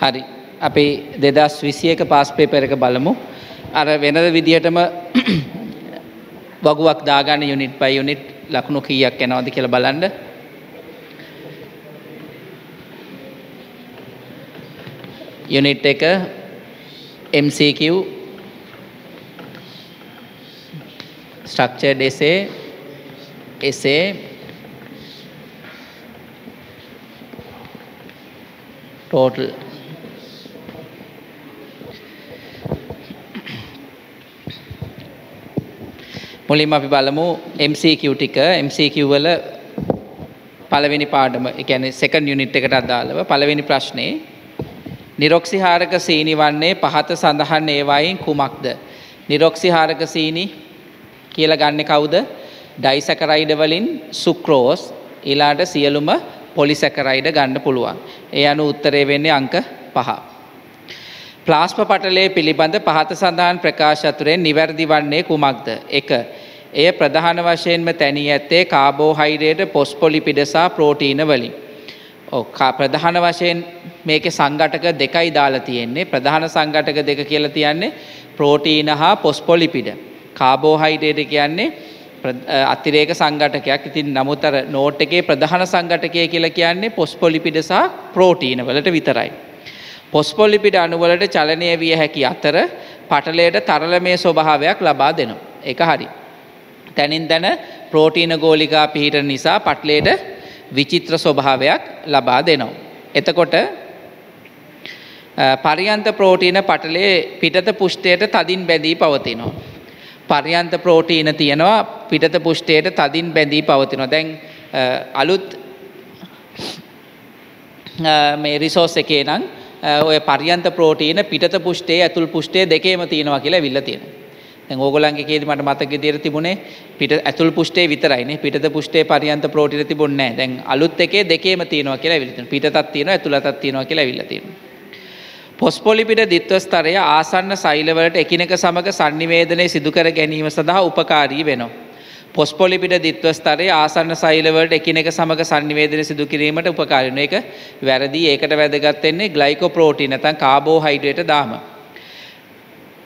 හරි. අපි දෙදස් විසියක පාස් පේපර එක බලමු. අර වෙනද විදිහටම වගුවක් දාගන්න යුනිට් පයි යුනිට් ලකුණු කීයක් යනවද කියලා බලන්න. යුනිට් එක MCQ structured essay essay. Total මුලින්ම අපි බලමු MCQ ටික. MCQ වල පළවෙනි පාඩම ඒ කියන්නේ සෙකන්ඩ් යුනිට් එකට අදාළව පළවෙනි ප්‍රශ්නේ. නිරොක්සිහාරක සීනි වන්නේ පහත සඳහන් ඒවායින් කුමක්ද? නිරොක්සිහාරක සීනි කියලා ගන්න කවුද? ඩයිසැකරයිඩ වලින් සුක්‍රෝස් ඊලාට සියලුම පොලිසැකරයිඩ ගන්න පුළුවන්. ඒ අනු උත්තරේ වෙන්නේ අංක පහ. ප්ලාස්ම පටලේ පිළිබඳ පහත සඳහන් ප්‍රකාශතුරෙන් නිවැරදි වන්නේ කුමක්ද? එක එය ප්‍රධාන වශයෙන්ම තැනී ඇත්තේ කාබෝහයිඩයට පොස්පොලිපිඩසා ප්‍රෝටීන වලින්. ප්‍රධාන වශයෙන් මේක සංගටක දෙකයි දාලා තියෙන්නේ. ප්‍රධාන සංගටක දෙක කියලා තියන්නේ ප්‍රෝටීන හා පොස්පොලිපිඩ. කාබෝහයිඩයට කියන්නේ අතිරේක සංගටකයක් ඉතින් නමුත්තර නෝට් එකේ ප්‍රධාන සංගටකය කියලා කියන්නේ පොස්පොලිපිඩ සහ ප්‍රෝටීන වලට විතරයි. පොස්පොලිපිඩ අණුවලට චලනය විය හැකි අතර පටලයට තරලමය ස්වභාවයක් ලබා දෙනවා. එක හරි. තැනින් තැන ප්‍රෝටීන ගෝලිකා පිහිට නිසා පටලයට විචිත්‍ර ස්වභාවයක් ලබා දෙනවා. එතකොට පරියන්ත ප්‍රෝටීන පටලේ පිටත පුෂ්ටයට තදින් බැඳී පවතිනවා. පරියන්ත ප්‍රෝටීන තියෙනවා පිටත පුෂ්ටයට තදින් බැඳී පවතිනවා. දැන් අලුත් මේ රිසෝස් එකේ නම් ඔය පරියන්ත ප්‍රෝටීන පිටත පුෂ්ටේ ඇතුල් පුෂ්ටේ දෙකේම තියෙනවා කියලා විල්ල තියෙනවා. දැන් ඕගොල්ලන්ගේ කේදි මට මතක විදියට තිබුණේ පිට ඇතුල් පුෂ්ටේ විතරයිනේ පිටත පුෂ්ටේ පරියන්ත ප්‍රෝටීන තිබුණේ නැහැ. දැන් අලුත් එකේ දෙකේම තියෙනවා කියලා විල්ල තියෙනවා. පිටතත් තියෙනවා ඇතුළතත් තියෙනවා කියලා විල්ල තියෙනවා. පොස්පොලිපිඩ දිත්ව ස්තරය ආසන්න සෛලවලට එකිනෙක සමග සංනිවේදනය සිදුකර ගැනීම සඳහා උපකාරී වෙනවා. පොස්පොලිපිට දිත්ව ස්තරය ආසන්න සෛලවලට එකිනෙක සමග සංනිවේදන සිදු කිරීමට උපකාරන එක වැරදි ඒකට වැදගත්වෙන්නේ ග්ලයිකෝ ප්‍රෝටී නැතන් කාබෝ හයිඩයට දාම.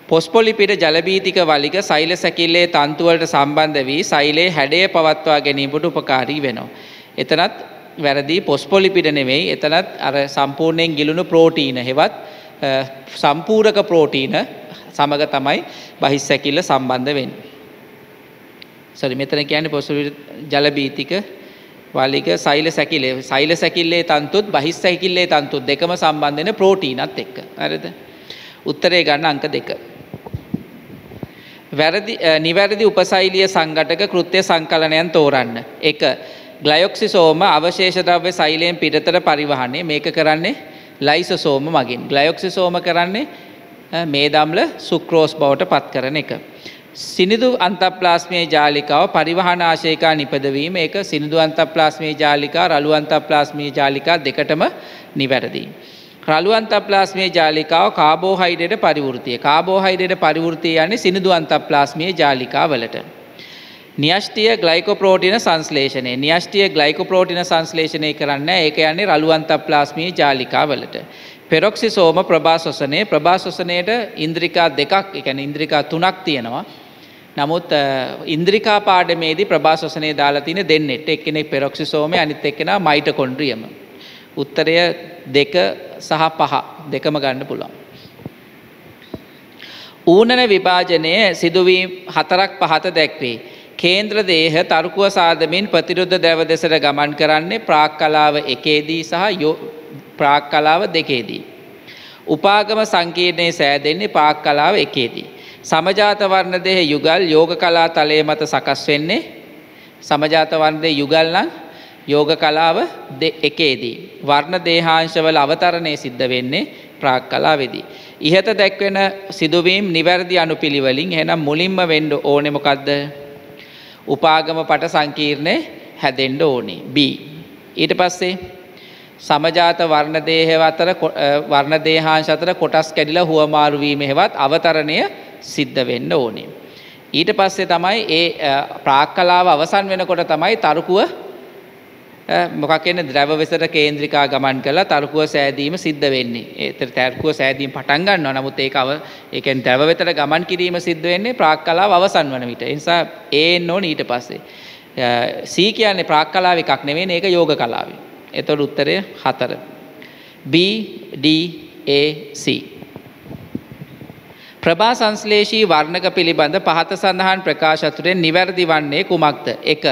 පොස්පොලිපිට ජලබීතික වලික සෛල සැකිල්ලේ තන්තුවලට සම්බන්ධ වී සෛලේ හැඩේ පවත්වා ගැනීමට උපකාරී වෙනවා. එතනත් වැරදි පොස්පොලිපිට නෙවෙයි එතනත් අර සම්පූර්ණයෙන් ගිලුණු ප්‍රෝටීන හෙවත් සම්පූරක ප්‍රෝටීන සමග තමයි බහිස් සැකිල්ල සම්බන්ධ වෙන්න. සරි මෙතන කියන්නේ පොසු ජලබීතික වලික සෛල සැකිලේ සෛල සැකිල්ලේ තන්තුත් බහිස් සැකිල්ලේ තන්තුත් දෙකම සම්බන්ධන ප්‍රෝටීනත් එක්ක. හරිද? උත්තරේ ගන්න අංක දෙක. වැරදි නිවැරදි උපසෛලිය සංගටක කෘත්‍ය සංකලනයන් තෝරන්න. එක ග්ලයොක්සිසෝම අවශේෂ ද්‍රව්‍ය සෛලයෙන් පිටතට පරිවහන්නේ. මේක කරන්නේ ලයිසසෝම මගින්. ග්ලයොක්සිසෝම කරන්නේ මේ දම්ල සුක්‍රෝස් බවට පත් කරන එක. සිනිදු අන්තප්ලාස්මේ ජාලිකාව පරිවහනාශයකා නිපදවීම එක සිනිදු අන්තප්ලාස්මේ ජාලිකා රළු අන්තප්ලාස්මී ජාලිකා දෙකටම නිවැරදිී. රළු අන්තප්ලාස්මේ ජාලිකාව කාබෝහයිඩට පරිවෘතිය කාබෝහයිඩට පරිවෘතිය යන්නේ සිනිදු අන්තප්ලාස්මේ ජාලිකා වලට. නිියෂ්ටිය ග්ලයිකෝප්‍රෝටින සංස්ලේෂනය නිියෂ්ටිය ග්ලයිකෝප්‍රෝටින සංස්ලේෂනය කරන්න ඒක යන්නේ රළු අන්තප්ලාස්මී ජාලිකා වලට. පෙරොක්සි සෝම ප්‍රභාසොසනය ප්‍රභාසොසනයට ඉන්ද්‍රිකා දෙකක් එකන ඉන්ද්‍රිකා තුනක් තියෙනවා. නමුත් ඉන්ද්‍රිකා පාඩමේදී ප්‍රභාසොසනය දාලා තින දෙන්නෙට එක්කෙනෙක් පෙරොක්සි සෝමය අනිත් එක්කෙන මයිට කොන්ඩ්‍රියම. උත්තරය දෙක සහ පහ දෙකම ගන්න පුළුවන්. ඌනන විභාජනය සිදුවීම් හතරක් පහත දැක්වේ. කේන්ද්‍ර දේහ තර්කුව සාදමින් ප්‍රතිරුද්ධ දැව දෙසට ගමන් කරන්නේ ප්‍රාක් කලාව එකේදී සහ ප්‍රාක් කලාව දෙකේදී. උපාගම සංකීර්ණය සෑදෙන්නේ පාක් කලාව එකේදී. සමජාතවර්ණ දෙහ යුගල් යෝග කලා තලය මත සකස් වෙන්නේ සමජාතවර්ණය යුගල්ලං යෝග කලාව එකේදී. වර්ණ දේහාංශවල අවතරණය සිද්ධ වෙන්නේ ප්‍රාක් කලාවෙදී. ඉහත දැක්වෙන සිදුවීම් නිවැරදි අනු පිළිවලින් එනම් මුලින්ම වෙන්ඩ ඕනෙමොකක්ද උපාගම පට සංකීර්ණය හැදෙන්ඩ ඕනේ B. ඊට පස්සේ සමජාත වර්ණදේහ අතර වර්ණදේහාංශ අතර කොටස් කැඩිලා හුවමාරුවීම හෙවත් අවතරණය සිද්ධ වෙන්න ඕනේ. ඊට පස්සේ තමයි ඒ ප්‍රාක්කලාව අවසන් වෙනකොට තමයි තරුකුව මොකක්න්න ද්‍රව වෙසට කේන්ද්‍රිකා ගමන් කලා තර්කුව සෑදීම සිද්ධ වෙන්නේ. ඒතර තැර්කුව සෑදීම් පටන්ගන්න නමුත් ඒකව ඒකෙන් දැව වෙතට ගමන් කිරීම සිද්ධ වෙන්නේ ප්‍රාක් කලාව අවසන් වන විට. නිසා ඒන් ඕන ඊට පස්සේ. සී කියන්නේ ප්‍රාක් කලාව එකක් නෙවෙයි ඒක යෝග කලාවේ. එතොට උත්තරය හතර. BDAC e, ප්‍රභා සංස්ලේෂී වර්ණක පිළිබඳ පහත සඳහන් ප්‍රකාශතුරෙන් නිවැරදි වන්නේ කුමක්ද එක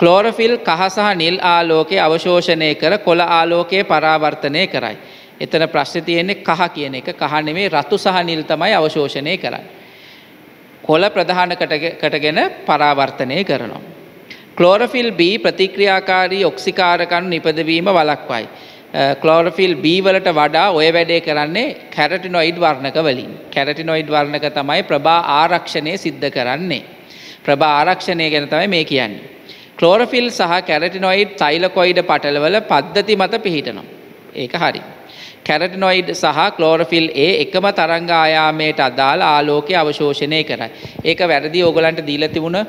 ක්ලෝරෆිල් කහ සහ නිල් ආලෝකය අවශෝෂණය කර කොළ ආලෝකය පරාවර්තනය කරයි. එතන ප්‍රශ්න තියෙන්නේ කහ කියන එක කහ නෙමේ රතු සහ නිල් තමයි අවශෝෂණය කරයි. කොළ ප්‍රධාන කටගෙන පරාවර්තනය කරනවා. ක්ලෝරෆිල් B ප්‍රතික්‍රියාකාරී ඔක්සිකාරකණු නිපදවීම වලක්වයි. කලෝරෆිල් බීවලට වඩා ඔය වැඩේ කරන්නේ කැරටිනොයිඩ් වර්ණක වලින්. කැරටිනොයිඩ් වර්ණක තමයි ප්‍රභා ආරක්ෂණය සිද්ධ කරන්නේ. ප්‍රභා ආරක්ෂණය ගැන තමයි මේ කියන්නේ. කලෝරෆිල් සහ කැරටිනොයිඩ් තයිලකොයිඩ පටලවල පද්ධති මත පිහිටනවා. ඒක හරි. කැරටිනොයිඩ් සහ කලෝරෆිල් ඒ එකම තරංගායාමයට අදාළ ආලෝකය අවශෝෂණය කරයි. ඒක වැරදි ඕගලන්ට දීලා තිබුණ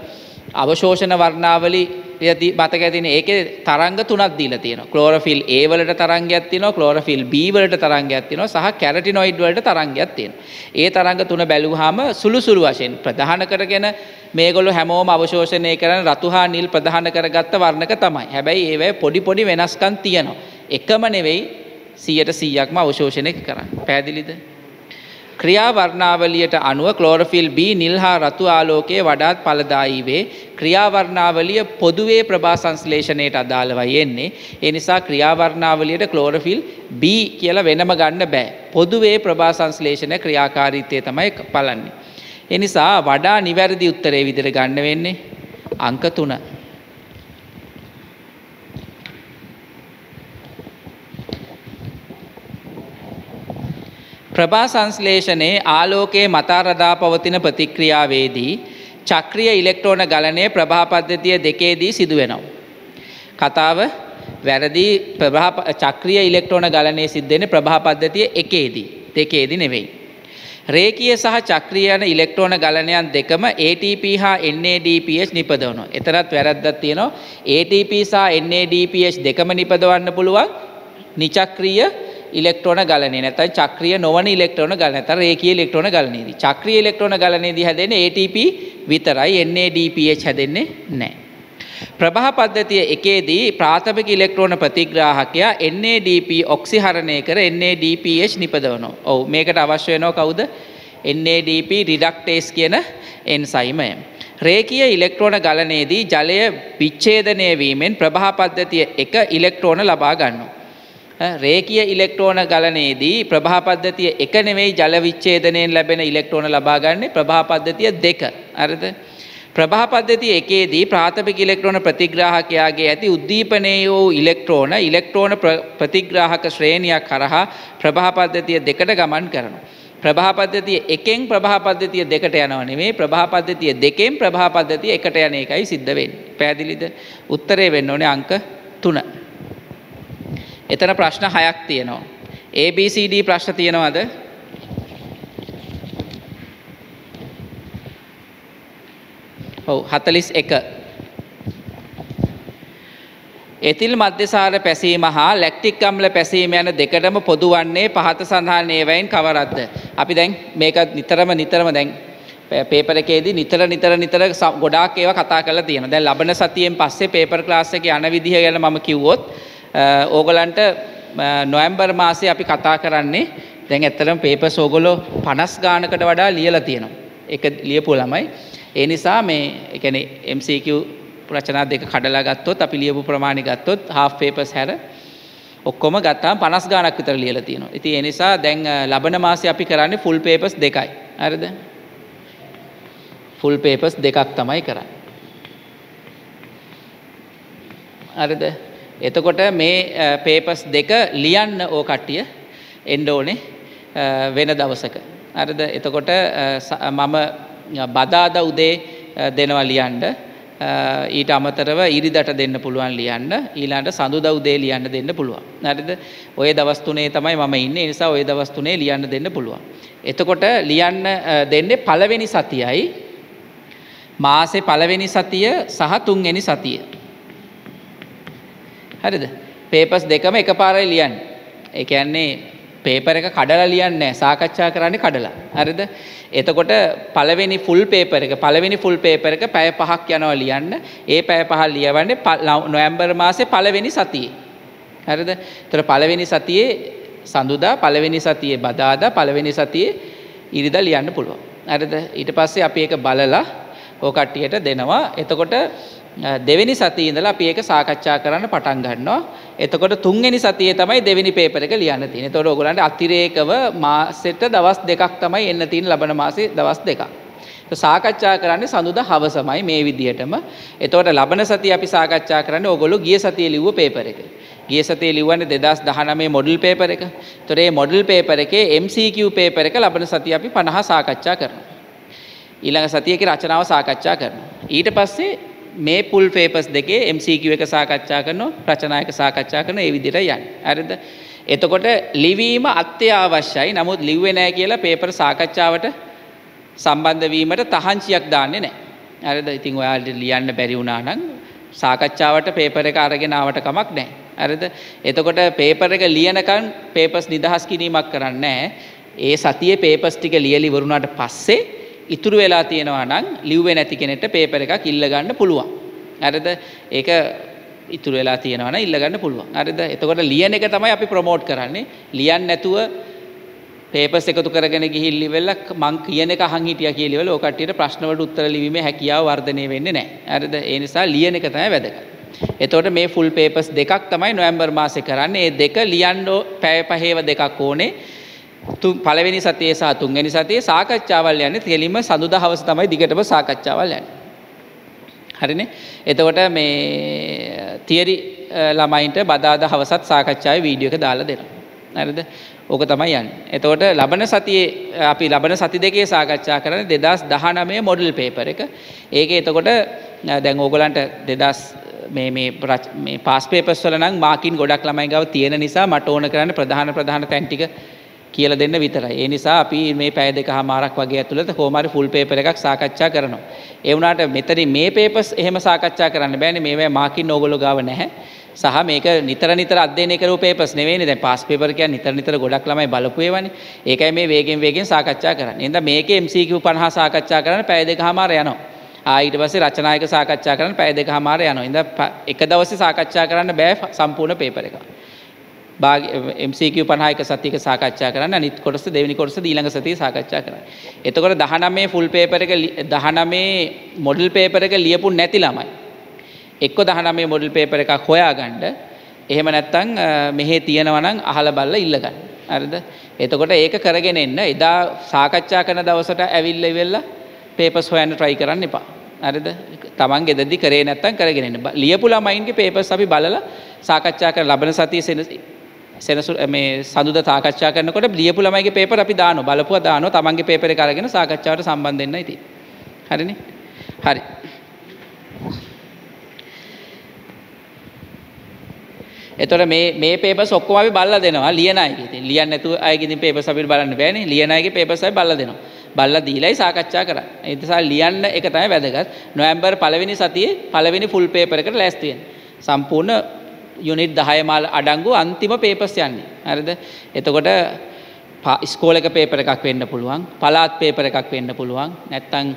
අවශෝෂණ වර්ණාවලි මතක ඇතින ඒක තරංග තුනක් දීලා තියෙනවා. ක්ලෝරොෆිල් A වලට තරංගයක් තියෙනවා, ක්ලෝරොෆිල් B වලට තරංගයක් තියෙනවා සහ කැරටිනොයිඩ් වලට තරංගයක් තියෙනවා. ඒ තරංග තුන බැලුවාම සුළු සුළු වශයෙන් ප්‍රධාන කරගෙන මේගොල්ලෝ හැමෝම අවශෝෂණය කරන රතු හා නිල් ප්‍රධාන කරගත්ත වර්ණක තමයි. හැබැයි ඒවැ පොඩි පොඩි වෙනස්කම් තියෙනවා. එකම නෙවෙයි 100ට 100ක්ම අවශෝෂණය කරන්නේ. පැහැදිලිද? ක්‍රියාවර්ණාවලියට අනුව ක්ලෝරෆිල් B නිල් හා රතු ආලෝකයේ වඩාත් ඵලදායී වේ. ක්‍රියාවර්ණාවලිය පොදුවේ ප්‍රභා සංශ්ලේෂණයට අදාළවයි එන්නේ. ඒ නිසා ක්‍රියාවර්ණාවලියට ක්ලෝරෆිල් B කියලා වෙනම ගන්න බෑ. පොදුවේ ප්‍රභා සංශ්ලේෂණ ක්‍රියාකාරීත්වය තමයි බලන්නේ. ඒ නිසා වඩා නිවැරදි උත්තරේ විදිහට ගන්න වෙන්නේ අංක 3. ප්‍රභා සංශ්ලේෂණයේ ආලෝකයේ මතාරදා පවතින ප්‍රතික්‍රියාවේදී චක්‍රිය ඉලෙක්ට්‍රෝන ගලනය ප්‍රභා පද්ධතිය දෙකේදී සිදුවෙනවා. කතාව වැරදි චක්‍රිය ඉලෙක්ට්‍රෝන ගලනය සිද්ධෙන ප්‍රභා පද්ධතිය එකේදී දෙකේදී නෙවෙයි. රේකිය සහ චක්‍රියන ඉලෙක්ට්‍රෝන ගලනයන් දෙකම ATP හා NADPH නිපදවනවා. එතරත් වැරද්දක් තියෙනවා. ATP සහ NADPH දෙකම නිපදවන්න පුළුවන් නිචක්‍රීය ඉලෙක්ට්‍රෝන ගලනය නැත්නම් චක්‍රීය නොවන ඉලෙක්ට්‍රෝන ගලන නැත්නම් රේඛීය ඉලෙක්ට්‍රෝන ගලනයේදී චක්‍රීය ඉලෙක්ට්‍රෝන ගලනයේදී හැදෙන්නේ ATP විතරයි NADPH හැදෙන්නේ නැහැ. ප්‍රභා පද්ධතිය එකේදී ප්‍රාථමික ඉලෙක්ට්‍රෝන ප්‍රතිග්‍රාහකයා NADP ඔක්සිහරණය කර NADPH නිපදවනවා. ඔව් මේකට අවශ්‍ය වෙනවා කවුද? NADP රිඩක්ටේස් කියන එන්සයිමය. රේකීය ඉලෙක්ට්‍රෝන ගලනයේදී ජලය විච්ඡේදනය වීමෙන් ප්‍රභා පද්ධතිය එක ඉලෙක්ට්‍රෝන ලබා ගන්නවා. රේකිය ඉලෙක්ට්‍රෝන ගලනයේදී ප්‍රභා පද්ධතිය එක නෙවෙයි ජල විච්ඡේදනයෙන් ලැබෙන ඉලෙක්ට්‍රෝන ලබා ගන්නේ ප්‍රභා පද්ධතිය දෙක. හරිද? ප්‍රභා පද්ධතිය එකේදී ප්‍රාථමික ඉලෙක්ට්‍රෝන ප්‍රතිග්‍රාහකයාගේ ඇති උද්දීපනයේ වූ ඉලෙක්ට්‍රෝන ඉලෙක්ට්‍රෝන ප්‍රතිග්‍රාහක ශ්‍රේණියක් කරහා ප්‍රභා පද්ධතිය දෙකට ගමන් කරනවා. ප්‍රභා පද්ධතිය එකෙන් ප්‍රභා පද්ධතිය දෙකට යනව නෙමෙයි ප්‍රභා පද්ධතිය දෙකෙන් ප්‍රභා පද්ධතිය එකට යන එකයි සිද්ධ වෙන්නේ. පැහැදිලිද? උත්තරේ වෙන්න ඕනේ අංක 3. එතන ප්‍රශ්න හයක් තියෙනවා. ABCD ප්‍රශ්න තියෙනවද? ඔව් 41. එතිල් මධ්‍යසාර පැසීම හා ලැක්ටික් අම්ල පැසීම යන දෙකටම පොදු වන්නේ පහත සඳහන් ඒවයින් කවරක්ද? අපි දැන් මේක නිතරම නිතරම දැන් පේපර එකේදී නිතර නිතර නිතර ගොඩාක් ඒවා කතා කරලා තියෙනවා. දැන් ලබන සතියෙන් පස්සේ පේපර් ක්ලාස් එකේ යන විදිහ ගැන මම කිව්වොත් ඕගලන්ට නොයම්බර් මාසේ අපි කතා කරන්නේ දැන් ඇත්තරම් පේපස් ඕගොලෝ පනස් ගානකට වඩා ලියලා තියෙනවා. එක ලියපු ළමයි. ඒ නිසා මේ එකන MCQ රචනා දෙක කඩලා ගත්තොත් අපි ලියපු ප්‍රමාණි ගත්තොත් හා පේපස් හැර ඔක්කොම ගත්තාම පනස් ගානක් විතර ලියලා තියෙනවා. ඉතින් ඒ නිසා දැන් ලබන මාසේ අපි කරන්නේ ෆුල් පේපස් දෙකයි. හරිද? ෆුල් පේපස් දෙකක් තමයි කරන්නේ. හරිද? එතකොට මේ පේපස් දෙක ලියන්න ඕ කට්ටිය එන්ඩ ඕනේ වෙන දවසක. අරද එතකොට මම බදාද උදේ දෙනවා ලියන්ඩ ඊට අමතරව ඉරිදට දෙන්න පුළුවන් ලියන්න ඊලාට සඳු දව්දේ ලියන්න දෙන්න පුළුවන්. නරිද ඔය දවස්තුනේ තමයි මම ඉන්න නිසා ඔය දවස්තුනේ ලියන්න දෙන්න පුළුවන්. එතකොට ලියන්න දෙන්නේ පළවෙනි සතියයි මාසේ පළවෙනි සතිය සහ තුන්වෙනි සතිය. හරිද? පේපර්ස් දෙකම එකපාරයි ලියන්න. ඒ කියන්නේ පේපර් එක කඩලා ලියන්නේ නැහැ. සාකච්ඡා කරන්නේ කඩලා. හරිද? එතකොට පළවෙනි ෆුල් පේපර් එක පළවෙනි ෆුල් පේපර් එක පැය පහක් යනවා ලියන්න. ඒ පැය පහ ලියවන්නේ නොවැම්බර් මාසේ පළවෙනි සතියේ. හරිද? ඒතර පළවෙනි සතියේ සඳුදා පළවෙනි සතියේ බදාදා පළවෙනි සතියේ ඉරිදා ලියන්න පුළුවන්. හරිද? ඊට පස්සේ අපි ඒක බලලා ඕ කට්ටියට දෙනවා. එතකොට දෙවෙනි සතියේ ඉඳලා අපි ඒක සාකච්ඡා කරන්න පටන් ගන්නවා. එතකොට තුන්වෙනි සතියේ තමයි දෙවෙනි පේපර් එක ලියන්න තියෙන්නේ. එතකොට ඕගොල්ලන්ට අතිරේකව මාසෙට දවස් දෙකක් තමයි එන්න තියෙන ලබන මාසේ දවස් දෙකක්. සාකච්ඡා කරන්නේ සඳුදා හවසමයි මේ විදිහටම. එතකොට ලබන සතිය අපි සාකච්ඡා කරන්නේ ඕගොල්ලෝ ගිය සතියේ ලිව්ව පේපර් එක. ගිය සතියේ ලිව්වන්නේ 2019 මොඩල් පේපර් එක. එතකොට මේ මොඩල් පේපර් එකේ MCQ පේපර් එක ලබන සතිය අපි 50 සාකච්ඡා කරනවා. ඊළඟ සතියේ රචනාව සාකච්ඡා කරනවා. ඊට පස්සේ මේ පුල් පේපස් දෙකේ MCQ එක සාකච්ඡා කරනවා රචනා එක සාකච්ඡා කරන ඒ විදිහට යන්නේ. හරිද? එතකොට ලිවීම අත්‍යවශ්‍යයි. නමුත් ලිව්වේ නැහැ කියලා පේපර් සාකච්ඡාවට සම්බන්ධ වීමට තහංචියක් දාන්නේ නැහැ. හරිද? ඉතින් ඔයාලට ලියන්න බැරි වුණා නම් සාකච්ඡාවට පේපර් එක අරගෙන ආවට කමක් නැහැ. හරිද? එතකොට පේපර් එක ලියනකන් පේපර්ස් නිදහස් කිරීමක් කරන්නේ නැහැ. ඒ සතියේ පේපර්ස් ටික ලියලි වරුණාට පස්සේ ඉතුරු වෙලා තියෙනවා නම් ලිව්වේ නැති කෙනෙක්ට පේපර් එකක් ඉල්ල ගන්න පුළුවන්. හරිද? ඒක ඉතුරු වෙලා තියෙනවා නම් ඉල්ල ගන්න පුළුවන්. හරිද? එතකොට ලියන එක තමයි අපි ප්‍රොමෝට් කරන්නේ. ලියන්නේ නැතුව පේපර්ස් එකතු කරගෙන ගිහින් ඉවෙලා මං කියන එක අහන් හිටියා කියලා ඉවල ඔය කට්ටියට ප්‍රශ්න වලට උත්තර ලිවීමේ හැකියාව වර්ධනය වෙන්නේ නැහැ. හරිද? ඒ නිසා ලියන එක තමයි වැදගත්. එතකොට මේ ෆුල් පේපර්ස් දෙකක් තමයි නොවැම්බර් මාසේ කරන්නේ. ඒ දෙක ලියන්න පැය පහේව දෙකක් ඕනේ. පළවෙනි සතියේ සහ තුන්වෙනි සතියේ සාකච්ඡාවල් යන්නේ කෙලින්ම සඳුදා හවස තමයි දිගටම සාකච්ඡාවල් යන්නේ. හරිනේ? එතකොට මේ තියරි ළමයින්ට බදාදා හවසත් සාකච්ඡාවේ වීඩියෝ එක දාලා දෙනවා. හරිද? ඕක තමයි යන්නේ. එතකොට ලබන සතියේ අපි ලබන සති දෙකේ සාකච්ඡා කරන්නේ 2019 මොඩල් පේපර් එක. ඒකේ එතකොට දැන් ඕගලන්ට 2000 මේ මේ මේ පාස් පේපර්ස් වල නම් මාකින් ගොඩක් ළමයි ගාව තියෙන නිසා මට ඕන කරන්නේ ප්‍රධාන ප්‍රධාන තැන් ටික කියලා දෙන්න විතරයි. ඒ නිසා අපි මේ පැය දෙක හමාරක් වගේ ඇතුළත කොහොම හරි ෆුල් පේපර් එකක් සාකච්ඡා කරනවා. ඒ වුණාට මෙතනින් මේ පේපර්ස් එහෙම සාකච්ඡා කරන්න බෑනේ. මේවා මාකින් ඕගොල්ලෝ ගාව නැහැ. සහ මේක නිතර නිතර අධ්‍යයනය කරපු පේපර්ස් නෙවෙයිනේ. දැන් පාස් පේපර් කියන්නේ නිතර නිතර ගොඩක් ළමයි බලපු ඒවානේ. ඒකයි මේ වේගෙන් වේගෙන් සාකච්ඡා කරන්නේ. එහෙනම් මේකේ MCQ 50 සාකච්ඡා කරන්න පැය දෙක හමාර යනවා. ආ ඊට පස්සේ රචනායක සාකච්ඡා කරන්න පැය දෙක හමාර යනවා. ඉතින් එක දවසේ සාකච්ඡා කරන්න බෑ සම්පූර්ණ පේපර් එක. MCQ 51 සතියක සාකච්ඡා කරන්න අනිත් කොටස දෙවෙනි කොටස ඊළඟ සතියේ සාකච්ඡා කරන්න. එතකොට 19 ෆුල් පේපර් එක 19 මොඩල් පේපර් එක ලියපු නැති ළමයි. එක්ක 19 මොඩල් පේපර් එකක් හොයාගන්න. එහෙම නැත්නම් මෙහි තියෙනවා නම් අහලා බලලා ඉල්ල ගන්න. හරිද? එතකොට ඒක කරගෙන එන්න එදා සාකච්ඡා කරන දවසට ඇවිල්ලා ඉවෙලා පේපර්ස් හොයන්න try කරන්න එපා. හරිද? Taman ගෙදරදී කරේ නැත්නම් කරගෙන එන්න. ලියපු ළමයින්ගේ පේපර්ස් අපි බලලා සාකච්ඡා කර ලබන සතියේ සෙනසු මේ සඳුද සාකච්ඡා කරනකොට ලියපු ළමයිගේ පේපර් අපි දානවා බලපුවා දානවා තමන්ගේ පේපර් එක අරගෙන සාකච්ඡාවට සම්බන්ධ වෙන්න ඉතින්. හරිනේ? හරි. එතකොට මේ මේ පේපර්ස් ඔක්කොම අපි බලලා දෙනවා ලියන අයගේ. ඉතින් ලියන්න නැතුව අයගේ ඉතින් පේපර්ස් අපිට බලන්න බෑනේ ලියන අයගේ පේපර්ස් අපි බලලා දෙනවා. බලලා දීලායි සාකච්ඡා කරන්නේ ඒ නිසා ලියන්න එක තමයි වැදගත්. නොවැම්බර් පළවෙනි සතියේ පළවෙනි ෆුල් පේපර් එකට ලෑස්ති වෙන්න. සම්පූර්ණ යුනිට් 10 මාල අඩංගු අන්තිම පේපර්ස් යන්නේ. හරිද? එතකොට ස්කෝල එක පේපර් එකක් වෙන්න පුළුවන්. පළාත් පේපර් එකක් වෙන්න පුළුවන්. නැත්තම්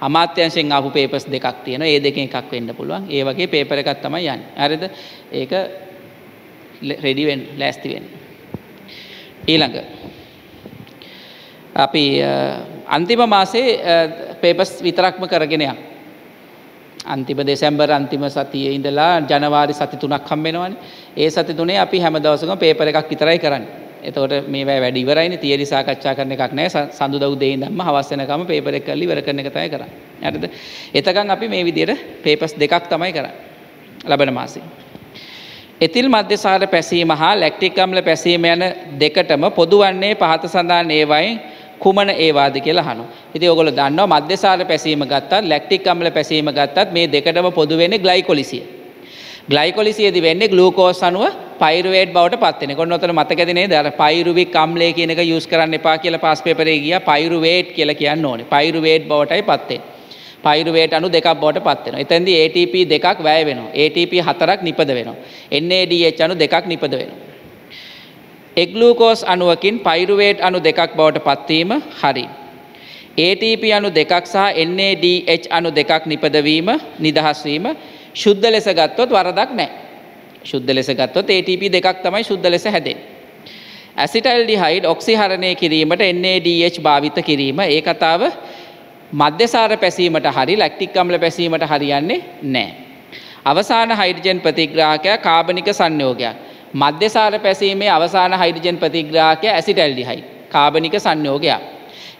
අමාත්‍යංශයෙන් ආපු පේපර්ස් දෙකක් තියෙනවා. ඒ දෙකෙන් එකක් වෙන්න පුළුවන්. ඒ වගේ පේපර් එකක් තමයි යන්නේ. හරිද? ඒක රෙඩි වෙන්න, ලෑස්ති වෙන්න. ඊළඟ අපි අන්තිම මාසේ පේපර්ස් විතරක්ම කරගෙන යනවා. අන්තිම දෙසැම්බර් අන්තිම සතියේ ඉඳලා ජනවාරි සති තුනක් හම්බෙනවනේ. ඒ සති තුනේ අපි හැම දවසකම පේපර් එකක් විතරයි කරන්නේ. එතකොට මේවා වැඩි ඉවරයිනේ තියරි සාකච්ඡා කරන එකක් නැහැ. සඳුදා උදේ ඉඳන්ම හවස වෙනකම් පේපර් එක කරලා ඉවර කරන එක තමයි කරන්නේ. හරිද? එතකන් අපි මේ විදිහට පේපර්ස් දෙකක් තමයි කරන්නේ. ලබන මාසේ. එතිල් මධ්‍යසාර පැසීම හා ලැක්ටික් අම්ල පැසීම යන දෙකටම පොදු වන්නේ පහත සඳහන් ඒවායින් කුමන ඒවාද කියලා අහනවා. ඉතින් ඔයගොල්ලෝ දන්නවා මධ්‍යසාර පැසීම ගත්තත් ලැක්ටික් අම්ල පැසීම ගත්තත් මේ දෙකටම පොදු වෙන්නේ ග්ලයිකොලිසිය. ග්ලයිකොලිසියේදී වෙන්නේ ග්ලූකෝස් අණුව පයිරුවේට් බවට පත් වෙන. කොන්න ඔතන මතකද නේද? අර පයිරුවික් අම්ලය කියන එක යූස් කරන්න එපා කියලා පාස් පේපරේ ගියා. පයිරුවේට් කියලා කියන්න ඕනේ. පයිරුවේට් බවටයි පත් වෙන්නේ. පයිරුවේට අනු දෙකක් බවට පත්වෙන. එතැදි ATP දෙකක් වැය වෙනවා. ATP හතරක් නිපද වෙනවා. NADH අනු දෙකක් නිපද වෙනවා. එග්ලූකෝස් අනුවකින් පයිරුවේට් අනු දෙකක් බවට පත්වීම හරි. ATP අනු දෙකක් සහ NADH අනු දෙකක් නිපදවීම නිදහස්වීම ශුද්ධ ලෙස ගත්තොත් වරදක් නෑ. ශුද්ධ ලෙස ගත්තොත් ATP දෙකක් තමයි ශුද්ධ ලෙස හැදේ. ඇසිටල් ඩිහයිඩ් ඔක්සිහරණය කිරීමට NADH භාවිත කිරීම ඒ කතාව මධ්‍යසාර පැසීමට හරි ලැක්ටික් අම්ල පැසීමට හරියන්නේ නෑ. අවසාන හයිඩජන් ප්‍රතිග්‍රාහකය කාබනික සංයෝගයක්. මධ්‍යසාර පැසීමේ අවසාන හයිඩජන් ප්‍රතිග්‍රාහකය ඇසිටල්ඩිහයි කාබනික සංයෝගයක්.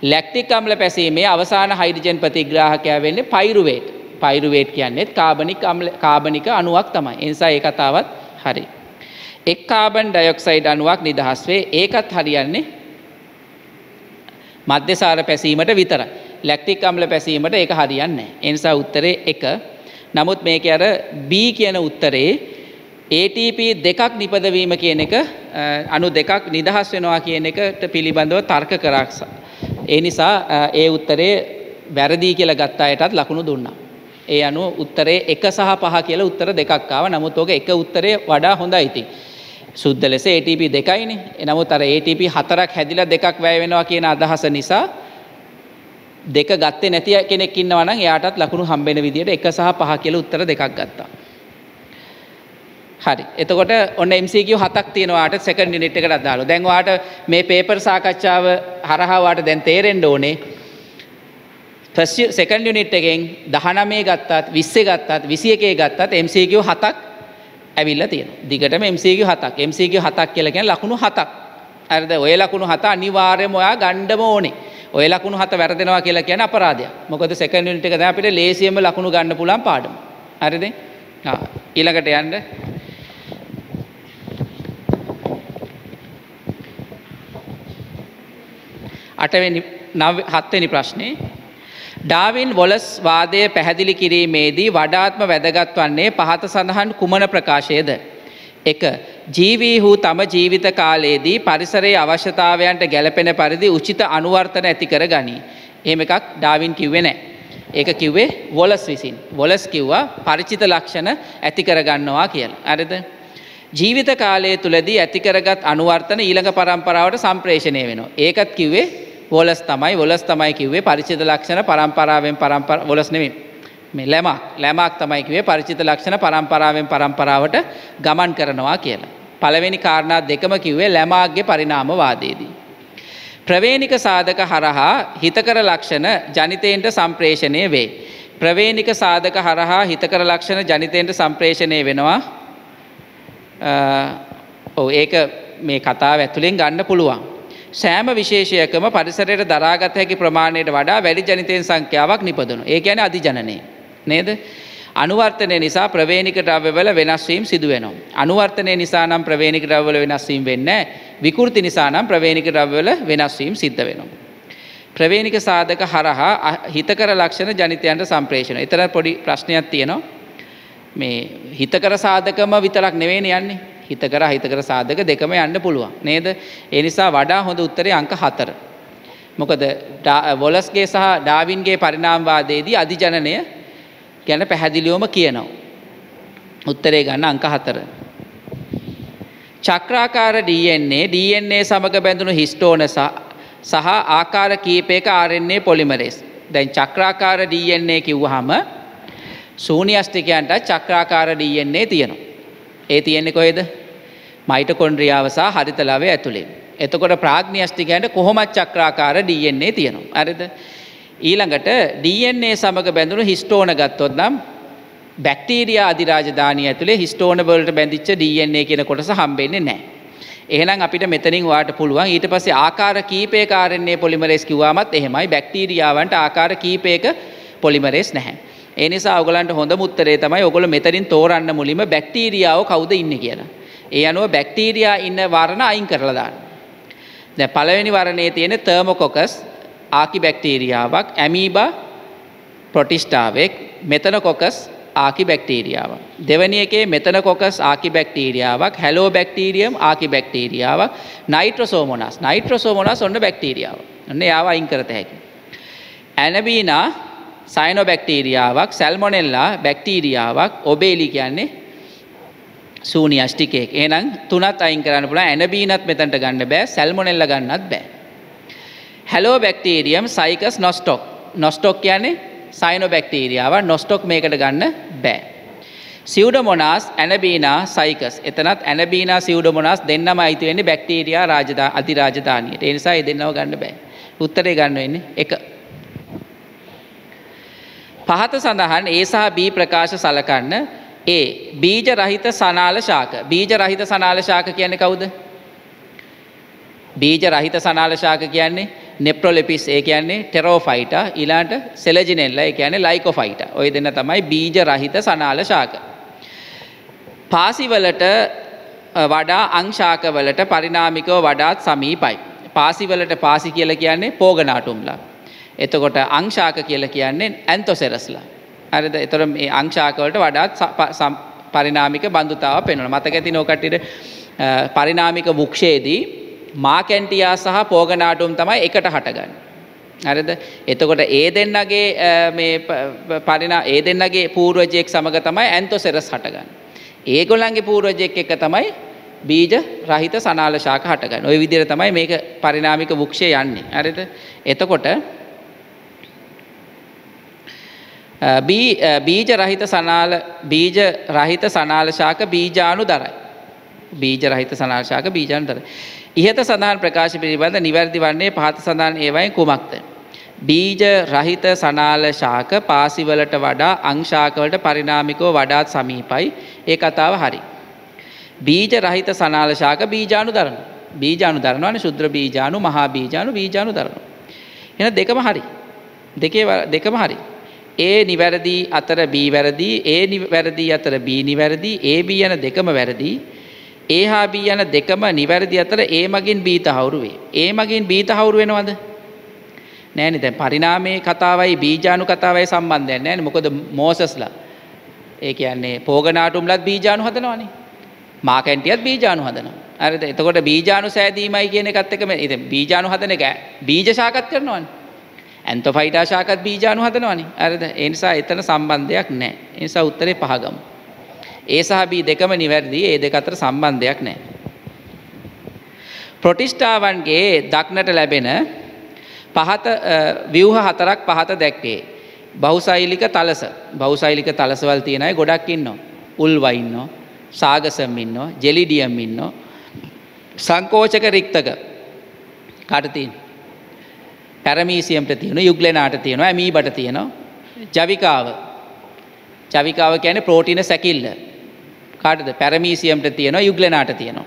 ලැක්ටික් අම්ල පැසීමේ අවසාන හයිඩජන් ප්‍රතිග්‍රාහකය වෙන්නේ පයිරුවේට්. පයිරුවේට් කියන්නෙත් කාබනික කාබනික අනුවක් තමයි. එනිසා ඒ කතාවත් හරි. එක් කාබන් ඩයොක්සයිඩ් අනුවක් නිදහස් වේ. ඒකත් හරියන්නේ මධ්‍යසාර පැසීමට විතර ලැක්ටික් අම්ල පැසීමට ඒක හරියන්න එනිසා උත්තරේ එක. නමුත් මේක අර B කියන උත්තරේ ATP දෙකක් නිපදවීම කියන එක අනු දෙකක් නිදහස් වෙනවා කියන එකට පිළිබඳව තර්ක කරක්ස. ඒ නිසා ඒ උත්තරේ වැරදිී කියල ගත්තායටත් ලකුණු දුන්නා. ඒ අනු උත්තරේ එක සහ පහ කියල උත්තර දෙකක්කාව නමුත් ඕක එක උත්තරේ වඩා හොඳ ඉති. සුද්ද ලෙස ATP දෙකයින එනමුත් අර ATP හතරක් හැදිලා දෙකක් වැය වෙනවා කියන අදහස නිසා දෙක ගත්තේ නැති කෙනෙක් ඉන්නවනම් එයාටත් ලකුණු හම්බෙන විදියට එක සහ පහ කියල උත්තර දෙකක් ගත්තා. හරි එතකොට ඔන්න MCQ හතක් තියෙනවාට සෙකන්ඩ් යුනිට් එකට අදාළ දැන් ඔයාට මේ පේපර් සාකච්ඡාව හරහා ඔයාට දැන් තේරෙන්න ඕනේ ෆස්ට් සෙකන්ඩ් යුනිට් එකෙන් 19 ගත්තත් 20 ගත්තත් 21 ගත්තත් MCQ හතක් ඇවිල්ලා තියෙනවා. දිගටම MCQ හතක්. MCQ හතක් කියලා කියන්නේ ලකුණු හතක්. හරිද? ඔය ලකුණු හත අනිවාර්යයෙන්ම ඔයා ගන්නම ඕනේ. ඔය ලකුණු හත වැරදෙනවා කියලා කියන්නේ අපරාධයක්. මොකද සෙකන්ඩ් යුනිට් එක දැන් අපිට ලේසියෙන්ම ලකුණු ගන්න පුළුවන් පාඩම. හරිද? ආ ඊළඟට යන්න අටවෙනි හත්වෙනි ප්‍රශ්නේ ඩාවින් වොලස් වාදය පැහැදිලි කිරීමේදී වඩාත්ම වැදගත් වන්නේ පහත සඳහන් කුමන ප්‍රකාශයද. එක ජීවීහු තම ජීවිත කාලයේදී පරිසරයේ අවශ්‍යතාවයන්ට ගැලපෙන පරිදි උචිත අනුවර්තන ඇති කර ගනී. එහෙම එකක් ඩාවින් කිව්වේ නෑ. ඒක කිව්වේ වොලස් විසින්. වොලස් කිව්වා පරිචිත ලක්ෂණ ඇති කරගන්නවා කියලා. අරද ජීවිත කාලය තුළදී ඇතිකරගත් අනුවර්තන ඊළඟ පරම්පරාවට සම්ප්‍රේෂණය වෙනවා. ඒකත් කිව්වේ වොලස් තමයි වොලස් තමයි කිව්වේ පරිචිත ලක්ෂණ පරම්පරාවෙන් පරම්පර වොලස් නෙමෙයි. මේ ලැමක් ලැමක් තමයි කිව්වේ පරිචිත ලක්ෂණ පරම්පරාවෙන් පරම්පරාවට ගමන් කරනවා කියලා. පළවෙනි කාරණා දෙකම කිව්වේ ලැමාගේ පරිණාමවාදයේදී. ප්‍රවේණික සාධක හරහා හිතකර ලක්ෂණ ජනිතයන්ට සම්ප්‍රේෂණය වේ. ප්‍රවේණික සාධක හරහා හිතකර ලක්ෂණ ජනිතයන්ට සම්ප්‍රේෂණය වෙනවා ඔව ඒක මේ කතාව ඇතුළෙන් ගන්න පුළුවන්. සෑම විශේෂයකම පරිසරයට දරාගත හැකි ප්‍රමාණයට වඩා වැඩි ජනිතයෙන් සංඛ්‍යාවක් නිපදනු. ඒ ගැන අධිජනනය. නේද? අනුවර්තනය නිසා ප්‍රවේණික ද්‍රව්‍යවල වෙනස්වීම් සිදුවෙනවා. අනුවර්තනය නිසා නම් ප්‍රවේණික ද්‍රව්‍යවල වෙනස්වීම් වෙන්නේ විකෘති නිසා නම් ප්‍රවේණික ද්‍රව්‍යවල වෙනස්වීම් සිද්ධ වෙනවා. ප්‍රවේණික සාධක හරහා හිතකර ලක්ෂණ ජනිතයන්ට සම්ප්‍රේෂණ. එතන පොඩි ප්‍රශ්නයක් තියෙනවා. මේ හිතකර සාධකම විතරක් නෙවෙයිනේ යන්නේ. හිතකර හිතකර සාධක දෙකම යන්න පුළුවන්. නේද? ඒ නිසා වඩා හොඳ උත්තරේ අංක 4. මොකද වොලස්ගේ සහ ඩාවින්ගේ පරිණාමවාදයේදී අධිජනනය ගැන පැහැදිලිවම කියනවා. උත්තරේ ගන්න අංක 4. චක්‍රාකාර DNA DNA සමග බැඳුණු හිස්ටෝන සහ ආකාර කීපයක RNA පොලිමරේස්. දැන් චක්‍රාකාර DNA කිව්වහම සූනිියස්ටිකයන්ට චක්‍රාකාර DNA තියෙනවා. ඒ තියෙන්නේ කොහෙද මයිටකොන්ඩ්‍රියාව සහ හරිතලාවේ ඇතුළේ. එතකොට ප්‍රාග්නිියස්ටිකයන්ට කොහොමත් චක්‍රාකාර DNA තියෙනවා. අරිද ඊළඟට DNA සමඟ බැඳුණු හිස්ටෝන ගත්තොත් නම් බැක්ටීරිය අධිරාජධානය ඇතුළේ හිස්ටෝන වලට බැඳිච්ච DNA කියන කොටස හම්බෙන්නේ නෑ. එහෙනම් අපිට මෙතනින් වාට පුළුවන් ඊට පස්සේ ආකාර කීපය කාරන්නේ පොලිමරේස් කිව්වාමත් එහෙමයි බැක්ටීරියාවන්ට ආකාර කීපයක පොලිමරේස් නැහැ. ඒ නිසා ඔයගලන්ට හොඳම උත්තරේ තමයි ඔයගොල්ලෝ මෙතනින් තෝරන්න මුලින්ම බැක්ටීරියාව කවුද ඉන්නේ කියලා. ඒ අනුව බැක්ටීරියා ඉන්න වර්ණ අයින් කරලා දාන්න. දැන් පළවෙනි වර්ණයේ තියෙන තර්මොකොකස් ආකි බැක්ටීරියාවක්, ඇමීබා ප්‍රොටිස්ටාවෙක්, මෙතනකොකස් ආකි බැක්ටීරියාවක්. දෙවැනි එකේ මෙතනකොකස් ආකි බැක්ටීරියාවක්, හැලෝ බැක්ටීරියම් ආකි බැක්ටීරියාවක්, නයිට්‍රෝසෝමෝනස්. නයිට්‍රෝසෝමෝනස් ඔන්න බැක්ටීරියාව. ඔන්න යාව අයින් කරත හැකියි. ඇනබීනා සයිනෝ බැක්ටීරියාවක් සැල්මොනෙල්ලා බැක්ටීරියාවක් ඔබේලි කියන්නේ සූනිියෂ්ටිකෙක් එනම් තුනත් අයින් කරන්න පුළ ඇනබීනත් මෙතැට ගන්න බෑ සැල්මොනෙල්ල ගන්නත් බෑ. හැලෝ බැක්ටීරියම් සයිකස් නොස්ටොක් නොස්ටොක් කියන්නේ සයිනෝ බැක්ටීරියාව නොස්ටොක් මේකට ගන්න බෑ. සිවඩමොනස් ඇනබීනා සයිකස් එතනත් ඇනබීනා සිවඩමොනස් දෙන්නම අයිතිවෙන්නේ බැක්ටීරයා රාජදා අධිරාජධානයට එනිසා දෙන්නව ගන්න බෑ. උත්තරේ ගන්න වෙන්නේ එක. පහත සඳහන් ඒ සහ බී ප්‍රකාශ සලකන්න ඒ බීජ රහිත සනාල ශාක බීජ රහිත සනාල ශාක කියන්නේ කවුද? බීජ රහිත සනාල ශාක කියන්නේ නෙප්‍රොලෙපිස් ඒ කියන්නේ ටෙරෝෆයිටා ඊළාට සෙලජිනෙල්ලා ඒ කියන්නේ ලයිකෝෆයිටා. ওই දෙන්න තමයි බීජ රහිත සනාල ශාක. පාසිවලට වඩා අංශාකවලට පරිනාමිකව වඩාත් සමීපයි. පාසිවලට පාසි කියලා කියන්නේ පෝගනාටුම්ලා. එතකොට අංශාක කියලා කියන්නේ ඇන්තොසෙරස්ලා. හරිද? එතකොට මේ අංශාකවලට වඩාත් පරිනාමික බන්ධුතාව පෙන්වනවා. මතක ඇති නෝකට්ටියට පරිනාමික වෘක්ෂයේදී මාකැන්ටියා සහ පෝගනාටුම් තමයි එකට හටගන්නේ. හරිද? එතකොට ඒ දෙන්නගේ මේ පරිණා ඒ දෙන්නගේ පූර්වජයෙක් සමග තමයි ඇන්තොසෙරස් හටගන්නේ. ඒගොල්ලන්ගේ පූර්වජයෙක් එක තමයි බීජ රහිත සනාල ශාක හටගන්න. ওই විදිහට තමයි මේක පරිණාමික වෘක්ෂය යන්නේ. හරිද? එතකොට බීජ රහිත සනාල බීජ රහිත සනාල ශාක බීජාණු දරයි. බීජ රහිත සනාල ශාක බීජාණු දරයි. ඉහත සඳහන් ප්‍රකාශ පිළිබඳ නිවැරදි වන්නේ පහත සඳහන් ඒවයින් කුමක්ද. බීජ රහිත සනාල ශාක පාසිවලට වඩා අංශාකවලට පරිනාමිකව වඩාත් සමීපයි ඒ කතාව හරි. බීජ රහිත සනාල ශාක බීජාණු දරන බීජාණු දරනවානේ ශුද්‍ර බීජාණු මහා බීජාණු බීජාණු දරනවා. එන දෙකම හරි. දෙකේ දෙකම හරි. ඒ නිවැරදි අතර බී වැරදි ඒ වැරදි අතර බී නිවැරදි ඒ බී යන දෙකම වැරදි ඒ හා බී යන දෙකම නිවැරදි අතර ඒ මගින් බී තහවුරු වේ. ඒ මගින් බී තහවුරු වෙනවද? නෑනේ දැන් පරිණාමයේ කතාවයි බීජාණු කතාවයි සම්බන්ධයක් නෑනේ. මොකද මෝසස්ලා ඒ කියන්නේ පෝගනාටුම්ලත් බීජාණු හදනවනේ. මාකැන්ටියත් බීජාණු හදනවා. හරිද? එතකොට බීජාණු සෑදීමයි කියන එකත් එක්ක මේ ඉතින් බීජාණු හදන එක බීජ ශාකත් කරනවනේ. ඇන්තොෆයිටා ශාකත් බීජාණු හදනවනේ. හරිද? ඒ නිසා එතන සම්බන්ධයක් නැහැ. ඒ නිසා උත්තරේ පහ ගමු. ඒ සහ බී දෙකම නිවැරදි. ඒ දෙක අතර සම්බන්ධයක් නැහැ. ප්‍රොටිස්ටාවන්ගේ දක්නට ලැබෙන පහත ව්‍යුහ හතරක් පහත දැක්වේ. බහුසෛලික තලස බහුසෛලික තලසවල් තියෙන අය ගොඩක් ඉන්නවා. උල්වා ඉන්නවා. සාගසම් ඉන්නවා. ජෙලිඩියම් ඉන්නවා. සංකෝචක රික්තක කාට තියෙනවා? පැරමීසියම්ට තියෙනවා. යුග්ලෙනාට තියෙනවා. ඇමීබට තියෙනවා. ජවිකාව ජවිකාව කියන්නේ ප්‍රෝටීන සැකිල්ල. කාටද? පැරමීසියම්ට තියෙනවා. යුග්ලෙනාට තියෙනවා.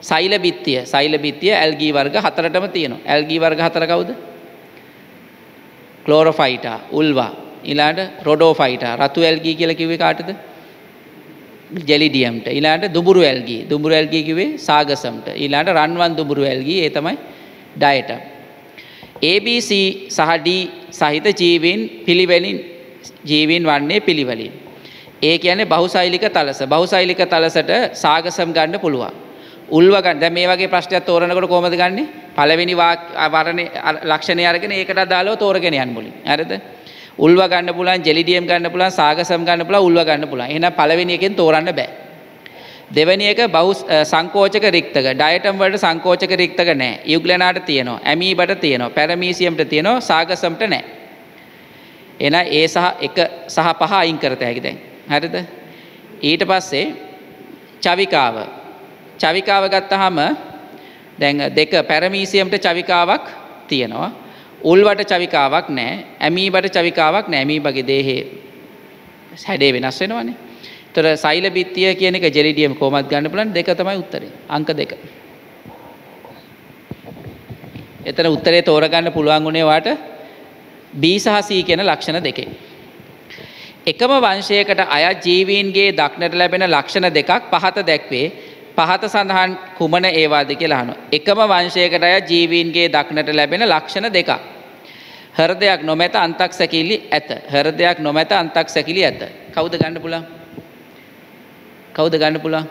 සෛල බිත්තිය සෛල බිත්තිය ඇල්ගී වර්ග හතරටම තියෙනවා. ඇල්ගී වර්ග හතර කවුද? ක්ලෝරොෆයිටා, උල්වා, ඊළාට රොඩෝෆයිටා, රතු ඇල්ගී කියලා කිව්වේ කාටද? ජෙලිඩියම්ට. ඊළාට දුඹුරු ඇල්ගී. දුඹුරු ඇල්ගී කිව්වේ සාගසම්ට. ඊළාට රන්වන් දුඹුරු ඇල්ගී ඒ තමයි ඩයටම්. ABC සහ D සහිත ජීවීන් පිළිවෙලින් ජීවීන් වන්නේ පිළිවෙලින්. ඒ කියන්නේ බහුසෛලික තලස. බහුසෛලික තලසට සාගසම් ගන්න පුළුවන්. උල්ව ගන්න. දැන් මේ වගේ ප්‍රශ්නයක් තෝරනකොට කොහොමද ගන්නෙ? පළවෙනි වර්ණේ ලක්ෂණය අරගෙන ඒකට අදාළව තෝරගෙන යන්න මුලින්. හරිද? උල්ව ගන්න පුළුවන්, ජෙලිඩියම් ගන්න පුළුවන්, සාගසම් ගන්න පුළුවන්, උල්ව ගන්න පුළුවන්. එහෙනම් පළවෙනි එකෙන් තෝරන්න බෑ. දෙවැනි එක බහු සංකෝචක රික්තක. ඩයටම් වලට සංකෝචක රික්තක නැහැ. යුග්ලනාට තියෙනවා. ඇමීබට තියෙනවා. පැරමීසියම්ට තියෙනවා. සාගසම්ට නැහැ. එහෙනම් ඒ සහ එක සහ පහ අයින් කරත හැකි දැන්. හරිද? ඊට පස්සේ චවිකාව චවිකාව ගත්තහම දැන් දෙක පැරමීසියම්ට චවිකාවක් තියෙනවා. උල්වට චවිකාවක් නෑ ඇමීබට චවිකාවක් නෑ ඇමීබගේ දේහේ හැඩේ වෙනස් වෙනවනේ. තොර සෛල බිත්තිය කියන එක ජෙලිඩියම් කොහොමද ගන්න පුළුවන් දෙක තමයි උත්තරේ. අංක දෙක. එතන උත්තරේ තෝරගන්න පුළුවන් උනේ වාට B සහ C කියන ලක්ෂණ දෙකේ. එකම වංශයකට අයත් ජීවීන්ගේ දක්නට ලැබෙන ලක්ෂණ දෙකක් පහත දැක්වේ පහත සඳහන් කුමන ඒවාද කියලා අහනවා. එකම වංශයකට අය ජීවීන්ගේ දක්නට ලැබෙන ලක්ෂණ දෙකක්. හෘදයක් නොමැත අන්තක් සැකිලි ඇත. හෘදයක් නොමැත අන්තක් සැකිලි ඇත. කවුද ගන්න පුළුවන්? කවුද ගන්න පුළුවන්?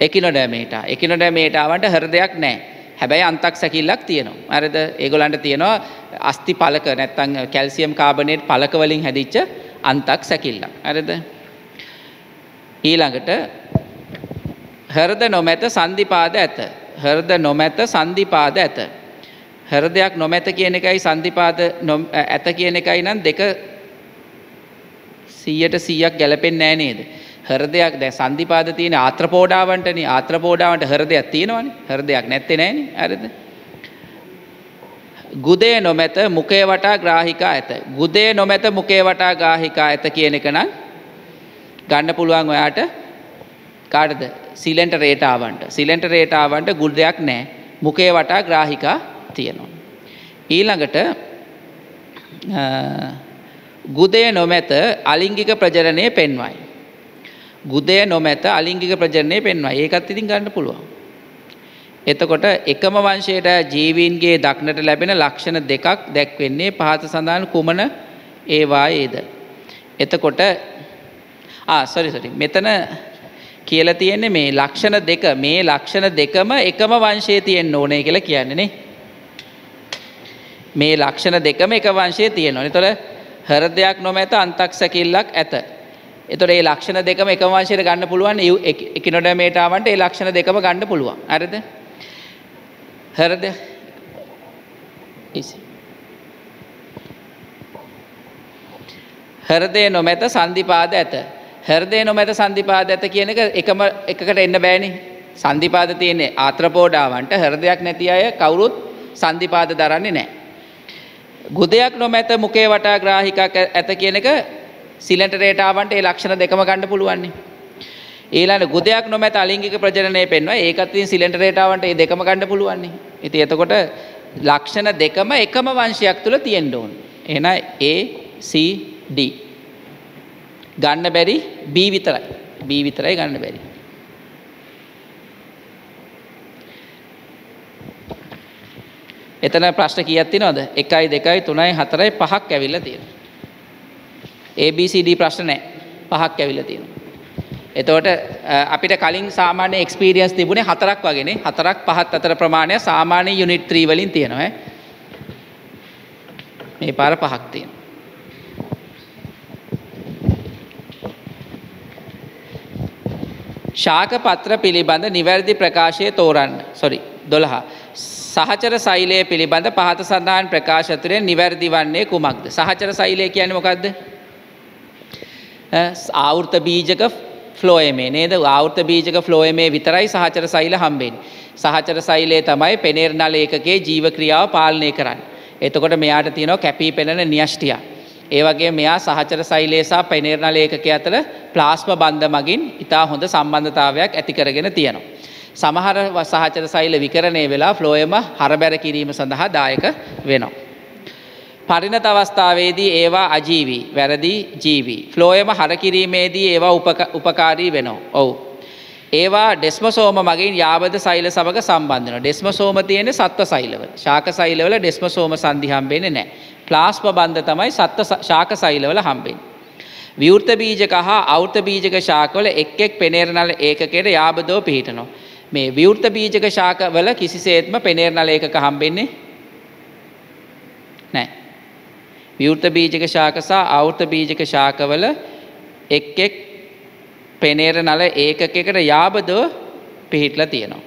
එකිනොඩෑමේටා. එකිනොඩෑමේටාවන්ට හෘදයක් නැහැ. හැබැයි අන්තක් සැකිල්ලක් තියෙනවා. අරද ඒගොල්ලන්ට තියෙනවා අස්ති පලක නැත්තම් කැල්සියම් කාබනේට් පලක වලින් හැදිච්ච අන්තක් සැකිල්ලක්. හරිද? ඊළඟට හෘද නොමැත සන්ධිපාද ඇත. හෘද නොමැත සන්ධිපාද ඇත. හෘදයක් නොමැත කියන එකයි සන්ධිපාද ඇත කියන එකයි නම් දෙක 100ට 100ක් ගැලපෙන්නේ නැහැ නේද? හෘදයක් දැන් සන්ධිපාද තියෙන ආත්‍රපෝඩාවන්ටනේ ආත්‍රපෝඩාවන්ට හෘදයක් තියෙනවනේ. හෘදයක් නැත්තේ නෑනේ. හරිද? ගුදේ නොමැත මුඛය වටා ග්‍රාහිකා ඇත. ගුදේ නොමැත මුඛය වටා ග්‍රාහිකා ඇත කියන එක නම් ගන්න පුළුවන් ඔයාට කාටද? සිලෙන්ට රේටාවන්ට. සිලෙන්ට රේටාවන්ට ගුදයක් නැහැ. මුඛය වටා ග්‍රාහිකා තියෙනවා. ඊළඟට ගුදය නොමැත අලිංගික ප්‍රජනනය පෙන්වයි. ගුදය නොමැත අලිංගික ප්‍රජනනය පෙන්වයි. ඒකත් ඉතින් ගන්න පුළුවන්. එතකොට එකම වංශයට ජීවීන්ගේ දක්නට ලැබෙන ලක්ෂණ දෙකක් දැක්වෙන්නේ පහත සඳහන් කුමන ඒවායේද. එතකොට සොරි සොරි මෙතන කියල තියෙන්නේ මේ ලක්ෂණ දෙක මේ ලක්ෂණ දෙකම එකම වංශයේ තියෙන්න ඕනේ කියලා කියන්නේ නේ. මේ ලක්ෂණ දෙකම එක වංශයේ තියෙනවා. එතකොට හෘදයක් නොමැත අන්තක් සැකිල්ලක් ඇත. එතකොට මේ ලක්ෂණ දෙකම එක වංශයට ගන්න පුළුවන් එකිනොඩමේටාවන්ට ඒ ලක්ෂණ දෙකම ගන්න පුළුවන්. හරිද? හෘද හෘදය නොමැත සන්ධිපාද ඇත. හෘදය නොමැත සන්ධිපාද ඇත කියන එක එකම එකකට එන්න බෑනේ. සන්ධිපාද තියෙන්නේ ආත්‍රපෝඩාවන්ට හෘදයක් නැති අය කවුරුත් සන්ධිපාද දරන්නේ නැහැ. ගුදයක් නොමැත මුකේ වටා ග්‍රාහිකක් ඇත කියන එක සිලෙන්ටරේටාවන්ට ඒ ලක්ෂණ දෙකම ගන්න පුළුවන්නේ. ඊළඟ ගුදයක් නොමැත අලිංගික ප්‍රජනනය පෙන්වයි. ඒකත් ඉතින් සිලෙන්ටරේටාවන්ට ඒ දෙකම ගන්න පුළුවන්නේ. ඉතින් එතකොට ලක්ෂණ දෙකම එකම වංශයක් තුල තියෙන්න ඕන. එහෙනම් A C D ගන්න බැරි B විතරයි. B විතරයි ගන්න බැරි. එතන ප්‍රශ්න කීයක් තියෙනවද? 1යි 2යි 3යි 4යි 5ක් ඇවිල්ලා තියෙනවා. ABCD ප්‍රශ්න නැහැ. පහක් ඇවිල්ලා තියෙනවා. එතකොට අපිට කලින් සාමාන්‍ය එක්ස්පීරියන්ස් තිබුණේ හතරක් වගේනේ. හතරක් පහත් අතර ප්‍රමාණය සාමාන්‍ය යුනිට් 3 වලින් තියෙනවා මේ පාර පහක් තියෙනවා. ශාක පත්‍ර පිළිබඳ නිවැරදි ප්‍රකාශය තෝරන්න. සොරි 12. සහචර සෛලය පිළිබඳ පහත සඳහන් ප්‍රකාශ අතරේ නිවැරදි වන්නේ කුමක්ද? සහචර සෛලය කියන්නේ මොකක්ද? ආවෘත බීජක ෆ්ලෝයමේ නේද? ආවෘත බීජක ෆ්ලෝයමේ විතරයි සහචර සෛල හම්බෙන්නේ. සහචර සෛලය තමයි පෙනේර් නල ඒකකයේ ජීව ක්‍රියාව පාලනය කරන්නේ. එතකොට මෙයාට තියෙනවා කැපී පෙනෙන න්‍යෂ්ටියක්. ඒ වගේ මෙයා සහචර සෛලය සහ පෙනේර් නල ඒකකය අතර ප්ලාස්ම බන්ධ මගින් ඉතා හොඳ සම්බන්ධතාවයක් ඇති කරගෙන තියෙනවා. සමහර සහචර සෛල විකරණය වෙලා ෆ්ලෝයම හරබැර කිරීම සඳහා දායක වෙනවා. පරිණත අවස්ථාවේදී ඒවා අජීවී වැරදි ජීවී. ෆ්ලෝයම හරකිරීමේදී ඒවා උපකාරී වෙනවා. ඔවු. ඒවා ඩෙස්මසෝම මගින් යාබද සෛල සමඟ සම්බන්ධන ඩෙස්මසෝම තියෙන සත්ව සෛලවල ශාක සෛලවල ඩෙස්මසෝම සන්ධි හම්බෙන්නේ නෑ. ප්ලාස්ම බන්ධ තමයි සත්ව ශාක සෛලවල හම්බෙන්. විවෘත බීජක හා අවෘත බීජක ශාකවල එක් එක් පෙනේරනල ඒකකයට යාබදෝ පිහිටනවා. මේ විවෘත බීජක ශාකවල කිසිසේත්ම පෙනේර් නල ඒකක හම්බෙන්නේ නැහැ. විවෘත බීජක ශාක සහ ආවෘත බීජක ශාකවල එක් එක් පෙනේර නල ඒකකයකට යාබදව පිහිටලා තියෙනවා.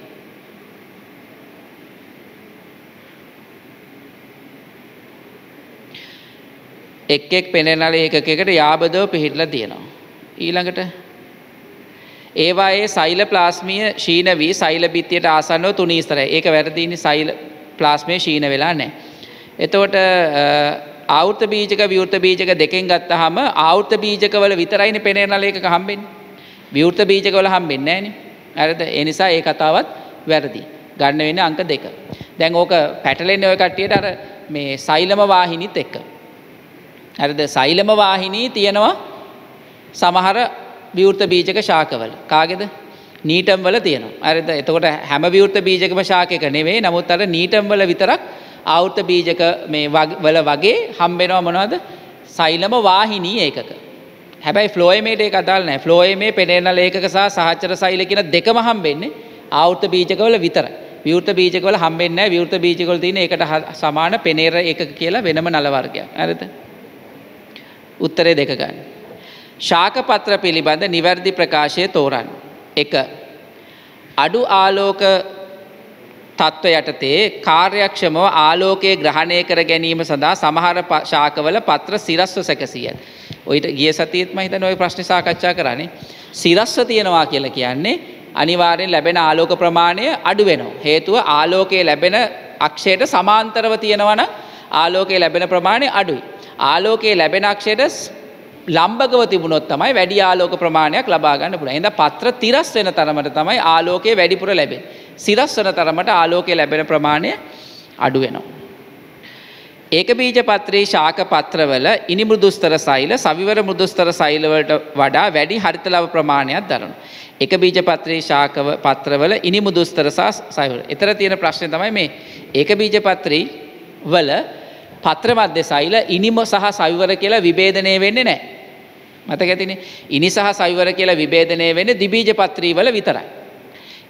එක් එක් පෙනේර නල ඒකකයකට යාබදව පිහිටලා තියෙනවා. ඊළඟට ඒවායේ සෛල ප්ලාස්මිය ශීන වී සෛල බිත්තියට ආසන්නව තුනීස්තරයි ඒක වැරදිනි සෛල ප්ලාස්මය ශීන වෙලා නෑ. එතකොට ආවෘත බීජක විවෘත බීජක දෙකෙන් ගත්තහම ආවෘත බීජකවල විතරයිනේ පෙනේරනල එකක හම්බෙන්නේ. විවෘත බීජකවල හම්බෙන්නේ නෑනේ. හරිද? ඒ නිසා ඒ කතාවත් වැරදි. ගන්න වෙන්නේ අංක දෙක. දැන් ඕක පැටලෙන්නේ ඔය කට්ටියට අර මේ සෛලම වාහිනිත් එක්ක. හරිද? සෛලම වාහිනී තියෙනවා සමහර විවෘත බීජක ශාකවල කාගෙද නීටම් වල තියෙනවා අරද එතකොට හැම විවෘත බීජකම ශාකයක නෙවෙයි නමුත් අර නීටම් වල විතරක් ආවෘත බීජක මේ වල වගේ හම්බෙනවා මොනවද සෛලම වාහිනී ඒකක හැබැයි ෆ්ලෝයමේට ඒක අදාළ නැහැ ෆ්ලෝයමේ පෙනේන ලේඛක සහ සහචර සෛල කියන දෙකම හම්බෙන්නේ ආවෘත බීජකවල විතරයි විවෘත බීජකවල හම්බෙන්නේ නැහැ. විවෘත බීජකවල තියෙන ඒකට සමාන පෙනේර එකක කියලා වෙනම නල වර්ගයක්. හරිද? උත්තරේ දෙක ගන්න. ශාක පත්‍ර පිළිබඳ නිවැරදි ප්‍රකාශය තෝරන්න. 1. අඩු ආලෝක තත්ත්ව යටතේ කාර්යක්ෂමව ආලෝකයේ ග්‍රහණය කර ගැනීම සඳහා සමහර ශාකවල පත්‍ර සිරස්ව සැකසී ඇත. ඔයිට ගිය සතියේත් මම හිතන්නේ ওই ප්‍රශ්නේ සාකච්ඡා කරන්නේ. සිරස්ව තියනවා කියලා කියන්නේ අනිවාර්යෙන් ලැබෙන ආලෝක ප්‍රමාණය අඩු වෙනවා. හේතුව ආලෝකයේ ලැබෙන අක්ෂයට සමාන්තරව තියෙනවනම් ආලෝකයේ ලැබෙන ප්‍රමාණය අඩුයි. ආලෝකයේ ලැබෙන අක්ෂයට ලම්බගව තිබුණොත් තමයි වැඩි ආලෝක ප්‍රමාණයක් ලබා ගන්න පුළුවන්. එහෙනම් පත්‍ර තිරස් වෙන තරමට තමයි ආලෝකය වැඩිපුර ලැබෙන්නේ. සිරස් වෙන තරමට ආලෝකය ලැබෙන ප්‍රමාණය අඩු වෙනවා. ඒක බීජ පත්‍රයේ ශාක පත්‍රවල ඉනි මෘදුස්තර සෛල සවිවර මෘදුස්තර සෛලවලට වඩා වැඩි හරිත ලව ප්‍රමාණයක් දරනවා. එක බීජ පත්‍රයේ ශාකව පත්‍රවල ඉනි මෘදුස්තර සහ සෛල. ඊතර තියෙන ප්‍රශ්නේ තමයි මේ ඒක බීජ පත්‍රයේ වල පත්‍ර මධ්‍ය සෛල ඉනිම සහ සවිවර කියලා විභේදනය වෙන්නේ නැහැ. මතක ඇතිනේ. ඉනි සහ සවිවර කියලා විභේදනය වෙන්නේ දිබීජ පත්‍රී වල විතරයි.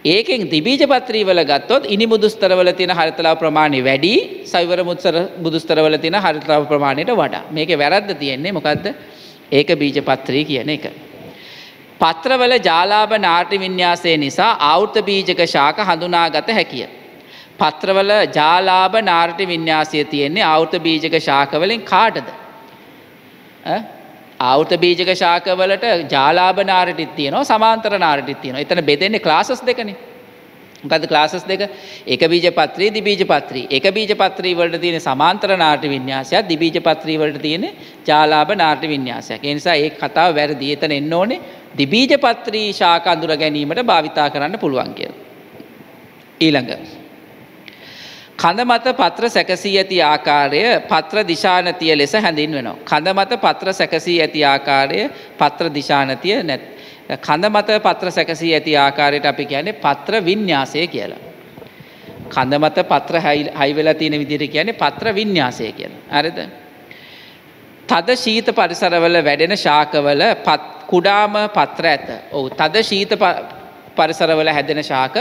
ඒකෙන් දිබීජ පත්‍රී වල ගත්තොත් ඉනි මුදුස්තරවල තියෙන හරිතලාව ප්‍රමාණය වැඩි සවිවර මුත්සර බුදුස්තරවල තියෙන හරිතලාව ප්‍රමාණයට වඩා. මේකේ වැරද්ද තියෙන්නේ මොකද්ද? ඒක බීජ පත්‍රී කියන එක. පත්‍රවල ජාලාභ නාට්‍ය වින්‍යාසය නිසා ආවෘත බීජක ශාක හඳුනාගත හැකිය. පත්‍රවල ජාලාභ නාර්ටි වින්‍යාසය තියෙන්නේ ආවෘත බීජක ශාකවලින් කාටද ආවෘත බීජක ශාකවලට ජාලාභ නාරටිත් තියෙනවා සමාන්තර නාරටිත් තියෙනවා. එතන බෙදෙන්නේ ක්ලාසස් දෙකනේ. මොකද ක්ලාසස් දෙක? එක බීජ පත්‍රී දිබීජ පත්‍රී. එක බීජ පත්‍රී වලට තියෙන සමාන්තර නාට්‍ය වින්‍යාසයක් දිබීජ පත්‍රී වලට තියෙන ජාලාභ නාට්‍ය වින්‍යාසයක් ඒ නිසා ඒ කතාව වැරදි. එතන එන්න ඕනේ දිබීජ පත්‍රී ශාක අඳුර ගැනීමට භාවිතා කරන්න පුළුවන් කියලා. ඊළඟ කඳ මත පත්‍ර සැකසී ඇති ආකාරය පත්‍ර දිශානතිය ලෙස හැඳින්වෙනවා. කඳ මත පත්‍ර සැකසී ඇති ආකාරය පත්‍ර දිශානතිය නැත්. කඳ මත පත්‍ර සැකසී ඇති ආකාරයට අපි කියන්නේ පත්‍ර විඤ්ඤාසය කියලා. කඳ මත පත්‍ර හයි වෙලා තියෙන විදිහට කියන්නේ පත්‍ර විඤ්ඤාසය කියලා. හරිද? තද ශීත පරිසරවල වැඩෙන ශාකවල කුඩාම පත්‍ර ඇත. ඔව් තද ශීත පරිසරවල හැදෙන ශාක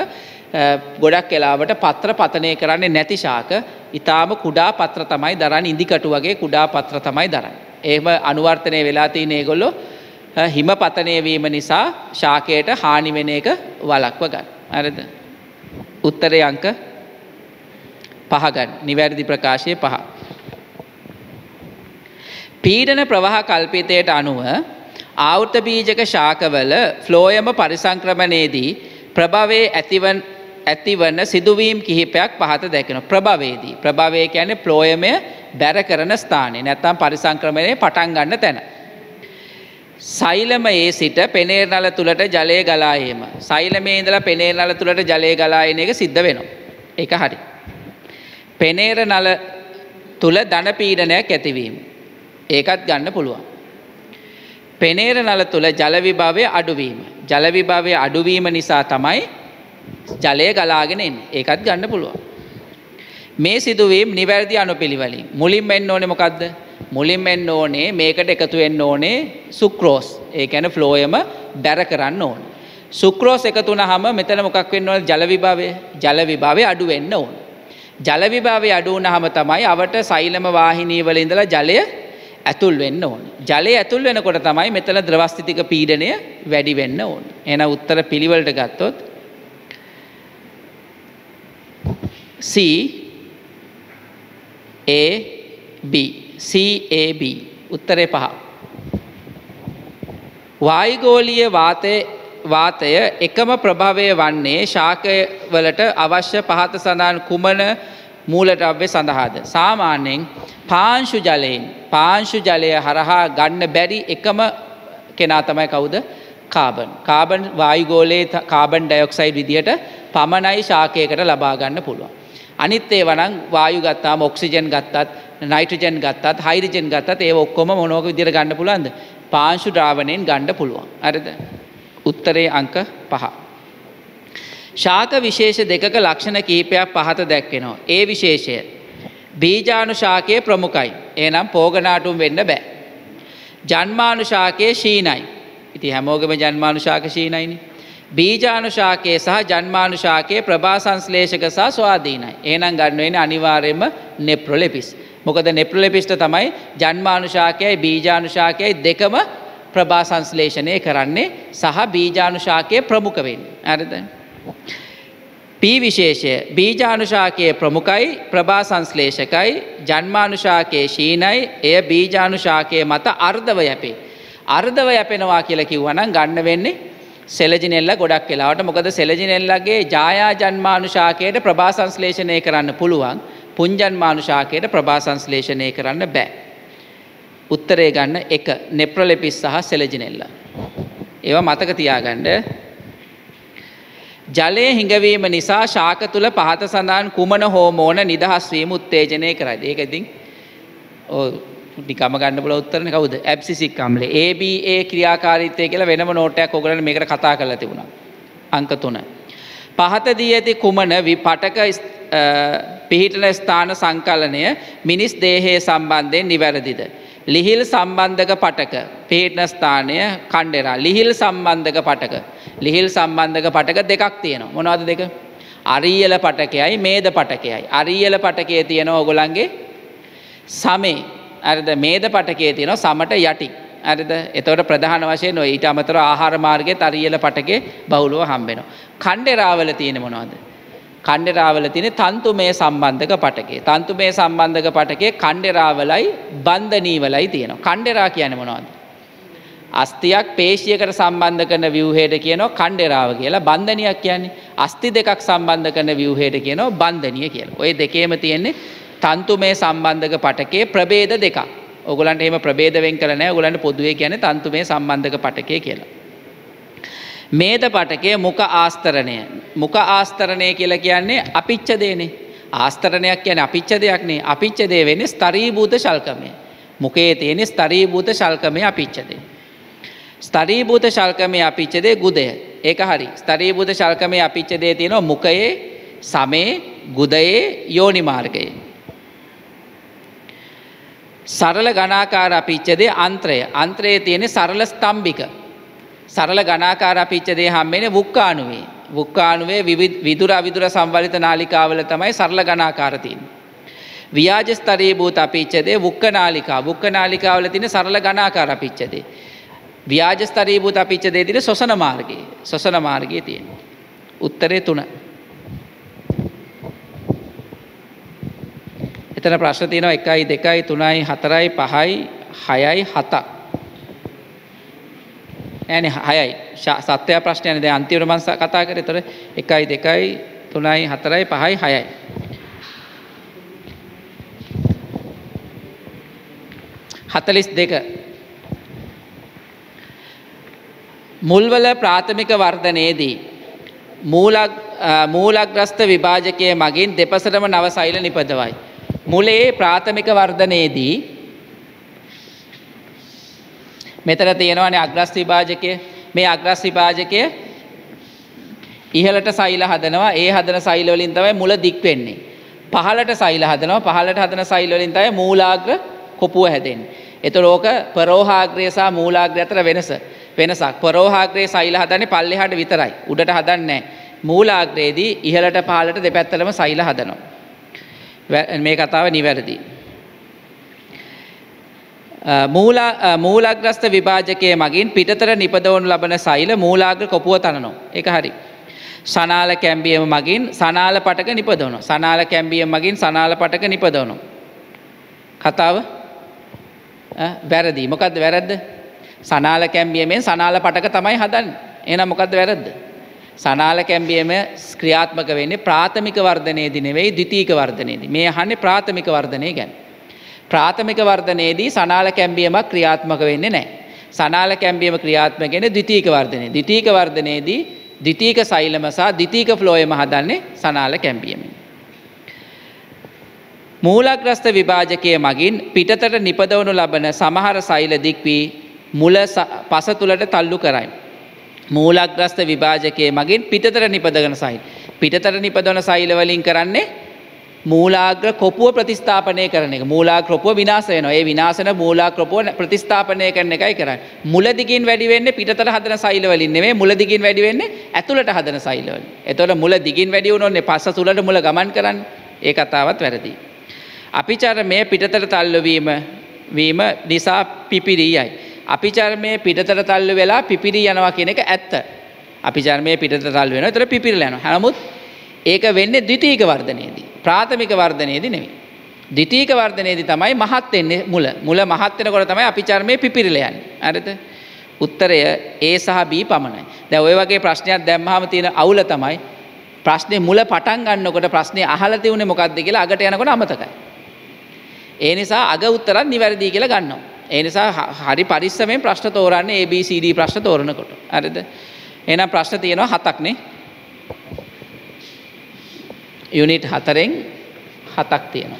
ගොඩක් වෙලාවට පත්‍ර පතනය කරන්නේ නැති ශාක ඉතාම කුඩා පත්‍ර තමයි දරන්න ඉදිකටු වගේ කුඩා පත්‍ර තමයි දරන්න. එහෙම අනුවර්තනය වෙලා තියෙන ඒගොල්ලෝ හිම පතනය වීම නිසා ශාකයට හානි වෙන එක වළක්ව ගන්න. හරිද? උත්තරේ අංක පහ ගන්න. නිවැරදි ප්‍රකාශය පහ. පීඩන ප්‍රවාහ කල්පිතයට අනුව ආවෘත බීජක ශාකවල ෆ්ලෝයම පරිසංක්‍රමණයේදී ප්‍රභවයේ ඇතිවන් ඇතිවන සිදුවීම් කිහිපයක් පහත දැකෙන ප්‍රභවේදී. ප්‍රභවය කියන්නේ ප්ලෝයමය බැර කරන ස්ථානය නැත්තම් පරිසංක්‍රමණය පටන් ගන්න තැන. සෛලමයේ සිට පෙනේරනල තුළට ජලය ගලායේම. සෛලමේ ඉඳලා පෙනේරනල තුළට ජලය ගලායන එක සිද්ධ වෙනවා. ඒක හරි. පෙනේර නල තුළ ධනපීඩනයක් ඇතිවීම. ඒකත් ගන්න පුළුවන්. පෙනේර නල තුළ ජලවිභාවය අඩුවීම. ජලවිභාවය අඩුවීම නිසා තමයි ජලය ගලාගෙන එන්නේ. ඒකත් ගන්න පුළුවන්. මේ සිදුවීම් නිවැරදි අනුපිළිවෙලින් මුලින්ම එන්න ඕනේ මොකද්ද? මුලින්ම එන්න ඕනේ මේකට එකතු වෙන්න ඕනේ සුක්‍රෝස්. ඒ කියන්නේ ෆ්ලෝයම බැර කරන්න ඕනේ. සුක්‍රෝස් එකතු වුණාම මෙතන මොකක් වෙන්න ඕනේ? ජල විභවය. ජල විභවය අඩු වෙන්න ඕනේ. ජල විභවය අඩු වුණාම තමයි අවට සෛලම වාහිනී වල ඉඳලා ජලය ඇතුල් වෙන්න ඕන. ජලය ඇතුල් වෙනකොට තමයි මෙතන ද්‍රවස්ථිතික පීඩනය වැඩි වෙන්න ඕන. එන උත්තර පිළිවලට ගත්තොත් C A B C A B උත්තරේ පහ. වායුගෝලීය වාතය වාතය එකම ප්‍රභවය වන්නේ ශාකය වලට අවශ්‍ය පහත සඳහන් කුමන මූලද්‍රව්‍ය සඳහාද. සාමාන්‍යයෙන් පාංශු ජලයෙන් පාංශු ජලය හරහා ගන්න බැරි එකම කෙනා තමයි කවුද කාබන්. කාබන් වායුගෝලයේ කාබන් ඩයොක්සයිඩ් විදියට පමණයි ශාකයකට ලබා ගන්න පුළුවන්. අනිත් ඒවා නම් වායු ගත්තාම ඔක්සිජන් ගත්තත් නයිට්‍රජන් ගත්තත් හයිඩ්‍රජන් ගත්තත් ඒව ඔක්කොම මොනෝක විදියට ගන්න පුළුවන්ද? පාංශු ද්‍රාවණයෙන් ගන්න පුළුවන්. හරිද? උත්තරේ අංක 5. ශාක විශේෂ දෙකක ලක්ෂණ කීපයක් පහත දැක්වෙනවා. ඒ විශේෂය බීජානුශාකය ප්‍රමුඛයි. එහෙනම් පෝගනාටුම් වෙන්න බෑ. ජන්මානුශාකයේ ශීනයි. ඉතින් හැමෝගෙම ජන්මානුශාක ශීනයිනේ. බීජානුශාකයේ සහ ජන්මානුශාකයේ ප්‍රභාසංස්ලේෂක සහ ස්වාධීනයි. එහෙනම් ගන්න වෙන්නේ අනිවාර්යයෙන්ම නෙප්‍රොලෙපිස්. මොකද නෙප්‍රොලෙපිස්ට තමයි ජන්මානුශාකයයි බීජානුශාකයයි දෙකම ප්‍රභාසංස්ලේෂණය කරන්නේ සහ බීජානුශාකය ප්‍රමුඛ වෙන්නේ. හරිද? පී විශේෂය බීජානුශාකයේ ප්‍රමුඛයි ප්‍රභා සංශ්ලේෂකයි ජන්මානුශාකයේ ශීනයි එය බීජානුශාකයේ මත අර්ධව යැපේ. අර්ධව යැපෙනවා කියලා කිව්වනම් ගන්න වෙන්නේ සෙලජිනෙල්ල ගොඩක් වෙලාවට මොකද සෙලජිනෙල්ලගේ ජායා ජන්මානුශාකයට ප්‍රභා සංශ්ලේෂණය කරන්න පුළුවන් පුංජන්මානුශාකයට ප්‍රභා සංශ්ලේෂණය කරන්න බෑ. උත්තරේ ගන්න එක නෙප්‍රලෙපිස් සහ සෙලජිනෙල්ල. ඒවා මතක තියාගන්න ජලය හිඟවීම නිසා ශාක තුළ පහත සඳහන් කුමන හෝමෝන නිදහස්වීම උත්තේජනය කරයි. ඒක ඉතින් නිකම ගන්න බල උත්තරන කවුද? ඇබ්සිසික් කම්ල. ABA ක්‍රියාකාරීත්වය කියලා වෙනම නෝටයක් ඔගලන් මේකට කතා කරලා තිබුණා. අංක තුන. පහත දී ඇති කුමන විපටක පිහිටන ස්ථාන සංකලනය මිනිස් දේහයේ සම්බන්ධයෙන් නිවැරදිද. ලිහිල් සම්බන්ධක පටක පේටන ස්ථානය කණ්ඩෙරා. ලිහිල් සම්බන්ධක පටක. ලිහිල් සම්බන්ධක පටක දෙකක් තියෙනවා. මොනවද දෙක? අරීයල පටකයයි මේද පටකයයි. අරීයල පටකය තියෙනවා ඔගොලන්ගේ සමේ. අරද මේද පටකේ තියෙනවා සමට යටි ඇරද එතවට ප්‍රධාන වශයෙන් නො ඊට අමතර ආහාර මාර්ගය තරියල පටකේ බවුලුව හම්බෙනවා. කණ්ඩෙරාවල තියෙන මොනවද. කණ්ඩෙරාවල තියෙන තන්තුමේ සම්බන්ධක පටකේ තන්තුමේ සම්බන්ධක පටකේ කණ්ඩෙරාවලයි බන්ධනීවලයි තියෙනවා. කණ්ඩෙරා කියන මොනවද. අස්තියක් පේශියකට සම්බන්ධ කරන විවහයට කියනවා කණ්ඩෙරාව කියලා බන්ධනයක් කියන්නේ අස්ති දෙකක් සම්බන්ධ කරන විවහයට කියනවා බන්ධනය කියලා. ඔය දෙකේම තියෙන්නේ තන්තුමේ සම්බන්ධක පටකේ ප්‍රබේද දෙකක්. ඔගලන්ට එහෙම ප්‍රබේද වෙන් කළ නැහැ. ඔයගලන්ට පොදුවේ කියන්නේ තන්තුමේ සම්බන්ධක පටකය කියලා. මේද පටකය මුඛ ආස්තරණය. මුඛ ආස්තරණය කියලා කියන්නේ අපිච්ච දේනේ. ආස්තරණයක් කියන්නේ අපිච්ච දෙයක් නේ. අපිච්ච දේ වෙන්නේ ස්තරීභූත ශල්කමය. මුඛයේ තියෙන ස්තරීභූත ශල්කමය අපිච්ච දේ. ස්තරීභූත ශල්කමේ අපිච්ච දේ ගුදය. ඒක හරි. ස්තරීභූත ශල්කමේ අපිච්ච දේ තියෙනවා මුඛයේ, සමේ, ගුදයේ, යෝනි මාර්ගයේ. සරල ගනාකාර අපිච්චදේ අන්ත්‍රය. අන්ත්‍රයේ තියෙන සරල ස්තම්භික. සරල ගනාකාර අපිච්චදේ හම්බෙන වුක්කානුවේ වුක්කානුවේ විදුර අවිදුර සම්වලිත නාලිකාවල තමයි සරල ගනාකාර තියෙන්නේ. ව්‍යාජ ස්තරී භූත අපිච්චදේ වුක්ක නාලිකා. වුක්ක නාලිකාවල තියෙන සරල ගනාකාර අපිච්චදේ. ව්‍යාජ ස්තරී භූත අපිච්චදේ තියෙන ශ්වසන මාර්ගයේ. ශ්වසන මාර්ගයේ තියෙන උත්තරේ තුන. එතන ප්‍රශ්න තියෙනවා එකයි දෙකයි තුනයි හතරයි පහයි හයයි හතක් ෑන හයයි. සත්‍යය ප්‍රශ්නයන ද අන්තිවර මන්ස කතා කර. තොර එකයි දෙකයි තුනයි හතරයි පහයි හයයි. හතලිස් දෙක. මුල්වල ප්‍රාථමික වර්ධනයේදී මූලග්‍රස්ත විභාජකය මගින් දෙපසටම නව සෛල නිපදවයි. මුලේ ප්‍රාථමික වර්ධනයේදී මෙතන තියෙනවානේ අග්‍රස් විභාජකය. මේ අග්‍රස් විභාජකය ඉහළට සෛල හදනවා. ඒ හදන සෛල වලින් තමයි මුල දික් වෙන්නේ. පහළට සෛල හදනවා. පහළට හදන සෛල වලින් තමයි මූලාග්‍ර කොපුව හැදෙන්නේ. එතකොට ඕක පරෝහාග්‍රය සහ මූලාග්‍රය අතර වෙනස. වෙනසක්. පරෝහාග්‍රයේ සෛල හදන්නේ පල්ලෙහාට විතරයි. උඩට හදන්නේ නැහැ. මූලාග්‍රයේදී ඉහළට පහළට දෙපැත්තටම සෛල හදනවා. මේ කතාව නිවැරදි. මූලග්‍රස්ත විභාජකය මගින් පිටතර නිපදවනු ලබන සයිල මූලාග්‍ර කොපුව තනනවා. එක හරි. සනාල කැම්බියම මගින් සනාල පටක නිපදවන. සනාල කැම්බියම මගින් සනාල පටක නිපදවනු. කතාව වැරදි මොකක්ද වැරද්ද සනාල කැම්බියමෙන් සනාල පටක තමයි හදන්න එන මොකක්ද වැරද්ද. සනාල කැම්බියම ක්‍රියාත්මක වෙන්නේ ප්‍රාථමික වර්ධනයේදී නෙවෙයි ද්විතීක වර්ධනයේදී. මේ අහන්නේ ප්‍රාථමික වර්ධනය ගැන. ප්‍රාථමික වර්ධනයේදී සනාල කැම්බියමක් ක්‍රියාත්මක වෙන්නේ නැහැ. සනාල කැම්බියම ක්‍රියාත්මක වෙන්නේ ද්විතීක වර්ධනයේ. ද්විතීක වර්ධනයේදී ද්විතීක සෛලම සහ ද්විතීක ෆ්ලෝයම හදන්නේ සනාල කැම්බියමෙන්. මූලග්‍රස්ත විභාජකය මගින් පිටතට නිපදවනු ලබන සමහර සෛල දික් වී මුල පස තුළට තල්ලු කරයි. මූලග්‍රස්ත විභාජකය මගින් පිටතර නිපදගන සයිල්. පිටතර නිපදවන සෛලවලින් කරන්නේ මූලාග්‍ර කොපුව ප්‍රතිස්ථාපනය කරන එක. මූලාක්‍රොපුව විනාශ වෙනවා. ඒ විනාශන මූලාක්‍රොපුව ප්‍රතිස්ථාපනය කරන එකයි කරන්නේ. මුලදිගින් වැඩි වෙන්නේ පිටතට හදන සෛල වලින් නෙමෙයි. මුලදිගින් වැඩි වෙන්නේ ඇතුළට හදන සෛල වලින්. එතකොට මුල දිගින් වැඩි වුණොත්නේ පස්ස තුලට මුල ගමන් කරන්නේ. ඒ කතාවත් වැරදි අපිචර්මය පිටතට තල්ලුවීම වීම නිසා පිපිරීයයි අපිචර්මය පිටතට තල්ලු වෙලා පිපිරී යනවා කියන එක ඇත්ත අපිචර්මය පිටත තල්ලු වෙනවා එතකොට පිපිරිලා යනවා නමුත් ඒක වෙන්නේ ද්විතීක වර්ධනයේදී ප්‍රාථමික වර්ධනයේදී නෙවෙයි. ද්විතීක වර්ධනයේදී තමයි මහත් වෙන්නේ මුල. මුල මහත් වෙනකොට තමයි අපි චර්මයේ පිපිරිලා යන්නේ. හරිද? උත්තරය A සහ B පමණයි. දැන් ওই වගේ ප්‍රශ්නයක් දැම්මහම තියෙන අවුල තමයි ප්‍රශ්නේ මුල පටන් ගන්නකොට ප්‍රශ්නේ අහලා තියුනේ මොකද්ද කියලා අගට යනකොට අමතකයි. ඒ නිසා අග උත්තරත් නිවැරදි කියලා ගන්නවා. ඒ නිසා හරි පරිස්සමෙන් ප්‍රශ්න තෝරන්නේ A B C D ප්‍රශ්න තෝරනකොට. හරිද? එහෙනම් ප්‍රශ්න තියෙනවා හතක් නේ. යුනිට් හතරෙන් හතක් තියෙනවා.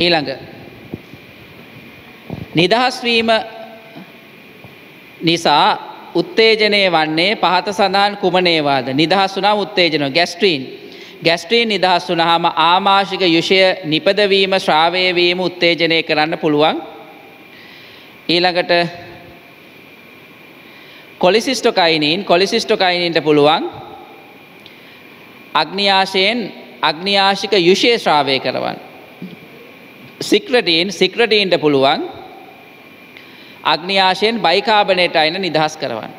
ඊළඟ නිදහස්වීම නිසා උත්තේජනය වන්නේ පහත සඳහන් කුමනේවාද නිදහස් වුනා උත්තේජනව. ගැස්ට්‍රීන් ගැස්ට්‍රීන් නිදහස් වුනහම ආමාශික යුෂය නිපදවීම ශ්‍රාවයවීම උත්තේජනය කරන්න පුළුවන්. ඊළඟට කොලිසිස්ටොකයිනීන්. කොලිසිස්ටොකයිනීන්ට පුළුවන් අග්නියාශයෙන් අග්නියාශික යුෂය ශ්‍රාවය කරවන් සික්‍රටීන්. සික්‍රටීන්ට පුළුවන් අග්නියාශයෙන් බයිකාබනයට අයින නිදහස් කරවන්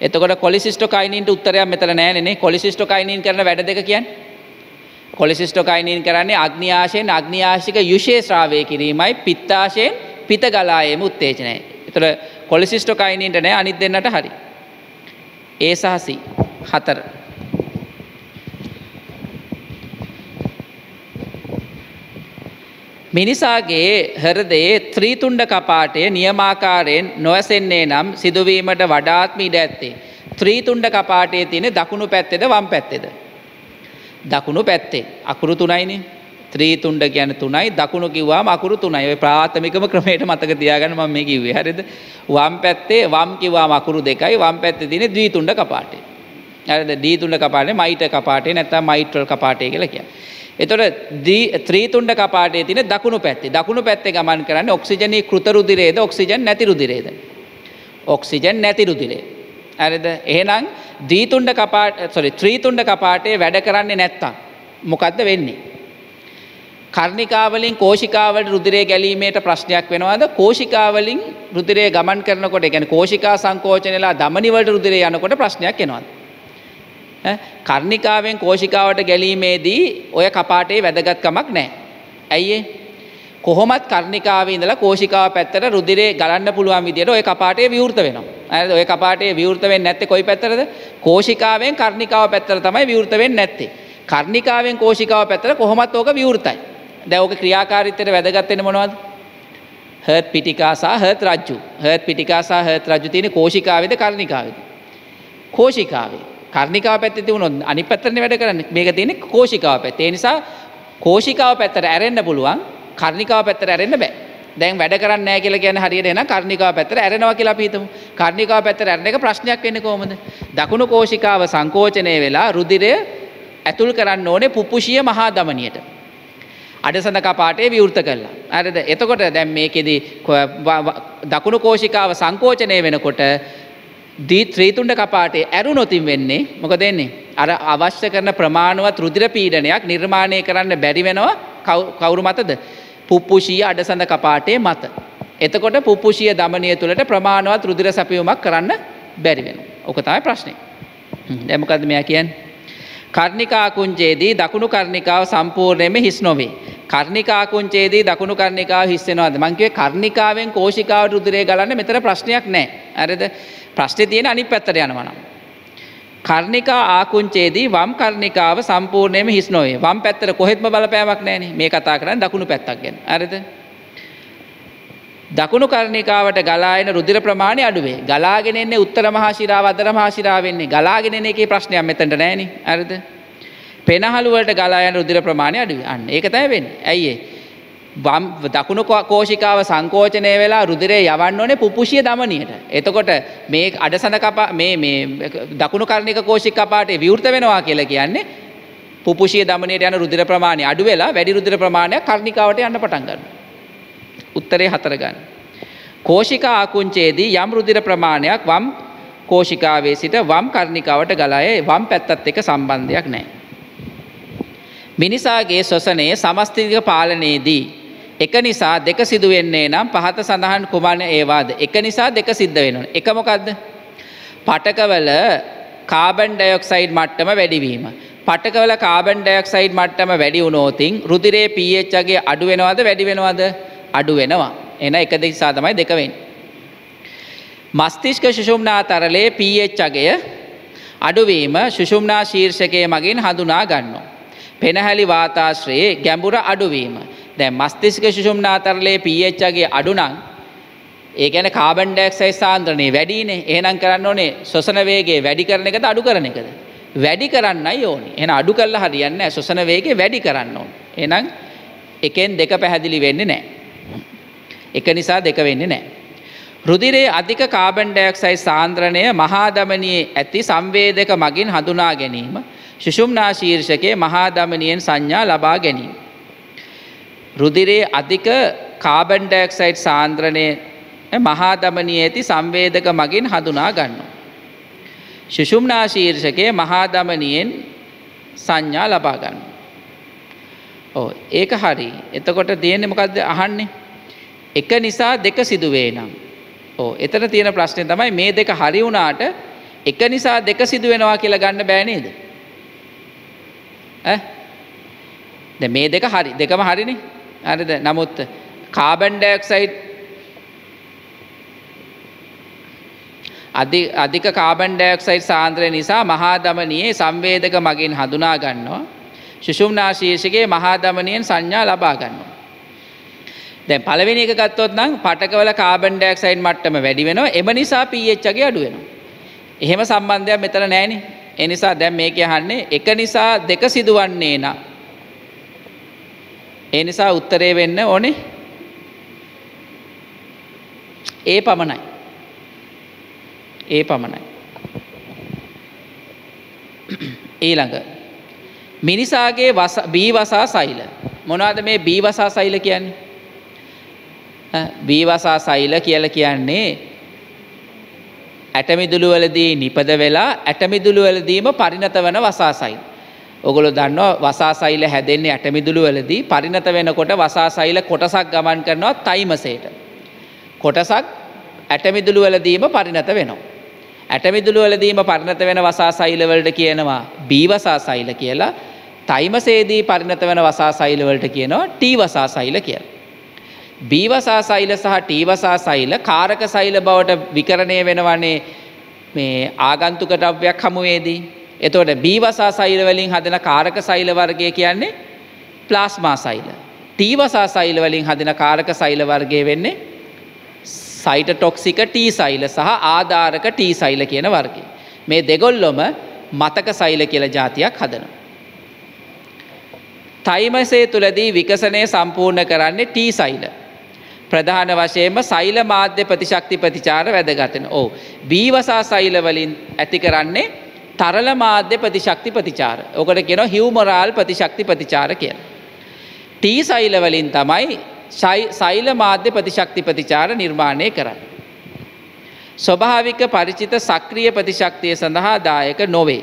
එතකොට කොලිසිස්ටොකයිනීන්ට උත්තරයක් මෙතන නෑනේ කොලිසිස්ටොකයිනීන් කරන වැඩ දෙක කියන්නේ කොලිසිස්ටෝකයිනීන් කරන්නේ අග්නියාශයෙන් අග්නියාශික යුෂේ ශ්‍රාවය කිරීමයි පිත්තාශයෙන් පිත ගලායම උත්තේජනය. එතර කොලිසිස්ටෝකයිනීන්ට නෑ අනිත් දෙන්නට හරි. ඒ සහසි හතර. මිනිසාගේ හරදේ ත්‍රීතුන්ඩ කපාටය නියමාකාරයෙන් නොවසෙන්නේ නම් සිදුවීමට වඩාත්ම ඉඩ ඇත්තේ. ත්‍රීතුන්ඩ කපාටේ තියෙන දකුණු පැත්තෙද වම් පැත්තෙද. දකුණු පැත්තේ. අකුරු තුනයිනේ. ත්‍රීතුන්ඩ කියන තුනයි දකුණු කිව්වාම අකුරු තුනයි. ඔය ප්‍රාථමිකම ක්‍රමයට මතක තියාගන්න මම මේ කිව්වේ. හරිද? වම් පැත්තේ වම් කිව්වාම අකුරු දෙකයි වම් පැත්තේ තියෙන ද්විතුන්ඩ කපාටේ. හරිද? ද්විතුන්ඩ කපාටේ මයිට කපාටේ නැත්නම් මයිට්‍රල් කපාටේ කියලා කියන්නේ. එතකොට ත්‍රීතුන්ඩ කපාටේ තියෙන දකුණු පැත්තේ. දකුණු පැත්තේ ගමන් කරන්නේ ඔක්සිජනී කෘත රුධිරයේද ඔක්සිජන් නැති රුධිරයේද ඔක්සිජන් නැති රුධිරේ. හරිද? එහෙනම් දීතුන්ඩ කපාට සොරි ත්‍රීතුන්ඩ කපාටේ වැඩ කරන්නේ නැත්තම් මොකක්ද වෙන්නේ. කර්ණිකාවලින් කෝෂිකාවට රුදිරේ ගැලීමට ප්‍රශ්නයක් වෙනවාද? කෝෂිකාවලින් රුදිරේ ගමන් කරනකොට ගැන කෝෂිකා සංකෝචනලා දමනිවලට රුදිරේ යනකොට ප්‍රශ්නයක් එනවාද. කර්ණිකාවෙන් කෝෂිකාවට ගැලීමේදී ඔය කපාටේ වැදගත්කමක් නෑ. ඇයිඒ. කොහොමත් කර්ණිකාව ඉඳලා කෝෂිකාව පැත්තට රුදිරේ ගලන්න පුළුවන් විදියට ඔය කපාටේ විවෘත වෙනවා. ඇයි ඔය කපාටේ විවෘත වෙන්නේ නැත්තේ කොයි පැත්තටද? කෝෂිකාවෙන් කර්ණිකාව පැත්තට තමයි විවෘත වෙන්නේ නැත්තේ. කර්ණිකාවෙන් කෝෂිකාව පැත්තට කොහොමත් ඕක විවෘතයි. දැන් ඕක ක්‍රියාකාරීත්වයට වැදගත් වෙන්නේ මොනවද? හර්ත් පිටිකා සහ හර්ත් රජ්ජු. හර්ත් පිටිකා සහ හර්ත් රජ්ජු තියෙන කෝෂිකාවේද කර්ණිකාවේද? කෝෂිකාවේ. කර්ණිකාව පැත්තේ තිබුණොත් අනිත් පැත්තටනේ වැඩ කරන්නේ. මේක තියෙන්නේ කෝෂිකාව පැත්තේ. ඒ නිසා කෝෂිකාව පැත්තට ඇරෙන්න පුළුවන් කර්ණිකාව පැත්තට ඇරෙන්න බෑ. දැන් වැඩ කරන්නේ නැහැ කියලා කියන්නේ හරියට එන කර්ණිකාව පැත්තට ඇරෙනවා කියලා අපි හිතමු. කර්ණිකාව පැත්තට ඇරෙන එක ප්‍රශ්නයක් වෙන්නේ කොහොමද? දකුණු කෝෂිකාව සංකෝචනය වෙලා රුධිරය ඇතුල් කරන්න ඕනේ පුපුෂිය මහා දමනියට. අඩසඳ කපාටේ විවෘත කළා. හරිද? එතකොට දැන් මේකෙදි දකුණු කෝෂිකාව සංකෝචනය වෙනකොට දී ත්‍රීතුන්ඩ කපාටේ ඇරුණොතින් වෙන්නේ මොකද වෙන්නේ? අර අවශ්‍ය කරන ප්‍රමාණවත් රුධිර පීඩනයක් නිර්මාණය කරන්න බැරි වෙනවා කවුරු මතද? පුප්පුෂීය අඩසඳ කපාටේ මත. එතකොට පුප්පුෂීය දමනය තුළට ප්‍රමාණවත් රුධිර සැපයුමක් කරන්න බැරි වෙනවා. ඕක තමයි ප්‍රශ්නේ. දැන් මොකද්ද මෙයා කියන්නේ? කර්ණිකා කුංචේදී දකුණු කර්ණිකාව සම්පූර්ණයෙන්ම හිස් නොවේ. කර්ණිකා කුංචේදී දකුණු කර්ණිකාව හිස් වෙනවද? මං කිව්වේ කර්ණිකාවෙන් කෝෂිකාවට රුධිරය ගලන්න මෙතන ප්‍රශ්නයක් නැහැ. හරිද? ප්‍රශ්නේ තියෙන අනිත් පැත්තට යනවා නම්. කර්ණිකා ආකුංචේදී වම් කර්ණිකාව සම්පූර්ණයෙන්ම හිස් නොවේ. වම් පැත්තට කොහෙත්ම බලපෑමක් නැහැනේ. මේ කතා කරන්නේ දකුණු පැත්තක් ගැන. හරිද? දකුණු කර්ණිකාවට ගලා එන රුධිර ප්‍රමාණය අඩු වේ. ගලාගෙන එන්නේ උත්තර මහා ශිරාව අදර මහා ශිරාව වෙන්නේ. ගලාගෙන එන එකේ ප්‍රශ්නයක් මෙතනට නැහැනේ. හරිද? පෙනහළු වලට ගලා යන රුධිර ප්‍රමාණය අඩු වේ. අන්න ඒක තමයි වෙන්නේ. ඇයි ඒ? දකුණු කෝෂිකාව සංකෝචනය වෙලා රුදිරේ යවන්න ඕනේ පුපුෂිය දමනියට. එතකොට මේ අඩසන කපා මේ මේ දකුණු කර්ණික කෝෂික කපාටේ විවෘත වෙනවා කියලා කියන්නේ පුපුෂිය දමනයට යන රුධිර ප්‍රමාණය අඩු වෙලා වැඩි රුධිර ප්‍රමාණයක් කර්ණිකාවට යන්න පටන් ගන්නවා. උත්තරේ හතර ගන්න. කෝෂිකා ආකුංචයේදී යම් රුධිර ප්‍රමාණයක් වම් කෝෂිකාවේ සිට වම් කර්ණිකාවට ගලාය වම් පැත්තත් එක්ක සම්බන්ධයක් නැහැ. මිනිසාගේ ශ්වසනයේ සමස්තික පාලනයේදී එක නිසා දෙක සිදු වෙන්නේ නම් පහත සඳහන් කුමන ඒවාද එක නිසා දෙක සිද්ධ වෙනවා. එක මොකද්ද? පටකවල කාබන් ඩයොක්සයිඩ් මට්ටම වැඩිවීම. පටකවල කාබන් ඩයොක්සයිඩ් මට්ටම වැඩි වුණොතින් රුධිරයේ pH අගේ අඩු වෙනවද වැඩි වෙනවද? අඩු වෙනවා. එන එක නිසා තමයි දෙක වෙන්නේ. මස්තිෂ්ක සුෂුම්නා තරලයේ pH අගය අඩුවීම සුෂුම්නා ශීර්ෂකය මගින් හඳුනා ගන්නවා. පෙනහැලි වාතාශ්‍රයේ ගැඹුර අඩුවීම. දැන් මස්තිෂ්ක සුෂුම්නා තරලයේ pH අගේ අඩු නම් ඒ කියන්නේ කාබන් ඩයොක්සයිඩ් සාන්ද්‍රණය වැඩිනේ. එහෙනම් කරන්න ඕනේ ශ්වසන වේගය වැඩි කරන එකද අඩු කරන එකද? වැඩි කරන්නයි ඕනේ. එහෙනම් අඩු කළා හරියන්නේ නැහැ. ශ්වසන වේගය වැඩි කරන්න ඕනේ. එහෙනම් එකෙන් දෙක පැහැදිලි වෙන්නේ නැහැ. එක නිසා දෙක වෙන්නේ නැහැ. රුධිරයේ අධික කාබන් ඩයොක්සයිඩ් සාන්ද්‍රණය මහා ධමනියේ ඇති සංවේදක මගින් හඳුනා ගැනීම සුෂුම්නා ශීර්ෂකයේ මහා ධමනියෙන් සංඥා ලබා ගැනීම. රුධිරයේ අධික කාබන් ඩයොක්සයිඩ් සාන්ද්‍රණය මහා ධමනියේ ඇති සංවේදක මගින් හඳුනා ගන්නවා. සුෂුම්නා ශීර්ෂකයේ මහා ධමනියෙන් සංඥා ලබා ගන්නවා. ඔව් ඒක හරි. එතකොට තියෙන්නේ මොකද්ද අහන්නේ? එක නිසා දෙක සිදුවේ නම් ඕ එතන තියෙන ප්‍රශ්නය තමයි මේ දෙක හරි වුණාට එක නිසා දෙක සිදු වෙනවා කියලා ගන්න බෑ නේද? ඈ දැන් මේ දෙක හරි දෙකම හරිනේ. හරිද? නමුත් කාබන් ඩයොක්සයිඩ් අධික කාබන් ඩයොක්සයිඩ් සාන්ද්‍රය නිසා මහා දමනියේ සංවේදක මගින් හඳුනා ගන්නවා. සුෂුම්නා ශීර්ෂකයේ මහා දමනියෙන් සංඥා ලබා ගන්නවා. දැන් පළවෙනි එක ගත්තොත් නම් පටකවල කාබන් ඩයොක්සයිඩ් මට්ටම වැඩි වෙනවා. එම නිසා pH අගේ අඩු වෙනවා. එහෙම සම්බන්ධයක් මෙතන නැහැනේ. ඒ නිසා දැන් මේක අහන්නේ එක නිසා දෙක සිදුවන්නේ නා. ඒ නිසා උත්තරේ වෙන්න ඕනේ ඒ පමණයි. ඒ පමණයි. ඊළඟ මිනිසාගේ බීවසා සෛල මොනවද මේ බීවසා සෛල කියන්නේ? බීවසා සෛල කියල කියන්නේ ඇටමිදුළුවලදී නිපද වෙලා ඇටමිදුළුවලදීම පරිණත වන වසාසයිල්. ඔගොලො දන්නවා වසාසයිල හැදෙන්නේ ඇටමිදුළුවලදී පරිණත වෙනකොට වසාසයිල කොටසක් ගමන් කරනවා තයිමසේට. කොටසක් ඇටමිදුළුවලදීම පරිණත වෙනවා. ඇටමිදුළුවලදීම පරිණත වෙන වසාසයිලවලට කියනවා බීවසා සයිල කියලා තයිමසේදී පරිණත වෙන වසා සයිලවලට කියනවා ටීවසා සයිල කියලා. බීවසා සෛල සහ ටීවසා සෛල කාරක සෛල බවට විකරණය වෙනවන්නේ මේ ආගන්තුක ද්‍රව්‍යයක් හමුවේදී. එතකොට බීවසා සෛල වලින් හදන කාරක සෛල වර්ගය කියන්නේ ප්ලාස්මා සෛල. ටීවසා සෛල වලින් හදන කාරක සෛල වර්ගය වෙන්නේ සයිටටොක්සික ටී සෛල සහ ආධාරක ටී සෛල කියන වර්ගය. මේ දෙගොල්ලොම මතක සෛල කියලා જાතියක් හදනවා. තයිමසේ තුලදී විකසනය සම්පූර්ණ කරන්නේ ටී සෛල. ප්‍රධාන වශයෙන්ම සෛල මාධ්‍ය ප්‍රතිශක්ති ප්‍රතිචාර වැදගතන ඕ. බීවසා සෛලවලින් ඇති කරන්නේ තරල මාධ්‍ය ප්‍රතිශක්ති ප්‍රතිචාර ඕකට කියෙන හිවමරාල් ප්‍රතිශක්ති ප්‍රතිචාර කියල. ටී සෛලවලින් තමයි සෛල මාධ්‍ය ප්‍රතිශක්ති ප්‍රතිචාර නිර්මාණය කරන්න. ස්වභාවික පරිචිත සක්‍රිය ප්‍රතිශක්තිය සඳහා දායක නොවේ.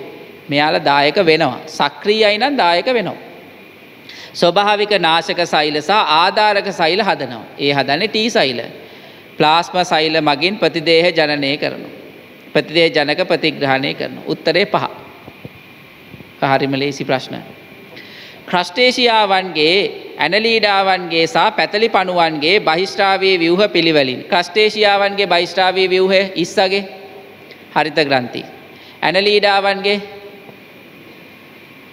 මෙයාල දායක වෙනවා. සක්‍රීයයි නම් දායක වෙනවා. ස්වභාවික නාශක සෛල සහ ආධාරක සෛල හදනවා. ඒ හදන්නේ ටී සෛල. ප්ලාස්ම සෛල මගින් ප්‍රතිදේහ ජනනය කරනවා. ප්‍රතිදේහ ජනක ප්‍රතිග්‍රහණය කරනවා. උත්තරේ පහ. හරිම ලේසි ප්‍රශ්න. ක්‍රස්ටේෂියාවන්ගේ ඇනලීඩාවන්ගේ සහ පැතලි පණුවන්ගේ බහිෂ්ඨාවී ව්‍යවහ පිළිවලින් ක්‍රස්ටේෂියාවන්ගේ බහිෂ්ඨාවී ව්‍යවහ ඉස්සගේ හරිත ග්‍රන්ථි. ඇනලීඩාවන්ගේ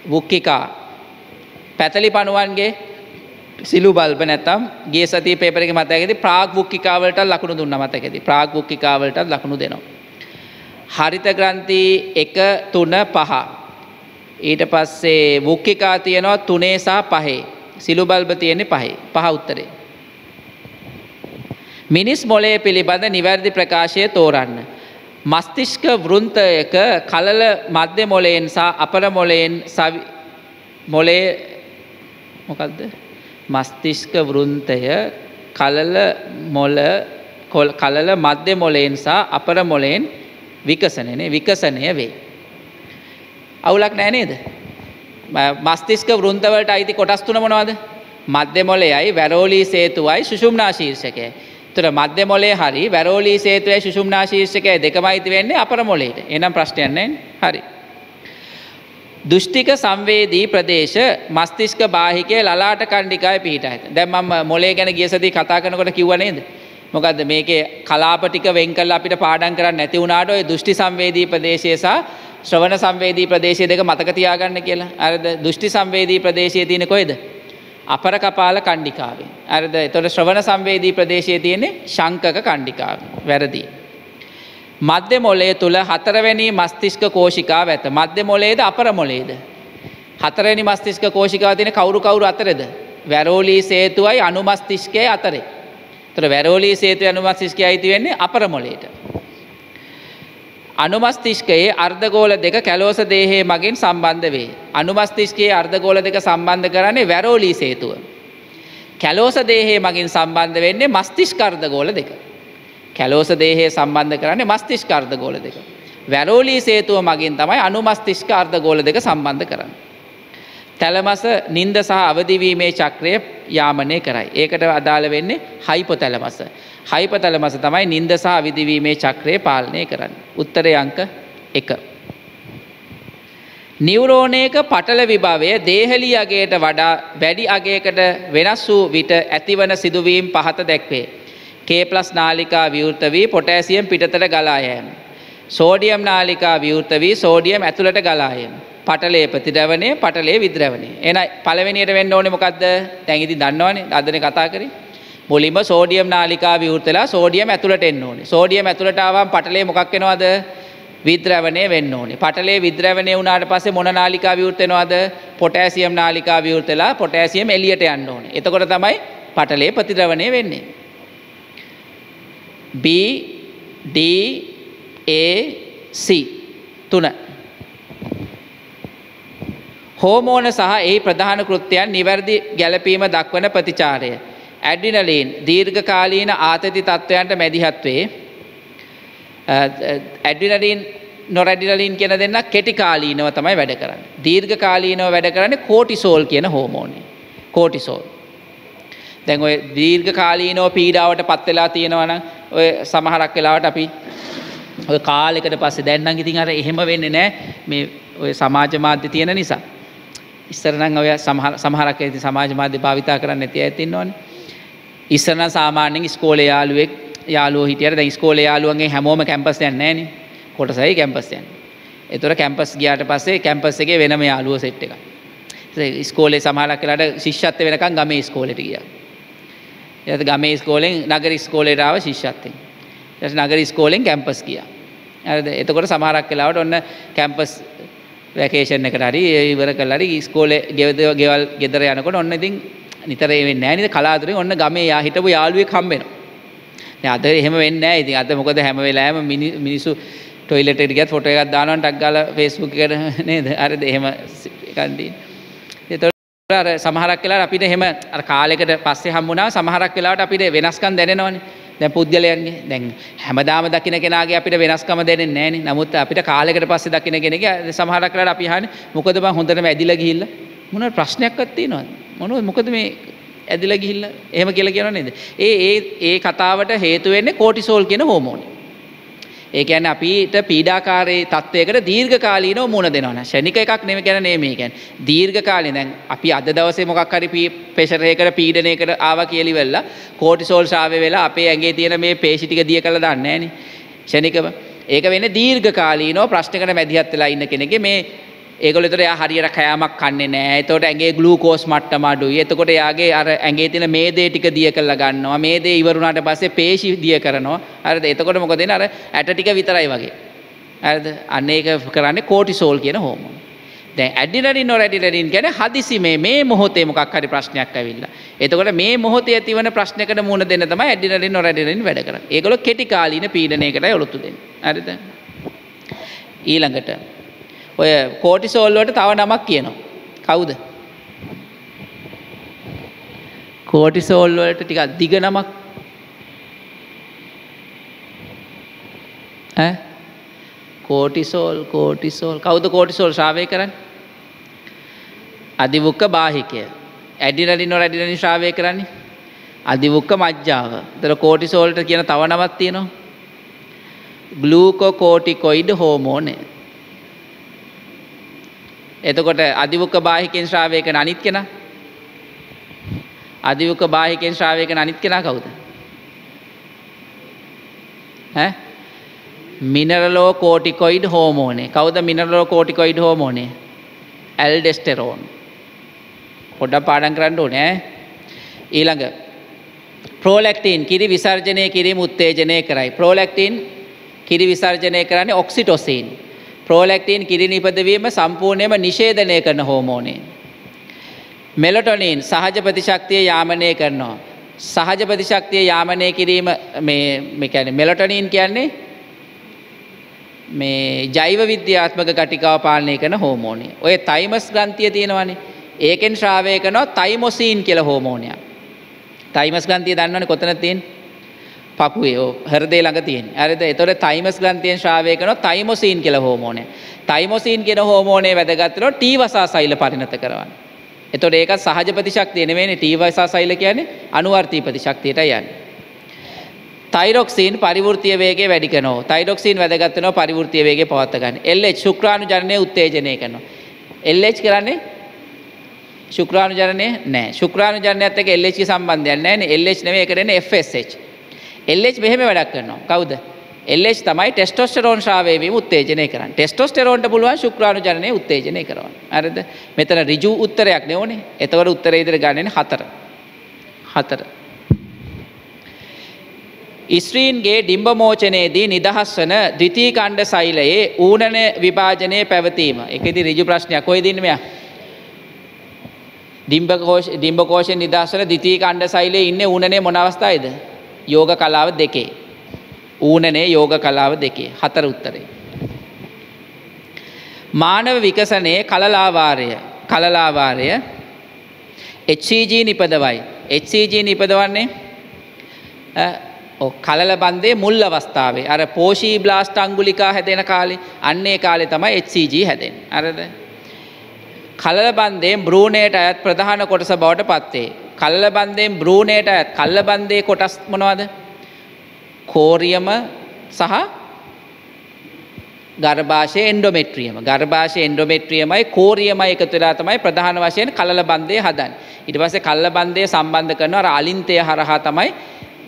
වුක්කිකා පැතලි පනුවන්ගේ සිලු බල්බ නැතම් ගේ සති පේපරක මතකෙති ප්‍රාග් බුක්කිකාවලට ලකුණු දුන්න මතකෙති ප්‍රාග් බුක්කිකාවලට ලකුණු දෙනවා. හරිත ග්‍රන්ථී එක තුන පහ. ඊට පස්සේ වුක්කිකා තියෙනවා තුනේ සහ පහේ සිලු බල්බ තියෙන්නේ පහේ පහ උත්තරේ. මිනිස් මොලේ පිළිබඳ නිවැරදි ප්‍රකාශය තෝරන්න. මස්තිෂ්ක වෘන්තයක කලල මධ්‍ය මොලයෙන් සහ අපර මොලයෙන් මොලේ මොකක්ද මස්තිෂ්ක වෘන්තය කලල මොල කලල මධ්‍ය මොලයෙන් සහ අපර මොලයෙන් විකසනනේ විකසනය වේ. අවුලක් නෑ නේද? මස්තිස්ක වෘන්තවලට අයිති කොටස් තුන මොනවද? මධ්‍ය මොලයයි වැරෝලී සේතුවයි සුෂුම්නා ශීර්ෂකය. තුර මධ්‍ය මොලේ හරි වැරෝලී සේතුවයි සුෂුම්නා ශීර්ෂකය දෙකම අයිති වෙන්නේ අපර මොලේට. එහෙනම් ප්‍රශ්නයක් නැහැ හරි. දෘෂ්ටික සංවේදී ප්‍රදේශ මස්තිෂ්ක බාහිකයේ ලලාට කණ්ඩිකාවේ පිහිටා ඇත. දැන් මම මොලේ ගැන ගිය සතියේ කතා කරනකොට කිව්වා නේද? මොකද්ද මේකේ කලාප ටික වෙන් කරලා අපිට පාඩම් කරන්න නැති වුණාට ওই දෘෂ්ටි සංවේදී ප්‍රදේශය සහ ශ්‍රවණ සංවේදී ප්‍රදේශය දෙක මතක තියාගන්න කියලා. අරද දෘෂ්ටි සංවේදී ප්‍රදේශයේ තියෙන කොහෙද? අපර කපාල කණ්ඩිකාවේ. අරද එතකොට ශ්‍රවණ සංවේදී ප්‍රදේශයේ තියෙන්නේ ශංකක කණ්ඩිකාවේ. වැරදි. මධ්‍ය මොලේ තුල හතරවැනි මස්තිෂ්ක කෝෂිකාව ඇත. මධ්‍ය මොලේද අපර මොලේද? හතරවෙනි මස්තිෂ්ක කෝෂිකාව තියෙන කවුරු කවුරු අතරද? වැරෝලී සේතුවයි අනුමස්තිෂ්කයේ අතරේ. එතකොට වැරෝලී සේතුවේ අනුමස්තිෂ්කය අයිති වෙන්නේ අපර මොලේට. අනුමස්තිෂ්කයේ අර්ධගෝල දෙක කැලෝස දේහයේ මගින් සම්බන්ධ වේ. අනුමස්තිෂ්කයේ අර්ධගෝල දෙක සම්බන්ධ කරන්නේ වැරෝලී සේතුව. කැලෝස දේහයේ මගින් සම්බන්ධ වෙන්නේ මස්තිෂ්ක අර්ධගෝල දෙක. කැලෝස දේහයේ සම්බන්ධ කරන්නේ මස්තිෂ්ක අර්ධගෝල දෙක. වැරෝලී සේතුව මගින් තමයි අනුමස්තිෂ්ක අර්ධගෝල දෙක සම්බන්ධ කරන්නේ. තැලමස නින්ද සහ අවදිවීමේ චක්‍රය යාමනය කරයි. ඒකට අදාළ වෙන්නේ හයිපොතැලමස. හයිපතලමස තමයි නින්ද සහ විදිවීමේ චක්‍රය පාලනය කරන්න. උත්තරය අංක එක. නිවරෝණයක පටල විභවය දේහලි අගේට වඩා වැඩි අගේකට වෙනස් වූ විට ඇතිවන සිදුවීම් පහත දැක්වේ. කේපලස් නාලිකා විවෘත වී පොටෑසියම් පිටතට ගලායෑම. සෝඩියම් නාලිකා විවෘත වී සෝඩියම් ඇතුළට ගලායම. පටලේ ප්‍රතිද්‍රවණය පටලේ විද්‍රවණය. එන පළවෙනියට වෙන්න ඕනේ මොකද්ද? දැන් ඉතින් දන්නවනේ අදනේ කතා කරේ. මුලින්ම සෝඩියම් නාලිකා විවෘතලා සෝඩියම් ඇතුළට එන්න ඕනේ. සෝඩියම් ඇතුළට ආවම පටලේ මොකක් වෙනවද? විද්‍රවණය වෙන්න ඕනේ. පටලේ විද්‍රවණය වුණාට පස්සේ මොන නාලිකා විවෘත වෙනවද? පොටෑසියම් නාලිකා විවෘතලා පොටෑසියම් එළියට යන්න ඕනේ. එතකොට තමයි පටලේ ප්‍රතිද්‍රවණය වෙන්නේ. B D A C තුන හෝමෝන සහ එහි ප්‍රධාන කෘත්‍යයන් නිවැරදි ගැලපීම දක්වන ප්‍රතිචාරය ඇඩිනලීන් දීර්ඝකාලීන ආතති තත්ත්වයන්ට මැදිහත් වේ ඇඩිනලීන් නොරැඩිනලින් කියන දෙන්න කෙටිකාලීනව තමයි වැඩ කරන්න. දීර්ඝකාලීනව වැඩ කරන්නේ කෝටිසෝල් කියන හෝමෝනේ. කෝටිසෝල්. දැන් ඔය දීර්ඝකාලීනව පීඩාවට පත් වෙලා තියෙනවනම් ඔය සමහරක් වෙලාවට අපි ඔය කාලෙකට පස්සේ දැන් නම් ඉතින් අර එහෙම වෙන්නේ නැහැ මේ ඔය සමාජ මාධ්‍ය තියෙන නිසා. ඉස්සර නම් ඔය සමහරක් ඉතින් සමාජ මාධ්‍ය භාවිතා කරන්නේ නැති අයත් ඉන්නවනේ. ඉස්සරන සාමාන්‍යෙන් ස්කෝල යාලුවෙක් යාලුව හිටියට දැන් ස්කෝල යාලුවන්ගේ හැමෝම කැම්පස් යන්නේ නැහනේ කොටසයි කැම්පස් යන්නේ. ඒතර කැම්පස් ගියාට පස්සේ කැම්පස් එකේ වෙනම යාළුවෝ සෙට් එකක්. ඉස්කෝලේ සමහරක් වෙලාවට ශිෂ්‍යත්ව වෙනකන් ගමේ ඉස්කෝලේට ගියා. ඊට ගමේ ඉස්කෝලෙන් නගර ඉස්කෝලේට ආව ශිෂ්‍යත්වෙන්. ඊට නගර ඉස්කෝලෙන් කැම්පස් ගියා. හරිද? එතකොට සමහරක් වෙලාවට ඔන්න කැම්පස් වැකේෂන් එකට හරි ඉවර කරලා හරි ඉස්කෝලේ ගෙවල් ගෙදර යනකොට ඔන්න ඉතින් නිතර වෙන්නේ නැහැ නේද කලාතුරකින් ඔන්න ගමේ යා හිටපු යාළුවෙක් හම්බෙනවා. දැන් අද එහෙම වෙන්නේ නැහැ. ඉතින් අද මොකද හැම වෙලාවෙම මිනිස්සු ටොයිලට් එකට ගියත් ෆොටෝ එකක් දානවා ටක් ගාලා Facebook එකට නේද? හරිද? එහෙම එකක් දින. ඒතකොට අර සමහරක් වෙලාවට අපිට එහෙම අර කාලයකට පස්සේ හම්බුණා සමහරක් වෙලාවට අපිට වෙනස්කම් දැනෙනවනේ. දැන් පුද්ගලයන්ගේ දැන් හැමදාම දකින්න කෙනාගේ අපිට වෙනස්කම දැනෙන්නේ නැහනේ. නමුත් අපිට කාලයකට පස්සේ දකින්න කෙනෙක්ගේ සමහරක් වෙලාවට අපි අහන්නේ මොකද බං හොඳටම ඇදිලා ගිහිල්ලා මොනවද ප්‍රශ්නයක්වත් තියෙනවද? මොනවද මොකද මේ ඇදිලා ගිහිල්ලා එහෙම කියලා කියනව නේද? ඒ ඒ ඒ කතාවට හේතු වෙන්නේ කෝටිසෝල් කියන හෝමෝනි. ඒ කියන්නේ අපිට පීඩාකාරී තත්වයකට දීර්ඝකාලීනව මුණ දෙනවා. ෂණික එකක් නෙමෙයි කියන්නේ නේ මේ කියන්නේ. දීර්ඝකාලීන දැන් අපි අද දවසේ මොකක් හරි ප්‍රෙෂර් එකකට පීඩනයකට ආවා කියලා ඉවරලා කෝටිසෝල් ශාවය වෙලා අපේ ඇඟේ තියෙන මේ පේශි ටික දිය කළා දන්නේ නැහනේ. ෂණිකව. ඒක වෙන්නේ දීර්ඝකාලීනව ප්‍රශ්නකට මැදිහත් වෙලා ඉන්න කෙනෙක්ගේ මේ ඒගොල්ලෝ ඒතර එයා හරියට කෑමක් කන්නේ නැහැ. එතකොට ඇඟේ ග්ලූකෝස් මට්ටම අඩුයි. එතකොට එයාගේ අර ඇඟේ තියෙන මේදේ ටික දිය කරලා ගන්නවා. මේදේ ඉවරුණාට පස්සේ පේශි දිය කරනවා. හරිද? එතකොට මොකද වෙන්නේ? අර ඇට ටික විතරයි වගේ. හරිද? අන්න ඒක කරන්නේ කෝටිසෝල් කියන හෝමෝන. දැන් ඇඩිනරින් නොරැඩිනරින් ගැන හදිසි මේ මේ මොහොතේ මොකක් හරි ප්‍රශ්නයක් ඇවිල්ලා. එතකොට මේ මොහොතේ ඇතිවන ප්‍රශ්නයකට මුහුණ දෙන්න තමයි ඇඩිනරින් නොරැඩිනරින් වැඩ කරන්නේ. ඒගොල්ලෝ කෙටි කාලීන පීඩනයකටයි ඔලොත්තු දෙන්නේ. හරිද? ඊළඟට ඔය කෝටිසෝල් වලට තව නමක් කියනවා. කවුද? කෝටිසෝල් වලට ටිකක් දිග නමක්. ඈ කෝටිසෝල් කෝටිසෝල් කවුද කෝටිසෝල් ශ්‍රාවය කරන්නේ? අදිවුක්ක බාහිකය. ඇඩිනලින් වල ඇඩිනලින් ශ්‍රාවය කරන්නේ? අදිවුක්ක මජ්ජාව. ඒතර කෝටිසෝල්ට කියන තව නමක් තියෙනවා. ග්ලූකෝකෝටිකොයිඩ් හෝමෝනය. එතකොට අදිවුක්ක බාහිකෙන් ශ්‍රාවය කරන අනිත් කෙනා? අදිවුක්ක බාහිකෙන් ශ්‍රාවය කරන අනිත් කෙනා කවුද? ඈ? මිනරලෝ කෝටිකොයිඩ් හෝමෝනේ. කවුද මිනරලෝ කෝටිකොයිඩ් හෝමෝනේ? ඇල්ඩෙස්ටෙරෝන්. පොඩ්ඩක් පාඩම් කරන්න ඕනේ ඊළඟ ප්‍රෝලැක්ටින් කිරි විසර්ජනය කිරීම උත්තේජනය කරයි. ප්‍රෝලැක්ටින් කිරි විසර්ජනය කරන්නේ ඔක්සිටොසීන්. ප්‍රෝලැක්ටින් කිරි නිපදවීම සම්පූර්ණයම නිෂේධනය කරන හෝමෝනේ මෙලොටොනින් සහජ ප්‍රතිශක්තිය යාමනය කරනවා සහජ ප්‍රතිශක්තිය යාමනය කිරීම මේ මෙලොටනින් කියන්නේ මේ ජෛව විද්‍යාත්මක කටිකාව පාලනය කරන හෝමෝනය. ඔය තයිමස් ග්‍රන්ථිය තියෙනවනේ. ඒකෙන් ශ්‍රාවය කරනවා තයිමොසීන් කියලා හෝමෝනයක්. තයිමස් ග්‍රන්ථිය දන්නවනේ කොතනද තියෙන්නේ? පපුවේ ඔව් හෘදේ ළඟ තියෙන්නේ. හරිද? ඒතකොට තයිමස් ග්‍රන්ථියෙන් ශ්‍රාවය කරනවා තයිමොසීන් කියලා හෝමෝනය. තයිමොසීන් කියන හෝමෝනයේ වැදගත් වෙනවා ටී වසා සෛල පරිණත කරවන්න. එතකොට ඒක සහජ ප්‍රතිශක්තිය නෙවෙයිනේ ටී වසා සෛල කියන්නේ අනුවර්තී ප්‍රතිශක්තියට යන්නේ. තයිරොක්සින් පරිවෘතිය වේගේ වැඩි කරනවා. තයිරොක්සින් වැදගත් වෙනවා පරිවෘතිය වේගේ පවත්වා ගන්න. LH ශුක්‍රාණුජනනය උත්තේජනය කරනවා. LH කරන්නේ ශුක්‍රාණුජනනය නෑ. ශුක්‍රාණුජනනයත් එක්ක LH ගේ සම්බන්ධයක් නෑනේ. LH නෙමෙයි ඒක දෙන්නේ FSH. LH මෙහෙම වැඩක් කරනවා. කවුද? LH තමයි ටෙස්ටොස්ටෙරෝන් ශ්‍රාවය වීම උත්තේජනය කරන්නේ. ටෙස්ටොස්ටෙරෝන්ට පුළුවන් ශුක්‍රාණුජනනය උත්තේජනය කරන්න. හරිද? මෙතන ඍජු උත්තරයක් නෙවනේ. එතකොට උත්තරේ ඉදිරිය ගන්නේ 4. 4. ස්ත්‍රීන්ගේ ඩිම්බමෝචනයේදී නිදහස් වන ද්විතී කණ්ඩ සෛලයේ ඌනන විභාජනය පැවතීම එකති රිජු ප්‍රශ්නයක් කොයි දින්න මෙයා ඩිම්බකෝෂ නිදහස්වන දිතී කණ්ඩ සෛලයේ ඉන්න ඌනනේ මොනවස්ථයිද යෝග කලාව දෙකේ ඌනනේ යෝග කලාව දෙකේ හතර උත්තරේ මානව විකසනයේ කලලාවාරය කලලාවාරය HCG නිපදවයි HCG නිපදවන්නේ කලල බන්දේ මුල් අවස්ථාවේ අර පෝෂී බ්ලාස්ට අංගුලිකා හැදෙන කාලේ අන්නේ කාලේ තමයි HCG හැදෙන්නේ. අරද? කලල බන්දේ බ්‍රූනේට අයත් ප්‍රධාන කොටස බවට පත්වේ. කලල බන්දෙන් බ්‍රූනේට අයත් කල්ල බන්දේ කොටස් මොනවද? කෝරියම සහ ගර්භාෂයේ එන්ඩොමෙට්‍රියම. ගර්භාෂයේ එන්ඩොමෙට්‍රියමයි කෝරියමයි එකතු වෙලා තමයි ප්‍රධාන වශයෙන් කලල බන්දේ හදන්නේ. ඊට පස්සේ කල්ල බන්දේ සම්බන්ධ කරනවා අර අලින්තය හරහා තමයි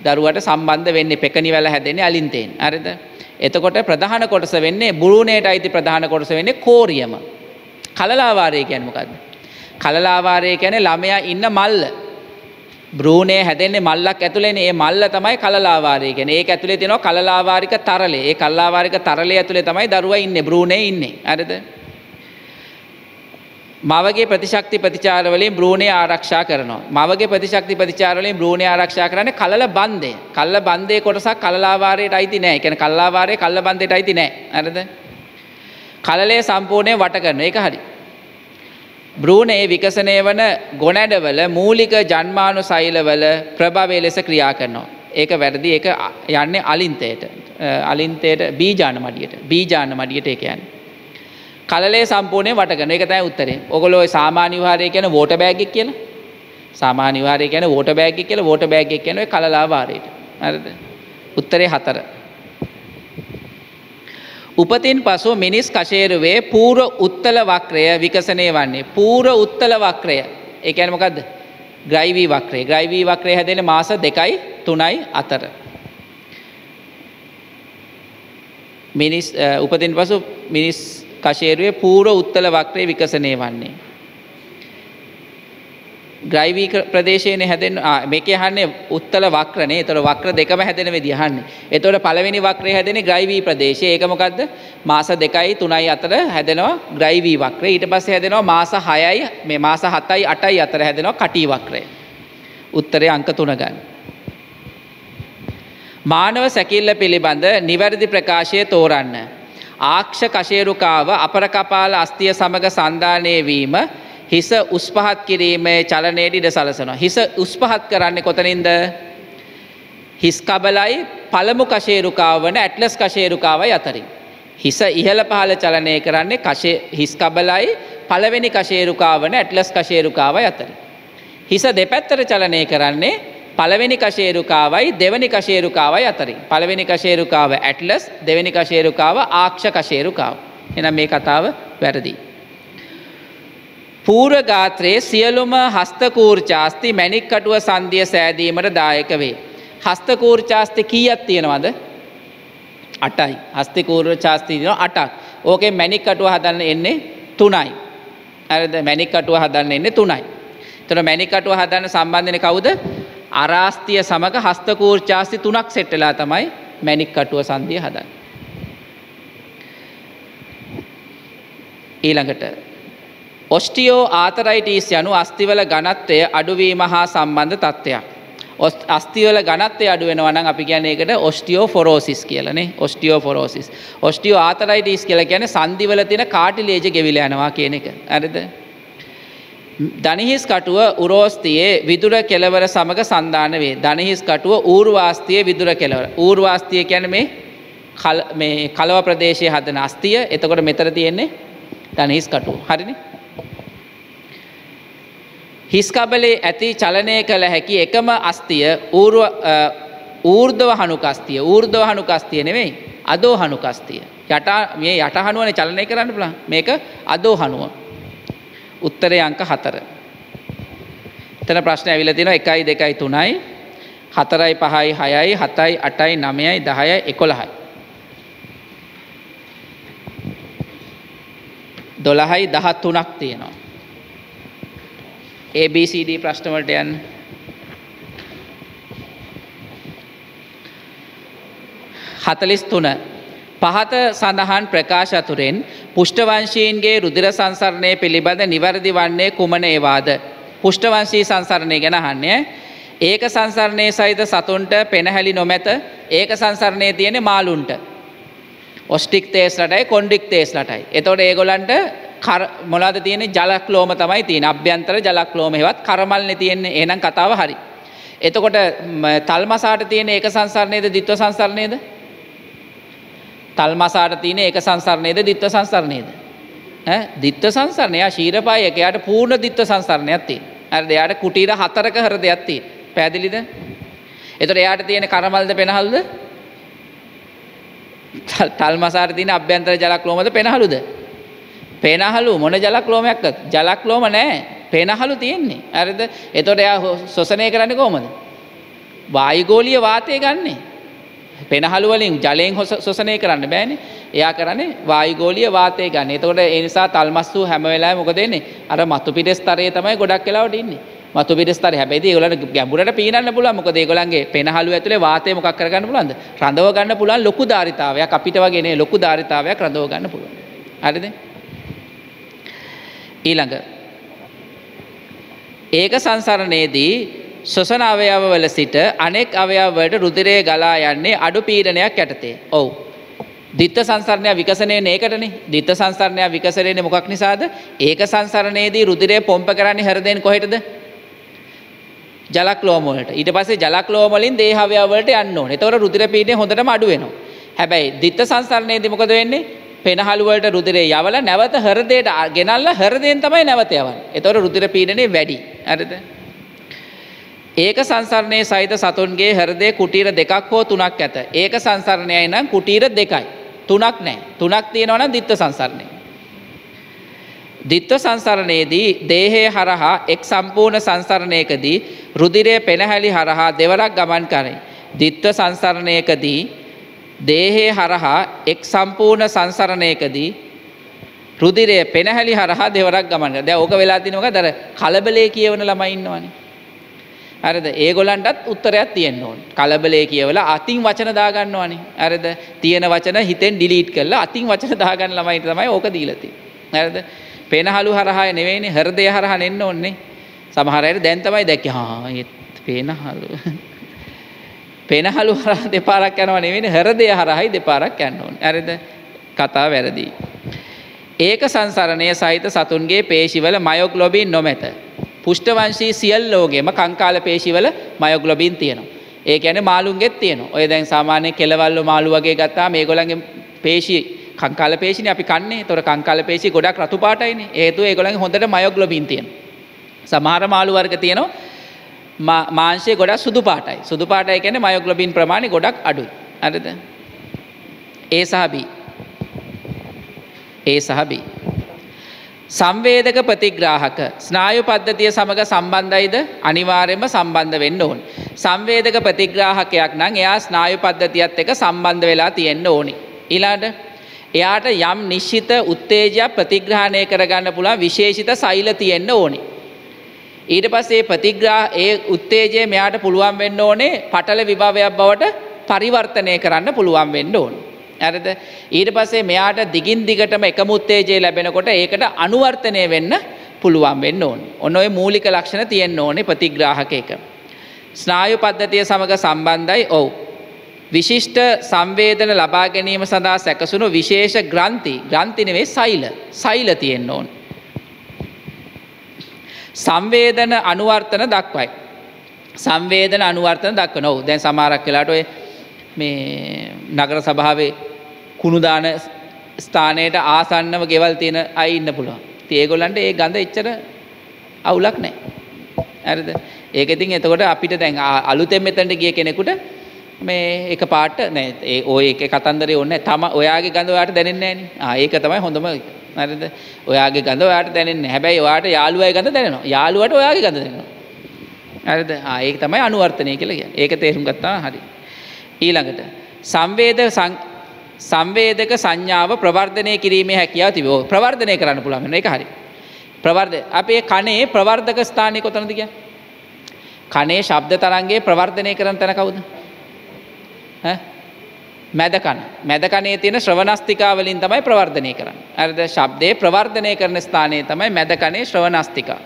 දරුවට සම්බන්ධ වෙන්නේ පෙකනිවැල හැදෙන්නේ අලින්තයෙන්. හරිද? එතකොට ප්‍රධාන කොටස වෙන්නේ බුරුණේට අයිති ප්‍රධාන කොටස වෙන්නේ කෝරියම. කලලාවාරය කියන්නේ මොකද්ද? කලලාවාරය කියන්නේ ළමයා ඉන්න මල්ල. බ්‍රූණේ හැදෙන්නේ මල්ලක් ඇතුළේනේ. ඒ මල්ල තමයි කලලාවාරය කියන්නේ. ඒක ඇතුලේ තියෙනවා කලලාවාරික තරලය. ඒ කලලාවාරික තරලය ඇතුලේ තමයි දරුවා ඉන්නේ. බ්‍රූණේ ඉන්නේ. හරිද? මවගේ ප්‍රතිශක්ති ප්‍රතිචාරවලින් බ්‍රූණය ආරක්ෂා කරනවා. මවගේ ප්‍රතිශක්ති ප්‍රතිචාරවලින් බ්‍රූණය ආරක්ෂා කරන්නේ කලල බන්දය. කල්ල බන්දේ කොටසක් කලලාවාරයට අයිති නෑ. කියන්නේ කල්ලාවාරයේ කල්ල බන්දයට අයිති නෑ. හරිද? කලලය සම්පූර්ණයෙන් වට කරනවා. ඒක හරි. බ්‍රූණයේ විකසනය වන ගොනැඩවල මූලික ජන්මානු සෛලවල ප්‍රභවය ලෙස ක්‍රියා කරනවා. ඒක වැරදි ඒක යන්නේ අලින්තයට. අලින්තයට බීජාන මඩියට. බීජාන මඩියට ඒ කියන්නේ. කලලේ සම්පූර්ණයෙන් වටකරන එක තමයි උත්තරේ. ඔයගොල්ලෝ සාමාන්‍ය විහාරය කියන වෝටර් බෑග් එක කියලා. සාමාන්‍ය විහාරය කියන වෝටර් බෑග් එක කියලා වෝටර් බෑග් එක කියන ඔය කලලා වාරයට. හරිද? උත්තරේ 4. උපතින් පසු මිනිස් කශේරුවේ පූර්ව උත්තල වක්‍රය විකසනය වන්නේ. පූර්ව උත්තල වක්‍රය. ඒ කියන්නේ මොකද්ද? ග්‍රයිවී වක්‍රය. ග්‍රයිවී වක්‍රය හැදෙන්නේ මාස 2යි 3යි 4. මිනිස් උපතින් පසු මිනිස් කශේරුවේ පූර්ව උත්තල වක්‍රය විකසනය වන්නේ. ග්‍රයිවී ප්‍රදේශයනේ හැදෙන් මේක හන්නේ උත්තල වක්‍රනේ එතොට වක්‍ර දෙකම හැදෙන වෙදි හන්නේ එතොට පළවෙනි වක්‍රය හැදෙන ග්‍රයිවී ප්‍රදේශය. ඒකමකක්ද මාස දෙකයි තුනයි අතර හැදෙනවා ග්‍රයිවී වක්‍රය. ඊට පස්ස හැදෙනවා මාස හයයි මේ මාස හතයි අටයි අතර හැදෙනවා කටී වක්‍රය. උත්තරය අංක තුන ගන්න. මානව සැකිල්ල පිළිබඳ නිවැරදි ප්‍රකාශය තෝරන්න. ආක්ෂ කශේරුකාව අපරකපාල අස්තිය සමඟ සන්ධානය වීම හිස උස්පහත් කිරීමේ චලනයට ඉඩ සලසනවා. හිස උස්පහත් කරන්නේ කොතනින්ද හිස් කබලයි පළමු කශේරුකාව වන ඇටලස් කශේරුකාවයි අතරින්. හිස ඉහළ පහල චලනය කරන්නේ හිස් කබලයි පළවෙනි කශේරුකාව වන ඇටලස් කශේරුකාවයි අතරින්. හිස දෙපැත්තට චලනය කරන්නේ පළවෙනි කශේරුකාවයි දෙවනි කශේරුකාවයි අතරින්. පළවෙනි කශේරුකාව ඇටලස් දෙවැනි කශේරුකාව ආක්ෂ කශේරුකාව. එනම් මේ කතාව වැරදිී. පූර්ව ගාත්‍රයේ සියලුම හස්තකූර්චාස්ති මැණික් කටුව සන්ධිය සෑදීමට දායක වේ. හස්තකූර්චාස්ති කීයක් තියෙනවද? 8යි. හස්තකූර්ච චාස්ති තියෙනවා 8ක්. ඕකේ මැණික් කටුව හදන්න එන්නේ 3යි. හරිද? මැණික් කටුව හදන්න එන්නේ 3යි. එතකොට මැණික් කටුව හදන්න සම්බන්ධනේ කවුද? අරාස්තිය සමග හස්තකූර්චාස්ති තුනක් සෙට් වෙලා තමයි මැණික් කටුව සන්ධිය හදන්නේ. ඊළඟට ඔස්ටියෝ ආතරයිටස් යනු අස්තිවල ගනත්වය අඩුවීම හා සම්බන්ධ තත්ත්වයක්. අස්තිවල ගනත්වය අඩුවෙනවන අපි ගැන එකට ඔස්ටියෝ ෆොරෝසිස් කියලනේ. ඔස්ටියෝ ෆොරෝසිස් ඔස්ටියෝ ආතරයිටස් කියල ගැන සන්දිවල තින කාටිලේජ ගෙවිල යනවා කියන එක. ඇරද. දනිහිස් කටුව උරෝස්තියේ විදුර කෙලවර සමඟ සන්ධාන වේ. දනිහිස් කටුව ඌර්වාස්තිය විදුර කෙලවර ඌර්වාස්තිය කැන මේ කලව ප්‍රදේශය හදන අස්තිය. එතකොට මෙතර තියෙන්නේ දනිහිස් කටුව. හරිනි? හිස්කබලේ ඇති චලනය කළ හැකි එකම අස්තිය ඌර්ධව හනුකස්තිය. ඌර්ධව හනුකස්තිය නෙවෙයි අදෝ හනුකස්තිය. යට මේ යටහනුවන චලනය කරන්න පුළ මේක අදෝ හනුව. උත්තරය අංක හතර. එතන ප්‍රශ්න ඇවිල තින එකයි දෙකයි තුනයි. හතරයි පහයි හයයි හතයි අටයි නමයයි දහයයි එකොළහයි. දොළහයි දහත් තුනක් තියෙනවා. ABCD ප්‍රශ්නවලට යන්න. හතලිස් තුන. පහත සඳහන් ප්‍රකාශ අතුරෙන් පුෂ්ටවංශීන්ගේ රුදිර සංසරණය පිළිබඳ නිවැරදි වන්නේ කුමන ඒවාද. පුෂ්ටවංශී සංසරණය ගැන හන්නේ. ඒක සංසරණය සහිත සතුන්ට පෙනහැලි නොමැත ඒක සංසරණය තියෙන මාලුන්ට. ඔස්ටික් තේස් ලටයි කොන්ඩික් තේස් ලටයි. එතොට ඒගොලන්ට මොලාද තියෙන ජලක් ලෝම තමයි තියෙන අභ්‍යන්තර ජලක් ලෝම හෙවත් කරමල්නේ තියෙන්නේ එහෙනම් කතාව හරි. එතකොට තල්මසාට තියෙන ඒක සංසරණයේද ditth සංසරණයේද? තල්මසාට තියෙන ඒක සංසරණයේද ditth සංසරණයේද? ඈ ditth සංසරණය ශීරපාය එයාට පූර්ණ ditth සංසරණයක් තියෙනවා. හරිද? එයාට කුටීර හතරක හෘදයක් තියෙනවා. පැහැදිලිද? එතකොට එයාට තියෙන කරමල්ද පෙනහල්ද? තල්මසාට තියෙන අභ්‍යන්තර ජලක් ලෝමද පෙනහලුද? පේනහලු මොන ජලක් ලෝමයක්ද ජලක් ලෝම නෑ පේනහලු තියෙන්නේ හරිද එතකොට එයා ශොසනය කරන්නේ කොහමද වායුගෝලීය වාතය ගන්නෙ පෙනහලු වලින් ජලයෙන් ශොසනය කරන්න බෑනේ එයා කරන්නේ වායුගෝලීය වාතය ගන්න. එතකොට ඒ නිසා තල්මස්සු හැම වෙලාවෙම මොකද වෙන්නේ? අර මතු පිටේ ස්තරයේ තමයි ගොඩක් වෙලාවට ඉන්නේ. මතු පිටේ ස්තරය හැබැයි ඒගොල්ලන්ට ගැඹුරට පීනන්න පුළුවන්. මොකද ඒගොල්ලන්ගේ පෙනහලු ඇතුලේ වාතය මොකක් කරගන්න පුළුවන්ද? රඳව ගන්න පුළුවන් ලොකු ධාරිතාවයක් අපිට වගේ නේ ලොකු ධාරිතාවයක් රඳව ගන්න පුළුවන්. හරිද? ඊළඟ ඒක සංසරණයේදී ශ්වසන අවයවවල සිට අනෙක් අවයවවලට රුධිරය ගලා යන්නේ අඩු පීඩනයක් යටතේ. ඔව්. දිත්ත සංසරණය විකසනය ඒකටනේ දිත්ත සංසරණය විකසනයේ මොකක් නිසාද? ඒක සංසරණයේදී රුධිරය පොම්ප කරන්නේ හෘදයෙන් කොහෙටද? ජලක්ලෝම වලට. ඊට පස්සේ ජලක්ලෝම වලින් දේහ අවයව වලට යන්න ඕනේ. එතකොට රුධිර පීඩනය හොඳටම අඩු වෙනවා. හැබැයි දිත්ත සංසරණයේදී මොකද වෙන්නේ? පෙනහළුවලට රුදිරේ යවල නැවත හරදයට ගෙනල්ල හරදයෙන් තමයි නැවත යවන්න. එතකොට රුධිර පීඩනය වැඩි. හරිද? ඒක සංසරණයේ සහිත සතුන්ගේ හෘදයේ කුටීර දෙකක් හෝ තුනක් ඇත. ඒක සංසරණයයි නම් කුටීර දෙකයි. තුනක් නැහැ. තුනක් තියෙනවා නම් ditth සංසරණය. ditth සංසරණයේදී දේහය හරහා එක් සම්පූර්ණ සංසරණයකදී රුධිරය පෙනහැලි හරහා දෙවරක් ගමන් කරයි. ditth සංසරණයකදී දේහය හරහා එක් සම්පූර්ණ සංසරණයකදී රුදිරය පෙනහැලි හරහා දෙවරක් ගමන් දැන් ඕක වෙලා තිනවක දර කලබලේ කියවන ළමයි ඉන්නවනේ. හරිද? ඒගොල්ලන්ටත් උත්තරයක් තියෙන්න ඕන. කලබලේ කියවලා අතින් වචන දාගන්නවනේ. හරිද? තියෙන වචන හිතෙන් ඩිලීට් කරලා අතින් වචන දාගන්න ළමයිට තමයි ඕක දීලා තියෙන්නේ. හරිද? පෙනහලු හරහා නෙවෙයිනේ හෘදය හරහා නෙන්න ඕනේ. සමහර අය දැන් තමයි දැක්කේ. හා ඒත් පෙනහලු. පෙනහලු හරහා දෙපාරක් යනවා නෙවෙයිනේ හෘදය හරහායි දෙපාරක් යන්න ඕනේ. හරිද? කතාව වැරදි. ඒක සංසරණය සහිත සතුන්ගේ පේශිවල මයොග්ලොබින් නොමැත. පුෂ්ඨවංශී සියල්ලෝගේම කංකාල පේශිවල මයොග්ලොබින් තියෙනවා. ඒ කියන්නේ මාළුන්ගෙත් තියෙනවා. ඔය දැන් සාමාන්‍ය කෙලවල්ල මාළු වගේ ගත්තාම මේගොල්ලන්ගේ පේශි කංකාල පේශිනේ අපි කන්නේ. ඒතොර කංකාල පේශි ගොඩක් රතු පාටයිනේ. හේතුව ඒගොල්ලන්ගේ හොඳට මයොග්ලොබින් තියෙනවා. සමහර මාළු වර්ග තියෙනවා මාංශය ගොඩක් සුදු පාටයි. සුදු පාටයි කියන්නේ මයොග්ලොබින් ප්‍රමාණය ගොඩක් අඩුයි. හරිද? ඒ සහ B. ඒ සහ B. සංවේදක ප්‍රතිග්‍රාහක ස්නායු පද්ධතිය සමග සම්බන්ධයිද අනිවාර්යයෙන්ම සම්බන්ධ වෙන්න ඕන. සංවේදක ප්‍රතිග්‍රාහකයක් නම් එයා ස්නායු පද්ධතියත් එක්ක සම්බන්ධ වෙලා තියෙන්න ඕනි. ඊළඟට එයාට යම් නිශ්චිත උත්තේජයක් ප්‍රතිග්‍රහණය කරගන්න පුළුවන් විශේෂිත සෛල තියෙන්න ඕනි. ඊට පස්සේ ප්‍රතිග්‍රා ඒ උත්තේජය මෙයාට පුළුවන් වෙන්න ඕනේ පටල විභවයක් බවට පරිවර්තනය කරන්න පුළුවන් වෙන්න ඕනේ. ඇරද ඊට පස්සේ මෙයාට දිගින් දිගටම එක මුත්තේජය ලැබෙනකොට ඒකට අනුවර්තනය වෙන්න පුළුවන් වෙන්න ඕන. ඔන්න ඔය මූලික ලක්ෂණ තියෙන්න ඕනේ ප්‍රතිග්‍රාහකයක. ස්නායු පද්ධතිය සමඟ සම්බන්ධයි ඔවු. විශිෂ්ට සංවේදන ලබා ගැනීම සඳහා සැකසුණු විශේෂ ග්‍රන්ථි ග්‍රන්ථිනවේ සෛල සෛල තියෙන්න ඕන්. සංවේදන අනුවර්තන දක්වයි. සංවේදන අනුවර්තන දක්ව නොව දැන් සමාරක් කලාට ඔය මේ නගර සභාවේ කුණුදාන ස්ථානයට ආසන්නව ගෙවල් තියෙන අය ඉන්න පුළුවන්. ඉතින් ඒගොල්ලන්ට ඒ ගඳ එච්චර අවුලක් නැහැ. හරිද? ඒක ඉතින් එතකොට අපිට දැන් අලුතෙන් මෙතනට ගිය කෙනෙකුට මේ එක පාට නෑ ඒ ඔය එක කතන්දරේ ඕනේ තම ඔයාගේ ගඳ ඔයාට දැනෙන්නේ නෑනේ. ආ ඒක තමයි හොඳම හරිද? ඔයාගේ ගඳ ඔයාට දැනෙන්නේ නැහැ. හැබැයි ඔයාට යාළුවාගේ ගඳ දැනෙනවා. යාළුවාට ඔයාගේ ගඳ දැනෙනවා. හරිද? ආ ඒක තමයි අනුවර්තනය කියලා කියන්නේ. ඒක තේරුම් ගත්තා හරි. ඊළඟට සංවේද සංවේදක සංඥාව ප්‍රවර්ධනය කිරීමේ හැකියාව තිබේ. ඔව් ප්‍රවර්ධනය කරන්න පුළුවන් වෙනවා. ඒක හරි. ප්‍රවර්ධ අපේ කනේ ප්‍රවර්ධක ස්ථානය කොතනද කියන්නේ? කනේ ශබ්ද තරංගයේ ප්‍රවර්ධනය කරන තැන කවුද? ඈ මැද කන. මැද කනේ තියෙන ශ්‍රවණස්තිකා වලින් තමයි ප්‍රවර්ධනය කරන්නේ. හරිද? ශබ්දේ ප්‍රවර්ධනය කරන ස්ථානය තමයි මැද කනේ ශ්‍රවණස්තිකා.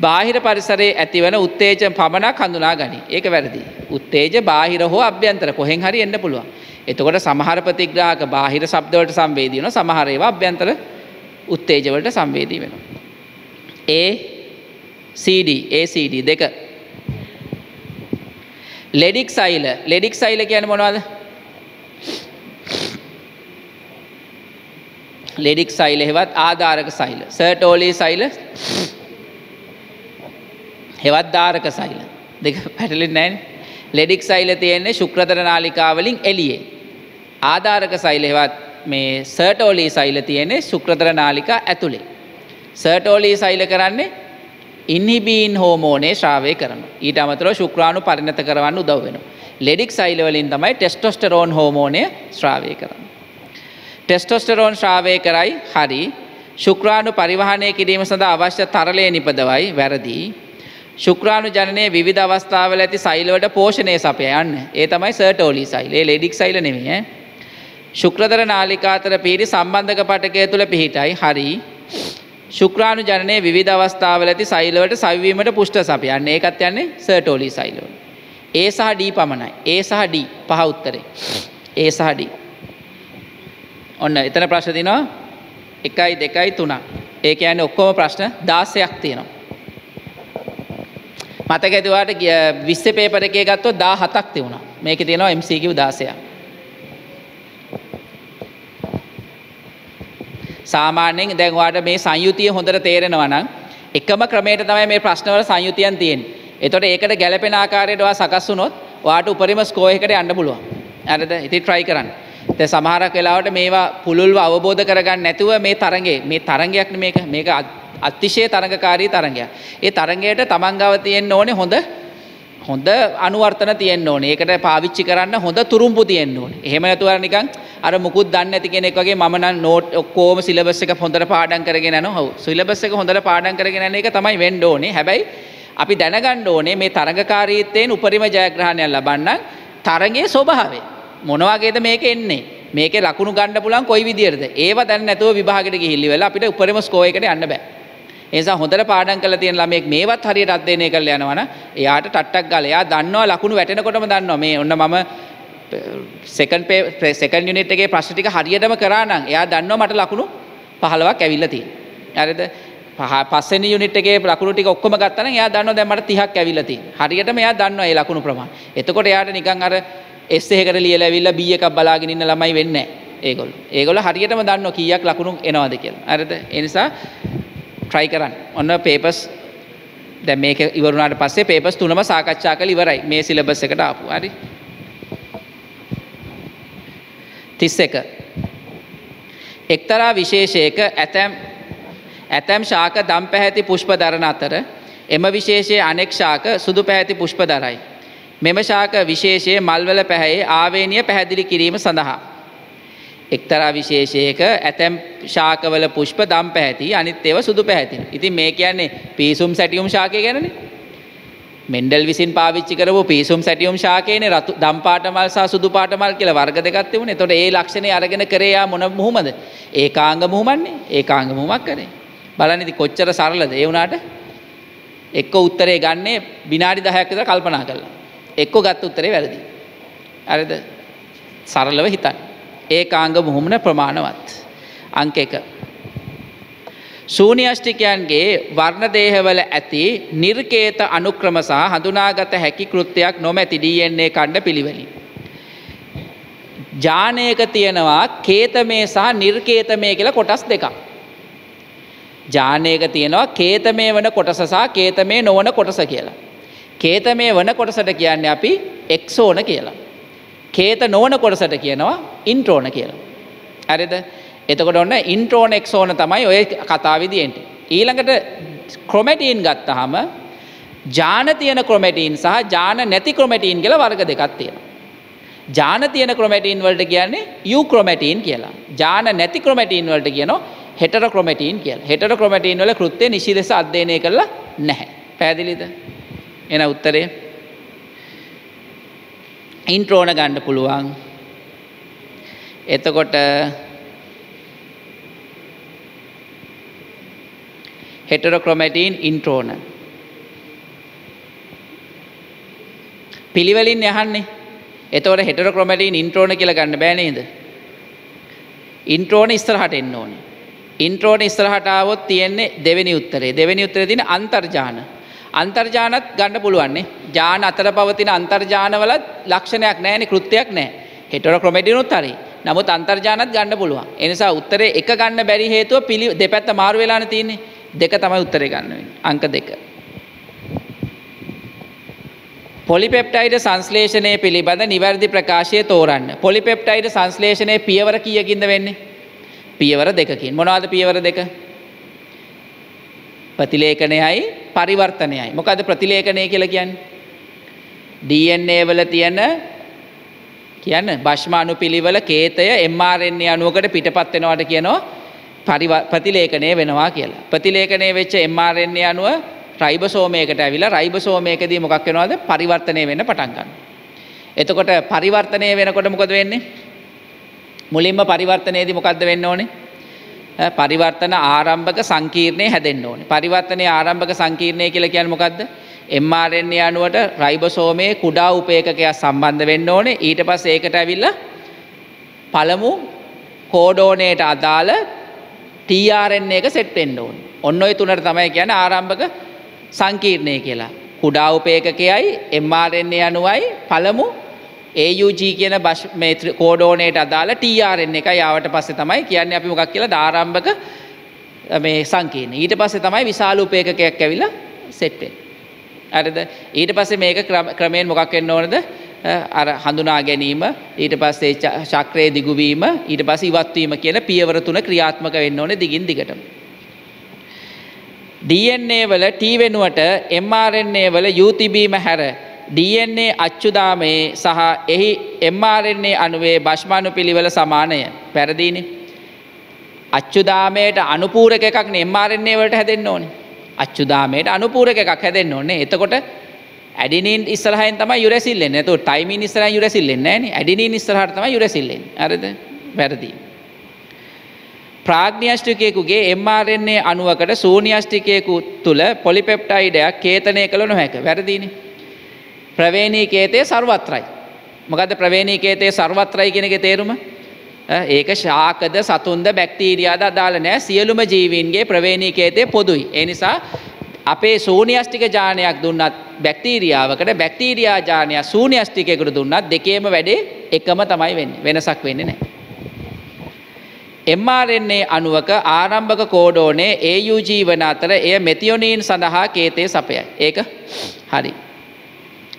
බාහිර පරිසරයේ ඇතිවන උත්තේජ පමණක් හඳුනා ගනී. ඒක වැරදි. උත්තේජ බාහිර හෝ අභ්‍යන්තර කොහෙන් හරි එන්න පුළුවන්. එතකොට සමහර ප්‍රතිග්‍රාහක බාහිර ශබ්දවලට සංවේදී වෙනවා. සමහර ඒවා අභ්‍යන්තර උත්තේජ වලට සංවේදී වෙනවා. A CD ACD දෙක ලෙඩික් සෛල ලෙඩික් සෛල කියන්නේ මොනවද? ලෙඩික් සෛල හෙවත් ආධාරක සෛල. සර්ටෝලි සෛල හෙවත් ධාරක සෛල. දෙක පැටලෙන්නේ නැහැ ලෙඩික් සෛල තියෙන්නේ ශුක්‍රතර නාලිකාවලින් එළියේ. ආධාරක සෛල හෙවත් මේ සර්ටෝලි සෛල තියෙන්නේ ශුක්‍රතර නාලිකා ඇතුලේ. සර්ටෝලි සෛල කරන්නේ ඉන්හිබීන් හෝමෝනේ ශ්‍රාවය කරන ඊට අමතරව ශුක්‍රාණු පරිණත කරවන්න උදව් වෙනවා. ලෙඩික් සෛල වලින් තමයි ටෙස්ටොස්ටරෝන් හෝමෝනය ශ්‍රාවය කරන්නේ. ටෙස්ටොස්ටරෝන් ශ්‍රාවය කරයි හරි ශුක්‍රාණු පරිවහනය කිරීම සඳහා අවශ්‍ය තරලය නිපදවයි වැරදි. ශුක්‍රාණු ජනනය විධ අවස්ථාවල ඇති සයිලවට පෝෂණය සපය යන්න. ඒ තමයි සර්ටෝලි සයිලේ ලෙඩික් සයිල නෙමේ ශුක්‍රදර නාලිකාතර පිරි සම්බන්ධක පටකය තුළ පිහිටයි හරි. ශුක්‍රාණු ජනනය විධ අවස්ථාවල ඇති සයිලවට සවිවීමට පුෂ්ට සපයන්න ඒකත් යන්නේ සර්ටෝලි සයිලව. ඒ සහ ඩී පමණයි. ඒ සහ ඩී පහ උත්තරේ. ඒ සහ ඩී ඔන්න එතන ප්‍රශ්න තිනවා එකයි දෙකයි තුනක්. ඒ කියන්නේ ඔක්කොම ප්‍රශ්න දාසයක් තියෙනවා. මතක ඇතිවාට විස්ස පේපර එකේ ගත්තොත් දා හතක් තිවුණා මේක තියෙනවා MCQ දාසයක්. සාමාන්‍යයෙන් දැන් ඔයාලට මේ සංයුතිය හොඳට තේරෙනවා නම් එකම ක්‍රමයට තමයි මේ ප්‍රශ්නවල සංයුතියන් තියෙන්නේ. එතකොට ඒකට ගැළපෙන ආකාරයට ඔයා සකස් වුණොත් ඔයාට උපරිම ස්කෝර් එකකට යන්න පුළුවන්. හරිද? ඉතින් try කරන්න. දැන් සමහරක් වෙලාවට මේවා පුළුල්ව අවබෝධ කරගන්න නැතුව මේ තරඟේ මේ තරඟයක් මේක මේක අතිශය තරඟකාරී තරඟයක්. ඒ තරඟයට තමන් ගාව තියෙන්න ඕනේ හොඳ හොඳ අනුවර්තන තියෙන්න ඕනේ. ඒකට පාවිච්චි කරන්න හොඳ තුරුම්පු තියෙන්න ඕනේ. එහෙම නැතුව නිකන් අර මුකුත් දන්නේ නැති කෙනෙක් වගේ මම නම් නෝට් ඔක්කොම සිලබස් එක හොඳට පාඩම් කරගෙන යනවා. ඔව්. සිලබස් එක හොඳට පාඩම් කරගෙන යන එක තමයි වෙන්න ඕනේ. හැබැයි අපි දැනගන්න ඕනේ මේ තරඟකාරීත්වයෙන් උපරිම ජයග්‍රහණයක් ලබන්න තරගේ ස්වභාවය. මොන වගේද මේක එන්නේ? මේකේ ලකුණු ගන්න පුළුවන් කොයි විදියටද? ඒව දැන් නැතුව විභාගෙට ගිහිල්ලි වෙලා අපිට උපරිම ස්කෝර් එකට යන්න බෑ. ඒ නිසා හොඳට පාඩම් කරලා තියෙන ළමයෙක් මේවත් හරියට අධ්‍යයනය කරලා යනවනම් එයාට ටට්ටක් ගාලා එයා දන්නවා ලකුණු වැටෙනකොටම දන්නවා මේ ඔන්න මම සෙකන්ඩ් පේ සෙකන්ඩ් යුනිට් එකේ ප්‍රශ්න ටික හරියටම කරා නම් එයා දන්නවා මට ලකුණු 15ක් ඇවිල්ලා තියෙනවා. හරිද? පස්වෙනි යුනිට් එකේ ලකුණු ටික ඔක්කොම ගත්තා නම් එයා දන්නවා දැන් මට 30ක් ඇවිල්ලා තියෙනවා. හරියටම එයා දන්නවා ඒ ලකුණු ප්‍රමාණය. එතකොට එයාට නිකන් අර S එකකට ලියලා ඇවිල්ලා B එකක් බලාගෙන ඉන්න ළමයි වෙන්නේ නැහැ. ඒගොල්ලෝ. ඒගොල්ලෝ හරියටම දන්නවා කීයක් ලකුණු එනවද කියලා. හරිද? ඒ නිසා try කරන්න. ඔන්න papers දැන් මේක ඉවරුණාට පස්සේ papers තුනම සාකච්ඡා කරලා ඉවරයි. මේ සිලබස් එකට ආපු. හරි? 31 එක්තරා විශේෂයක ඇතැම් ඇතැම් ශාක දම් පැහැති පුෂ්ප දරන අතර එම විශේෂයේ අනෙක් ශාක සුදු පැහැති පුෂ්ප දරයි. මෙම ශාක විශේෂය මල්වල පැහැයේ ආවේනිය පැහැදිලි කිරීම සඳහා. එක්තරා විශේෂයක ඇතැම් ශාකවල පුෂ්ප දම් පැහැති අනිත් ඒව සුදු පැහැති. ඉතින් මේ කියන්නේ පීසුම් සැටියුම් ශාකය ගැනනේ. මෙන්ඩල් විසින් පාවිච්චි කරපු පීසුම් සැටියුම් ශාකයනේ රතු දම් පාට මල් සහ සුදු පාට මල් කියලා වර්ග දෙකක් තිබුණේ. එතකොට ඒ ලක්ෂණේ අරගෙන කරේ යා මොන මුහුමද? ඒකාංග මුහුමන්නේ. ඒකාංග මුහුමක් කරේ. බලන්න ඉතින් කොච්චර සරලද ඒ වුණාට එක්ක උත්තරේ ගන්නේ විනාඩි 10ක් විතර කල්පනා කරලා. එක්ක ගත්ත උත්තරේ වැරදි. හරිද? සරලව හිතන්න. ඒකාංග මුහුමන ප්‍රමාණවත්. අංක 1. ශූන්‍යෂ්ටිකයන්ගේ වර්ණදේහවල ඇති නිර්කේත අනුක්‍රම සහ හඳුනාගත හැකි කෘත්‍යයක් නොමැති DNA කණ්ඩ පිළිවෙලින්. ජානයක තියෙනවා කේතමේ සහ නිර්කේතමය කියලා කොටස් දෙකක්. ජානයක තියෙනවා කේතමේ වන කොටස සහ කේතමේ නොවන කොටස කියලා. කේතමේ වන කොටසට කියන්නේ අපි එක්සෝන කියලා. කේත නොවන කොටසට කියනවා ඉන්ට්‍රෝන කියලා. හරිද? එතකොට ඔන්න ඉන්ට්‍රෝන එක්සෝන තමයි ඔය කතාවේදී එන්නේ. ඊළඟට ක්‍රොමැටින් ගත්තාම ජාන තියෙන ක්‍රොමැටින් සහ ජාන නැති ක්‍රොමැටින් කියලා වර්ග දෙකක් තියෙනවා. ජාන තියෙන ක්‍රොමැටින් වලට කියන්නේ යු ක්‍රොමැටින් කියලා. ජාන නැති ක්‍රොමැටින් වලට කියනවා හෙටර ක්‍රොමැටින් කියලා. හෙටර ක්‍රොමැටින් වල කෘත්‍ය නිසි ලෙස අධ්‍යයනය කරලා නැහැ. පැහැදිලිද? එන උත්තරය ඉන්ට්‍රෝන ගන්න පුළුවන්. එතකොට හෙටරොක්‍රොමැටීන් ඉන්ට්‍රෝන පිළිවෙලින් යහන්නේ එතවට හෙටරොක්‍රොමැටීන් ඉන්ට්‍රෝන කියල ගන්න බෑනේද ඉන්ට්‍රෝන ඉස්තරහට එන්න ඕනේ ඉන්ට්‍රෝන ඉස්තරහටාවොත් තියෙන්නේ දෙවැනි උත්තරේ. දෙවැනි උත්තර තින අන්තර්ජාන. අන්තර්ජානත් ගණඩ පුළුවන්නේ ජාන අතර පවතින අන්තර්ජානවලත් ලක්ෂණයක් නෑන කෘත්තියක් නෑ හෙටර ක්‍රමටිනුත් හරි. නමුත් අන්තර්ජානත් ගණඩ පුළුවන්. එනිසා උත්තරේ එක ගන්න බැරි හේතුව පිළි දෙපැත්ත මාරු වෙලාන තියන්නේ. දෙක තමයි උත්තරේ ගන්න අංක දෙක. පොලිපෙප්ටයිඩ සංස්ලේෂණය පිළිබඳ නිවැරදි ප්‍රකාශය තෝරන්න. පොලිපෙප්ටයිඩ සංස්ලේෂණය පියවර කියකින්ද වෙන්නේ. පියවර දෙකකින් මොනවාද පියවර දෙක. ප්‍රතිලේඛනයයි පරිවර්තනයයි මොකද ප්‍රතිලේඛනය කියලා කියන්නේ. DNA වල තියෙන කියන්න භශ්මානු පිළිවල කේතය MRNA අනුවකට පිටපත් වෙනවට කියනවා ප්‍රතිලේඛනය වෙනවා කියලා. ප්‍රතිලේඛනය වෙච්ච MRNA අනුව රයිබසෝමයකට ඇවිල්ලා රයිබසෝමයකදී මොකක් වෙනවද පරිවර්තනය වෙන්න පටන් ගන්නවා. එතකොට පරිවර්තනය වෙනකොට මොකද වෙන්නේ? මුලින්ම පරිවර්තනයේදී මොකද්ද වෙන්න ඕනේ? පරිවර්තන ආරම්භක සංකීර්ණය හැදෙන්න ඕනේ. පරිවර්තනයේ ආරම්භක සංකීර්ණය කියලා කියන්නේ මොකද්ද? mRNA අණුවට රයිබෝසෝමයේ කුඩා උපේකකයක් සම්බන්ධ වෙන්න ඕනේ. ඊට පස්සේ ඒකට ඇවිල්ලා පළමු කෝඩෝනේට අදාළ tRNA එක සෙට් වෙන්න ඕනේ. ඔන්න ඔය තුනට තමයි කියන්නේ ආරම්භක සංකීර්ණය කියලා. කුඩා උපේකකයයි mRNA අණුවයි පළමු AUG කියන බස් මේ කෝඩෝනේට අදාළ TRN එකයි ආවට පස්සේ තමයි කියන්නේ අපි මොකක් කියලා දාරම්භක මේ සංකීර්ණ. ඊට පස්සේ තමයි විශාල උපේකකයක් ඇවිල්ලා සෙට් වෙන්නේ. හරිද? ඊට පස්සේ මේක ක්‍රමයෙන් මොකක් වෙන්න ඕනද? අර හඳුනා ගැනීම ඊට පස්සේ චක්‍රයේ දිගුවීම ඊට පස්සේ ඉවත් වීම කියන පියවර තුන ක්‍රියාත්මක වෙන්න ඕනේ දිගින් දිගටම. DNA වල T වෙනුවට mRNA වල U තිබීම හැර DNA අච්චුදාමේ සහ එහි mRNA අණුවේ භෂ්මානු පිළිවෙල සමානය. පැරදීනේ. අච්චුදාමයට අනුපූරක එකක් mRNA වලට හැදෙන්න ඕනේ. අච්චුදාමයට අනුපූරක එකක් හැදෙන්න ඕනේ. එතකොට ඇඩිනින් ඉස්සරහින් තමයි යුරැසිල් එන්නේ. එතකොට ටයිමින් ඉස්සරහින් යුරැසිල් එන්නේ නැහැ නේ. ඇඩිනින් ඉස්සරහට තමයි යුරැසිල් එන්නේ. හරිද? වැරදි. ප්‍රාග්ඥෂ්ටිකයෙකුගේ mRNA අණුවකට ශූන්‍යෂ්ටිකයෙකු තුළ පොලිපෙප්ටයිඩයක් කේතනය කළ නොහැක. වැරදිනේ. ප්‍රවේණී කේතය සර්වත්‍රයි. මොකද ප්‍රවේණී කේතය සර්වත්‍රයි කියන එකේ තේරුම? ඒක ශාකද සතුන්ද බැක්ටීරියාද අදාළ නෑ සියලුම ජීවීන්ගේ ප්‍රවේණී කේතය පොදුයි. ඒ නිසා අපේ සූනියස්ටික ජානයක් දුන්නත් බැක්ටීරියාවකට බැක්ටීරයා ජානයක් සූනියස්ටිකයකට දුන්නත් දෙකේම වැඩේ එකම තමයි වෙන්නේ. වෙනසක් වෙන්නේ නැහැ. mRNA අණුවක ආරම්භක කෝඩෝනේ AUG වන අතර එය මෙතියොනීන් සඳහා කේතය සපයයි. ඒක හරි.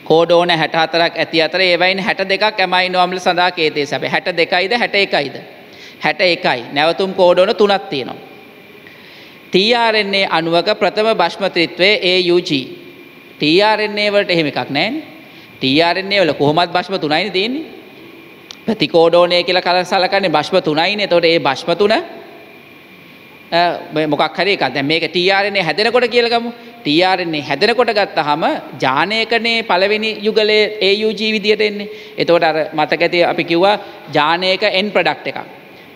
කෝඩෝන හැට හතරක් ඇති අතර ඒවයින් හැට දෙකක් ඇමයිනෝම්ල සඳහා කේතේ සැබ හැට දෙකයිද හැට එකයිද. හැට එකයි නැවතුම් කෝඩෝන තුනක් තියෙනවා. TRNA අණුවක ප්‍රථම භෂ්මතෘත්වය AUG. TRNA වලට එහෙම එකක් නෑනේ. TRNA වල කොහොමත් භෂ්ම තුනයිනේ තියෙන්නේ. ප්‍රතිකෝඩෝනය කියලා කල සලකන්නේ භෂ්ම තුනයිනේ. එතකොට ඒ භෂ්ම තුන මොකක් හරි එකක්. දැන් මේක TRNA හැදෙනකොට කියලා ගමු. TRNA හැදෙනකොට ගත්තහම ජානයකනේ පළවෙනි යුගලේ AUG විදියට එන්නේ. එතකොට අර මතක ඇති අපි කිව්වා ජානයක end product එකක්.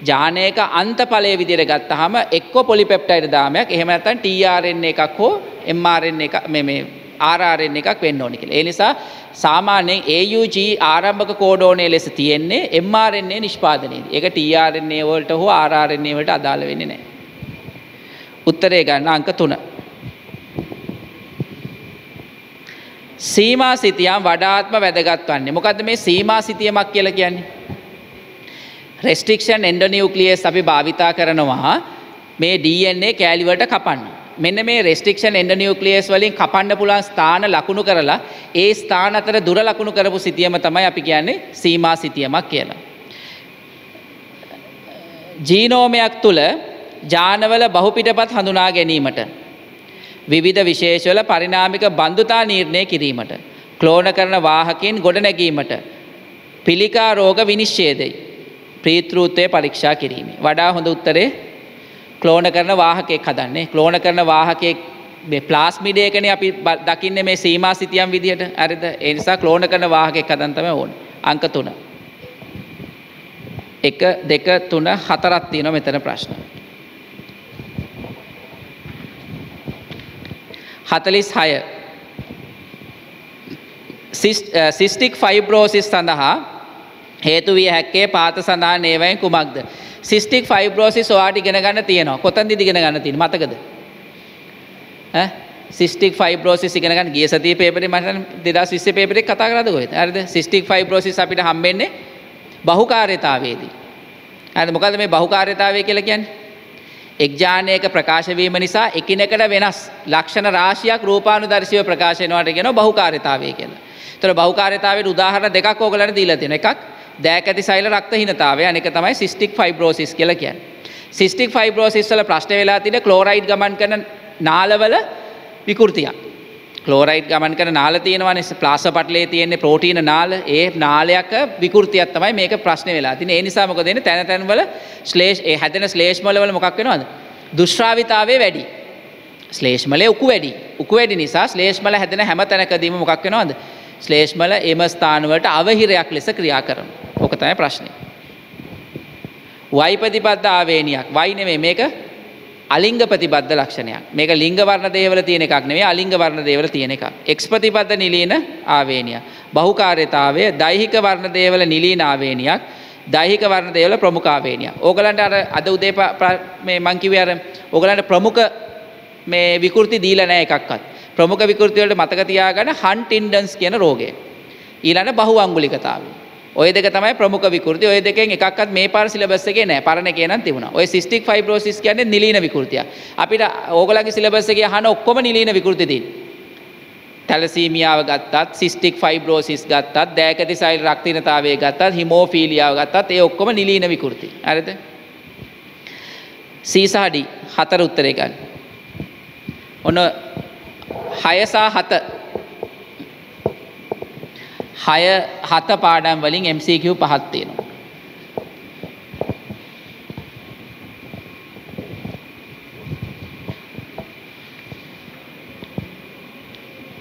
ජානයක අන්තඵලය විදියට ගත්තහම එක්ක පොලිපෙප්ටයිඩ් දාමයක් එහෙම නැත්නම් tRNA එකක් හෝ mRNA එක මේ මේ RRN එකක් වෙන්න ඕනි කියලා. ඒ නිසා සාමාන්‍යයෙන් AUG ආරම්භක කෝඩෝනය ලෙස තියෙන්නේ mRNA නිෂ්පාදනයේදී. ඒක tRNA වලට හෝ RRNA වලට අදාළ වෙන්නේ නැහැ. උත්තරේ ගන්න අංක 3. සීමා සිතියම් වඩාත්ම වැදගත් වන්නේ. මොකද්ද මේ සීමා සිතියමක් කියලා කියන්නේ? රෙස්ට්‍රික්ෂන් එන්ඩෝනියුක්ලියස් අපි භාවිතා කරනවා මේ DNA කෑලි වලට කපන්න. මෙන්න මේ රෙස්ට්‍රික්ෂන් එන්ඩෝනියුක්ලියස් වලින් කපන්න පුළුවන් ස්ථාන ලකුණු කරලා ඒ ස්ථාන අතර දුර ලකුණු කරපු සිතියම තමයි අපි කියන්නේ සීමා සිතියමක් කියලා. ජීනෝමයක් තුල ජානවල බහුපිටපත් හඳුනා ගැනීමට විවිධ විශේෂවල පරිනාමික බන්ධුතා නිර්ණය කිරීමට ක්ලෝන කරන වාහකින් ගොඩනැගීමට පිළිකා රෝග විනිශ්චේදයි ප්‍රීතෘත්වය පරීක්ෂා කිරීමේ. වඩා හොඳ උත්තරේ ක්ලෝන කරන වාහකෙක් හදන්නේ. ක්ලෝන කරන වාහකෙක් ප්ලාස්මිඩයකන අපි දකින්න මේ සීමා සිතියම් විදිහට ඇරිද එනිසා ක්ලෝන කරන වාහකෙක් හදන්තම ඕන්. අංක තුන. එක දෙක තුන හතරත් තියෙන මෙතන ප්‍රශ්න. හතලිස් හය. සිස්ටික් ෆයිබ්‍රෝසිස් සඳහා හේතු විය හැක්කේ පාත සඳහා නේවයින් කුමක්ද? සිස්ටික් ෆයිබ්‍රෝසිස් ඔයාට ඉගෙන ගන්න තියෙනවා. කොතනද ඉගෙන ගන්න තියෙන්නේ? මතකද? ඈ? සිස්ටික් ෆයිබ්‍රෝසිස් ඉගෙන ගන්න ගිය සතියේ පේපරේ මට 2020 පේපරේ කතා කරාද කොහෙද? හරිද? සිස්ටික් ෆයිබ්‍රෝසිස් අපිට හම්බෙන්නේ බහුකාර්යතාවයේදී. හරිද? මොකද්ද මේ බහුකාර්යතාවය කියලා කියන්නේ? එක්ජානයක ප්‍රකාශවීම නිසා එකිනෙකට වෙනස් ලක්ෂණ රාශියක් රූපානුදර්ශීව ප්‍රකාශ වෙනවට කියනවා බහුකාර්යතාවය කියලා. ඒතර බහුකාර්යතාවයට උදාහරණ දෙකක් ඕගලන්ට දීලා තියෙනවා. එකක් දෑක ඇති සෛල රක්තහීනතාවය අනික තමයි සිස්ටික් ෆයිබ්‍රෝසිස් කියලා කියන්නේ. සිස්ටික් ෆයිබ්‍රෝසිස් වල ප්‍රශ්න වෙලා තියෙන ක්ලෝරයිඩ් ගමන් කරන නාලවල විකෘතියක්. ක්ලෝරයිඩ් ගමන් කරන නාල තියෙනවනේ ප්ලාස්ම පටලයේ තියෙන්නේ ප්‍රෝටීන නාල ඒ නාලයක විකෘතියක් තමයි මේක ප්‍රශ්නේ වෙලා තියෙන්නේ. ඒ නිසා මොකද වෙන්නේ තැන තැන් වල ශ්ලේෂ ඒ හැදෙන ශ්ලේෂ්මල වල මොකක් වෙනවද? දුෂ්ශ්‍රාවිතාවය වැඩි. ශ්ලේෂ්මලේ උකු වැඩි. උකු වැඩි නිසා ශ්ලේෂ්මල හැදෙන හැම තැනකදීම මොකක් වෙනවද? ශ්ලේෂ්මල එම ස්ථාන වලට අවහිරයක් ලෙස ක්‍රියා කරනවා. ඕක තමයි ප්‍රශ්නේ. වයි ප්‍රතිපද ආවේනියක්. වයි නෙමෙයි මේක අලිංග ප්‍රතිබද්ධ ලක්ෂණයක්. මේක ලිංග වර්ණ දේවල තියෙන එකක් නෙවෙයි අලිංග වර්ණ දේවල තියෙන එකක්. එක්ස් ප්‍රතිබද්ධ නිලීන ආවේනිය බහුකාර්යතාවය දෛහික වර්ණ දේවල නිලීන ආවේනියක් දෛහික වර්ණ දේවල ප්‍රමුඛ ආවේනිය ඕගලන්ට අර අද උදේ මේ මං කිව්වේ අර ඕගලන්ට ප්‍රමුඛ මේ විකෘති දීලා නැහැ එකක්වත්. ප්‍රමුඛ විකෘති වලට මතක තියාගන්න හන්ටින්ඩන්ස් කියන රෝගය. ඊළඟ බහු අංගුලිකතාවය ඔය දෙක තමයි ප්‍රමුඛ විකෘති. ඔය දෙකෙන් එකක්වත් මේ පාර සිලබස් එකේ නෑ. පරණ එකේ නම් තිබුණා. ඔය සිස්ටික් ෆයිබ්‍රෝසිස් කියන්නේ නිලීන විකෘතිය. අපිට ඕගලගේ සිලබස් එකේ අහන ඔක්කොම නිලීන විකෘති තියෙනවා. තැලසීමියාව ගත්තත් සිස්ටික් ෆයිබ්‍රෝසිස් ගත්තත් දෑකති සයිල් රක්තිනතාවය ගත්තත් හිමෝෆීලියාව ගත්තත් ඒ ඔක්කොම නිලීන විකෘති. හරිද? සීසාඩි හතර උත්තරේ ගන්න. ඔන්න 6 සහ 7 හය හත පාඩම් වලින් MCQ පහක් තියෙනවා.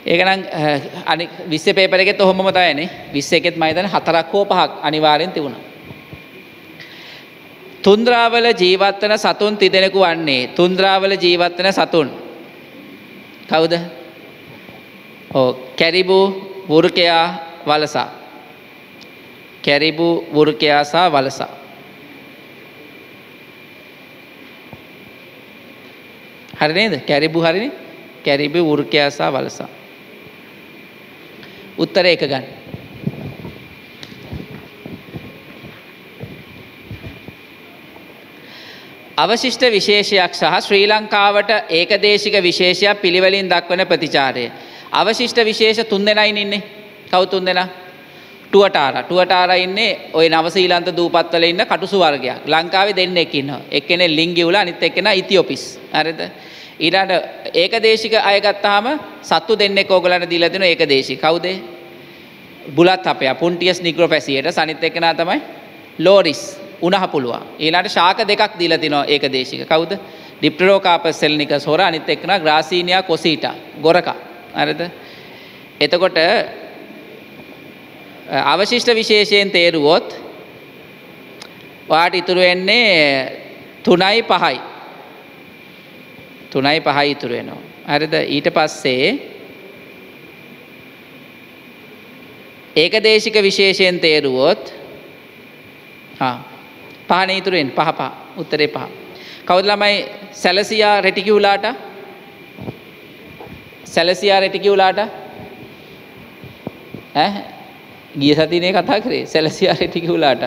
ඒකනම් අනි විස්ස පේපර එකෙත් ඔහොමම තමයිනේ 20 එකෙත් මම හිතන්නේ හතරක් හෝ පහක් අනිවාර්යෙන් තිබුණා. තුන්ද්‍රාවල ජීවත් වන සතුන් තිදෙනෙකු වන්නේ තුන්ද්‍රාවල ජීවත් වන සතුන් කවුද? ඔව් කැරිබු වෘකයා වලසා. කැරිබු වෘකයා සහ වලසා. හරි නේද? කැරිබු හරිනේ? කැරිබු වෘකයා සහ වලසා. උත්තර එක ගන්න. අවශිෂ්ට විශේෂයක් සහ ශ්‍රී ලංකාවට ඒකදේශික විශේෂයක් පිළිවෙලින් දක්වන ප්‍රතිචාරය. අවශිෂ්ට විශේෂ තුන් දෙනයි ඉන්නේ කවු තුන් දෙනා? ටුවටාර. ටුවටාර ඉන්නේ ඔය නවසීලන්ත දූපත්වල ඉන්න කටුසු වර්ගයක්. ලංකාවේ දෙන්නෙක් ඉන්නවා. එක්කෙනෙක් ලිංගියුල අනිත් එක්කෙනා ඉතියොපිස්. හරිද? ඊළඟ ඒකදේශික අය ගත්තාම සත්තු දෙන්නෙක් ඕගලන්ට දීලා දෙනවා ඒකදේශික. කවුද? බුලත් අපයා පුන්ටියස් නිග්‍රොපැසියට සනිත් එක්කෙනා තමයි ලෝරිස්. උනහ පුළුවන් ඊළඟට ශාක දෙකක් දීලා තිනවා ඒකදේශික. කවුද? ඩිප්ටරෝකාපස් සෙල්නිකස් හොර අනිත් එක්කෙනා ග්‍රාසීනියා කොසීටා. ගොරකා. හරිද? එතකොට අවශිෂ්ට විශේෂයෙන් තේරුවොත් ඔයාට ඉතුරු වෙන්නේ තුනයි පහයි. තුනයි පහයි ඉතුරු වෙනවා. හරිද? ඊට පස්සේ ඒකදේශික විශේෂයෙන් තේරුවොත් පහනේ ඉතුරු වෙන්නේ පහ පහ උත්තරේ පහ. කවුද ළමයි සැලසියා රෙටිකියුලාට සැලසියා රෙටිකියුලාට ඈ? ගිය සතිනේ කතා කරේ? සැලසියා රෙටිකියුලාට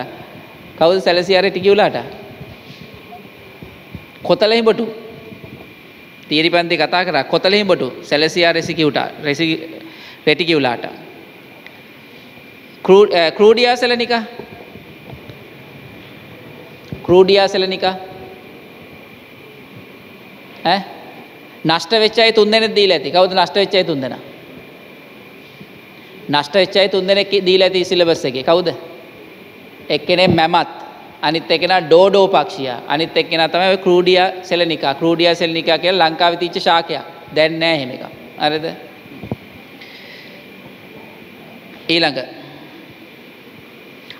කවුද සැලසියා රෙටිකියුලාට කොතලහිඹටු තීරිපන්ති කතා කරා. කොතලහිඹටු සැලසියා රෙසිකියුටා රෙසි රෙටිකියුලාට ක්‍රූඩියා සෙලනිකා ක්‍රූඩියා සෙලනිකා ඈ? නෂ්ට වෙච්ච අය තුන් දෙනෙක් දීලා ඇති. කවුද නෂ්ට වෙච්ච අය තුන් දෙනා? නෂ්ට වෙච්ච අය තුන් දෙනෙක් දීලා ඇති සිලබස් එකේ. කවුද? එක්කෙනෙක් මැමත්, අනිත් එක්කෙනා ඩෝඩෝ පක්ෂියා, අනිත් එක්කෙනා තමයි ඔය ක්‍රූඩියා සෙලනිකා. ක්‍රූඩියා සෙලනිකා කියලා ලංකාවේ තිච්ච ශාකයක්. දැන් නෑ එහෙම එකක්. හරිද? ඊළඟ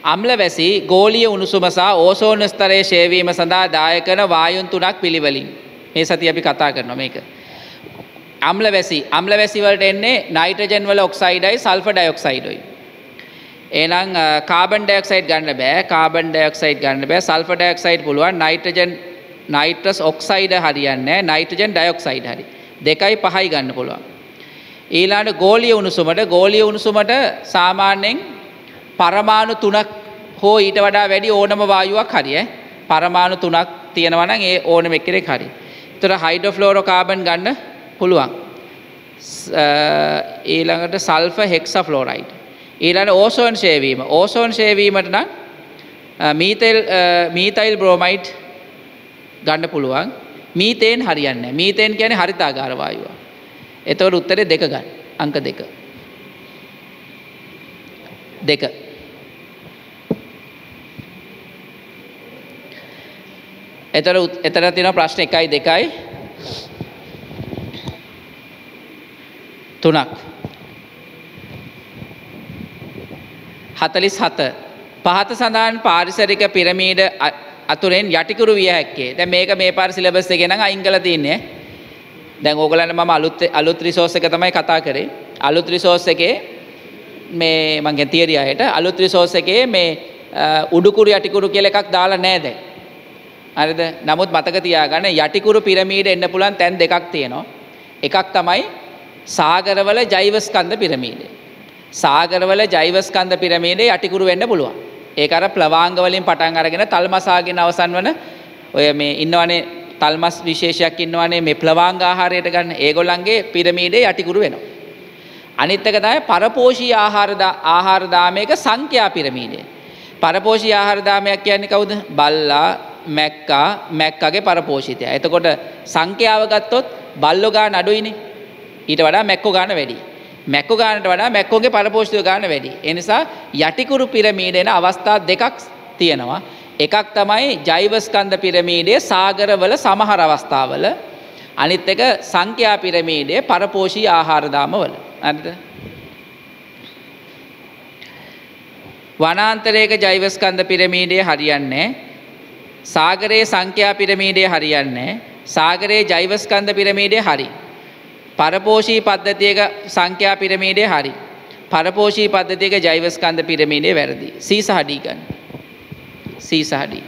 අම්ල වැසි ගෝලිය උණුසුම සහ ඕසෝන ස්තරයේ ෂේවීම සඳහා දායක වන වායුන් තුනක් පිළිවෙලින් මේ සතිය අපි කතා කරනවා මේක. අම්ල වැසි අම්ල වැසි වලට එන්නේ නයිට්‍රජන් වල ඔක්සයිඩයි සල්ෆර් ඩයොක්සයිඩුයි. එහෙනම් කාබන් ඩයොක්සයිඩ් ගන්න බෑ කාබන් ඩයොක්සයිඩ් ගන්න බෑ සල්ෆර් ඩයොක්සයිඩ් පුළුවන් නයිට්‍රජන් නයිට්‍රස් ඔක්සයිඩ හරියන්නේ නයිට්‍රජන් ඩයොක්සයිඩ් හරි. දෙකයි පහයි ගන්න පුළුවන්. ඊළඟට ගෝලීය උණුසුමට ගෝලීය උණුසුමට සාමාන්‍යයෙන් පරමාණු තුනක් හෝ ඊට වඩා වැඩි ඕනම වායුවක් හරි ඈ. පරමාණු තුනක් තියෙනවා නම් ඒ ඕනම එක්කෙනෙක් හරි. ඒතර හයිඩ්‍රොෆ්ලෝරෝ කාබන් ගන්න පුළුවන්. ඊළඟට සල්ෆ හෙක්ස ෆ්ලෝරයිඩ් ඊළඟ ඕසෝන් ශේවීම ඕසෝන් ශේවීමට නම් මීතෙල් මීතයිල් බ්‍රෝමයිට් ගන්න පුළුවන්. මීතේන් හරියන්න මීතේන් කියන්නේ හරිතාගාර වායුව එතකොට උත්තරේ දෙක ගන්න. අංක දෙක. දෙක. එතකොට එතන තියෙන ප්‍රශ්න 1යි 2යි තුනක්. හතලිස් හත. පහත සඳහන් පාරිසරික පිරමීඩ අතුරෙන් යටිකුරු විය හැක්කේ. දැන් මේක මේ පාර සිලබස් එකේ නම් අයින් කරලා තින්නේ දැන් ඕගලන්ට මම අලුත් අලුත් රිසෝස් එක තමයි කතා කරේ. අලුත් රිසෝස් එකේ මේ මං කියන තියරි අයට අලුත් රිසෝස් එකේ මේ උඩුකුරු යටිකුරු කියලා එකක් දාලා නැහැ දැන්. හරිද? නමුත් මතක තියාගන්න යටිකුරු පිරමීඩ එන්න පුළුවන් තැන් දෙකක් තියෙනවා. එකක් තමයි සාගරවල ජෛවස්කන්ධ පිරමීඩය. සාගරවල ජෛවස්කන්ධ පිරමීඩේ යටිකුරු වෙන්න පුළුවන්. ඒක අර ප්ලවාංග වලින් පටන් අරගෙන තල්මසාගෙන අවසන් වන ඔය මේ ඉන්නවනේ තල්මස් විශේෂයක් ඉන්නවනේ මේ ප්ලවාංග ආහාරයට ගන්න. ඒගොල්ලන්ගේ පිරමීඩේ යටිකුරු වෙනවා. අනිත් එක තමයි පරපෝෂී ආහාර ආහාර දාමයක සංඛ්‍යා පිරමීඩය. පරපෝෂී ආහාර දාමයක් කියන්නේ කවුද? බල්ලා, මැක්කා, මැක්කාගේ පරපෝෂිතයා. එතකොට සංඛ්‍යාව ගත්තොත් බල්ලෝ ගන්න අඩුයිනේ. ඊට වඩා මැක්කෝ ගන්න වැඩි. මැක්කෝ ගානට වඩා මැක්කෝගේ පරපෝෂිතය ගාන වැඩි. ඒ නිසා යටිකුරු පිරමීඩේන අවස්ථා දෙකක් තියෙනවා. එකක් තමයි ජෛවස්කන්ධ පිරමීඩයේ සාගරවල සමහර අවස්ථාවල අනිත් එක සංඛ්‍යා පිරමීඩයේ පරපෝෂී ආහාරදාමවල. හරිද? වනාන්තරයක ජෛවස්කන්ධ පිරමීඩය හරියන්නේ සාගරයේ සංඛ්‍යා පිරමීඩය හරියන්නේ සාගරයේ ජෛවස්කන්ධ පිරමීඩය හරි. පරපෝෂී පද්ධතියක සංඛ්‍යා පිරමීඩය හරි. පරපෝෂී පද්ධතියක ජෛවස්කන්ධ පිරමීඩය වැරදි. සීසහඩී ගන්න. සීසහඩී.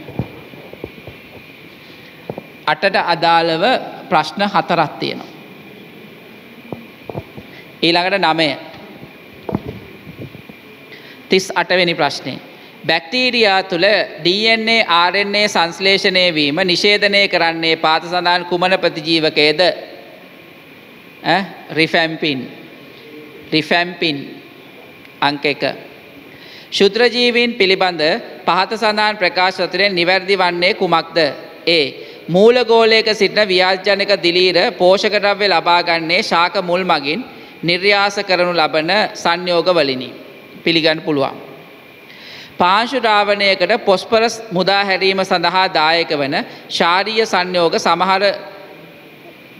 අටට අදාළව ප්‍රශ්න හතරක් තියෙනවා. ඊළඟට නමය තිස් අටවෙනි ප්‍රශ්නය. බැක්ටීරයා තුළ DNA RNA සංස්ලේෂණය වීම නිෂේධනය කරන්නේ පාත සඳහන් කුමන ප්‍රතිජීවකයද රිෆැම්පින් රිෆැම්පින් අංක එක. ශුද්‍රජීවීන් පිළිබඳ පහත සඳහන් ප්‍රකාශතරයෙන් නිවැරදි වන්නේ කුමක්ද. ඒ. මූලගෝලයක සිටින ව්‍යාජනක දිලීර පෝෂකටව්‍ය ලබාගන්නේ ශාක මුල් මගින් නිර්යාස කරනු ලබන සංයෝගවලිනි. පිළිගන්න පුළුවන්. පාංශුරාවණයකට පොස්පරස් මුදා හැරීම සඳහා දායක වන ශාරීය සංයෝග සමහර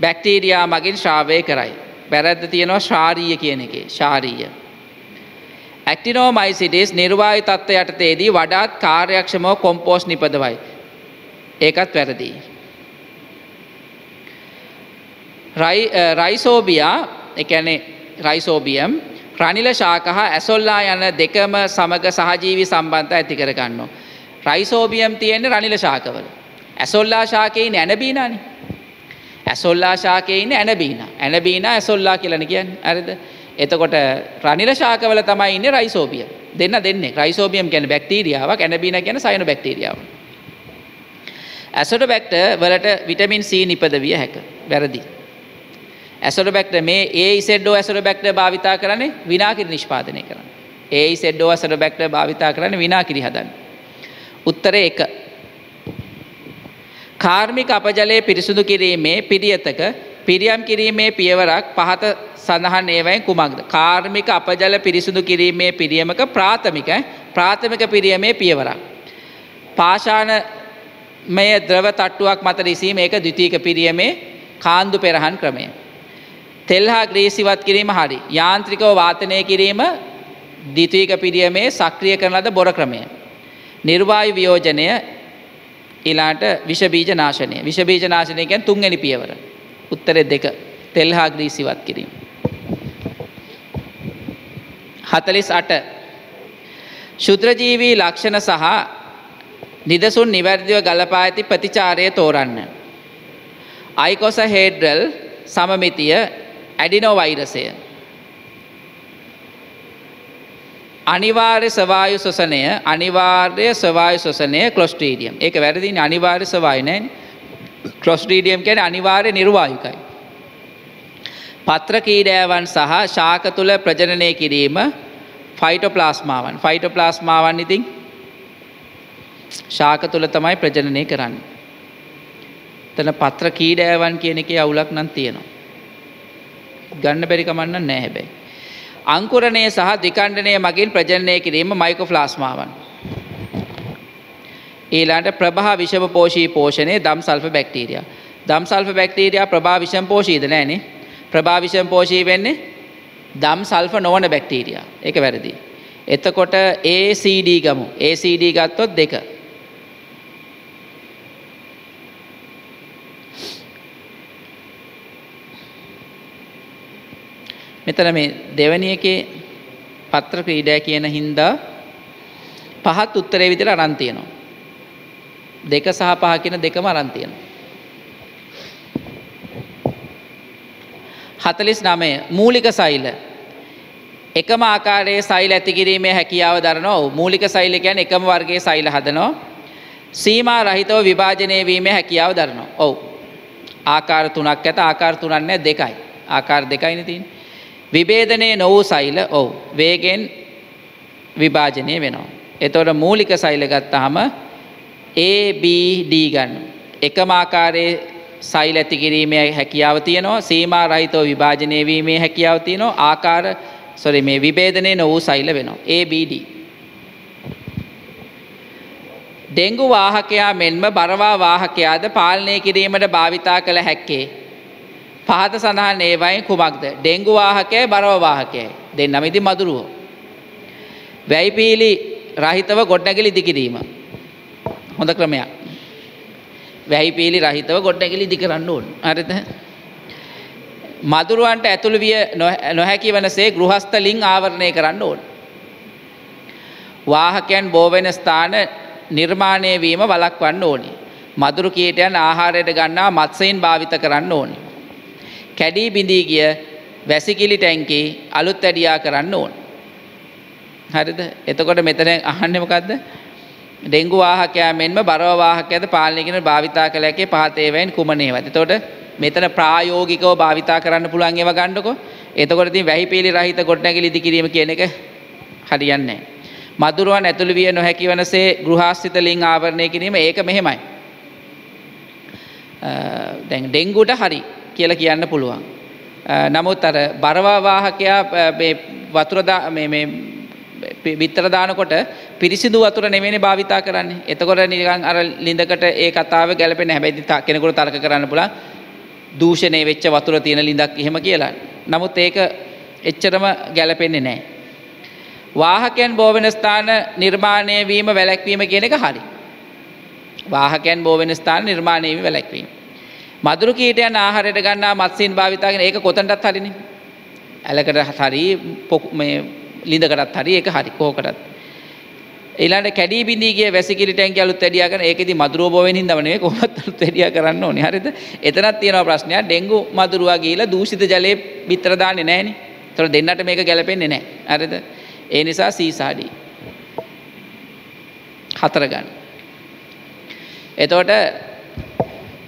බැක්ටීරයා මගින් ශ්‍රාවය කරයි. බැරැද්ද තියෙනවා ශාරීය කියන එකේ ශාරීය. ඇක්ටිනෝමයිසිටිස් නිර්වායි තත්ත්ව යටතේදී වඩාත් කාර්යක්ෂමෝ කොම්පෝස් නිපදවයි. ඒකත් වැරදිී. රයිසෝබියා එකැනෙ රයිසෝබියම් රනිල ශාක හා ඇසොල්ලා යන දෙකම සමග සහජීවි සම්බන්ධ ඇති කරගන්න. රයිසෝබියම් තියෙන්නේ රනිල ශාකවල. ඇසොල්ලා ශාකයින් ඇනබීනානි. ඇසොල්ලා ශාකයින් ඇනබීන ඇනබීන ඇසොල්ලා කියලන කියන්න ඇරද. එතකොට රනිල ශාකවල තමයි ඉන්න රයිසෝබිය දෙන්න දෙන්න රයිසෝබියම් ගැන බැක්ටීරියාව ඇනබීන ගැන සයන බැක්ටීරියාව. ඇසොට බැක්ට වලට විටමින් සී නිපද විය හැක වැරදි. ඇසොට බැක්ට මේ ඒ ඉසෙඩ්ඩෝ ඇසොට බැක්ට භාවිතා කරන්නේ විනාකිරි නිෂ්පාදනය කරන්න. ඒ ඉසෙඩ්ඩෝ ඇසොට බැක්ට භාවිතා කරන්න විනාකිරි හදන්න. උත්තරය එක. කාර්මික අපජලය පිරිසුදු කිරීමේ පිරිියතක පිරියම් කිරීමේ පියවරක් පහත සඳහන් ඒවයින් කුමක්ද. කාර්මික අපජල පිරිසුදු කිරීමේ පිරියමක ප්‍රාථමික ප්‍රාථමික පිරියමේ පියවරක්. පාශාන මෙය ද්‍රව තට්ටුවක් මත රිසීම ඒක දෘතීක පිරියමේ කාන්දු පෙරහන් ක්‍රමය. තෙල් හා ග්‍රීසිවත් කිරීම හරි. යාන්ත්‍රිකව වාතනය කිරීම දිතීක පිරියමේ සක්‍රිය කරන ලද බොර ක්‍රමය. නිර්වායු වියෝජනය ඊලාට විෂබීජ නාශනය විෂබීජ නාශනය ගැන් තුන්ගනි පියවර. උත්තරෙ දෙක තෙල් හා ග්‍රීසිවත් කිරීම. හතලිස් අට ශුද්‍රජීවී ලක්ෂණ සහ නිදසුන් නිවැරදිව ගලපා ඇති ප්‍රතිචාරය තෝරන්න. අයිකොස හේඩ්‍රල් සමමිතිය ඇඩිනෝ අනිවාර්ය සවායු සොසනය අනිවාර්ය සවායු සොසනය කලොස්ට්‍රීඩියම් ඒක වැරදින අනිවාර්ය සවායි නෑන් කලොස්ට්‍රීඩියම් කැන අනිවාර්ය නිර්වායුකයි. පත්‍ර කීඩෑවන් සහ ශාක තුළ ප්‍රජනනය කිරීම ෆයිටෝපලාස්මාවන් ෆයිටෝපලාස්මාවන් ඉතින් ශාක තුළ තමයි ප්‍රජනනය කරන්න. තන පත්‍ර කීඩෑවන් කියන එක අවුලක් නම් තියෙනවා. ගන්න බැරි කමන්න නෑ හැබැයි. අංකුරණය සහ දිකණ්ඩනය මගින් ප්‍රජනය කිරීම මයිකෝෆ්ලාස්මාවන්. ඊලාට ප්‍රභා විෂම පෝෂී පෝෂණය දම් සල්ප බැක්ටීරිය. දම් සල්ප බැක්ටීරිය ප්‍රභා විෂම් පෝෂීද නෑනේ ප්‍රභා විෂම් පෝෂී වෙන්නේ දම් සල්ෆ නොවන බැක්ටීරිය එක වැරදි. එතකොට ACD ගමු ACD ගත්තොත් දෙක මෙතන මේ දෙවැනි එකේ පත්‍ර ක්‍රීඩා කියන හින්දා පහත් උත්තරේ විදිහට අරන් තියෙනවා. දෙක සහ පහ කියන දෙකම අරන් තියෙනවා. 49 මූලික සෛල එකම ආකාරයේ සෛල ඇති කිරීමේ හැකියාව දරනවා. මූලික සෛල කියන්නේ එකම වර්ගයේ සෛල හදනවා. සීමා රහිතව විභාජනය වීමේ හැකියාව දරනවා. ඔව්. ආකාර තුනක් ඇත. ආකාර තුනක් නැහැ දෙකයි. ආකාර දෙකයිනේ තියෙන්නේ. විභේදනය නොවූ සෛල ඔව් වේගෙන් විභාජනය වෙනවා. එතොට මූලික සෛල ගත්තාහම ABD ගන්න. එකම ආකාරයේ සෛල ඇති කිරීමේ හැකියාව තියෙනවා. සීමා රහිතව විභාජනය වීමේ හැකියාව තියෙනවා. ආකාර සොරි මේ විභේදනය නොවූ සෛල වෙනවා. ABD ඩෙංගු වාහකයා මෙන්ම බරවා වාහකයාද පාලනය කිරීමට භාවිතා කළ හැක්කේ? පහත සඳහන් ඒවයින් කුමක්ද? ඩෙංගු වාහකයයි බරව වාහකයයි. දෙන්නම ඉතින් මදුරුවෝ. වැයිපීලි රහිතව ගොඩනැගිලි ඉදිකිරීම හොඳ ක්‍රමයක්. වැහිපීලි රහිතව ගොඩනැගිලි ඉදි කරන්න ඕන. හරිද? මදුරුවන්ට ඇතුළු විය නොහැකි වනසේ ගෘහස්ත ලිං ආවරණය කරන්න ඕන. වාහකයන් බෝවෙන ස්ථාන නිර්මාණය වීම වළක්වන්න ඕනි. මදුරු කීටයන් ආහාරයට ගන්නා මත්සයින් භාවිත කරන්න ඕනි. කැඩී බිඳී ගිය වැසිකිලි ටැංකි අලුත් ඇඩියා කරන්න ඕන හරිද එතකොට මෙතන අහන්නේ මොකද්ද ඩෙංගු වාහකයා මෙන්ම බරව වාහකයාද පාලනය කරන භාවිතා කළ හැකි පහත ඒවායින් කුමනේවත්. එතකොට මෙතන ප්‍රායෝගිකව භාවිතා කරන්න පුළුවන් ඒවා ගන්නකො. එතකොට ඉතින් වැහිපීලි රහිත ගොඩනැගිලි ඉදි කිරීම කියන එක හරියන්නේ නැහැ. මදුරුවන් ඇතුළු විය නොහැකි වනසේ ගෘහාස්ථිත ලිං ආවරණය කිරීම ඒක මෙහෙමයි. දැන් ඩෙංගුට හරි කියලා කියන්න පුළුවන්. නමුත් අර බරවා වාහකයා වතුර මේ බිත්තර දානකොට පිරිසිදු වතුර නෙමෙයිනේ භාවිතා කරන්නේ. එතකොට නිකන් අර ලිඳකට ඒ කතාව ගැලපෙන්නේ හැබැයි කෙනෙකුට තර්ක කරන්න පුළුවන් දූෂණය වෙච්ච වතුර තියෙන ලිඳක් එහෙම කියලා. නමුත් ඒක එච්චරම ගැලපෙන්නේ නැහැ. වාහකයන් බෝවෙන ස්ථාන නිර්මාණය වීම වැළැක්වීම කියන එක හරි. වාහකයන් බෝවෙන ස්ථාන නිර්මාණය වීම වැළැක්වීම. මදුරු කීටයන් ආහාරයට ගන්නා මත්ස්‍යයන් භාවිතාගෙන ඒක කොතනටත් හරිනේ. ඇලකට හරි මේ ලිඳකටත් හරි ඒක හරි කෝකටත් ඊළඟට කැඩී බිඳී ගිය වැසිකිලි ටැංකිය අලුත් වැඩියා කරන ඒකෙදි මදුරුව බෝ වෙන හින්දාම නෙවෙයි කොහොමත් අලුත් වැඩියා කරන්න ඕනේ. හරිද? එතනක් තියෙනවා ප්‍රශ්නයක්. ඩෙන්ගු මදුරුවා ගිහිලා දූෂිත ජලයේ පිටර දාන්නේ නැහනේ. ඒතර දෙන්නට මේක ගැලපෙන්නේ නැහැ. හරිද? ඒ නිසා සීසාඩි. හතර ගන්න එතකොට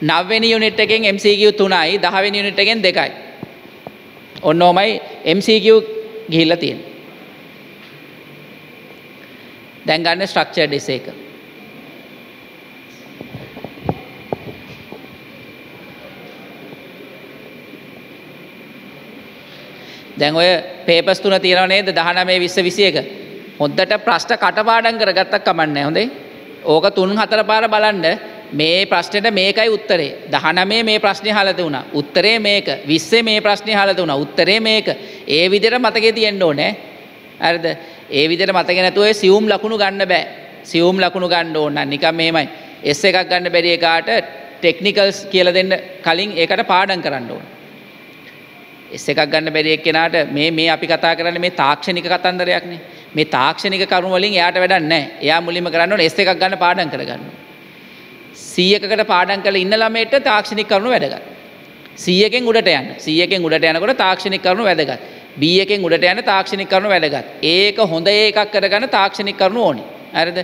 නවවෙනි යුනිට් එකෙන් MCQ 3යි 10 වෙනි යුනිට් එකෙන් 2යි ඔන්න ඔමයි MCQ ගිහිල්ලා තියෙන්නේ දැන් ගන්න ස්ට්‍රක්චර් ඩිස් එක. දැන් ඔය පේපස් තුන තියෙනව නේද 19 20 21. හොද්දට ප්‍රශ්න කටපාඩම් කරගත්තක් කමන්නේ හොඳේ. ඕක 3 4 පාර බලන්න මේ ප්‍රශ්නෙට මේකයි උත්තරේ. 19 මේ ප්‍රශ්නේ අහලා දුණා. උත්තරේ මේක. 20 මේ ප්‍රශ්නේ අහලා දුණා. උත්තරේ මේක. ඒ විදිහට මතකේ තියෙන්න ඕනේ. හරිද? ඒ විදිහට මතක නැතුව ඒ සියුම් ලකුණු ගන්න බෑ. සියුම් ලකුණු ගන්න ඕන නම් නිකන් මෙහෙමයි. S එකක් ගන්න බැරි එකාට ටෙක්නිකල්ස් කියලා දෙන්න කලින් ඒකට පාඩම් කරන්න ඕන. S එකක් ගන්න බැරි එක්කෙනාට මේ මේ අපි කතා කරන්නේ මේ තාක්ෂණික කතන්දරයක්නේ. මේ තාක්ෂණික කරුණු වලින් එයාට වැඩක් නැහැ. එයා මුලින්ම කරන්න ඕනේ S එකක් ගන්න පාඩම් කරගන්න. 100කට පාඩම් කරලා ඉන්න ළමයට තාක්ෂණික කරුණු වැදගත්. 100කින් උඩට යන්න. 100කින් උඩට යනකොට තාක්ෂණික කරුණු වැදගත්. B එකෙන් උඩට යන තාක්ෂණික කරුණු වැදගත්. ඒක හොඳ එකක් කරගන්න තාක්ෂණික කරුණු ඕනි. හරිද?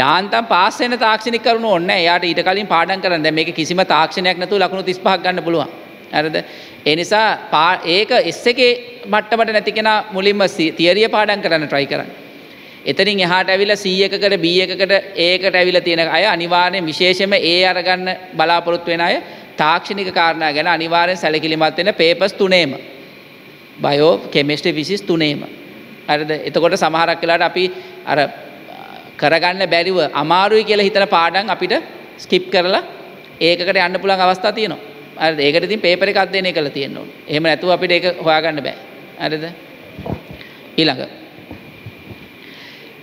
යාන්තම් පාස් වෙන තාක්ෂණික කරුණු ඕනේ නැහැ. එයාට ඊට කලින් පාඩම් කරන්න. දැන් මේක කිසිම තාක්ෂණයක් නැතුව ලකුණු 35ක් ගන්න පුළුවන්. හරිද? ඒ නිසා ඒක S එකේ මට්ටමට නැති කෙනා මුලින්ම තියරිය පාඩම් කරන්න try කරන්න. එතනින් එහාට ඇවිල්ලා C1කට B එකකට A එකට ඇවිල්ලා තියෙන අය අනිවාර්යෙන් විශේෂයෙන්ම A අරගන්න බලාපොරොත්තු වෙන අය තාක්ෂණික කාරණා ගැන අනිවාර්යෙන් සැලකිලිමත් වෙන පේපර්ස් තුනේම බයෝ කෙමිස්ට්‍රි ෆිසික්ස් තුනේම. හරිද? එතකොට සමහරක් වෙලාවට අපි අර කරගන්න බැරිව අමාරුයි කියලා හිතන පාඩම් අපිට ස්කිප් කරලා ඒකකට යන්න පුළුවන් අවස්ථා තියෙනවා. හරිද? ඒකට ඉතින් පේපර් එකක් අධ්‍යයනය කරලා තියෙන්න ඕනේ. එහෙම නැතුව අපිට ඒක හොයාගන්න බෑ. හරිද? ඊළඟ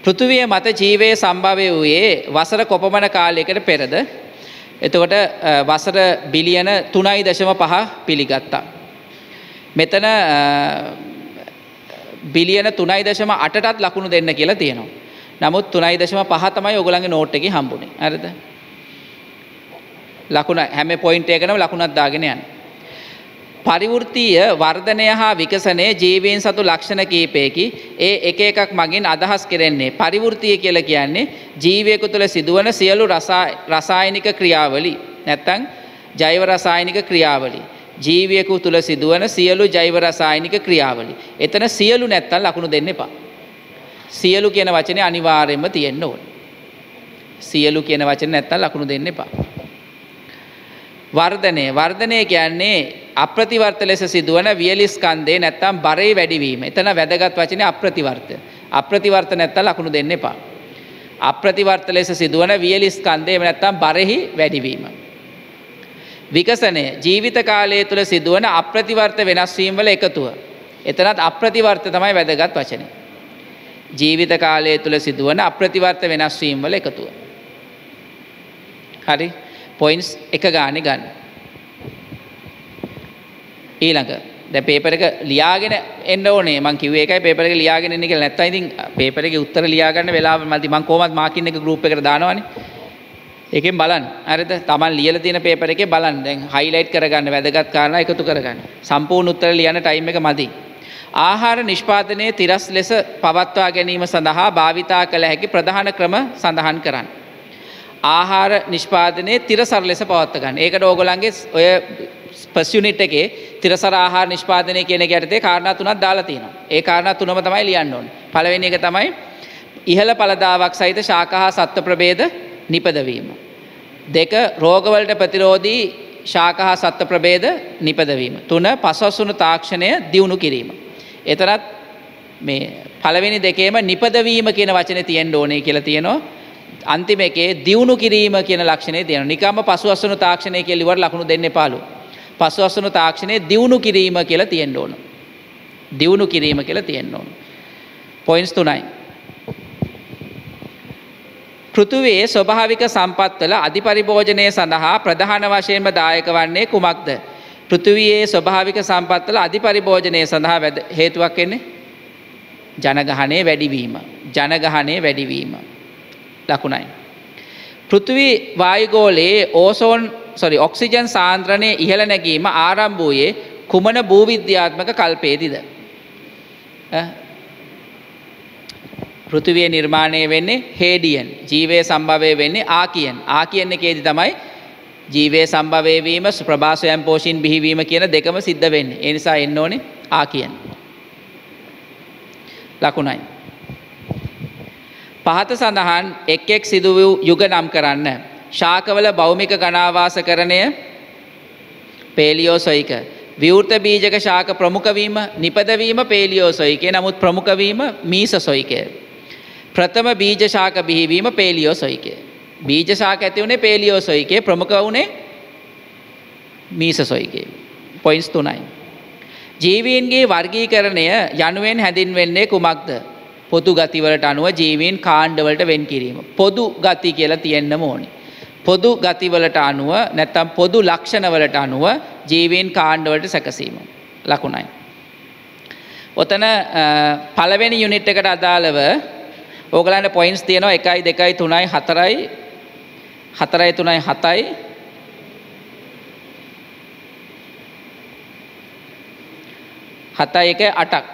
පෘථුවිය මත ජීවය සම්භවය වූයේ වසර කොපමණ කාලයකට පෙරද එතකොට වසර බිලියන තුනයි දශම පහ පිළිගත්තා. මෙතන බිලියන තුනයි දශම අටටත් ලකුණු දෙන්න කියලා තියෙනවා. නමුත් තුනයි දශම පහ තමයි ඔගොලන්ගේ නෝට් එකේ හම්බුනේ. හරිද? ලකුණ හැම පොයින්ට් එකකටම ලකුණක් දාගෙන යන්න. පරිවෘත්තීය වර්ධනය හා විකසනය ජීවීන් සතු ලක්ෂණ කීපයකි ඒ එක එකක් මගින් අදහස් කෙරෙන්නේ පරිවෘතිය කියලා කියන්නේ ජීවයකු තුළ සිදුවන සියලු රසායනික ක්‍රියාවලි නැත්තං ජෛව රසායනික ක්‍රියාවලි ජීවියකු තුළ සිදුවන සියලු ජෛව රසායනික ක්‍රියාවලි. එතන සියලු නැත්තල් ලකුණු දෙන්න එපා. සියලු කියන වචනය අනිවාර්යෙන්ම තියෙන්න ඕන. සියලු කියන වචන නැත්තල් ලකුණු දෙන්න එපා. වර්ධනය වර්ධනය කියන්නේ අප්‍රතිවර්ත ලෙස සිදුවන වියලිස්කන්දේ නැත්තම් බරේ වැඩිවීම. එතන වැදගත් වචනේ අප්‍රතිවර්ත. අප්‍රතිවර්ත නැත්තම් ලකුණු දෙන්න එපා. අප්‍රතිවර්ත ලෙස සිදුවන වියලිස්කන්දේ නැත්තම් බරෙහි වැඩිවීම. විකසනය ජීවිත කාලය තුළ සිදුවන අප්‍රතිවර්ත වෙනස්වීම් වල එකතුව. එතනත් අප්‍රතිවර්ත තමයි වැදගත් වචනේ. ජීවිත කාලය තුළ සිදුවන අප්‍රතිවර්ත වෙනස්වීම් වල එකතුව. හරි පොයින්ස් එක ගානෙ ගන්න. ඊළඟ දැ පේපරක ලියාගෙන එන්න ඕනේ. මං කිව්වේ එකයි පේපරක ලියාගෙන ඉන්න කියලා. නැත්නම් ඉතින් පේපරේ උත්තර ලියාගන්න වෙලාව මදි මං කොහොමද මාකින් එක ගෲප් එකට දානවනේ. ඒකෙන් බලන්න. හරිද තමන් ලියලා තියෙන පේපර් එකේ බලන්න. දැන් හයිලයිට් කරගන්න වැදගත් කාරණා එකතු කරගන්න. සම්පූර්ණ උත්තර ලියන්න ටයිම් එක මදි. ආහාර නිෂ්පාදනයේ තිරස් ලෙස පවත්වා ගැනීම සඳහා භාවිතා කළ හැකි ප්‍රධාන ක්‍රම සඳහන් කරන්න. ආහාර නිෂ්පාදනයේ තිරසර ලෙස පවත්ව ගන්න. ඒකට ඕගොල්ලන්ගේ ඔය ෆස් යුනිට් එකේ තිරසර ආහාර නිෂ්පාදනය කියන එක යටතේ කාරණා තුනක් දාලා තියෙනවා. ඒ කාරණා තුනම තමයි ලියන්න ඕනේ. පළවෙනි එක තමයි ඉහළ පළදාවක් සහිත ශාක හා සත්ව ප්‍රභේද නිපදවීම. දෙක රෝගවලට ප්‍රතිරෝධී ශාක හා සත්ව ප්‍රභේද නිපදවීම. තුන පසවසුණු තාක්ෂණය දියුණු කිරීම. එතරත් මේ පළවෙනි දෙකේම නිපදවීම කියන වචනේ තියෙන්න ඕනේ කියලා තියෙනවා. අන්තිම එකේ දියුණු කිරීම කියන ලක්ෂණය තියෙනවා. නිකම්ම පසුවස්සුණු තාක්ෂණය කියලා ඉවර ලකුණු දෙන්න එපාලු. පසුවස්සුණු තාක්ෂණය දියුණු කිරීම කියලා තියෙන්න ඕන. දියුණු කිරීම කියලා තියෙන්න ඕන. පොයින්ට්ස් තුනයි. පෘථුවේ ස්වභාවික සම්පත්වල අධිපරිභෝජනය සඳහා ප්‍රධාන වශයෙන්ම දායක වන්නේ කුමක්ද. පෘථුවයේ ස්වභාවික සම්පත්වල අධිපරිභෝජනය සඳහා හේතුවක් එන්නේ ජනගහනය වැඩිවීම. ජනගහනය වැඩිවීම. ලකුණයි. පෘථවි වායුගෝලයේ ඕසෝන් සොරි ඔක්සිජන් සාන්ද්‍රණය ඉහළ නැගීම ආරම්භූයේ කුමන භූවිද්‍යාත්මක කල්පේදිද. පෘථිවිය නිර්මාණය වෙන්නේ හේඩියන් ජීවය සම්භවය වෙන්නේ ආකියන්. ආකියන්න එකේදි තමයි ජීවය සම්භවයවීම ප්‍රභාසයන් පෝෂීන් බිහිවීම කියන දෙකම සිද්ධ වෙන්න. එනිසා එන්න ඕනේ ආකියන්. ලකුණයි. පහත සඳහන් එක් එක් සිදු වූ යුග නම් කරන්න. ශාකවල භෞමික ගණාවාසකරණය පේලියෝසොයික. විවෘත බීජක ශාක ප්‍රමුඛවීම නිපදවීම පේලියෝසොයිකේ නමුත් ප්‍රමුඛවීම මීසසොයිකය. ප්‍රථම බීජ ශාක බිහිවීම පේලියෝසොයිකේ. බීජ ශාක ඇති වුණේ පේලියෝසොයිකේ ප්‍රමුඛ වුණේ මීසසොයිකේ. පොයින්ස් තුනයි. ජීවීන්ගේ වර්ගීකරණය යනුවෙන් හැඳින්වෙන්නේ කුමක්ද පොදු ගතිවලට අනුව ජීවීන් කාණ්ඩවලට වෙන් කිරීම. පොදු ගති කියලා තියෙන්න්නම ඕනි. පොදු ගතිවලට අනුව නැත්තම් පොදු ලක්ෂණවලට අනුව ජීවීන් කාණ්ඩවලට සැකසීම. ලකුණයි. ඔතන පළවෙනි යුනිට් එකට අදාළව ඕගලන්ට පොයින්ස් තියෙනවා එකයි දෙකයි තුනයි හතරයි හතරයි තුනයි හතයි හතයි එක අටක්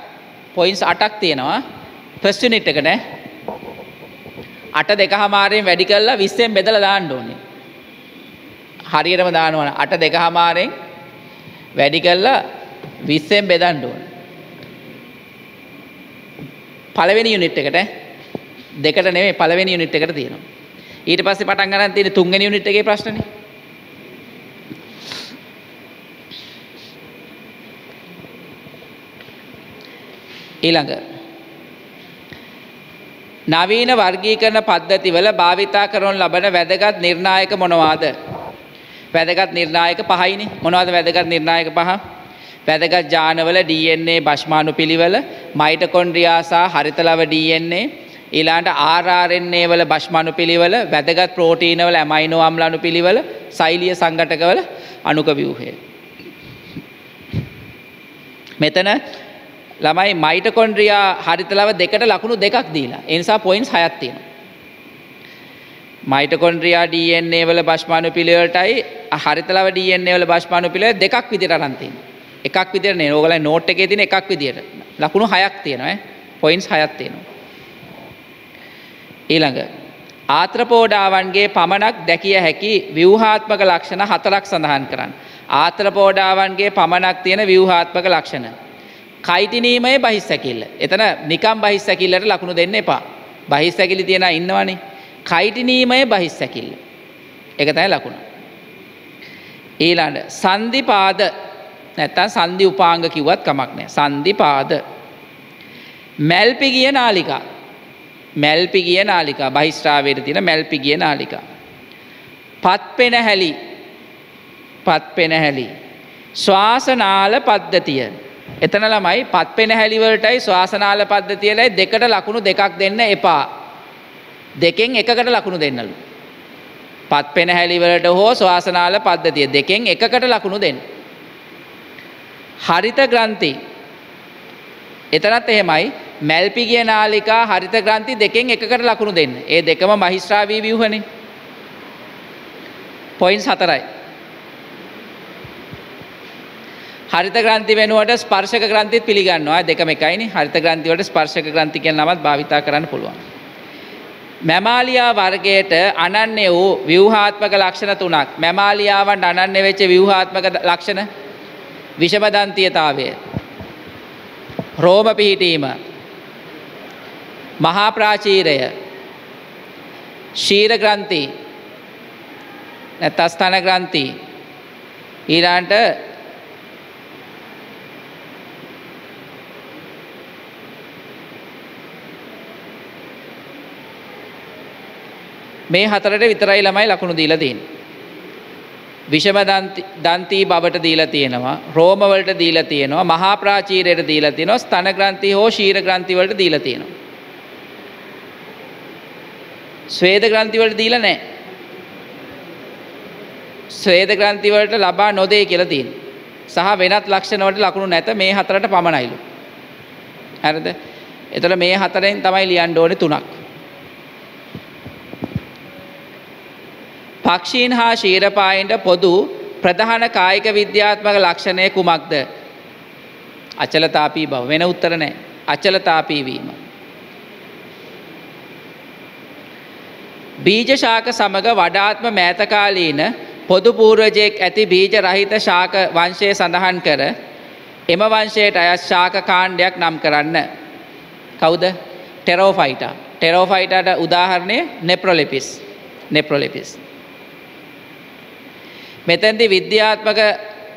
පොයින්ස් අටක් තියෙනවා ෆස්ට් යුනිට් එකට අට දෙක හමාරයෙන් වැඩි කරලා 20ෙන් බෙදලා දාන්න ඕනේ. හරියටම දානවා අට දෙක හමාරයෙන් වැඩි කරලා 20ෙන් බෙදන්න ඕනේ. පළවෙනි යුනිට් එකට දෙකට නෙමෙයි පළවෙනි යුනිට් එකට තියෙනවා. ඊට පස්සේ පටන් ගන්න තියෙන තුන්වෙනි යුනිට් එකේ ප්‍රශ්නනේ. ඊළඟ නවීන වර්ගීකරණ පද්ධතිවල භාවිතා කරනු ලබන වැදගත් නිර්ණායක මොනවාද? වැදගත් නිර්ණායක පහයිනේ. මොනවද වැදගත් නිර්ණායක පහ? වැදගත් ජානවල DNA භෂ්මාණු පිළිවෙල, මයිටොකොන්ඩ්‍රියා සහ හරිතලව DNA, ඊළාට RRNA වල භෂ්මාණු පිළිවෙල, වැදගත් ප්‍රෝටීන වල ඇමයිනෝ අම්ල අණු පිළිවෙල, සෛලීය සංඝටකවල අණුක ව්‍යුහය. මෙතන ළමයි මයිටකොන්ඩ්‍රියා හරිතලව දෙකට ලකුණු දෙකක් දීලා. ඒ නිසා පොයින්ට්ස් හයක් තියෙනවා. මයිටකොන්ඩ්‍රියා DNA වල බෂ්මාණු පිළිවෙලටයි හරිතලව DNA වල බෂ්මාණු පිළිවෙල දෙකක් විදිහට අරන් තියෙනවා. එකක් විදිහට නේ. ඕගොල්ලෝ නෝට් එකේ තියෙන එකක් විදිහට. ලකුණු හයක් තියෙනවා ඈ. පොයින්ට්ස් හයක් තියෙනවා. ඊළඟ ආත්‍රපෝඩාවන්ගේ පමණක් දැකිය හැකි ව්‍යුහාත්මක ලක්ෂණ හතරක් සඳහන් කරන්න. ආත්‍රපෝඩාවන්ගේ පමණක් තියෙන ව්‍යුහාත්මක ලක්ෂණ කයිටිනීමය බහිස්සැකිල්ල. එතන නිකම් බහිස්සැකිල්ලට ලකුණු දෙන්න එපා. බහිස්සැකිලි තියෙන ඉන්නවනේ. කයිටිනීමය බහිස්සැකිල්ල. එක තැයි ලකුණ. ඊළඟ සන්ධිපාද නැත්තම් සන්ධි උපාංග කිව්වත් කමක් නැහැ. සන්ධිපාද. මැල්පිගිය නාලිකා. මැල්පිගිය නාලිකා බහිස්ත්‍රාවයට තියෙන මැල්පිගිය නාලිකා. පත්පෙන හැලි. පත්පෙන හැලි. ශ්වාසනාල පද්ධතිය. එතන ළමයි පත්පෙන හැලිවලටයි ශ්වාසනාල පද්ධතියලයි දෙකට ලකුණු දෙකක් දෙන්න එපා. දෙකෙන් එකකට ලකුණු දෙන්නලු. පත්පෙන හැලිවලට හෝ ශ්වාසනාල පද්ධතිය දෙකෙන් එකකට ලකුණු දෙන්න. හරිත ග්‍රන්ථි එතනත් එහෙමයි මැල්පිගිය නාලිකා හරිත ග්‍රන්ථි දෙකෙන් එකකට ලකුණු දෙන්න. ඒ දෙකම මහිස්ත්‍රාවී ව්‍යුහනේ. පොයින්ට්ස් හතරයි. හරිත ග්‍රන්ථි වෙනුවට ස්පර්ශක ග්‍රන්ථිත් පිළිගන්නවා. දෙකම එකයිනේ. හරිත ග්‍රන්ථි වලට ස්පර්ශක ග්‍රන්ථි කියන නමත් භාවිතා කරන්න පුළුවන්. මැමාලියා වර්ගයට අනන්‍ය වූ ව්‍යුහාත්මක ලක්ෂණ තුනක්. මැමාලියාවන් අනන්‍ය වෙච්ච ව්‍යුහාත්මක ලක්ෂණ විෂමදන්තියතාවය රෝම පිහිටීම මහා ප්‍රාචීරය ශීර ග්‍රන්ථි නැත්නම් ස්තන ග්‍රන්ථි ඊළාන්ට මේ හතරට විතරයි ළමයි ලකුණු දීලා තියෙන්නේ. විෂම දන්තී බවට දීලා තියෙනවා රෝම වලට දීලා තියෙනවා මහා ප්‍රාචීරයට දීලා තියෙනවා ස්තන ග්‍රන්ථි හෝ ශීර ග්‍රන්ථි වලට දීලා තියෙනවා. ස්වේද ග්‍රන්ථි වලට දීලා නැහැ. ස්වේද ග්‍රන්ථි වලට ලබා නොදේ කියලා තියෙනවා. සහ වෙනත් ලක්ෂණ වලට ලකුණු නැත මේ හතරට පමණයිලු. හරිද? එතකොට මේ හතරෙන් තමයි ලියන්න ඕනේ තුනක්. පක්ෂීන් හා ශීරපායින්ට පොදු ප්‍රධාන කායික විද්‍යාත්මක ලක්ෂණය කුමක්ද. අචලතාපී බව වෙන උත්තර නෑ අචලතාපී වීම. බීජශාක සමග වඩාත්ම මෑතකාලීන පොදු පූර්වජයෙක් ඇති බීජ රහිත ශාක වංශය සඳහන් කර එම වංශයට අයත් ශාක කාණ්ඩයක් නම් කරන්න. කවුද ටෙරෝෆයිට ටෙරෝෆයිටට උදාහරණය නෙප්‍රොලිපිස් නෙප්‍රොලිපිස්. මෙතැන්දි විද්‍යාත්මක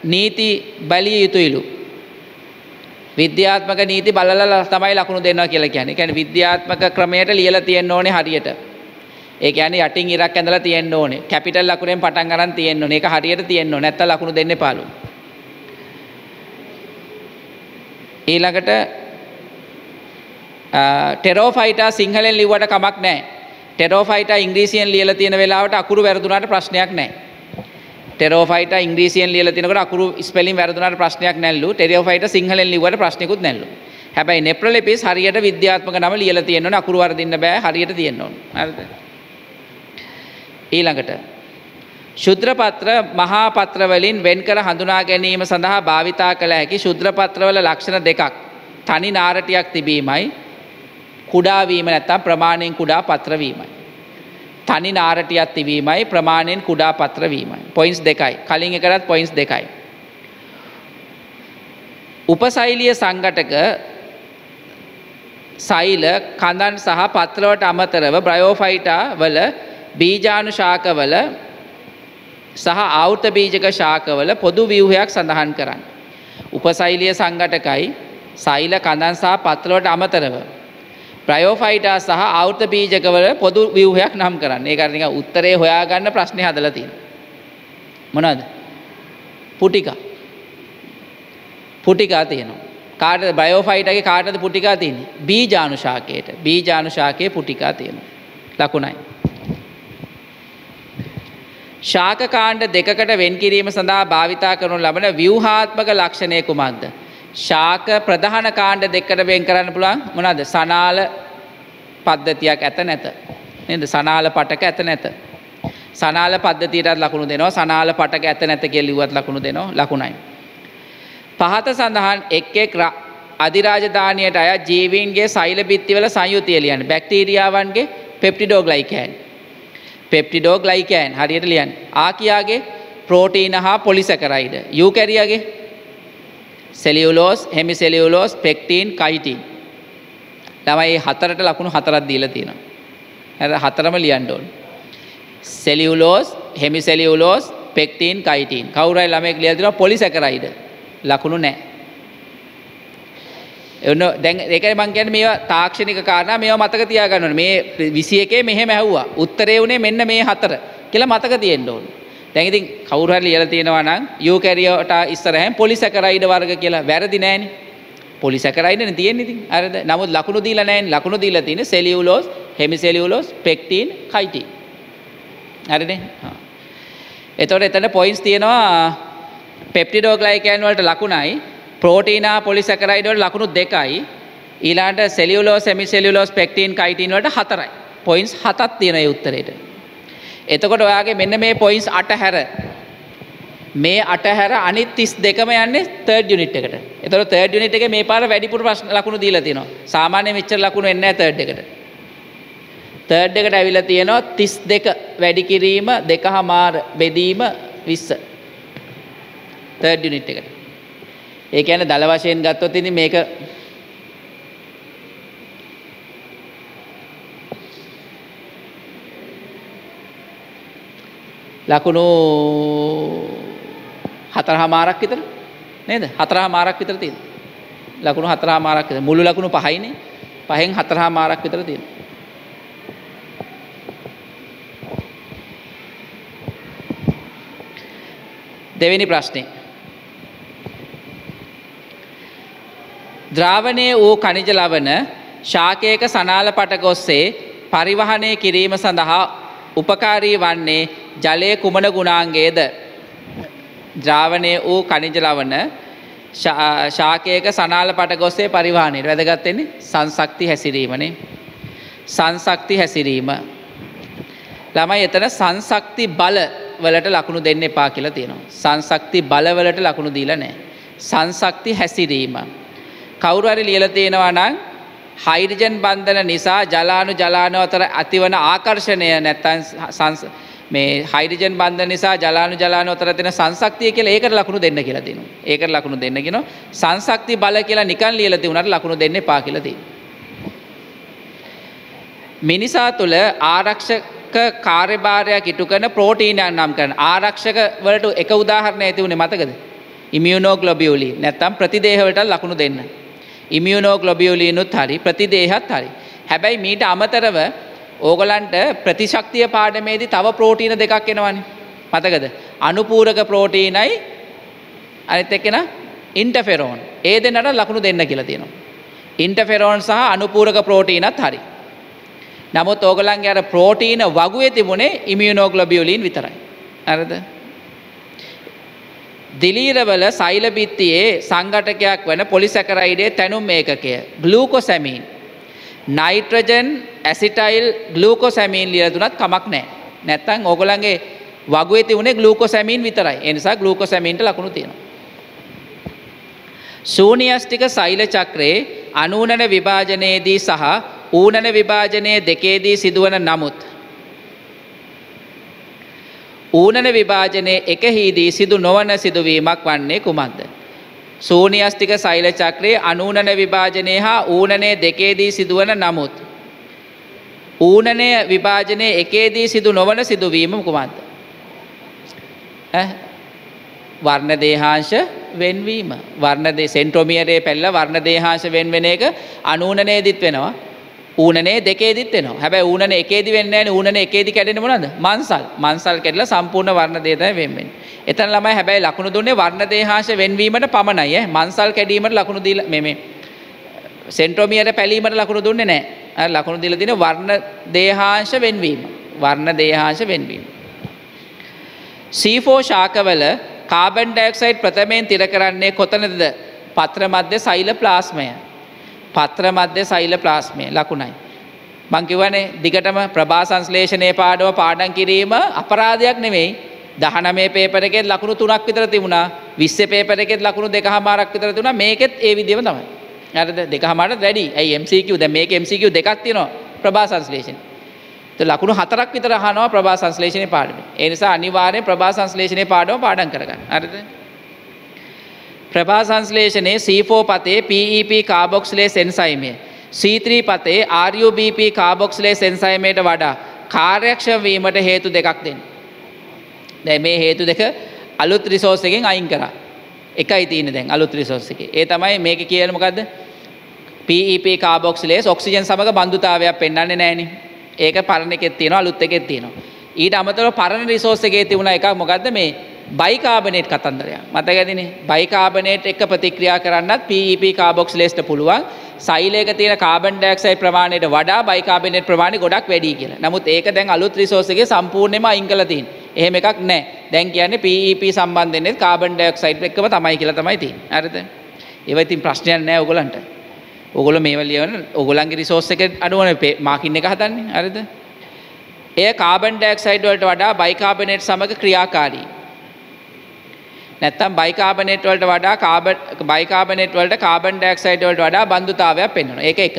නීති බැලිය යුතුයිලු. විද්‍යාත්මක නීති බලලා තමයි ලකුණු දෙන්නවා කියලා කියන්නේ. කියන්නේ විද්‍යාත්මක ක්‍රමයට ලියලා තියෙන්න ඕනේ හරියට. ඒ කියන්නේ යටින් ඉරක් ඇඳලා තියෙන්න ඕනේ. කැපිටල් ලකුණෙන් පටන් අරන් තියෙන්න ඕනේ. ඒක හරියට තියෙන්න ඕනේ. නැත්තම් ලකුණු දෙන්න එපාලු. ඊළඟට ටෙරෝෆයිටා සිංහලෙන් ලිව්වට කමක් නැහැ. ටෙරෝෆයිටා ඉංග්‍රීසියෙන් ලියලා තියෙන වෙලාවට අකුරු වැරදුනාට ප්‍රශ්නයක් නැහැ. ටෙරෝෆයිට ඉංග්‍රීසියෙන් ලියලා තිනකොට අකුරු ස්පෙලිං වැරදුනාට ප්‍රශ්නයක් නැල්ලු. ටෙරෝෆයිට සිංහලෙන් ලිව්වට ප්‍රශ්නකුත් නැල්ලු. හැබැයි නෙප්‍රොලිපිස් හරියට විද්‍යාත්මක නම ලියලා තියෙන්න ඕනේ අකුරු වරදින්න බෑ හරියට තියෙන්න ඕනේ. හරිද? ඊළඟට ශුද්‍ර පත්‍ර මහා පත්‍ර වලින් වෙන්කර හඳුනා ගැනීම සඳහා භාවිතා කළ හැකි ශුද්‍ර පත්‍රවල ලක්ෂණ දෙකක්. තනි නාරටියක් තිබීමයි කුඩා වීම නැත්තම් ප්‍රමාණයෙන් කුඩා පත්‍ර වීමයි. තනි නාරටියක් තිබීමයි ප්‍රමාණයෙන් කුඩා පත්‍ර වීමයි. පොයින්ස් දෙකයි. කලින් එකටත් පොයින්ස් දෙකයි. උපසෛලිය සංගටක සෛල කඳන් සහ පත්‍රවට අමතරව බ්‍රයෝෆයිටා වල බීජානු ශාකවල සහ ආවෘත බීජක ශාකවල පොදු ව්‍යුහයක් සඳහන් කරන්න. උපසෛලිය සංගටකයි සෛල කඳන් සහ පත්‍රවට අමතරව ප්‍රයෝෆයිටා සහ අවෘත බීජකවල පොදු ව්‍යුහයක් නම් කරන්න. ඒකට නිකන් උත්තරේ හොයාගන්න ප්‍රශ්නේ හදලා තියෙනවා. මොනවද? පුටිකා. පුටිකා තියෙනවා. කාටද බයෝෆයිටගේ කාටද පුටිකා තියෙන්නේ? බීජානුශාකයට. බීජානුශාකයේ පුටිකා තියෙනවා. ලකුණයි. ශාක කාණ්ඩ දෙකකට වෙන් කිරීම සඳහා භාවිතා කරනු ලබන ව්‍යුහාත්මක ලක්ෂණය කුමක්ද? ශාක ප්‍රධාන කාණ්ඩ දෙකට වෙන් කරන්න පුළුවන් මොනවද? සනාල පද්ධතියක් ඇත නැත. නේද? සනාල පටක ඇත නැත. සනාල පද්ධතියටත් ලකුණු දෙනවා. සනාල පටක ඇත නැත කියලා ලිව්වත් ලකුණු දෙනවා. ලකුණයි. පහත සඳහන් එක් එක් අධිරාජධානියට අය ජීවීන්ගේ සෛල බිත්තිවල සංයුතිය ලියන්න. බැක්ටීරියාවන්ගේ පෙප්ටිඩෝග්ලයිකෑන්. පෙප්ටිඩෝග්ලයිකෑන් හරියට ලියන්න. ආකියාගේ ප්‍රෝටීන හා පොලිසැකරයිඩ. යූකැරියගේ සෙලියුලෝස් හෙමිසෙලියුලෝස් පෙක්ටීන් කයිටීන් ළමයි හතරට ලකුණු හතරක් දීලා තියෙනවා. හරි හතරම ලියන්න ඕන. සෙලියුලෝස් හෙමිසෙලියුලෝස් පෙක්ටීන් කයිටීන් කවුරයි ළමෙක් ලියලා දෙනවා පොලිසැකරයිඩ ලකුණු නැහැ. එන්න දැන් ඒකයි මං කියන්නේ මේවා තාක්ෂණික කාරණා මේවා මතක තියාගන්න ඕනේ. මේ 21 මෙහෙම ඇහුවා. උත්තරේ උනේ මෙන්න මේ හතර කියලා මතක තියෙන්න ඕනේ. දැන් ඉතින් කවුරු හරි ලියලා තියෙනවා නම් යූකැරියට ඉස්සරහෙන් පොලිසැකරයිඩ වර්ග කියලා වැරදි නෑනේ. පොලිසැකරයිඩනේ තියෙන්නේ ඉතින්. හරිද? නමුත් ලකුණු දීලා නෑනේ. ලකුණු දීලා තියෙන්නේ සෙලියුලෝස්, හෙමිසෙලියුලෝස්, පෙක්ටින්, කයිටින්. හරිනේ? හා. එතකොට එතන පොයින්ට්ස් තියෙනවා පෙප්ටිඩෝග්ලයිකෑන් වලට ලකුණයි ප්‍රෝටීනා පොලිසැකරයිඩ් වලට ලකුණු දෙකයි ඊළාට සෙලියුලෝස් හෙමිසෙලියුලෝස් පෙක්ටින් කයිටින් වලට හතරයි. පොයින්ට්ස් හතක් තියෙනවා ඒ උත්තරේට. එතකොට ඔයාගේ මෙන්න මේ පොයින්ට්ස් අට හැර මේ අටහැර අනිත් තිස් දෙකම යන්නේ තර්ඩ් යුනිට් එකට. එතකොට තර්ඩ් යුනිට් එකේ මේ පාර වැඩිපුර ප්‍රශ්න ලකුණු දීලා තියෙනවා. සාමාන්‍ය මෙච්චර ලකුණු එන්නේ නැහැ තර්ඩ් එකට. තර්ඩ් එකට ඇවිල්ලා තියෙනවා 32 වැඩි කිරීම දෙකහමාර බෙදීම 20. තර්ඩ් යුනිට් එකට. ඒ කියන්නේ දල වශයෙන් ගත්තොත් ඉතින් මේක ලකුණු හතර හමාරක් විතර නේද? හතර හමාරක් විතර තියෙන ලකුණු හතර හමාරක් විතර. මුළු ලකුණු පහයිනේ. පහෙන් හතර හමාරක් විතර තියෙන දෙවෙනි ප්‍රශ්නේ. ද්‍රාවණය වූ කනිජ ලවණ ශාකයක සනාල පටක ඔස්සේ පරිවහනය කිරීම සඳහා උපකාරී වන්නේ ජලය කුමන ගුණාංගයේද? ද්‍රාවණය වූ කනිජ ලවණ ශාකයක සනාල පටගොස්සේ පරිවාහනයට වැදගත්වෙන්නේ සංසක්ති හැසිරීමනේ. සංසක්ති හැසිරීම. ළමයි එතන සංසක්ති බල වලට ලකුණු දෙන්න එපා කියලා තියෙනවා. සංසක්ති බලවලට ලකුණු දීලා නෑ සංසක්ති හැසිරීම. කවුරු හරි ලියලා තියෙනවා නම් හයිඩ්‍රජන් බන්ධන නිසා ජලානු ජලානු අතර ඇතිවන ආකර්ෂණය නැත්තම් මේ හයිඩ්‍රජන් බන්ධන නිසා ජලානු ජලානු අතර තියෙන සංසක්තිය කියලා ඒකට ලකුණු දෙන්න කියලා දෙනවා. ඒකට ලකුණු දෙන්න කියනවා. සංසක්ති බල කියලා නිකන් ලියලා තිබුණාට ලකුණු දෙන්න එපා කියලා තියෙනවා. මිනිසා තුළ ආරක්ෂක කාර්යභාරයක් ඉටු කරන ප්‍රෝටීනයක් නම් කරන ආරක්ෂක වලට එක උදාහරණයක් ඇති වුණේ මතකද? ඉමියුනෝග්ලොබියුලින් නැත්තම් ප්‍රතිදේහ වලට ලකුණු දෙන්න. ඉමියුනෝග්ලොබියුලිනුත් හරි ප්‍රතිදේහත් හරි. හැබැයි මීට අමතරව ඕගලන්ට ප්‍රතිශක්තිය පාඩමේදී තව ප්‍රෝටීන දෙකක් එනවනේ. මතකද? අනුපූරක ප්‍රෝටීනයි අනිත් එක්කෙන ඉන්ටර්ෆෙරෝන්. ඒ දෙන්නට ලකුණු දෙන්න කියලා තියෙනවා. ඉන්ටර්ෆෙරෝන් සහ අනුපූරක ප්‍රෝටීනත් හරි. නමුත් ඕගලන්ගේ අර ප්‍රෝටීන වගුවේ තිබුණේ ඉමියුනෝග්ලොබියුලින් විතරයි. හරිද? දිලීරවල සෛල බිත්තියේ සංඝටකයක් වන පොලිසැකරයිඩේ තැනුම් ඒකකය ග්ලූකෝසැමීන් නයිට්‍රජන් ඇසිටයිල් ගලූකෝසැමීන් ලියලා දුනත් කමක් නැහැ. නැත්තම් ඕගොල්ලන්ගේ වගුවේ තිබුණේ ගලූකෝසැමීන් විතරයි. ඒ නිසා ගලූකෝසැමීන්ට ලකුණු තියෙනවා. ශූන්‍යෂ්ටික සෛල චක්‍රයේ අනූනන විභාජනයේදී සහ ඌනන විභාජනයේ දෙකේදී සිදුවන නමුත් ඌනන විභාජනයේ එකහිදී සිදු නොවන සිදුවීමක් වන්නේ කුමක්ද? ශූන්‍යෂ්ටික සෛල චක්‍රයේ අනූනන විභාජනය හා ඌනනය දෙකේදී සිදුවන නමුත් ඌනනය විභාජනය එකේදී සිදු නොවන සිදුවීම කුමක්ද? වර්ණ දේහාංශ වෙන්වීම වර්ණ සෙන්ට්‍රොමියරේ පැල්ල වර්ණ දේහාංශ වෙන් වෙන එක අනූනනයේදිත් වෙනවා ඌනනේ දෙකේදිත් වෙනවා හැබැයි ඌනන එකේදි වෙන්නේ නැහැ ඌනන එකේදි කැඩෙන්නේ මොනවද? මන්සල්. මන්සල් කැඩලා සම්පූර්ණ වර්ණ දේ තමයි වෙන් වෙන්නේ. එතන ළමයි හැබැයි ලකුණු දුන්නේ වර්ණ දේහාංශ වෙන්වීමට පමණයි ඈ. මන්සල් කැඩීමට ලකුණු දීලා මේ මේ සෙන්ට්‍රොමියර පැලීමට ලකුණු දුන්නේ නැහැ. අර ලකුණු දීලා තියෙන වර්ණ දේහාංශ වෙන්වීම. වර්ණ දේහාංශ වෙන්වීම C4 ශාකවල කාබන් ඩයොක්සයිඩ් ප්‍රථමයෙන් තිර කරන්නේ කොතනද? පත්‍ර මධ්‍ය සෛල ප්ලාස්මය. පත්‍ර මධ්‍ය සෛල ප්ලාස්මය ලකුණයි. මං කිව්වනේ දිගටම ප්‍රභා සංශ්ලේෂණයේ පාඩම පාඩම් කිරීම අපරාධයක් නෙමෙයි. දහනමේ පේපර එකෙත් ලකුණු තුනක් විතර තිබුණා. 20 පේපර එකෙත් ලකුණු දෙකමාරක් විතර තිබුණා. මේකෙත් ඒ විදිහම තමයි. හරිද? දෙකමාරට වැඩි ඇයි MCQ දැන් මේක MCQ දෙකක් තියෙනවා. ප්‍රභා සංශ්ලේෂණ. ඒ ලකුණු හතරක් විතර අහනවා ප්‍රභා සංශ්ලේෂණයේ පාඩමේ ඒ නිසා අනිවාර්යෙන් ප්‍රභා සංශ්ලේෂණයේ පාඩම පාඩම් කරගන්න. හරිද? ප්‍රභා සංශ්ලේෂණයේ C4 පතේ PEP කාබොක්සිලේස් එන්සයිමය C3 පතේ RUBP කාබොක්සිලේස් එන්සයිමයට වඩා කාර්යක්ෂම වීමට හේතු දෙකක් දෙන්න දැන් මේ හේතු දෙක අලුත් රිසෝස් එකෙන් අයින් කරා. එකයි තියෙන්නේ දැන් අලුත් රිසෝස් එකේ. ඒ තමයි මේක කියන්නේ මොකද්ද? PEP කාබොක්සිලේස් ඔක්සිජන් සමග බන්ධුතාවයක් පෙන්වන්නේ නැහනේ. ඒක පරණ එකෙත් තියෙනවා අලුත් එකෙත් තියෙනවා. ඊට අමතරව පරණ රිසෝස් එකේ තිබුණ එකක් මොකද්ද මේ බයිකාබනේට් කතන්දරයක්. මතකයිදනේ? බයිකාබනේට් එක්ක ප්‍රතික්‍රියා කරන්නත් PEP කාබොක්සිලේස්ට පුළුවන්. සයිලයක තියෙන කාබන් ඩයොක්සයිඩ් ප්‍රමාණයට වඩා බයිකාබනේට් ප්‍රමාණය ගොඩක් වැඩි කියලා. නමුත් ඒක දැන් අලුත් රිසෝස් එකේ සම්පූර්ණයෙන්ම අයින් කරලා තියෙනවා. එහෙම එකක් නැහැ. දැන් කියන්නේ PEP සම්බන්ධයෙන් කාබන් ඩයොක්සයිඩ් එක්කම තමයි කියලා තමයි තියෙන්නේ. හරිද? ඒව ඉතින් ප්‍රශ්නයක් නැහැ ඕගොල්ලන්ට. ඕගොල්ලෝ මේවා ලියවන ඕගොල්ලන්ගේ රිසෝස් එක අඩුවනේ මාකින් එක හදන්නේ. හරිද? එය කාබන් ඩයොක්සයිඩ් වලට වඩා බයිකාබනේට් සමග ක්‍රියාකාරී. නැත්තම් බයිකාබනේට් වලට වඩා කාබන් බයිකාබනේට් වලට කාබන් ඩයොක්සයිඩ් වලට වඩා බන්ධුතාවයක් පෙන්වනවා. ඒක එක.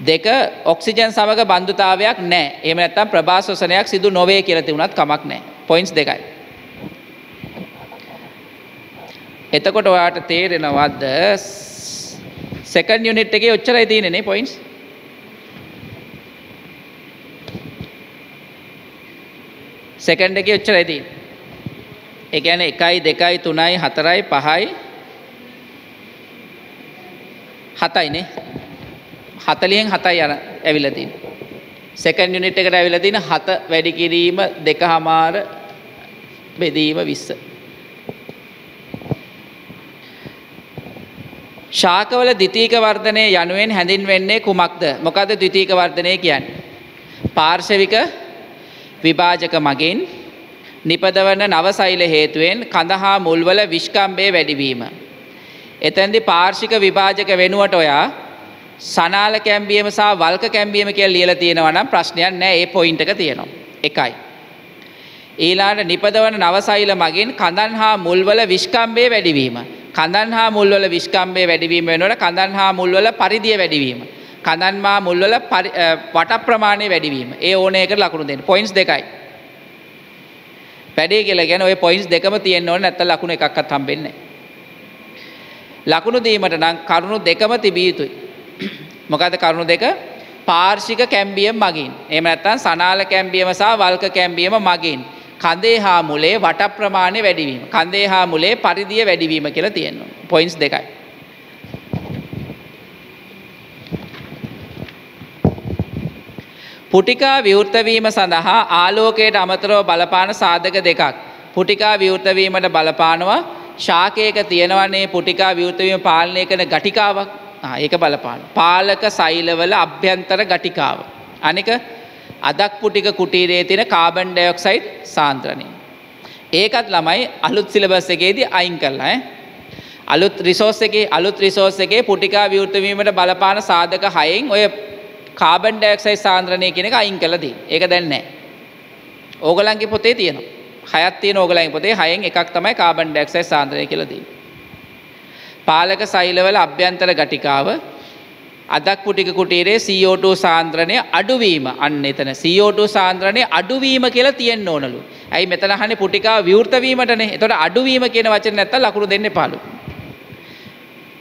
දෙක ඔක්සිජන් සමග බන්ධුතාවයක් නැහැ. එහෙම නැත්නම් ප්‍රභාස්වසනයක් සිදු නොවේ කියලා තිබුණත් කමක් නැහැ. පොයින්ට්ස් දෙකයි. එතකොට ඔයාට තේරෙනවද සෙකන්ඩ් යුනිට් එකේ ඔච්චරයි තියෙන්නේ නේ පොයින්ට්ස්? සෙකන්ඩ් එකේ ඔච්චරයි තියෙන්නේ. ඒ කියන්නේ 1යි 2යි 3යි 4යි 5යි 7යි නේ. 40න් 7යි යන ඇවිල්ලා තියෙන්නේ. සෙකන්ඩ් යුනිට් එකට ඇවිල්ලා තියෙන 7 වැඩි කිරීම 2හමාර බෙදීම 20. ශාකවල ද්විතීක වර්ධනය යනුවෙන් හැඳින්වෙන්නේ කුමක්ද? මොකද්ද ද්විතීක වර්ධනය කියන්නේ? පාර්ශවික විභාජක මගින් නිපදවන නවසෛල හේතුවෙන් කඳ හා මුල්වල විශ්කම්භය වැඩිවීම. එතැන්දි පාර්ශික විභාජක වෙනුවට ඔයා සනාල කැම්බියම සහ වල්ක කැම්බියම කියලා ලියලා තියෙනවා නම් ප්‍රශ්නයක් නැහැ ඒ පොයින්ට් එක තියෙනවා. එකයි. ඊළාට නිපදවන නවසෛල මගින් කඳන් හා මුල්වල විශ්කම්භය වැඩිවීම. කඳන් හා මුල්වල විශ්කම්භය වැඩිවීම වෙනකොට කඳන් හා මුල්වල පරිධිය වැඩිවීම. කඳන් මා මුල්වල වට ප්‍රමාණය වැඩිවීම. ඒ ඕන එකට ලකුණු දෙන්න. පොයින්ට්ස් දෙකයි. වැඩේ කියලා කියන්නේ ওই පොයින්ට්ස් දෙකම තියෙන්න ඕනේ නැත්නම් ලකුණු එකක්වත් හම්බෙන්නේ නැහැ. ලකුණු දීමට නම් කරුණු දෙකම තිබිය යුතුයි. මොකද කරුණු දෙක පාර්ශික කැම්බියම් මගින්. එහෙම නැත්නම් සනාල කැම්බියම සහ වල්ක කැම්බියම මගින්. කඳේ හා මුලේ වට ප්‍රමාණය වැඩිවීම. කඳේ හා මුලේ පරිධිය වැඩිවීම කියලා තියෙනවා. පොයින්ට්ස් දෙකයි. පුටිකා විවෘතවීම සඳහා ආලෝකයට අමතරව බලපාන සාධක දෙකක්. පුටිකා විවෘතවීමට බලපානවා ශාකයක තියෙනවන්නේ පුටිකා විවෘතවීම පාලනය කරන ගටිකාවක් ඒක බලපාන. පාලක සෛලවල අභ්‍යන්තර ගටිකාව. අනික අදක් පුටික කුටීරේ තියෙන කාබන් ඩයොක්සයිඩ් සාන්ද්‍රණය. ඒකත් ළමයි අලුත් සිලබස් එකේදී අයින් කරලා ඈ. අලුත් රිසෝස් එකේ අලුත් රිසෝස් එකේ පුටිකා විවෘත වීමට බලපාන සාධක හයෙන් ඔය කාබන් ඩයොක්සයිඩ් සාන්ද්‍රණය කියන එක අයින් කළා තියෙන්නේ. ඒක දැන් නැහැ. ඕගලන්ගේ පොතේ තියෙනවා. හයක් තියෙන ඕගලන්ගේ පොතේ හයෙන් එකක් තමයි කාබන් ඩයොක්සයිඩ් සාන්ද්‍රණය කියලා තියෙන්නේ. පාලක සෛලවල අභ්‍යන්තර ගටිකාව අදක් පුටික කුටීරේ CO2 සාන්ද්‍රණය අඩුවීම අන්න එතන CO2 සාන්ද්‍රණය අඩුවීම කියලා තියෙන්න ඕනලු. ඇයි මෙතන අහන්නේ පුටිකාව විවෘත වීමටනේ. එතකොට අඩුවීම කියන වචනේ නැත්තම් ලකුණු දෙන්න එපාලු.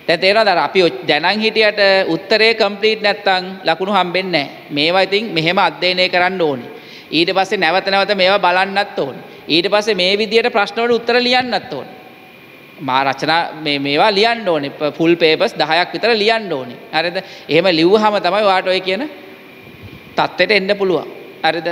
දැන් තේරෙනවද අර අපි දැනන් හිටියට උත්තරේ කම්ප්ලීට් නැත්තම් ලකුණු හම්බෙන්නේ නැහැ. මේවා ඉතින් මෙහෙම අධ්‍යයනය කරන්න ඕනේ. ඊට පස්සේ නැවත නැවත මේවා බලන්නත් ඕනේ. ඊට පස්සේ මේ විදියට ප්‍රශ්න වලට උත්තර ලියන්නත් ඕනේ. මා රචනා මේ මේවා ලියන්න ඕනේ. ෆුල් පේපර්ස් 10ක් විතර ලියන්න ඕනේ. හරිද? එහෙම ලිව්වහම තමයි ඔයාට ඔය කියන தත්ත්වයට එන්න පුළුවන්. හරිද?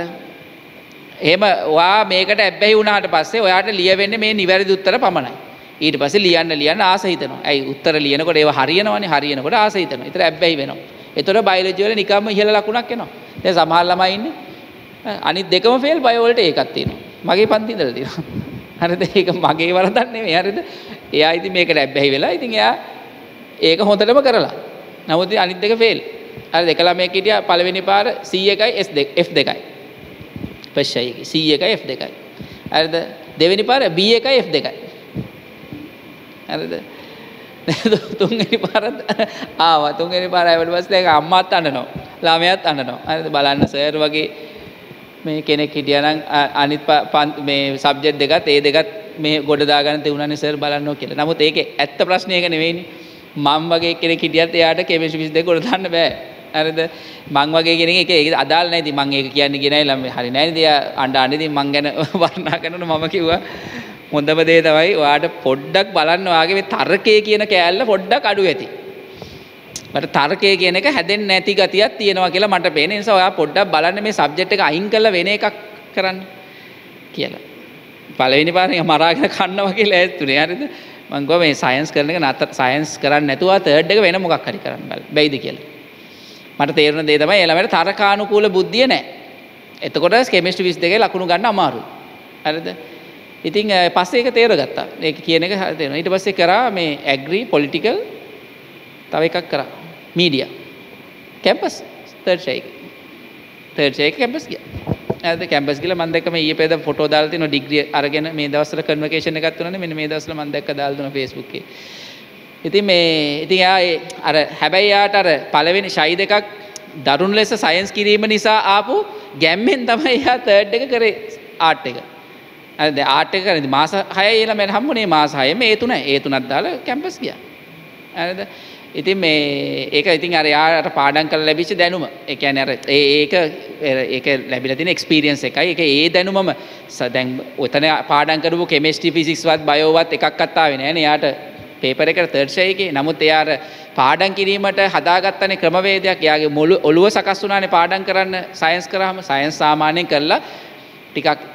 එහෙම ඔයා මේකට ඇබ්බැහි වුණාට පස්සේ ඔයාට ලියවෙන්නේ මේ නිවැරදි උත්තර පමණයි. ඊට පස්සේ ලියන්න ලියන්න ආස හිතනවා. ඇයි උත්තර ලියනකොට ඒවා හරියනවනේ හරියනකොට ආස හිතනවා. ඒතර ඇබ්බැහි වෙනවා. ඒතර බයොලොජි වල නිකම්ම ඉහළ ලකුණක් එනවා. දැන් සමහර ළමයි ඉන්නේ අනිත් දෙකම ෆේල් බයෝ වලට ඒකක් තියෙනවා. මගේ පන්ති ඉඳලා තියෙනවා. හරිද? ඒක මගේ වරදක් නෙමෙයි. හරිද? එයා ඉතින් මේකට ඇබ්බැහි වෙලා ඉතින් එයා ඒක හොඳටම කරලා. නමුත් අනිත් දෙක ෆේල්. හරි දෙක ළමයෙක් හිටියා පළවෙනි පාර C1යි S2 F2යි. ෆස්ට් එකේ C1යි F2යි. හරිද? දෙවෙනි පාර B1යි F2යි. හරිද? තුන්වෙනි පාරත් ආවා. තුන්වෙනි පාර ආවට පස්සේ ඒක අම්මාත් අඬනවා. ළමයාත් අඬනවා. හරිද? බලන්න සර් වගේ මේ කෙනෙක් හිටියනම් අනිත් මේ සබ්ජෙක්ට් දෙකත් ඒ දෙකත් මේ ගොඩ දාගන්න තියුණානේ සර් බලන්න කියලා. නමුත් ඒකේ ඇත්ත ප්‍රශ්නේ ඒක නෙවෙයිනේ. මම වගේ කෙනෙක් හිටියත් එයාට කෙමිස්ට්‍රි 22 ගොඩ දාන්න බෑ. හරිද මං වගේ කෙනෙක් ඒක ඒක අදාළ නැහැ ඉතින් මං ඒක කියන්නේ කියනයි ළම හරි නැහැ නේද අඬ අඬ ඉතින් මං ගැන වර්ණනා කරනකොට මම කිව්වා හොඳම දේ තමයි ඔයාට පොඩ්ඩක් බලන්න ඔයාගේ මේ තර්කයේ කියන කෑල්ල පොඩ්ඩක් අඩු ඇති මට තර්කය කියන එක හැදෙන්නේ නැති ගතියක් තියෙනවා කියලා මට පේන නිසා ඔයා පොඩ්ඩක් බලන්න මේ සබ්ජෙක්ට් එක අයින් කරලා වෙන එකක් කරන්න කියලා. පළවෙනි පාරේ මරාගෙන කන්නවා කියලා ඇත්තුනේ හරිද? මං ගොව මේ සයන්ස් කරන එක නතර සයන්ස් කරන්න නැතුව තර්ඩ් එක වෙන මොකක් හරි කරන්න බෑ බැයිද කියලා. මට තේරුණ දේ තමයි ඒ ළමයට තරකානුකූල බුද්ධිය නැහැ. එතකොට කෙමිස්ට්‍රි 22 ලකුණු ගන්න අමාරුයි. හරිද? ඉතින් පස්සේ ඒක තේරගත්තා. ඒක කියන එක තේරෙනවා. ඊට පස්සේ කරා මේ ඇග්‍රි පොලිටිකල් තව එකක් කරා. Media campus third shake third shake campus ගියා. ඇද කැම්පස් ගිහලා මම දැක්ක මේ ඊයේ පෙරේද ෆොටෝ දාලා තියෙනවා ඩිග්‍රී අරගෙන මේ දවස්වල කන්වර්සේෂන් එකක් තුනනේ. මෙන්න මේ දවස්වල මම දැක්ක දාලා දුන්නා Facebook එකේ. ඉතින් මේ ඉතින් එයා අර හැබැයි යාට අර පළවෙනි ෂයි දෙකක් දරුණු ලෙස සයන්ස් කිරීම නිසා ආපු ගැම්මෙන් තමයි එයා තර්ඩ් එක කරේ ආර්ට් එක. අද ආර්ට් එක කරේ මාස 6යි ඊළඟ හම්බුනේ මාස 6ෙම ඒ තුනයි ඒ තුනක් දාලා කැම්පස් ගියා. හරිද? ඉතින් මේ ඒක ඉතින් අර යාට පාඩම් කරලා ලැබිච්ච දැනුම. ඒ කියන්නේ අර ඒක ඒක ලැබිලා තියෙන එක්ස්පීරියන්ස් එකයි. ඒක ඒ දැනුමම දැන් ඔතන පාඩම් කරපු කෙමිස්ට්‍රි ෆිසික්ස් වත් බයෝ වත් එකක්වත් ආවේ නැහැ නේ. යාට පේපර් එකට තර්ඩ් ෂේ එකේ. නමුත් එයා අර පාඩම් කිරීමට හදාගත්තනේ ක්‍රමවේදයක්. එයාගේ ඔළුව සකස් වුණානේ පාඩම් කරන්න සයන්ස් කරාම සයන්ස් සාමාන්‍යයෙන් කරලා ටිකක්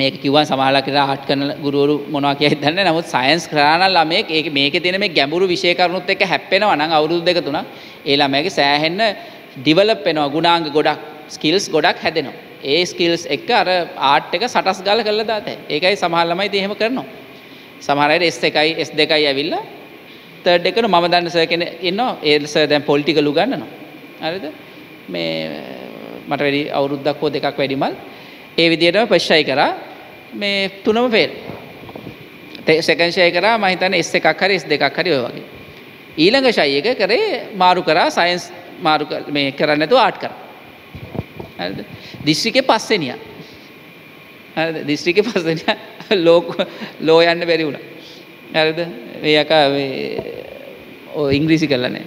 මේක කිව්වන් සමහරලා කියලා ආර්ට් කරන ගුරුවරු මොනවා කියයිද දන්නේ නැහැ. නමුත් සයන්ස් කරා නම් ළමයෙක් ඒක මේකේ තියෙන මේ ගැඹුරු විෂය කරුණුත් එක්ක හැප්පෙනවා නම් අවුරුදු දෙක තුනක් ඒ ළමයාගේ සෑහෙන්න ඩිවලොප් වෙනවා. ගුණාංග ගොඩක් ස්කිල්ස් ගොඩක් හැදෙනවා. ඒ ස්කිල්ස් එක්ක අර ආර්ට් එක සටස් ගාලා කරලා දාතේ. ඒකයි සමහර ළමයි ඉතින් එහෙම කරනවා. සමහර අය S1යි S2යි ඇවිල්ලා තර්ඩ් එකන මම දන්න සර් කෙනෙක් ඉන්නවා. ඒ සර් දැන් පොලිටිකල් උගන්වනවා. හරිද? මේ මට වැඩි අවුරුද්දක් හෝ දෙකක් වැඩිමල් ඒ විදිහටම ප්‍රශ්යි කරා මේ තුනම ෆේල් සෙකන්ඩ් ෂයි කරා මම හිතන්නේ S එකක් හරි S දෙකක් හරි ඔය වගේ. ඊළඟ ෂයි එක කරේ මාරු කරා සයන්ස් මාරු මේ කරන්නේ නැතුව ආර්ට් කරා. හරිද? දිස්ත්‍රික්කේ පස්වෙනියා හරිද? දිස්ත්‍රික්කේ පස්වෙනියා ලෝ ලෝ යන්න බැරි වුණා. හරිද? මේ යකා මේ ඔය ඉංග්‍රීසි කරලා නැහැ.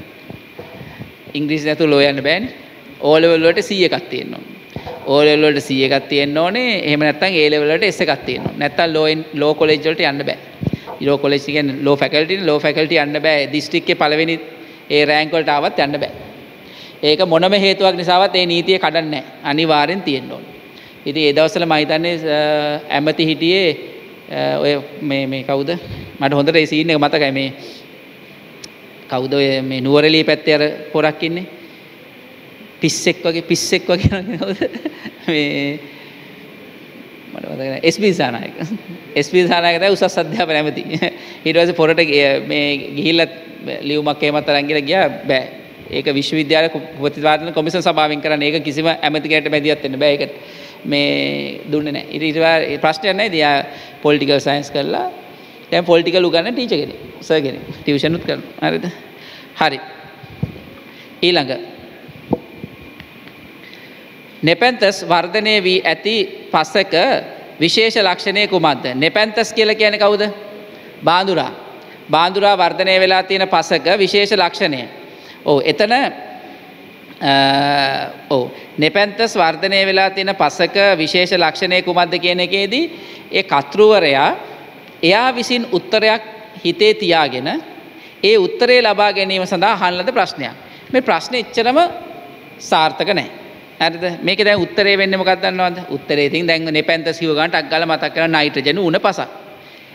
ඉංග්‍රීසි නැතුව ලෝ යන්න බෑනේ. ඕ ලෙවල් වලට 100 එකක් තියෙනවා. ඕ ලෙවල් වලට C එකක් තියෙන්න ඕනේ. එහෙම නැත්නම් A ලෙවල් වලට S එකක් තියෙන්න ඕනේ. නැත්නම් ලෝ ලෝ කොලෙජ් වලට යන්න බෑ. ලෝ කොලෙජ් කියන්නේ ලෝ ෆැකල්ටි ලෝ ෆැකල්ටි යන්න බෑ. දිස්ත්‍රික්කේ පළවෙනි ඒ රෑන්ක් වලට ආවත් යන්න බෑ. ඒක මොනම හේතුවක් නිසාවත් ඒ නීතිය කඩන්නේ නැහැ. අනිවාර්යෙන් තියෙන්න ඕනේ. ඉතින් ඒ දවස්වල මම හිතන්නේ ඇමති හිටියේ ඔය මේ මේ කවුද? මට හොඳට ඒ සීන් එක මතකයි මේ කවුද ඔය මේ නුවරඑළිය පැත්තේ අර පොරක් ඉන්නේ? පිස්සෙක් වගේ පිස්සෙක් වගේ නේද මේ මට මතක නැහැ S B Sanayake. S B Sanayake තමයි උසස් අධ්‍යාපන ඇමති. ඊට පස්සේ පොරට මේ ගිහිල්ලා ලියුමක් එහෙමත් අරන් ගිහලා ගියා. බෑ. ඒක විශ්වවිද්‍යාල ප්‍රතිපාදන කොමිසම් සභාවෙන් කරන්නේ. ඒක කිසිම ඇමති කෙනෙක්ට මැදිහත් වෙන්න බෑ. ඒකට මේ දුන්නේ නැහැ ඊට ඊට ප්‍රශ්නයක් නැහැ ඉතින් ආ පොලිටිකල් සයන්ස් කරලා දැන් පොලිටිකල් උගන්න ටීචර් කෙනෙක් සර් කෙනෙක්. ටියුෂන් උත් කරනවා. හරිද? හරි. ඊළඟ නෙපැන්තස් වර්ධනය වී ඇති පසක විශේෂ ලක්ෂණය කුමක්ද. නෙපැන්තස් කියල කියන කවුද. බාඳුරා. බාඳුරා වර්ධනය වෙලා තියෙන පසක විශේෂ ලක්ෂණය. ඕ එතන ඕ නෙපැන්තස් වර්ධනය වෙලා තියෙන පසක විශේෂ ලක්ෂණය කුමක්ද කියන එකේදී ඒ කතෘවරයා එයා විසින් උත්තරයක් හිතේ තියාගෙන ඒ උත්තරේ ලබා ගැනීම සඳහා හන්ලද ප්‍රශ්නයක් මේ ප්‍රශ්න එච්චරම සාර්ථක නෑ හරිද? මේක දැන් උත්තරේ වෙන්නේ මොකක්ද දන්නවද? උත්තරේ ඉතින් දැන් නෙපැන්තස් කිව්ව ගන්නට අක් ගාලා මතක් කරන නයිට්‍රජන් උණ පසක්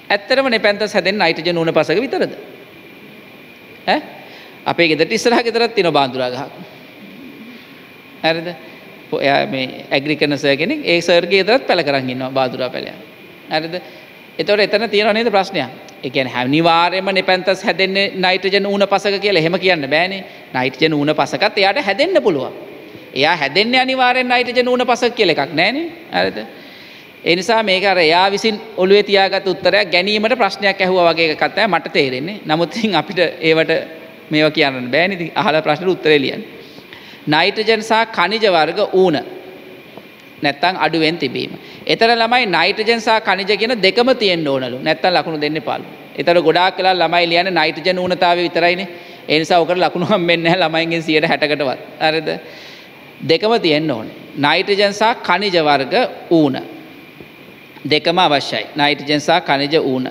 ඇත්තටම නෙපැන්තස් හැදෙන්නේ නයිට්‍රජන් උණ පසක විතරද? ඈ? අපේ ගෙදරට ඉස්සරහ ගෙදරක් තියෙන බාඳුරා ගහක්. හරිද? එයා මේ ඇග්‍රිකන සර් කෙනෙක් ඒ සර්ගේ ගෙදරත් පැල කරන් ඉන්නවා බාඳුරා පැලයක් හරිද? එතකොට එතන තියෙනව නේද ප්‍රශ්නයක් ඒ කියන්නේ අනිවාර්යයෙන්ම නෙපැන්තස් හැදෙන්නේ නයිට්‍රජන් ඌණ පසක කියලා එහෙම කියන්න බෑනේ. නයිට්‍රජන් ඌණ පසකත් එයාට හැදෙන්න පුළුවන්. එයා හැදෙන්නේ අනිවාර්යෙන් නයිට්‍රජන් ඌණ පසක් කියලා එකක් නෑනේ හරිද ඒ නිසා මේක අර එයා විසින් ඔළුවේ තියාගත් උත්තරයක් ගැනීමට ප්‍රශ්නයක් ඇහුවා වගේ එකක් තමයි මට තේරෙන්නේ නමුත් ඉතින් අපිට ඒවට මේවා කියන්න බෑනේ ඉතින් අහලා ප්‍රශ්නෙට උත්තරේ ලියන්න නයිට්‍රජන් සහ khනිජ වර්ග ඌණ නැත්තම් අඩුවෙන් තිබීම. එතන ළමයි නයිට්‍රජන් සහ khනිජ කියන දෙකම තියෙන්න ඕනලු. නැත්තම් ලකුණු දෙන්න එපාලු. ඒතර ගොඩාක් වෙලා ළමයි ලියන්නේ නයිට්‍රජන් ඌණතාවය විතරයිනේ. ඒ නිසා ඔකට ලකුණු හම්බෙන්නේ නැහැ ළමයින්ගෙන් 60කටවත්. හරිද? දෙකම තියෙන්න ඕනේ. නයිට්‍රජන් සහ ඛනිජ වර්ග ඌන. දෙකම අවශ්‍යයි. නයිට්‍රජන් සහ ඛනිජ ඌන.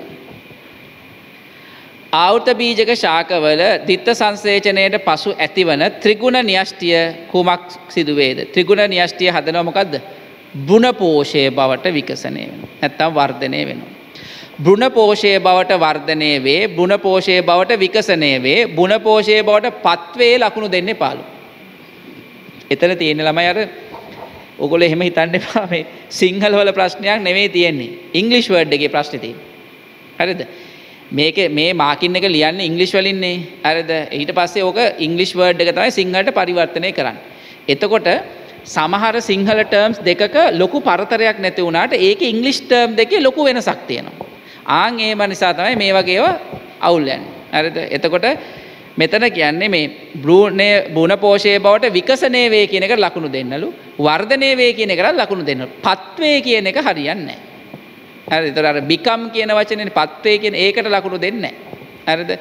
ආවෘත බීජක ශාකවල දිත්ත සංසේචනයට පසු ඇතිවන ත්‍රිගුණ න්‍යෂ්ටිය කුමක් සිදුවේද. ත්‍රිගුණ න්‍යෂ්ටිය හදනව මොකක්ද. බෘණපෝෂය බවට විකසනය වෙන. නැත්තම් වර්ධනය වෙනවා. බෘණපෝෂය බවට වර්ධනය වේ බෘණපෝෂය බවට විකසනය වේ බෘණපෝෂය බවට පත්වේ ලකුණු දෙන්න පාලු. එතන තියෙන ළමයි අර ඔගොල්ලෝ එහෙම හිතන්න එපා මේ සිංහල වල ප්‍රශ්නයක් නෙවෙයි තියෙන්නේ. ඉංග්‍රීසි වර්ඩ් එකේ ප්‍රශ්නේ තියෙන්නේ. හරිද? මේක මේ මාකින් එක ලියන්නේ ඉංග්‍රීසි වලින්නේ. හරිද? ඊට පස්සේ ඕක ඉංග්‍රීසි වර්ඩ් එක තමයි සිංහලට පරිවර්තනය කරන්නේ. එතකොට සමහර සිංහල ටර්ම්ස් දෙකක ලොකු පරතරයක් නැති වුණාට ඒකේ ඉංග්‍රීසි ටර්ම් දෙකේ ලොකු වෙනසක් තියෙනවා. ආන් ඒම නිසා තමයි මේ වගේ ඒවා අවුල් යන්නේ. හරිද? එතකොට මෙතන කියන්නේ මේ බ්‍රූණය බුණ පෝෂය බවට විකසනය වේ කියන එක ලකුණු දෙන්නලු වර්ධනය වේ කියන එකට ලකුණු දෙන්න. පත්වේ කියන එක හරියන්නේ නැහැ. හරි ඒතර අර become කියන වචනේ පත්වේ කියන ඒකට ලකුණු දෙන්නේ නැහැ. හරිද?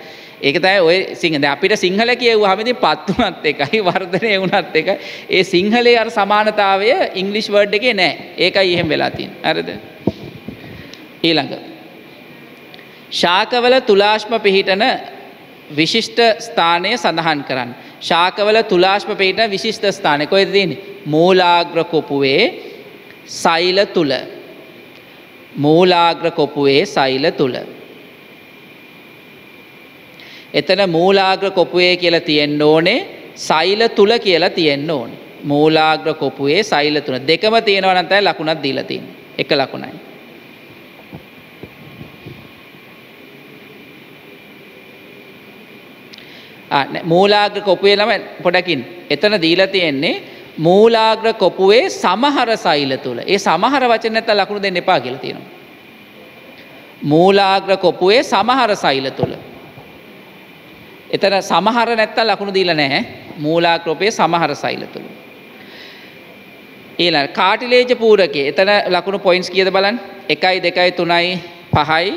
ඒක තමයි ඔය සිංහ දැන් අපිට සිංහල කියවුවාම ඉතින් පත් වුණත් එකයි වර්ධනය වුණත් එක ඒ සිංහලේ අර සමානතාවය ඉංග්‍රීසි වර්ඩ් එකේ නැහැ. ඒකයි එහෙම වෙලා තියෙන්නේ. හරිද? ඊළඟ ශාකවල තුලාශ්ම පිහිටන විශිෂ්ට ස්ථානය සඳහන් කරන්න. ශාකවල තුලාශ්ම පිහිටන විශිෂ්ට ස්ථානය කොහෙද තියෙන්නේ? මූලාග්‍ර කොපුවේ සෛල තුල. මූලාග්‍ර කොපුවේ සෛල තුල. එතන මූලාග්‍ර කොපුවේ කියලා තියෙන්න ඕනේ සෛල තුල කියලා තියෙන්න ඕනේ. මූලාග්‍ර කොපුවේ සෛල තුල. දෙකම තියෙනවා නම් තමයි ලකුණක් දීලා තියෙන්නේ. එක ලකුණයි. මූලාග්‍ර කොපුවේ ළම පොඩකින් එතන දීලා තියෙන්නේ මූලාග්‍ර කොපුවේ සමහර සෛල තුල. ඒ සමහර වචන නැත්නම් ලකුණු දෙන්න එපා කියලා තියෙනවා. මූලාග්‍ර කොපුවේ සමහර සෛල තුල. එතන සමහර නැත්තම් ලකුණු දීලා නැහැ. මූලාග්‍රෝපයේ සමහර සෛල තුල. ඊළඟ කාටිලේජ පූරකේ. එතන ලකුණු පොයින්ට්ස් කීයද බලන්න. 1යි 2යි 3යි 5යි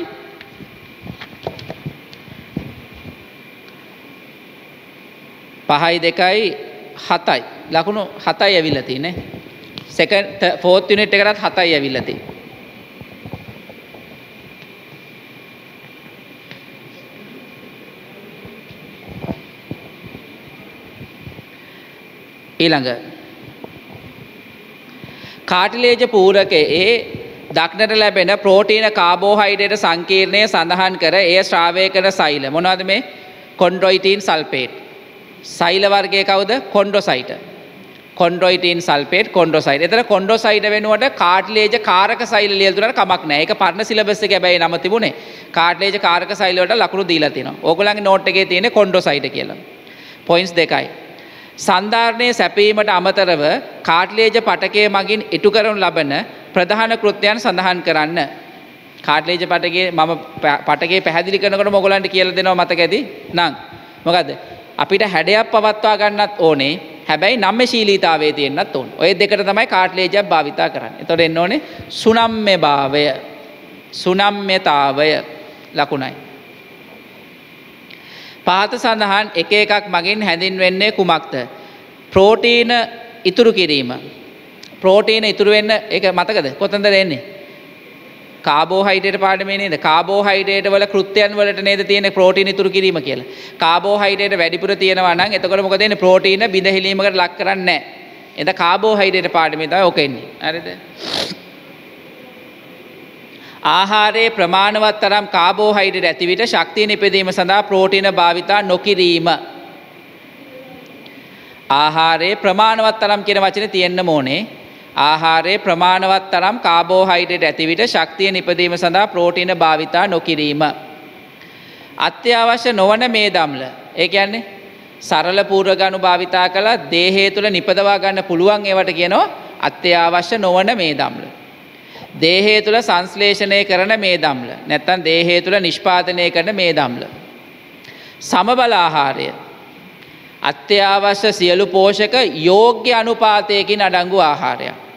පහයි දෙකයි හතයි. ලකුණු හතයි ඇවිල්ලා තියෙන්නේ. සෙකන්ඩ් ෆෝර්ත් යුනිට් එකටත් හතයි ඇවිල්ලා තියෙන්නේ ඊළඟ. කාටිලේජ පූරකයේ දක්නට ලැබෙන ප්‍රෝටීන කාබෝහයිඩ්‍රේට සංකීර්ණය සඳහන් කර එය ශ්‍රාවය කරන සෛල මොනවද මේ කොන්ඩ්‍රොයිටීන් සල්පේට්? සෛල වර්ගය කවුද? කොන්ඩොසයිට කොන්ඩොයිටන් සල්පේට කොන්ඩොසයිට එතර කොන්ඩොසයිට වෙනුවට කාටලේජ කාරක සයිල් ලියල්තුරට කමක් නෑ එක පරණ සිලබස්ස ගැබයි නම තිබුණේ. කාටලේජ කාරක සයිලට ලකුණු දීලතින ඕගලගේ නෝට්ගේ තියෙන කොන්ඩොසයිට කියලා. පොයින්ස් දෙකයි. සන්ධාරණය සැපීමට අමතරව කාටලේජ පටකය මගින් ඉටු කරනු ලබන ප්‍රධාන කෘත්‍යයන් සඳහන් කරන්න. කාටලේජ පටගේ මම පටගේ පැහැදිලි කරනකට මොගලන්ට කියල දෙනවා මතක ඇති නං. මොකද අපිට හැඩයක් පවත්වා ගන්නත් ඕනේ හැබැයි නම්ම ශීලීතාවේ තියෙන්න්නත් ඕන් ඔය දෙකට තමයි කාටලේජක් භාවිතා කරන්න එතොට එන්න ඕනේ සුනම්ම භාවය සුනම්්‍යතාවය ලකුණයි. පාත සඳහන් එක එකක් මගින් හැඳින් වෙන්නේ කුමක්ද. ප්‍රෝටීන ඉතුරු කිරීම. ප්‍රෝටීන ඉතුරු වෙන්න එක මතකද කොතන්ද දෙන්නේ. කාබෝහයිඩට පාඩමේ නේද කාබෝහයිඩේට වල කෘත්‍යයන් වලට නේද තියෙන ප්‍රෝටීන ඉතුරු කිරීම කියලා. කාබෝහයිඩේට වැඩිපුර තියෙනවා නම් එතකොට මොකද වෙන්නේ ප්‍රෝටීන බිඳහිලීමකට ලක් කරන්නේ නැහැ. එද කාබෝහයිඩේට පාඩමේ තමයි ඔක එන්නේ. හරිද? ආහාරයේ ප්‍රමාණවත් තරම් කාබෝහයිඩ්‍රේට් ඇති විට ශක්තිය නිපදීම සඳහා ප්‍රෝටීන භාවිතා නොකිරීම. ආහාරයේ ප්‍රමාණවත් තරම් කියන වචනේ තියෙන්න ඕනේ. ආහාරයේ ප්‍රමාණවත් තරම් කාබෝහයිඩ්‍රේට් ඇතිවිට ශක්තිය නිපදීම සඳහා ප්‍රෝටීන භාවිතා නොකිරීම. අත්‍යවශ්‍ය නොවන මේ දම්ල. ඒ කියන්නේ සරල පූර්වගණු භාවිතා කළ දේහය තුළ නිපදවා ගන්න පුළුවන් ඒවට කියනවා අත්‍යවශ්‍ය නොවන මේ දම්ල. දේහය තුළ සංශ්ලේෂණය කරන මේ දම්ල. නැත්තම් දේහය තුළ නිෂ්පාදනය කරන මේ දම්ල. සමබල ආහාරය අත්‍යවශ්‍ය සියලු පෝෂක යෝග්‍ය අනුපාතයකින් අඩංගු ආහාරයක්.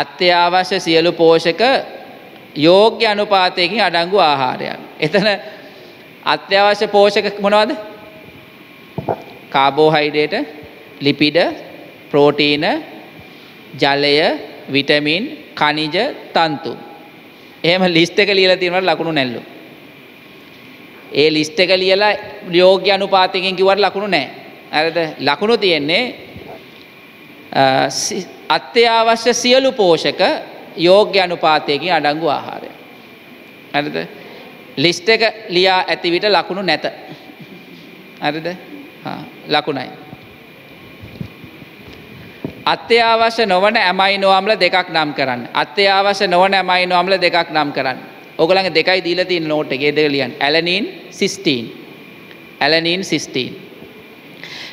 අත්‍යවශ්‍ය සියලු පෝෂක යෝග්‍ය අනුපාතයකින් අඩංගු ආහාරයක්. එතන අත්‍යවශ්‍ය පෝෂක මොනවද? කාබෝහයිඩේට ලිපිඩ ප්‍රෝටීන ජලය විටමින් කනිජ තන්තු. එහෙම ලිස්ට එක ලියලා තියෙනවට ලකුණු නැල්ලු. ඒ ලිස්ට එක ලියලා යෝග්‍ය අනුපාතකින් කිව්වට ලකුණු නැහැ. හරිද? ලකුණු තියෙන්නේ අත්‍යවශ්‍ය සියලු පෝෂක යෝග්‍ය අනුපාතයකින් අඩංගු ආහාරය. හරිද? ලිස්ට එක ලියා ඇති විට ලකුණු නැත. හරිද? ලකුණයි. අත්‍යවශ්‍ය නොවන ඇමයිනෝ අම්ල දෙකක් නම් කරන්න. අත්‍යවශ්‍ය නොවන ඇමයිනෝ අම්ල දෙකක් නම් කරන්න. ඔයගොල්ලන්ගේ දෙකයි දීලා තියෙන නෝට් එකේ දෙක ලියන්න. ඇලනින් සිස්ටීන්. ඇලනින් සිස්ටීන්.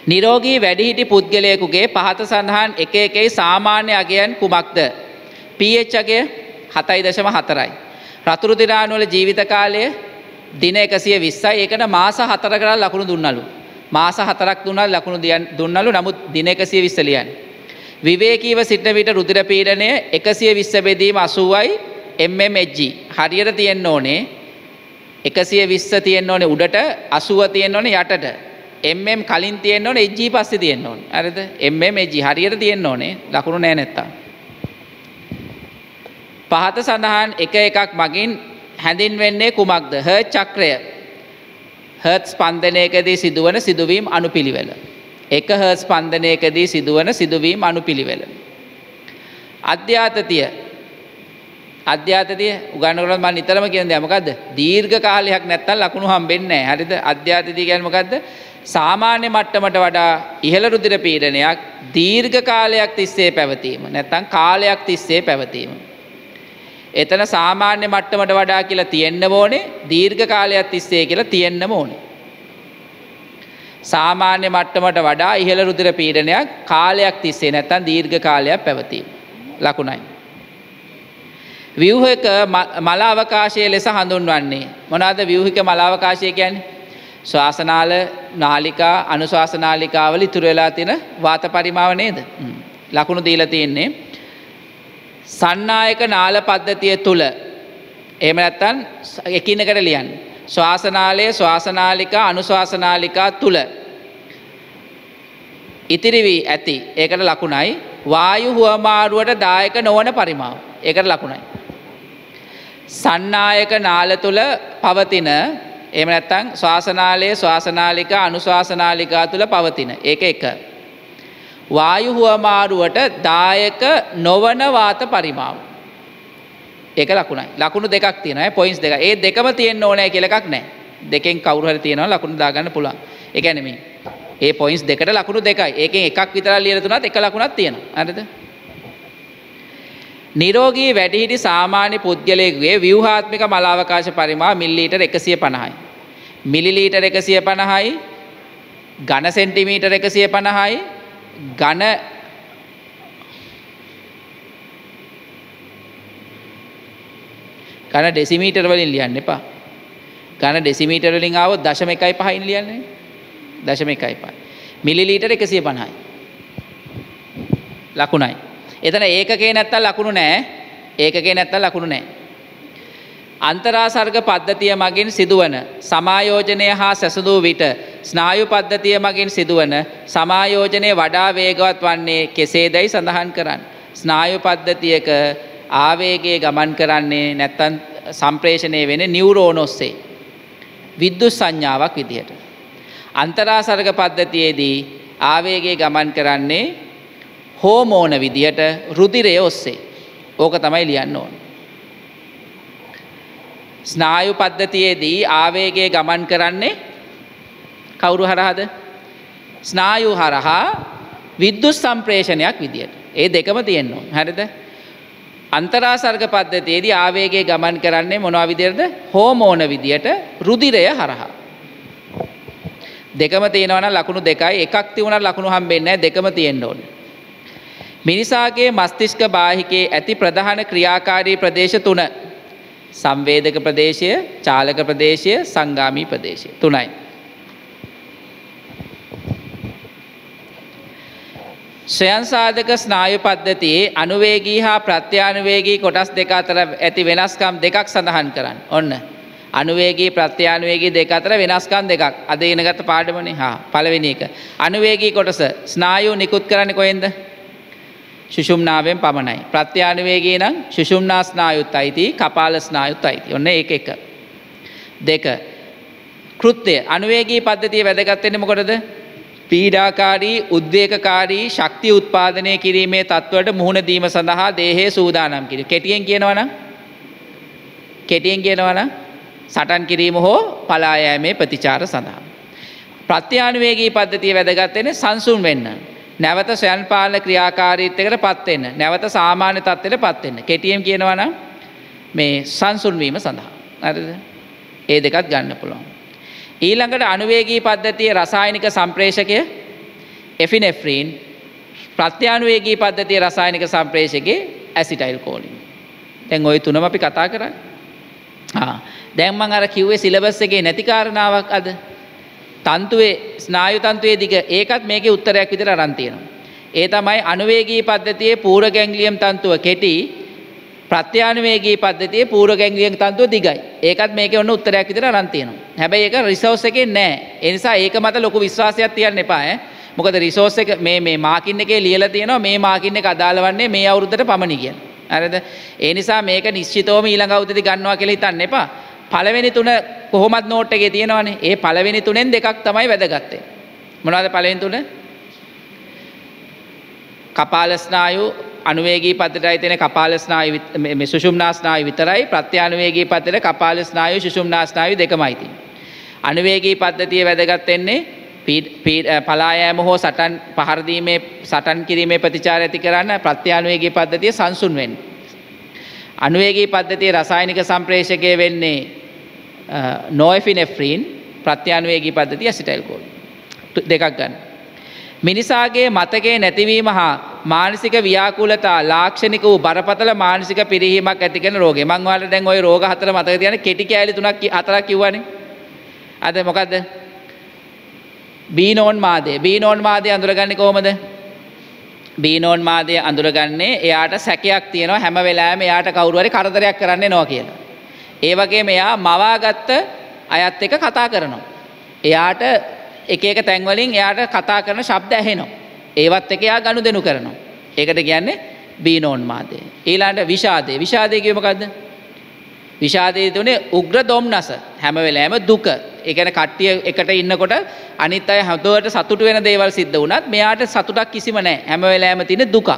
නිරෝගී වැඩිහිටි පුද්ගලයෙකුගේ පහත සඳහන් එක එකයි සාමාන්‍ය අගයන් කුමක්ද. පH අගය හතයි දශම හතරයි. රතුරු දිනානුවල ජීවිත කාලය දින එකසිය විස්සයි ඒකට මාස හතර කරා ලකුණු දුන්නලු. මාස හතරක් දුන්නල් ලකුණු දුන්නලු නමුත් දින එකසිය විස්සලියන්. විවේකීව සිටන විට රුදිර පීඩනය එකසිය විස්ස බෙදීම අසුවයි MMG හරියට තියෙන්න ඕනේ එකසිය විස්ස තියෙන්න ඕනේ උඩට අසුව තියෙන්න ඕනේ යටට එම් කලින් තියෙන්න ඕනේ එජ්ජී පස්සේ තියෙන්න ඕනේ. හරිද? එම් එජ්ජී හරියට තියෙන්න ඕනේ. ලකුණු නෑ නැත්තම්. පහත සඳහන් එක එකක් මගින් හැඳින්වෙන්නේ කුමක්ද? හර්ට් චක්‍රය. හර්ට් ස්පන්දනයකදී සිදුවන සිදුවීම් අනුපිළිවෙල. එක හර්ට් ස්පන්දනයකදී සිදුවන සිදුවීම් අනුපිළිවෙල. අධ්‍යාතතිය. අධ්‍යාතතිය උගන්නකොට මම නිතරම කියන දේ මොකද්ද? දීර්ඝ කාලයක් නැත්තම් ලකුණු හම්බෙන්නේ නැහැ හරිද? අධ්‍යාතතිය කියන්නේ මොකද්ද? සාමාන්‍ය මට්ටමට වඩා ඉහළ රුධිර පීඩනයක් දීර්ඝ කාලයක් තිස්සේ පැවතීම නැත්තම් කාලයක් තිස්සේ පැවතීම. එතන සාමාන්‍ය මට්ටමට වඩා කියලා තියෙන්න ඕනේ දීර්ඝ කාලයක් තිස්සේ කියලා තියෙන්න ඕනේ. සාමාන්‍ය මට්ටමට වඩා ඉහළ රුධිර පීඩනයක් කාලයක් තිස්සේ නැත්තම් දීර්ඝ කාලයක් පැවතීම. ලකුණයි. ව්‍යුහක මල අවකාශය ලෙස හඳුන්වන්නේ මොනවාද ව්‍යුහික මල අවකාශය කියන්නේ? ශ්වාසනාල නාලිකා අනුශවාසනාලිකාවල ඉතුරු වෙලා තියෙන වාත පරිමාව නේද? ලකුණු දීලා තියෙන්නේ සන්නායක නාල පද්ධතිය තුල එහෙම නැත්නම් එකිනෙකට ලියන්න. ශ්වාසනාලයේ ශ්වාසනාලිකා අනුශවාසනාලිකා තුල ඉතිරි වී ඇති. ඒකට ලකුණයි වායු හුවමාරුවට දායක නොවන පරිමාව. ඒකට ලකුණයි. සන්නායක නාල තුල පවතින එහෙම නැත්නම් ශ්වාසනාලයේ ශ්වාසනාලිකා අනුශාසනාලිකා තුල පවතින. ඒක එක. වායු හුවමාරුවට දායක නොවන වාත පරිමාව. ඒක ලකුණයි. ලකුණු දෙකක් තියෙනවා. පොයින්ට්ස් දෙක. ඒ දෙකම තියෙන්න ඕනේ කියලා එකක් නැහැ. දෙකෙන් කවුරු හරි තියෙනවා ලකුණු දාගන්න පුළුවන්. ඒ කියන්නේ මේ ඒ පොයින්ට්ස් දෙකට ලකුණු දෙකයි. ඒකෙන් එකක් විතර ලියලා තුනත් එක ලකුණක් තියෙනවා. හරිද? නිරෝගී වැඩිහිටි සාමාන්‍ය පුද්ගලයෙකුගේ ව්‍යුහාත්මික මලාවකාශ පරිමාව මිලිලීටර් 150යි. මිලිලීටර් 150යි ඝන සෙන්ටිමීටර් 150යි ඝන ඝන ඩෙසිමීටර් වලින් ලියන්න එපා. ඝන ඩෙසිමීටර් වලින් ආවොත් 0.15යින් ලියන්නේ. 0.15. මිලිලීටර් 150යි. ලකුණයි. එතන ඒකකේ නැත්තම් ලකුණු නෑ. ඒකකේ නැත්තම් ලකුණු නෑ. අන්තරාසර්ග පද්ධතිය මගින් සිදුවන සමායෝජනය හා සැසඳූ විට ස්නායු පද්ධතිය මගින් සිදුවන සමායෝජනය වඩා වේගවත් වන්නේ කෙසේදැයි සඳහන් කරන්න. ස්නායු පද්ධතියක ආවේගයේ ගමන් කරන්නේ නැත්තම් සම්ප්‍රේෂණය වෙන නිවුරෝන ඔස්සේ. විද්‍යුත් සංඥාවක් විදිහට. අන්තරාසර්ග පද්ධතියේදී ආවේගයේ ගමන් කරන්නේ හෝමෝන විදිහට රුධිරය ඔස්සේ. ඕක තමයි ලියන්න ඕන. ස්නායු පද්ධතියේදී ආවේගය ගමන් කරන්නේ කවුරු හරහාද? ස්නායු හරහා විද්‍යුත් සම්ප්‍රේෂණයක් විදියට. ඒ දෙකම තියෙන්න ඕන. හරිද? අන්තරාසර්ග පද්ධතියේදී ආවේගය ගමන් කරන්නේ මොනවා විදියටද? හෝමෝන විදියට රුධිරය හරහා. දෙකම තියෙනවා නම් ලකුණු දෙකයි. එකක් තියුණා ලකුණු හම්බෙන්නේ නැහැ. දෙකම තියෙන්න ඕනේ. මිනිසාගේ මස්තිෂ්ක බාහිකයේ ඇති ප්‍රධාන ක්‍රියාකාරී ප්‍රදේශ තුන සංවේදක ප්‍රදේශය චාලක ප්‍රදේශය සංගාමී ප්‍රදේශය තුනයි. ස්වයන්සාධක ස්නායු පද්ධතියේ අනුවේගී හා ප්‍රත්‍යානුවේගී කොටස් දෙක අතර ඇති වෙනස්කම් දෙකක් සඳහන් කරන්න. ඔන්න අනුවේගී ප්‍රත්‍යානුවේගී දෙක අතර වෙනස්කම් දෙකක්. අද ඉගෙනගත්ත පාඩමනේ. හා පළවෙනි එක. අනුවේගී කොටස ස්නායු නිකුත් කරන්නේ කොහෙන්ද? සුෂුම්නාවෙන් පමණයි. ප්‍රත්‍යානුවේගී නම් සුෂුම්නා ස්නායුත් අයිති, කපාල ස්නායුත් අයිති. ඔන්න ඒක එක. දෙක. කෘත්‍ය අනුවේගී පද්ධතිය වැදගත් වෙන්නේ මොකටද? පීඩාකාරී උද්වේගකාරී ශක්තිය උත්පාදනය කිරීමේ තත්ත්වයට මුහුණ දීම සඳහා දේහය සූදානම් කිරීම. කෙටියෙන් කියනවා නම් කෙටියෙන් කියනවා නම් සටන් කිරීම හෝ පලා යෑමේ ප්‍රතිචාර සඳහා. ප්‍රත්‍යානුවේගී පද්ධතිය වැදගත් වෙන්නේ සංසුන් වෙන්න. නැවත ස්වයන් පාලන ක්‍රියාකාරීත්වයකට පත් වෙන්න. නැවත සාමාන්‍ය තත්ත්වයට පත් වෙන්න. කෙටියෙන් කියනවා නම් මේ සංසුන් වීම සඳහා. හරිද? ඒ දෙකත් ගන්න පුළුවන්. ඊළඟට අනුවේගී පද්ධතිය රසායනික සම්ප්‍රේෂකය එෆිනෙෆ්‍රීන් ප්‍රත්‍යානුවේගී පද්ධතිය රසායනික සම්ප්‍රේෂකයේ ඇසිටයිල් කෝලින්. දැන් ওই තුනම අපි කතා කරන්නේ. ආ දැන් මං අර කිව්වේ සිලබස් එකේ නැති කාරණාවක් අද. තන්තුවේ ස්නායු තන්තුවේ දිග ඒකත් මේකේ උත්තරයක් විදිහට අරන් තියෙනවා. ඒ තමයි අනුවේගී පද්ධතියේ පූර්ව ගැන්ග්ලියම් තන්තුව කෙටි ප්‍රත්‍යානුවේගී පද්ධතියේ පූර්ව ගැන්ග්ලියම් තන්තුව දිගයි. ඒකත් මේකේ ඔන්න උත්තරයක් විදිහට අරන් තියෙනවා. හැබැයි ඒක රිසෝස් එකේ නෑ. ඒ නිසා ඒක මත ලොකු විශ්වාසයක් තියන්න එපා ඈ. මොකද රිසෝස් එක මේ මේ මාකින් එකේ ලියලා තියෙනවා මේ මාකින් එක අදාළ වන්නේ මේ අවුරුද්දට පමණි කියලා. හරිද? ඒ නිසා මේක නිශ්චිතවම ඊළඟ අවුරුද්දේදී ගන්නවා කියලා හිතන්න එපා. පළවෙනි තුන කොහොමත් නෝට් එකේ තියෙනවනේ. ඒ පළවෙනි තුනෙන් දෙකක් තමයි වැදගත්තේ. මොනවද පළවෙනි තුන? කපාල ස්නායු අනුවේගී පද්ධතියයි තියෙන කපාල ස්නායු මේ සුෂුම්නා ස්නායු විතරයි ප්‍රත්‍යානුවේගී පද්ධතියේ කපාල ස්නායු සුෂුම්නා ස්නායු දෙකමයි තියෙන්නේ. අනුවේගී පද්ධතිය වැදගත් වෙන්නේ පලායෑම හෝ සටන් පහර දීමේ සටන් කිරීමේ ප්‍රතිචාර ඇති කරන්න ප්‍රත්‍යානුවේගී පද්ධතිය සංසුන් වෙන්නේ. අනුවේගී පද්ධතිය රසායනික සම්ප්‍රේෂකය වෙන්නේ නෝයිෆිනෙෆ්‍රීන් ප්‍රත්‍යානුවේගී පද්ධතිය ඇසිටයිල් කෝල් දෙකක් ගන්න. මිනිසාගේ මතකයේ නැතිවීම හා මානසික ව්‍යාකූලතා ලාක්ෂණික වූ බරපතල මානසික පිරිහීමක් ඇති කරන රෝගේ. මං ඔයාලට දැන් ওই රෝග හතර මතක තියන්නේ කෙටි කෑලි තුනක් හතරක් කිව්වනේ. අද මොකද්ද? බීනෝන් මාදය. බීනෝන් මාදය අඳුරගන්නේ කොහොමද? බීනෝන් මාදය අඳුරගන්නේ එයාට සැකයක් තියෙනවා හැම වෙලාවෙම එයාට කවුරු හරි කරදරයක් කරන්න එනවා කියලා. ඒ වගේම එයා මවාගත්ත අයත් එක්ක කතා කරනවා. එයාට එක එක තැන්වලින් එයාට කතා කරන ශබ්ද ඇහෙනවා. ඒවත් එක එයා ගනුදෙනු කරනවා. ඒකට කියන්නේ බීනෝන් මාදය. ඊළඟට විෂාදය. විෂාදය කිව්වේ මොකද්ද? විෂාදයේ තුනේ උග්‍ර දොම්නස හැම වෙලාවෙම දුක. ඒ කියන්නේ කට්ටිය එකට ඉන්නකොට අනිත් අය හදවට සතුටු වෙන දේවල් සිද්ධ වුණත් මෙයාට සතුටක් කිසිම නැහැ. හැම වෙලාවෙම තියෙන දුකක්.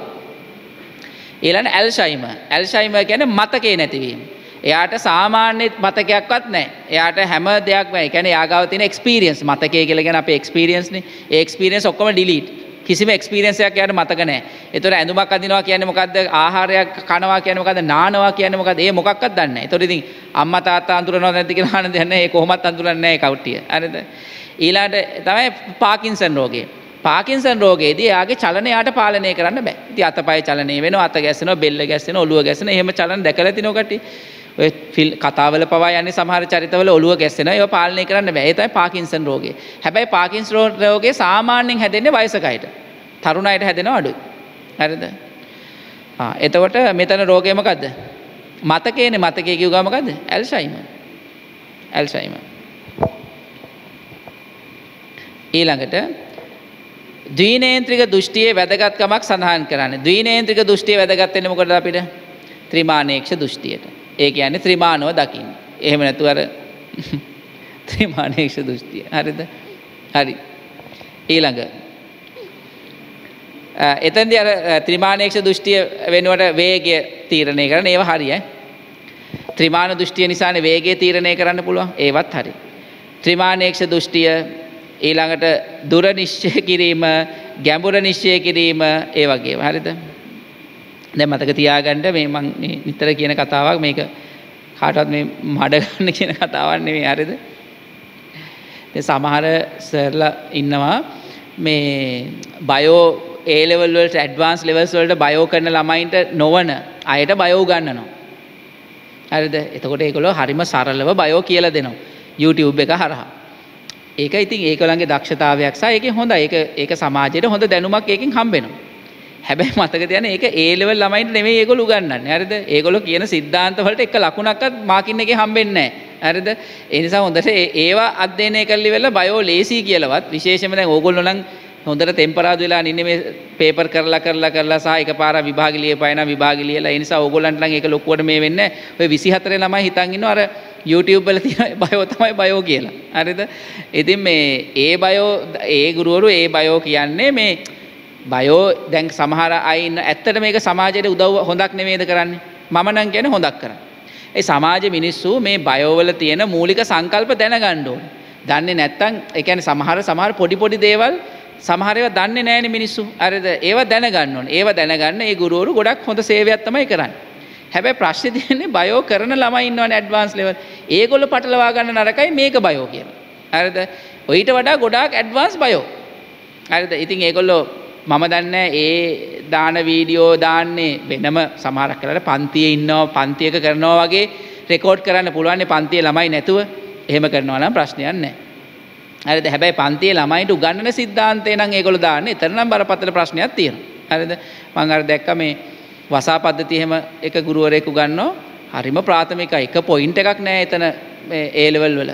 ඊළඟ ඇල්ෂයිමර්. ඇල්ෂයිමර් කියන්නේ මතකේ නැතිවීම. එයාට සාමාන්‍ය මතකයක්වත් නැහැ. එයාට හැම දෙයක්ම ඒ කියන්නේ යාගාව තියෙන එක්ස්පීරියන්ස් මතකය කියලා කියන අපේ එක්ස්පීරියන්ස් නේ. ඒ එක්ස්පීරියන්ස් ඔක්කොම ඩිලීට්. කිසිම එක්ස්පීරියන්ස් එකක් එයාට මතක නැහැ. ඒතර ඇඳුමක් අඳිනවා කියන්නේ මොකද්ද? ආහාරයක් කනවා කියන්නේ මොකද්ද? නානවා කියන්නේ මොකද්ද? ඒ මොකක්වත් දන්නේ නැහැ. ඒතර ඉතින් අම්මා තාත්තා අඳුරනවද නැද්ද කියලා අහන්න දෙයක් නැහැ. ඒ කොහොමත් අඳුරන්නේ නැහැ කවුටිය. හරිද? ඊළඟට තමයි පාකින්සන් රෝගය. පාකින්සන් රෝගයේදී එයාගේ චලනය යාට පාලනය කරන්න බෑ. ඉතින් අතපය චලනය වෙනවා, අත ගැස්සෙනවා, බෙල්ල ගැස්සෙනවා, ඔළුව ගැස්සෙනවා. එහෙම චලන දැකලා තිනෝ කට්ටිය. ඔය ෆිල් කතාවල පවා යන්නේ සමහර චරිතවල ඔළුව ගැස්සෙනවා. ඒවා පාලනය කරන්න බෑ. ඒ තමයි පාකින්සන් රෝගය. හැබැයි පාකින්සන් රෝගය සාමාන්‍යයෙන් හැදෙන්නේ වයසක අයට. තරුණ අයට හැදෙනවා අඩුයි. හරිද? ආ එතකොට මෙතන රෝගය මොකද්ද? මතකයේනේ මතකයේ කිව්වා මොකද්ද? ඇල්සයිමර්. ඇල්සයිමර්. ඊළඟට ද්විනේන්ත්‍රික දෘෂ්ටියේ වැදගත්කමක් සඳහන් කරන්නේ. ද්විනේන්ත්‍රික දෘෂ්ටිය වැදගත් වෙන්නේ මොකටද අපිට? ත්‍රිමාණේක්ෂ දෘෂ්ටියට. ඒ කියන්නේ ත්‍රිමාණව දකින්න. එහෙම නැතුව අර ත්‍රිමාණේක්ෂ දෘෂ්ටිය. හරිද? හරි. ඊළඟ එතෙන්දී අර ත්‍රිමාණේක්ෂ දෘෂ්ටිය වෙනුවට වේගය තීරණය කරන ඒවා හරි ඈ. ත්‍රිමාණ දෘෂ්ටිය නිසානේ වේගය තීරණය කරන්න පුළුවන්. ඒවත් හරි. ත්‍රිමාණේක්ෂ දෘෂ්ටිය ඊළඟට දුර නිශ්චය කිරීම, ගැඹුර නිශ්චය කිරීම ඒ වගේ. හරිද? දැන් මතක තියාගන්න මේ මං නිතර කියන කතාවක් මේක කාටවත් මේ මඩ ගන්න කියන කතාවක් නෙමෙයි හරිද? දැන් සමහර සර්ලා ඉන්නවා මේ බයෝ ඒ ලෙවල් වලට ඇඩ්වාන්ස් ලෙවල්ස් වලට බයෝ කරන ළමයින්ට නොවන අයට බයෝ උගන්වනවා. හරිද? එතකොට ඒගොල්ලෝ හරිම සරලව බයෝ කියලා දෙනවා. YouTube එක හරහා. ඒක ඉතින් ඒගොල්ලන්ගේ දක්ෂතාවයක් සහ ඒකේ හොඳයි. ඒක ඒක සමාජයට හොඳ දැනුමක් ඒකෙන් හම්බ වෙනවා. හැබැයි මතක තියන ඒක ඒලෙවල් ළමයිට නෙමෙයි ඒගොල්ලෝ උගන්වන්නේ. හරිද? ඒගොල්ලෝ කියන සිද්ධාන්ත වලට එක ලකුණක්වත් මාකින් එකේ හම්බෙන්නේ නැහැ. හරිද? ඒ නිසා හොඳට ඒවා අධ්‍යයනය කරලි වෙලා බයෝ ලේසි කියලාවත් විශේෂයෙන්ම දැන් ඕගොල්ලෝ නම් හොඳට ටෙම්පරාදු වෙලා ඉන්නේ මේ පේපර් කරලා කරලා කරලා සහ එකපාර විභාග ලියපায়න විභාග ලියලා ඒ නිසා ඕගොල්ලන්ට නම් ඒක ලොකුවට මේ වෙන්නේ ඔය 24 ළමයි හිතන් ඉන්නවා අර YouTube වල තියෙන බයෝ තමයි බයෝ කියලා හරිද ඉතින් මේ ඒ බයෝ ඒ ගුරුවරු ඒ බයෝ කියන්නේ මේ බයෝ දැන් සමහර අය ඉන්න ඇත්තට මේක සමාජයට උදව් හොඳක් නෙමෙයිද කරන්නේ? මම නම් කියන්නේ හොඳක් කරන්නේ. ඒ සමාජ මිනිස්සු මේ බයෝවල තියෙන මූලික සංකල්ප දැනගන්න ඕනේ. දන්නේ නැත්තම් ඒ කියන්නේ සමහර සමහර පොඩි පොඩි දේවල් සමහරව දන්නේ නෑන මිනිස්සු. අරද ඒව දැනගන්න ඕන. ඒව දැනගන්න ඒ ගුරුවරු ගොඩක් හොඳ සේවයක් තමයි කරන්න. හැබැයි ප්‍රශ්න තියන්නේ බයෝ කරන ළමයි ඉන්නවනේ ඇඩ්වාන්ස් ලෙවල් ඒගොල්ලෝ පටලවා ගන්න නරකයි මේක බයෝ කියලා. හරිද? ඔయిత වඩා ගොඩාක් ඇඩ්වාන්ස් බයෝ. හරිද? ඉතින් ඒගොල්ලෝ මම දන්නේ ඒ දාන වීඩියෝ දාන්නේ වෙනම සමහරක් කරලා පන්තියේ ඉන්නවා පන්තියක කරනවා වගේ රෙකෝඩ් කරන්න පුළුවන් පන්තියේ ළමයි නැතුව. එහෙම කරනවා නම් ප්‍රශ්නයක් නැහැ. හරිද? හැබැයි පන්තියේ ළමයිට උගන්වන සිද්ධාන්තේ නම් ඒගොල්ලෝ දාන්නේ. එතන නම් බරපතල ප්‍රශ්නයක් තියෙනවා. හරිද? මම අර දැක්ක මේ වසා පද්ධතිය එහෙම එක ගුරුවරයෙකු ගන්නෝ හරිම ප්‍රාථමිකයි. එක පොයින්ට් එකක් නෑ එතන මේ A level වල.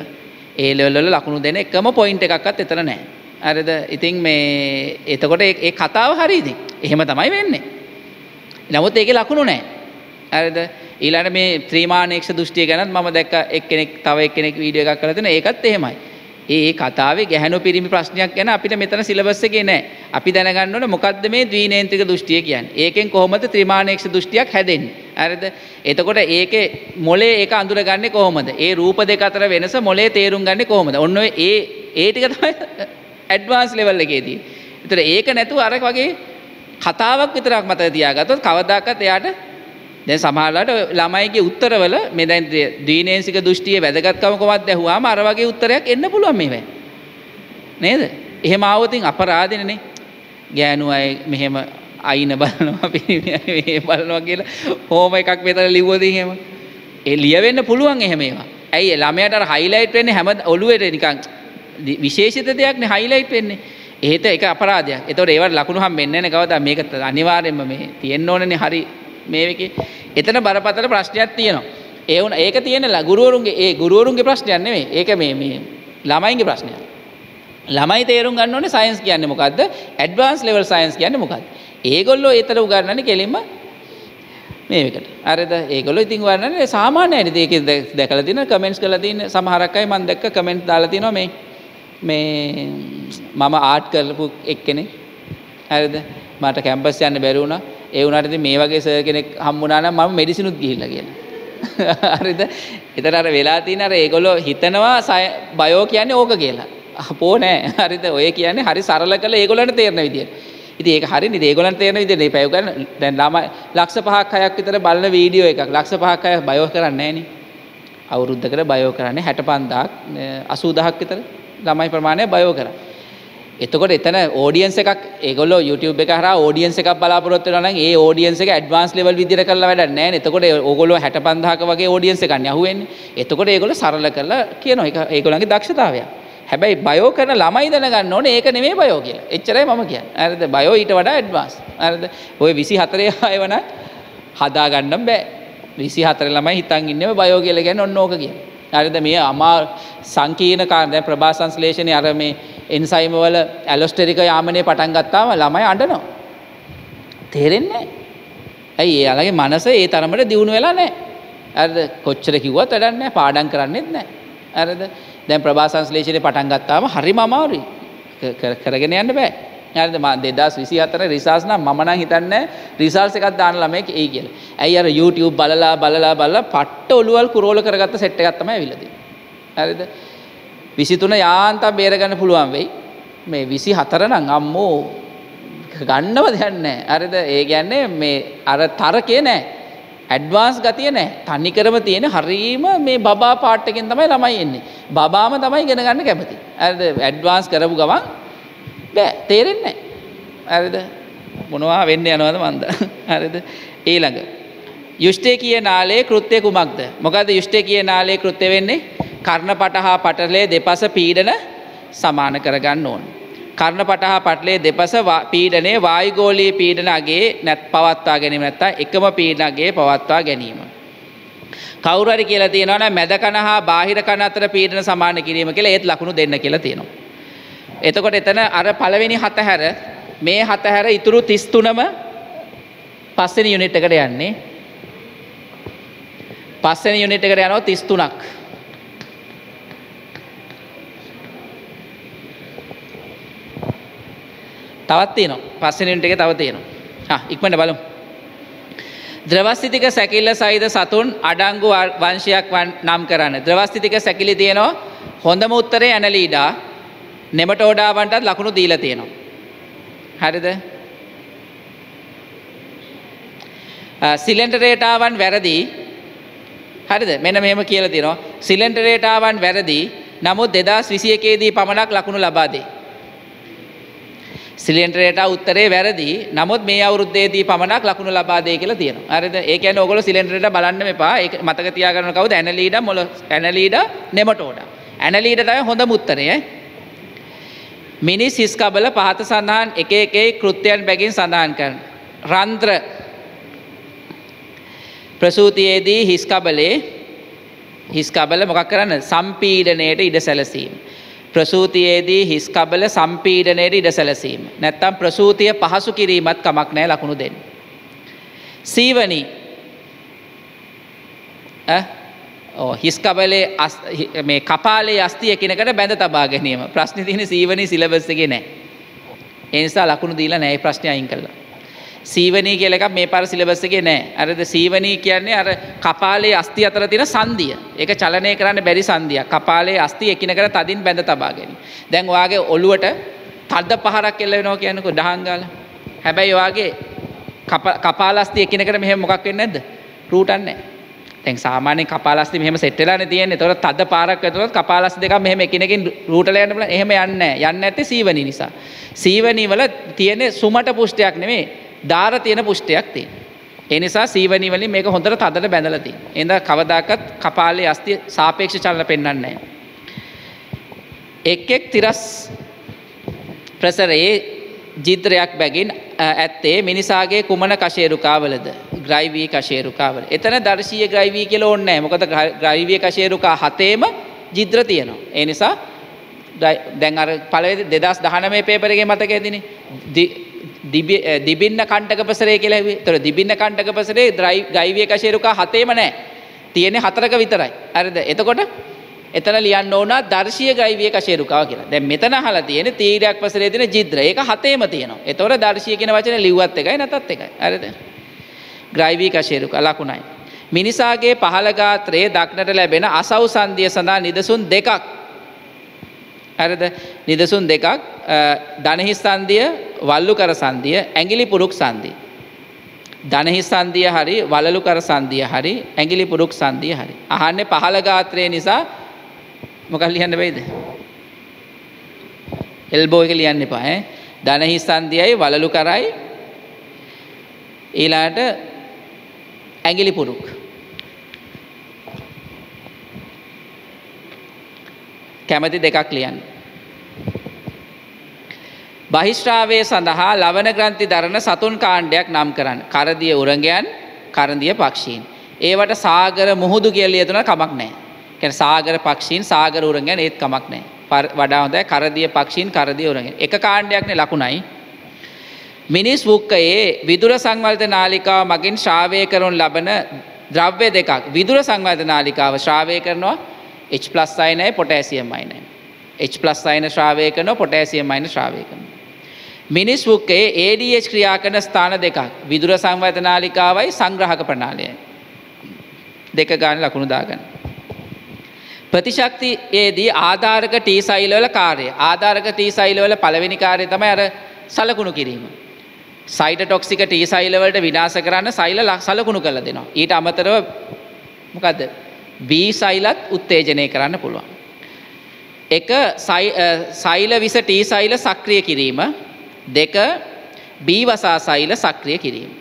A level වල ලකුණු දෙන එකම පොයින්ට් එකක්වත් එතන නෑ හරිද ඉතින් මේ එතකොට ඒ කතාව හරි ඉතින් එහෙම තමයි වෙන්නේ නමුත් ඒකේ ලකුණු නෑ හරිද ඊළඟ මේ ත්‍රිමාණේක්ෂ දෘෂ්ටිය ගැනත් මම දැක්ක එක්කෙනෙක් තව එක්කෙනෙක් වීඩියෝ එකක් කරලා තියෙනවා ඒකත් එහෙමයි ඒ කතාවේ ගැහැණු පිරිමි ප්‍රශ්නයක් ගැන අපිට මෙතන සිලබස් එකේ නැහැ. අපි දැනගන්න ඕනේ මොකද්ද මේ ද්විනේන්ද්‍රික දෘෂ්ටිය කියන්නේ. ඒකෙන් කොහොමද ත්‍රිමාණේක්ෂ දෘෂ්ටියක් හැදෙන්නේ? හරිද? එතකොට ඒකේ මොලේ ඒක අඳුරගන්නේ කොහොමද? ඒ රූප දෙක අතර වෙනස මොලේ තේරුම් ගන්නේ කොහොමද? ඔන්න ඔය ඒ ඒ ටික තමයි ඇඩ්වාන්ස් ලෙවල් එකේදී. ඒතර ඒක නැතුව අර වගේ කතාවක් විතරක් මතක තියාගත්තොත් කවදාකවත් එයාට දැන් සමහරලාට ළමයිගේ උත්තරවල මේ දැන් දීනේන්සික දෘෂ්ටියේ වැදගත්කම කොහොමද ඇහුවාම අර වගේ උත්තරයක් එන්න පුළුවන් මේවැ. නේද? එහෙම ආවොතින් අපරාධෙනනේ. ගෑනු අය මෙහෙම අයින බලනවා පිරිමි බලනවා කියලා හෝම එකක් මෙතන ලිව්වොත් එහෙම. ඒ ලියවෙන්න පුළුවන් එහෙම ඒවා. ඇයි ළමයාට අර හයිලයිට් වෙන්නේ හැම ඔළුවේ නිකන් විශේෂිත දෙයක් නේ හයිලයිට් වෙන්නේ. ඒත් ඒක අපරාධයක්. ඒතකොට ඒවට ලකුණු හම්බෙන්නේ නැහැ කවදා. මේක අනිවාර්යෙන්ම මේ තියෙන්න ඕනනේ හරි මේක එතන බරපතල ප්‍රශ්නයක් තියෙනවා. ඒ වුණ ඒක තියෙන ගුරුවරුන්ගේ ඒ ගුරුවරුන්ගේ ප්‍රශ්නයක් නෙමෙයි. ඒක මේ මේ ළමයින්ගේ ප්‍රශ්නයක්. ළමයි තේරුම් ගන්න ඕනේ සයන්ස් කියන්නේ මොකද්ද? ඇඩ්වාන්ස් ලෙවල් සයන්ස් කියන්නේ මොකද්ද? ඒගොල්ලෝ ඒතර උගන්වන්නේ කෙලින්ම මේකට අරද ඒගොල්ලෝ ඉතින් වර්ණන්නේ සාමාන්‍යයි ඒක දැකලා තියෙන කමෙන්ට්ස් කරලා තියෙන සමහරක් අය මම දැක්ක කමෙන්ට් දාලා තියෙනවා මේ මේ මම ආර්ට් කරපු එක්කෙනෙක් හරිද මට කැම්පස් යන්න බැරි වුණා ඒ වුණාට ඉතින් මේ වගේ සර් කෙනෙක් හම්බුණා නම් මම මෙඩිසිනුත් ගිහිල්ලා කියලා. හරිද? එතන අර වෙලා තියෙන අර ඒගොල්ලෝ හිතනවා බයෝ කියන්නේ ඕක කියලා. අපෝ නෑ. හරිද? ඔය කියන්නේ හරි සරල කළ ඒගොල්ලන්ට තේරෙන විදියට. ඉතින් ඒක හරිනේ. ඉතින් ඒගොල්ලන්ට තේරෙන විදියට මේ පැය ගන්න දැන් ළමයි ලක්ෂ 5ක් 6ක් විතර බලන වීඩියෝ එකක්. ලක්ෂ 5ක් 6ක් බයෝ කරන්නේ නෑනේ. අවුරුද්දකට බයෝ කරන්නේ 65000ක් 80000ක් විතර ළමයි ප්‍රමාණය බයෝ කරා. එතකොට එතන ඕඩියන්ස් එකක් ඒගොල්ලෝ YouTube එක හරහා ඕඩියන්ස් එකක් බලාපොරොත්තු වෙනවා නම් ඒ ඕඩියන්ස් එක ඇඩ්වාන්ස් ලෙවල් විදිහට කරලා වැඩක් නැහැ නේ. එතකොට ඕගොල්ලෝ 65000ක වගේ ඕඩියන්ස් එකක් නේ අහුවෙන්නේ. එතකොට ඒගොල්ලෝ සරල කරලා කියනවා ඒක ඒගොල්ලන්ගේ දක්ෂතාවයක්. හැබැයි බයෝ කරන ළමයි දැනගන්න ඕනේ ඒක නෙමෙයි බයෝ කියලා. එච්චරයි මම කියන්නේ. හරිද? බයෝ ඊට වඩා ඇඩ්වාන්ස්. හරිද? ඔය 24 ආයව නම් හදා ගන්න බෑ. 24 ළමයි හිතන් ඉන්නේ බයෝ කියලා කියන්නේ ඔන්න ඕක කියන්නේ. හරිද? මේ අමා සංකීර්ණ කාරණා දැන් ප්‍රභා සංශ්ලේෂණේ අර මේ එන්සයිම වල ඇලොස්ටෙරික යාමනය පටන් ගත්තාම ළමයි අඬනවා. තේරෙන්නේ ඇයි ඒ අලගේ මනස ඒ තරමට දියුණු වෙලා නැහැ. හරිද? කොච්චර කිව්වත් වැඩක් නැහැ. පාඩම් කරන්නෙත් නැහැ. හරිද? දැන් ප්‍රභා සංශ්ලේෂණේ පටන් ගත්තාම හරිම අමාරුයි. කරගෙන යන්න බෑ. හරිද? මම 2024 රිසර්ච් නම් මම නම් හිතන්නේ රිසර්ච් එකක් දාන ළමයෙක් එයි කියලා. ඇයි අර YouTube බලලා බලලා බලලා පට්ට ඔළුවල් කුරෝල කරගත්ත සෙට් එකක් තමයි ඇවිල්ලා තියෙන්නේ. හරිද? විසිතුන යාන්තම් බේරගන්න පුළුවන් වෙයි මේ විසි හතර නම් අම්මෝ ගන්නව දෙයන්න අරද ඒ ගැන්නේ මේ අර තරකය නෑ ඇඩ්වාන්ස් ගතිය නෑ තනිකරම තියෙන හරීම මේ බා පාට්ටකින් තමයි ළමයි එන්නේ බාම තමයි ගෙන ගන්න කැමති ඇද ඇඩ්වාන්ස් කරපු ගමන් බෑ. තේරෙන්නේ ඇරද මොනවා වෙන්න යනවද මන්ද? හරිද? ඊළඟ. යුෂ්ටේ කිය නාලේ කෘත්‍යය කුමක්ද? මොකද යුෂ්ටේ කිය නාලේ කෘත්‍ය වෙන්නේ? කර්ණපට හා පටලේ දෙපස පීඩන සමාන කරගන්න ඕන. කර්ණපට හා පටලේ දෙපස පීඩනය වායුගෝලී පීඩන අගේ නැත් පවත්වා ගැනීම නැත්තා එකම පීඩනගේ පවත්වා ගැනීම. කවුරුහරි කියලා තියෙනවා නම් මැද කන හා බාහිර කන අතර පීඩන සමාන කිරීම කියලා ඒත් ලකුණු දෙන්න කියලා තියෙනවා. එතකොට එතන අර පළවෙනි හත හැර මේ හත හැර ඉතුරු 33ම පස්වෙනි යුනිට් එකට යන්නේ. පස්වෙනි යුනිට් එකට යනවා 33ක්. තවත් තියෙනවා. පස්වෙනි යුනිට් එකේ තව තියෙනවා. හා ඉක්මනට බලමු. ද්‍රවස්ථිතික සැකිල්ල සහිත සතුන් අඩංගු වංශයක් නම් කරන්න. ද්‍රවස්ථිතික සැකිලි තියෙනවා හොඳම උත්තරේ ඇනලීඩා නෙමටෝඩාවන්ටත් ලකුණු දීලා තියෙනවා. හරිද? සිලෙන්ඩරේටාවන් වැරදි හරිද මෙන්න මෙහෙම කියලා තියෙනවා සිලෙන්ඩරේටාවන් වැරදි නමුත් 2021 දී පමණක් ලකුණු ලබා දෙයි. සිලින්ඩරේට උත්තරේ වැරදි නමුත් මේ අවුරුද්දේදී පමණක් ලකුණු ලබා දෙයි කියලා තියෙනවා. හරිද? ඒ කියන්නේ ඕගොල්ලෝ සිලින්ඩරේට බලන්න මෙපා. ඒක මතක තියාගන්න කවුද? ඇනලීඩා මොල ඇනලීඩා නෙමටෝඩා. ඇනලීඩා තමයි හොඳම උත්තරේ ඈ. මිනිස් හිස් කබල පහත සඳහන් එක එකේ කෘත්‍යයන් බැගින් සඳහන් කරන. රන්ත්‍ර ප්‍රසූතියේදී හිස් කබලේ හිස් කබල මොකක් කරන්න? සම්පීඩනයට ඉඩ සැලසීම. ප්‍රසූතියේදී හිස් කබල සම්පීඩනයට ඉඩ සැලසීම. නැත්තම් ප්‍රසූතිය පහසු කිරීමත් කමක් නෑ ලකුණු දෙන්න. සීවනී හිස් කබලේ මේ කපාලේ අස්තිය කෙනකට බැඳ තබා ගැනීම. ප්‍රශ්න තියෙන සීවනී සිලබස් එකේ නෑ. ඒ නිසා ලකුණු දීලා නෑ ප්‍රශ්නය අයින් කළා. සීවනී කියල එකක් මේ පර සිලබස්සගේ නෑ. අරද සීවනී කියන්නේ අර කපාලේ අස්ති අතර තින සන්දිය එක චලනය කරන්න බැරි සන්දිය කපාලේ අස්ති එකනකර තදින් බැඳ තබාගෙන දැන් වාගේ ඔළුවට තද්ද පහරක් කෙල්ල නෝ කියන්නකු දහංගල හැබැයි වාගේ කපාලස්ති එකනකට මෙහෙම මොකක් වෙන්න නැද්ද? රූටන්නේ තැන් සාමානය කපාලස්ති මෙහම සෙට්ටලාන තියෙන තොර තද පාරක් ඇතුවත් කපාලස් දෙක මෙහම එකනකින් රූටල යන්නල එහෙම යන්න යන්න ඇති සීවනි නිසා. සීවනී වල තියෙන සුමට පුෂ්ටයක් නෙමේ දාර තියෙන පුෂ්ටයක් තියෙන. ඒ නිසා සීවනි වලින් මේක හොඳට තදට බැඳලා තියෙනවා. එහෙනම් කවදාකවත් කපාලේ අස්තිය සාපේක්ෂ චලන පෙන්වන්නේ නැහැ. එක් එක් තිරස් ප්‍රසරයේ ජිත්‍රයක් බැගින් ඇත්තේ මිනිසාගේ කුමන කශේරුකාවලද ග්‍රයිවී කශේරුකාවල. එතන දර්ශීය ග්‍රයිවී කියලා ඕනේ නැහැ. මොකද ග්‍රයිවී කශේරුකා හතේම ජිත්‍ර තියෙනවා. ඒ නිසා දැන් අර පළවෙනි 2019 පේපර් එකේ මතක ඇතිනේ. දිබින්න කණ්ටක පසරේ කියලා වේ. ඒතර දිබින්න කණ්ටක පසරේ ගයිවිය කශේරුකා හතේම නැහැ. තියෙන්නේ හතරක විතරයි. හරිද? එතකොට එතන ලියන්න ඕන දර්ශීය ගයිවිය කශේරුකාව කියලා. දැන් මෙතන අහලා තියෙන්නේ තීරයක් පසරේ තියෙන ජිද්‍ර. ඒක හතේම තියෙනවා. ඒතකොට දර්ශීය කියන වචනේ ලිව්වත් එකයි නැතත් එකයි. හරිද? ග්‍රයිවී කශේරුකා ලකුණයි. මිනිසාගේ පහළ ගාත්‍රයේ දක්නට ලැබෙන අසව් සංදිය සඳහා නිදසුන් දෙකක් හරිද නිදසුන් දෙකක් ධනහිස් සන්දිය වල්ලු කර සන්දිය ඇඟිලි පුරුක් සන්දී. ධනහිස් සන්දිය හරි වලලු කර සන්දිය හරි ඇඟිලි පුරුක් සන්දිය හරි. අහන්නේ පහළ ගාත්‍රය නිසා මොකක් ලියන්න බැයිද? එල්බෝ එක ලියන්න එපා ඈ. ධනහිස් සන්දියයි වලලු කරයි ඊළාට ඇඟිලි පුරුක්. කැමති දෙකක් ලියන්න. බහිශ්‍රාවය සඳහා ලවන ග්‍රන්ථි දරන සතුන් කාණ්ඩයක් නම් කරන්න. කරදිය උරගයන් කරදිය පක්ෂීන්. ඒවට සාගර මුහුදු කියල යතුන කමක් නෑ. කැන සාගර පක්ෂීන් සාගර උරගැන් ඒත් කමක් නෑ. වඩා හොඳ කරදිය පක්ෂීන් කරදිය උරගෙන එක කාණ්ඩයක්න ලකුණයි. මිනිස් වුක්කයේ විදුර සංවර්ධ නාලිකාව මගින් ශ්‍රාවය කරනු ලබන ද්‍රව්‍ය දෙකක් විදුර සංවර්ධ නාලිකාව ශ්‍රාවය කරනවා H+ අයිනයි පොටෑසියම් අයිනයි. H+ අයින ශ්‍රාවය කරනවා පොටෑසියම් අයින ශ්‍රාවය කරනවා. මිනිස් වුක්කේ ADH ක්‍රියා කරන ස්ථාන දෙකක් විදුර සංවර්ධනාලිකාවයි සංග්‍රහක ප්‍රණාලයයි. දෙක ගාන ලකුණු දාගන්න. ප්‍රතිශක්තියේදී ආධාරක ටී සයිලවල කාර්ය ආධාරක ටී සයිලවල පළවෙනි කාර්ය තමයි අර සලකුණු කිරීම. සයිට ටොක්සික ටී සයිලවලට විනාශ කරන්න සයිල සලකුණු කළ දෙනවා. ඊට අමතරව මොකද බී සයිලත් උත්තේජනය කරන්න පුළුවන්. එක සයිල විස ටී සයිල සක්‍රිය කිරීම දෙක බීවසා සෛල සක්‍රිය කිරීම.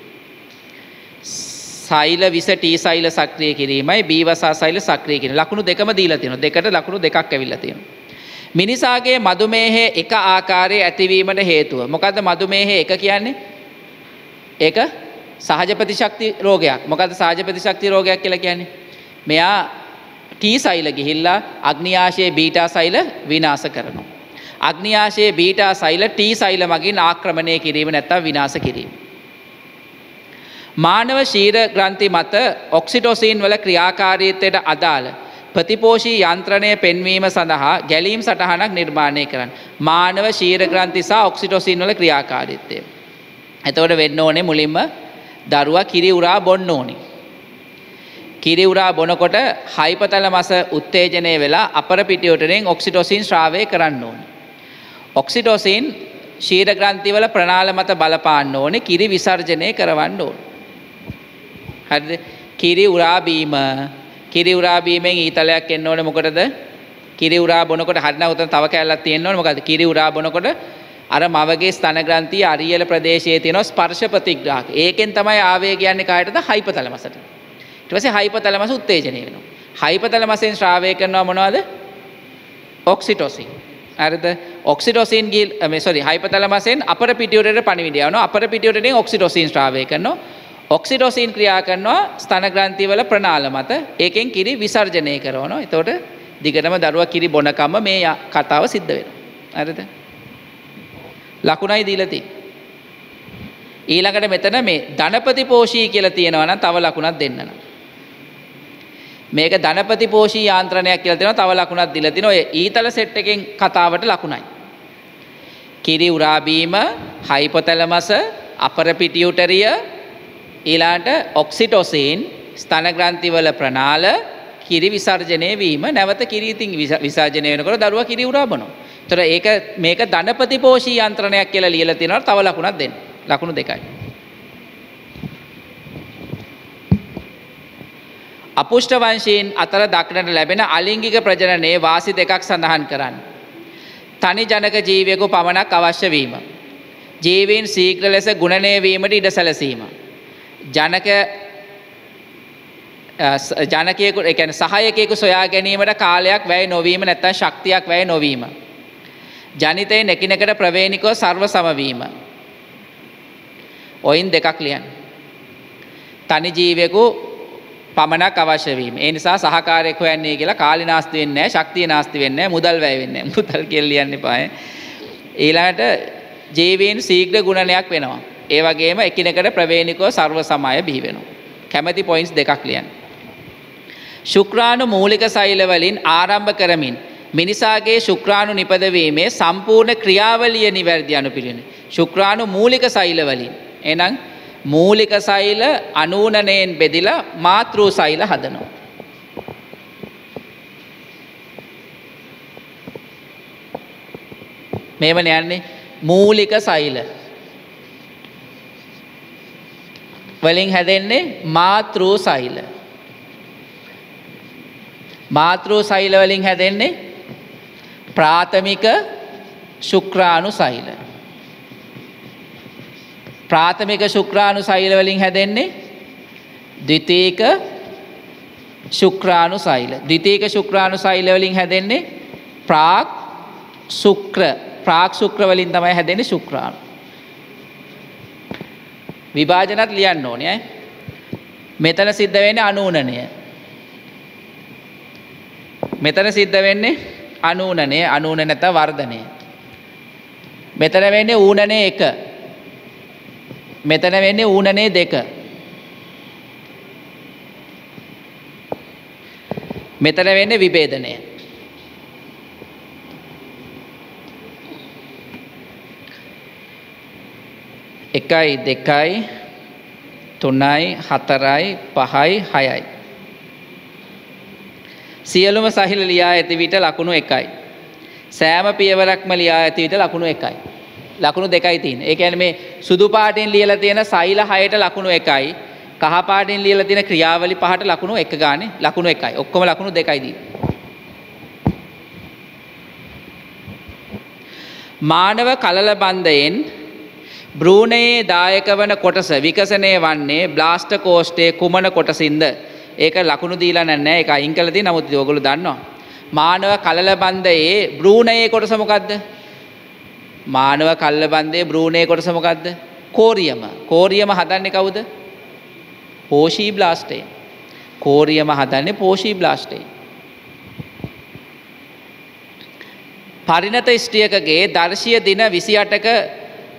සෛල විස ටී සෛල සක්‍රිය කිරීමයි බීවසා සෛල සක්‍රිය කිරීම ලකුණු දෙකම දීලා තියෙනවා. දෙකට ලකුණු දෙකක් ඇවිල්ලා තියෙනවා. මිනිසාගේ මදුමේහය එක ආකාරයේ ඇතිවීමට හේතුව. මොකද්ද මදුමේහය එක කියන්නේ? ඒක සහජ ප්‍රතිශක්ති රෝගයක්. මොකද්ද සහජ ප්‍රතිශක්ති රෝගයක් කියලා කියන්නේ? මෙයා ටී සයිල ගිහිල්ලා අග්නියාශයේ බීටා සයිල විනාස කරනවා. අග්නියාශයේ බීටා සයිල ටී සයිල මගින් ආක්‍රමණය කිරීම නැත්තම් විනාශ කිරීම. මානව ශීර ග්‍රන්ථි මත ඔක්සිටෝසීන් වල ක්‍රියාකාරීත්වයට අදාළ ප්‍රතිපෝෂී යන්ත්‍රණය පෙන්වීම සඳහා ගැලීම් සටහනක් නිර්මාණය කරන්න. මානව ශීර ග්‍රන්ථි සහ ඔක්සිටෝසීන් වල ක්‍රියාකාරීත්වය. එතකොට වෙන්න ඕනේ මුලින්ම දරුවා කිරි උරා බොන්න ඕනි. කිරි උරා බොනකොට හයිපතල මස උත්තේජනය වෙලා අපර පිටියොටෙන් ඔක්සිටෝසින් ශ්‍රාවය කරන්න ඕනේ. ඔක්සිටෝසින් ශීරග්‍රන්ථිවල ප්‍රනාල මත බලපාන්න ඕනේ කිරි විසර්ජනය කරවන්න ඕන. හරිද කිරි උරාබීම කිරි උරාබීමෙන් ඊතලයක් එන්න ඕනේ මොකටද? කිරි උරා බොනකොට හරින උතන තව කැලලක් තියෙන්න ඕනේ මොකද? කිරි උරා බොනකොට අර මවගේ ස්තන ග්‍රන්ථිය අරියල ප්‍රදේශයේ තියෙන ස්පර්ශ ප්‍රතිග්‍රාහක. ඒකෙන් තමයි ආවේග යන්නේ කායටද? හයිපතලමසට. ඊට පස්සේ හයිපතලමස උත්තේජනය වෙනවා. හයිපතලමසෙන් ශ්‍රාවය කරනවා මොනවද? ඔක්සිටොසින්. හරිද? ඔක්සිටොසින් ගිල් මේ සෝරි හයිපතලමසෙන් අපර පිටියුටරේට පණිවිඩය යනවා. අපර පිටියුටරෙන් ඔක්සිටොසින් ශ්‍රාවය කරනවා. ඔක්සිටොසින් ක්‍රියා කරනවා ස්තන ග්‍රන්ථිවල ප්‍රනාල මත. ඒකෙන් කිරි විසර්ජනය කරනවා. එතකොට දිගටම දරුවා කිරි බොනකම මේ කතාව සිද්ධ වෙනවා. හරිද? ලකුණයි දීලා තියෙන්නේ. ඊළඟට මෙතන මේ ධනපති පෝෂී කියලා තියෙනවා නම් තව ලකුණක් දෙන්න නම්. මේක ධනපති පෝෂී යාන්ත්‍රණයක් කියලා තියෙනවා තව ලකුණක් දීලා තිනවා. ඔය ඊතල සෙට් එකෙන් කතාවට ලකුණයි. කිරි උරා බීම, හයිපොතැලමස, අපර පිටියුටරිය, ඊළාට ඔක්සිටොසින්, ස්තන ග්‍රන්ථිවල ප්‍රනාල, කිරි විසර්ජනය වීම, නැවත කිරි ඉතින් විසර්ජනය වෙනකොට දරුවා කිරි උරා බොනවා. තොර ඒක මේක ධනපති පෝෂී යන්ත්‍රණයක් කියලා ලියලා තියෙනවා තව ලකුණක් දෙන්න. ලකුණු දෙකයි. අපුෂ්ඨ වංශීන් අතර දක්නට ලැබෙන අලිංගික ප්‍රජනනයේ වාසි දෙකක් සඳහන් කරන්න. තනි ජනක ජීවයකු පමණක් අවශ්‍ය වීම. ජීවීන් සීඝ්‍ර ලෙස ගුණනය වීමට ඉඩ සැලසීම. ජනක ජනකයෙකු එකැන සහයකෙකු සොයා ගැනීමට කාලයක් වැය නොවීම නැත්තන් ශක්තියක් වැය නොවීම. ජනිතය නැකිනකට ප්‍රවේණිකෝ සර්ව සමවීම. ඔයින් දෙකක් ලියන්. තනි ජීවයකු පමණක් අවශ්‍යවීම ඒ නිසා සහකාරයෙක් හොයන්නේ කියලා කාලි නාස්ති වෙන්නේ නැහැ ශක්තිය නාස්ති වෙන්නේ නැහැ මුදල් වැය වෙන්නේ නැහැ මුදල් කියලා ලියන්න එපායි ඊළඟට ජීවීන් ශීඝ්‍ර ගුණනයක් වෙනවා ඒ වගේම එකිනෙකට ප්‍රවේණිකව සර්ව සමය බිහි වෙනවා කැමැති පොයින්ට්ස් දෙකක් ලියන්න ශුක්‍රාණු මූලික සෛල වලින් ආරම්භ කරමින් මිනිසාගේ ශුක්‍රාණු නිපදවීමේ සම්පූර්ණ ක්‍රියාවලිය නිවැරදි අනුපිළිවෙල. ශුක්‍රාණු මූලික සෛල වලින්. එහෙනම් මූලික සෛල අනූනණයෙන් බෙදිලා මාතෘ සෛල හදනවා. මේවන යන්නේ මූලික සෛල. වලින් හැදෙන්නේ මාතෘ සෛල. මාතෘ සෛල වලින් හැදෙන්නේ ප්‍රාථමික ශුක්‍රාණු සෛල. ප්‍රාථමික ශුක්‍රාණු සෛල වලින් හැදෙන්නේ ද්විතීක ශුක්‍රාණු සෛල. ද්විතීක ශුක්‍රාණු සෛල වලින් හැදෙන්නේ ප්‍රාක් ශුක්‍ර ප්‍රාක් ශුක්‍ර වලින් තමයි හැදෙන්නේ ශුක්‍රාණු. විභාජනත් ලියන්න ඕනේ ඈ. මෙතන සිද්ධ වෙන්නේ අනූනණය. මෙතන සිද්ධ වෙන්නේ අනූනනේ අනූන නැත වර්ධනය. මෙතන වෙන්නේ ඌනනේ එක. මෙතන වෙන්නේ ඌනනේ දෙක. මෙතන වෙන්නේ විභේදනය. එකයි දෙකයි තුනයි හතරයි පහයි හයයි සියලුම සහිල ලියා ඇති විට ලකුණු එකයි. සෑම පියවරක්ම ලියා ඇති විට ලකුණු එකයි. ලකුණු දෙකයි තියෙන. ඒ කියන්නේ මේ සුදු පාටින් ලියලා තියෙන සෛල 6ට ලකුණු එකයි. කහ පාටින් ලියලා තියෙන ක්‍රියාවලි පහට ලකුණු එක ගානේ ලකුණු එකයි. ඔක්කොම ලකුණු දෙකයි තියෙන්නේ. මානව කලල බන්ධයෙන් බ්‍රූණයේ දායක වන කොටස විකසනය වන්නේ බ්ලාස්ට කෝස්ටේ කුමන කොටසින්ද? ඒක ලකුණු දීලා නැහැ ඒක අයින් කළා තියෙන. නමුත් ඔයගොල්ලෝ දන්නවා. මානව කලල බන්ධයේ බ්‍රූණයේ කොටස මොකද්ද? මානව කල්ල බන්ධයේ බ්‍රූණයේ කොටස මොකද්ද? කෝරියම. කෝරියම හදන්නේ කවුද? පෝෂී බ්ලාස්ටේ කෝරියම හදන්නේ පෝෂී බ්ලාස්ටේ. පරිණත ස්ට්‍රියකගේ දර්ශය දින විසි අටක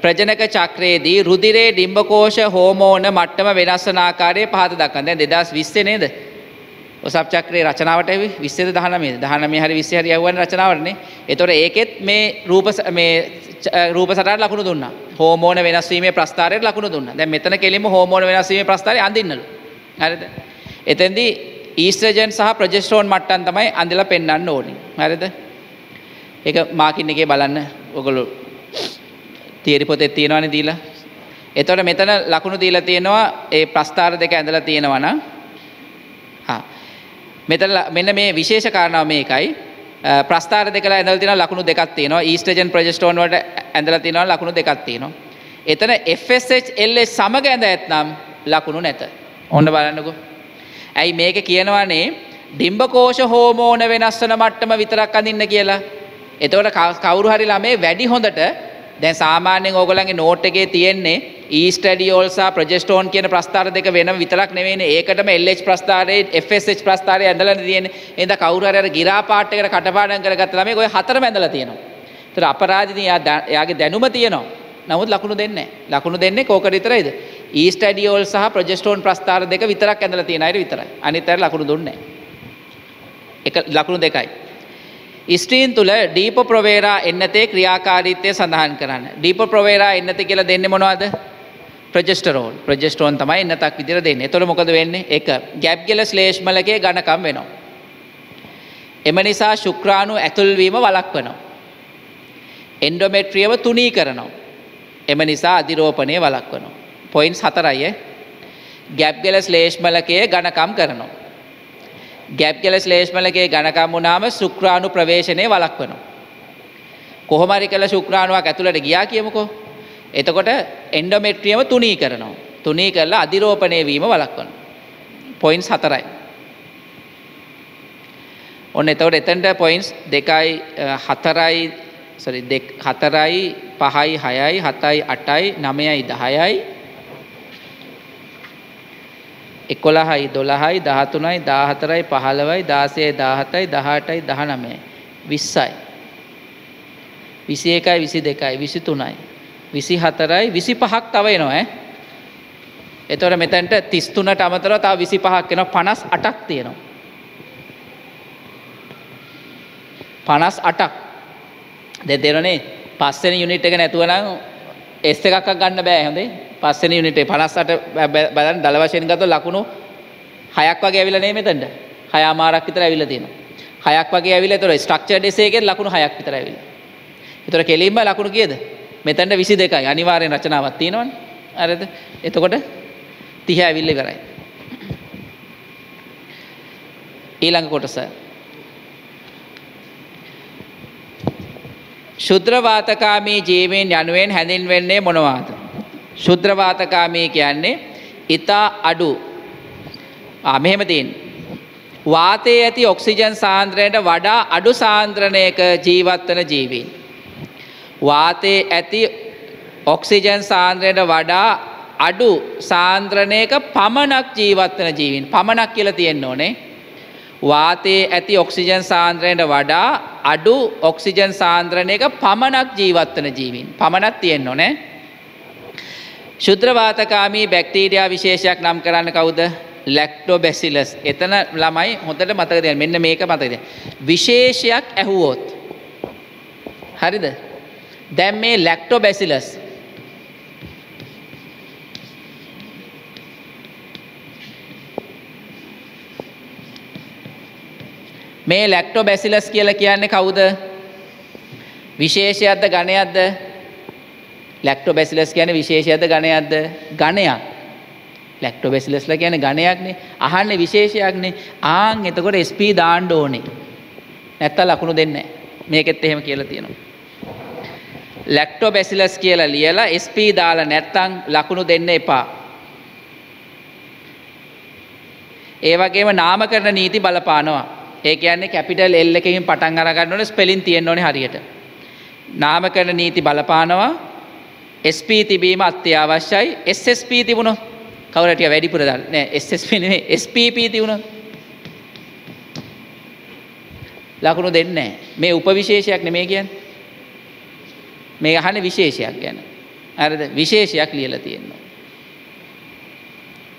ප්‍රජනක චක්‍රයේදී රුදිරේ ඩිම්බකෝෂ හෝමෝන මට්ටම වෙනස්සනාකාරය පහත දක්කන් දැන් දෙදස් විස්සේ නේද? ඔසප් චක්‍රේ රචනාවට විස්සද දහනමේ දහනම හරි විස්සය හරි යවුවන් රචනාවරනේ එතොට ඒකෙත් මේ රූප මේ රූප සටට ලකුණු දුන්න. හෝමෝන වෙනස්වීමේ ප්‍රස්ථාරයට ලකුණු දුන්න. දැ මෙතන කෙලිම හෝමෝන වෙනස්වීම ප්‍රස්ථාරය අඳන්නලු. හරිද? එතැන්දි ඊස්ට්‍රජන් සහ ප්‍රජෙස්ටෝන් මට්ටන් තමයි අඳලා පෙන්න්න ඕනි. හරිද? එක මාකින්න එකේ බලන්න. ඔගොලු තේරි පොතෙත් තියෙනවාන දීලා. එතොට මෙතන ලකුණු දීලා තියෙනවා ඒ ප්‍රස්ථාර දෙක ඇඳලා තියෙනවන මෙතන මෙන්න මේ විශේෂ කාරණාව මේකයි. ප්‍රස්ථාර දෙකලා ඇඳලා තියෙනවා ලකුණු දෙකක් තියෙනවා. ඊස්ට්‍රජන් ප්‍රොජෙස්ටරෝන් වලට ඇඳලා තියෙනවා ලකුණු දෙකක් තියෙනවා. එතන FSH LH සමග ඇඳ ඇත්නම් ලකුණු නැත. ඔන්න බලන්නකෝ. ඇයි මේක කියනවානේ? ඩිම්බකෝෂ හෝමෝන වෙනස් වන මට්ටම විතරක් අඳින්න කියලා. එතකොට කවුරු හරි ළමේ වැඩි හොඳට දැන් සාමාන්‍යයෙන් ඕගොල්ලන්ගේ නෝට් එකේ තියෙන්නේ ඊස්ටඩියෝල් සහ ප්‍රොජෙස්ටෝන් කියන ප්‍රස්ථාර දෙක වෙනම විතරක් නෙවෙයිනේ ඒකටම LH ප්‍රස්ථාරයේ FSH ප්‍රස්ථාරය ඇඳලා තියෙන්නේ එහෙනම් කවුරු හරි අර ගිරා පාට් එකට කටපාඩම් කරගත්ත ළමයි ඔය හතරම ඇඳලා තියෙනවා. ඒතර අපරාධිතින් එයාගේ දැනුම තියෙනවා. නමුත් ලකුණු දෙන්නේ නැහැ. ලකුණු දෙන්නේ කෝකට විතරයිද? E ඊස්ටඩියෝල් සහ ප්‍රොජෙස්ටෝන් ප්‍රස්ථාර දෙක විතරක් ඇඳලා තියෙන අයට විතරයි. අනිත් අයට ලකුණු දුන්නේ නැහැ. එක ලකුණු දෙකයි. ස්ත්‍රීන් තුළ ඩීප ප්‍රවේරා එන්නතේ ක්‍රියාකාරීත්වය සඳහන් කරන්න. ඩීප ප්‍රවේරා එන්නත කියලා දෙන්න මොනවාද ප්‍රජෙස්ටරෝල් ප්‍රජෙස්ටෝන් තමයි එන්නතක් විදිර දෙන්න තොළ මොකද වෙන්නේ එක ගැබ්ගෙල ශ්ලේෂ්මලගේ ගණකම් වෙනවා. එම නිසා ශුක්‍රාණු ඇතුල්වීම වලක් වනවා. එන්ඩොමෙට්‍රියව තුනී කරනවා. එම නිසා අධිරෝපනය වලක් වනවා. පොයින්ස් හතරයිය ගැබ්ගෙල ශ්ලේෂ්මලකයේ ගණකම් කරනවා. ගැප් කෙල ශ්ලේෂ්මලගේ ගණකම් වුණාම සුක්‍රාණු ප්‍රවේශනය වලක්වනවා. කොහොමරි කළ ශුක්‍රාණුවක් ඇතුළට ගියා කියමුකෝ. එතකොට එන්ඩොමෙට්‍රියම තුනී කරනවා. තුනී කරලා අධිරෝපණය වීම වලක්වන. පොයින්ස් හතරයි. ඔන්න එතවට එතැන්ට පොයින්ස් දෙකයි හතරයි හතරයි පහයි හයයි හතයි අටයි නමයයි දහයයි එකොළහයි දොළහයි දහතුනයි දාහතරයි පහළවයි දාසය දාහතයි දහටයි දහනමය විස්සයි. විසි එකයි විසි දෙකයි විසි තුනයි. විසි හතරයි විසි පහක් තවයනවා ඇ. එතොට මෙතැන්ට තිස්තුනට අමතර තාව විසි පහක් කෙන පනස් අටක් තියෙනවා. පනස් අටක් දෙ දෙරනේ පස්සෙන යුනිට් එක නැතුවනම් එස් එකක් ගන්න බෑ හොඳේ පස්සෙන යුනිටේ පනස්සට බැලන් දළ වශයෙන් ගත ලකුණු හයක් වගේ ඇවිල නේ මෙතැන්ට. හය අමාරක් විතර ඇවිල තියෙන හයක් වගේ ඇවිල තොර ස්ට්‍රක්චර් ඩෙසේගෙන් ලකුණු හයක් විතර ඇවිල එතොර කෙලින්ම ලකුණු කියද? මෙතැන්ට විසි දෙකයි. අනිවාරයෙන් රචනාවත් තියෙනවන්. අරද එතකොට තිහ ඇවිල්ල කරයි ඊළඟ කොටස. ශුද්‍රවාතකාමී ජීවීන් යනුවෙන් හැඳින්වෙන්නේ මොනවාද? ශුද්‍රවාතකාමී කියන්නේ ඉතා අඩු. මෙහෙම තින් වාතයේ ඇති ඔක්සිජන් සාන්ද්‍රයට වඩා අඩු සාන්ද්‍රණයක ජීවත්වන ජීවීන්. වාතයේ ඇති ඔක්සිජන් සාන්ද්‍රයට වඩා අඩු සාන්ද්‍රණයක පමණක් ජීවත්වන ජීවින්. පමණක් කියල තියෙන්න ඕනේ. වාතයේ ඇති ඔක්සිජන් සාන්ද්‍රයට වඩා අඩු ඔක්සිජන් සාන්ද්‍රණයක පමණක් ජීවත්වන ජීවින්. පමණක් තියෙන්න ඕනේ. ශුද්‍රවාතකාමී බැක්ටීරයා විශේෂයක් නම් කරන්න කවුද? ලැක්ටෝ බැසිලස් එතන ළමයි හොඳට මතක දෙන්න මෙන්න මේක මතකද. විශේෂයක් ඇහුවෝත්. හරිද? දැම් මේ ලැක්ටෝ බැසිලස් මේ ලැක්ටෝ බැසිලස් කියල කියන්නේ කවුද? විශේෂයක්ද ගණයක්ද ලැක්ටෝ බැසිලස් කියන විශේෂයද ගණයක්ද ගණයක් ලැක්ටෝ බැසිලස්ල කියන ගණයක්නේ අහන්න විශේෂයක්නේ. ආං එතකොට ස්ප දාණ්ඩ ඕනේ. නැත්ත ලකුණු දෙන්න මේකෙත් එහෙම කියලා තියෙනවා. ලැක්ටෝ බැසිලස් කියලා ලියලා ස්ප දාලා නැත්තං ලකුණු දෙන්න එපා. ඒ වගේම නාම කරන නීති බලපානවා. ඒ කියන්නේ කැපිටල් එල්ල එකකින් පටන් අරගන්න ඕනේ ස්පෙලින් තියෙන්න ඕනේ හරියට. නාම කරන නීති බලපානවා. SP තිබීම අත්‍යවශ්‍යයි. SSP තිබුණොත් කවුරටිය වැඩිපුර දන්න. නෑ SSP නෙමෙයි SPP තියුණා ලකුණු දෙන්නේ මේ උපවිශේෂයක් නෙමේ කියන්නේ. මේ අහන්නේ විශේෂයක් ගැන. හරිද? විශේෂයක් ලියලා තියෙනවා.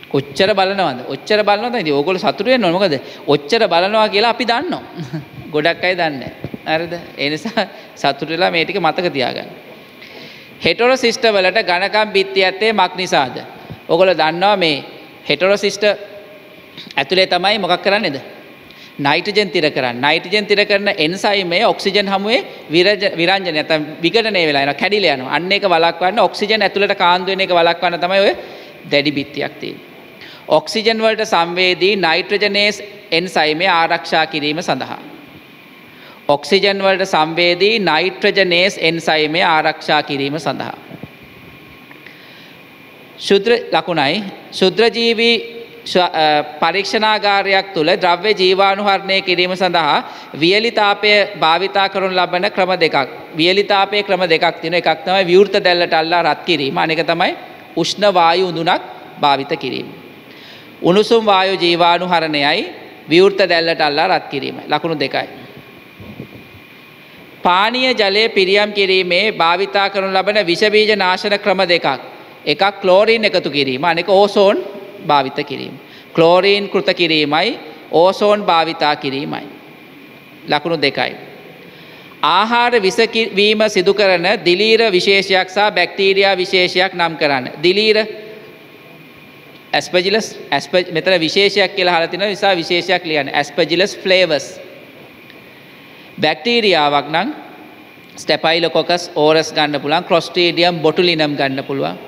කොච්චර බලනවද? ඔච්චර බලනවද? ඉතින් ඕගොල්ලෝ සතුටු වෙන්න ඕන. මොකද ඔච්චර බලනවා කියලා අපි දන්නවා. ගොඩක් අය දන්නේ හරිද? ඒ නිසා සතුටු වෙලා මේ ටික මතක තියාගන්න. හෙටොරෝ සිස්ටම් වලට ඝනකම් බිත්ති ඇත්තේ මක් නිසාද? ඔගොල්ලෝ දන්නවා මේ හෙටොරෝ සිස්ටම් ඇතුලේ තමයි මොකක් කරන්නේද? නයිට්‍රජන් තිර කරන්න. නයිට්‍රජන් තිර කරන එන්සයිමේ ඔක්සිජන් හමුවේ විරංජන නැත්නම් විඝටනය වෙලා යනවා කැඩිලා යනවා. අන්න ඒක වළක්වන්න ඔක්සිජන් ඇතුළට කාන්දු වෙන එක වළක්වන්න තමයි ඔය දැඩි බිත්තියක් තියෙන්නේ. ඔක්සිජන් වලට සංවේදී නයිට්‍රජනේස් එන්සයිමේ ආරක්ෂා කිරීම සඳහා. ඔක්සිජන් වලට සංවේදී නයිට්‍රජනේස් එන්සයිමේ ආරක්ෂා කිරීම සඳහා. ශුද්‍ර ලකුණයි ශුද්‍රජීවී පරීක්ෂණාගාරයක් තුළ ද්‍රව්‍ය ජීවානුහරණය කිරීම සඳහා වියලිතාපය භාවිතා කරනු ලබන ක්‍රම දෙකක් වියලිතාපය ක්‍රම දෙකක් තියෙන එකක් තමයි විවෘත දැල්ලට අල්ලා රත් කිරීම අනෙක තමයි උෂ්ණ වායු උඳුනක් භාවිත කිරීම. උණුසුම් වායු ජීවාණු හරණයයි විවෘත දැල්ලට අල්ලා රත් කිරීමයි. ලකුණු දෙකයි. පානීය ජලය පිරියම් කිරීමේ භාවිතා කරනු ලබන විෂබීජ නාශන ක්‍රම දෙකක්. එකක් ක්ලෝරීන් එකතු කිරීම අනෙක ඕසෝන් භාවිත කිරීම. ක්ලෝරීන් කෘත කිරීමයි ඕසෝන් භාවිතා කිරීමයි. ලකුණු දෙකයි. ආහාර විසවීම සිදු කරන දිලීර විශේෂයක් සහ බැක්ටීරයා විශේෂයක් නම් කරන්න. දිලීර ඇස්පජිලස් ඇස්ප මෙතන විශේෂයක් කියලා හලා තින නිසා විශේෂයක් ලියන්න ඇස්පජිලස් ෆ්ලේවස් බැක්ටීරියාවක් නම් ස්ටැපයිල කොකස් ඕරස් ගන්න පුළන් ක්‍රොස්ටේඩියම් බොටුලිනම් ගන්න පුළුවන්.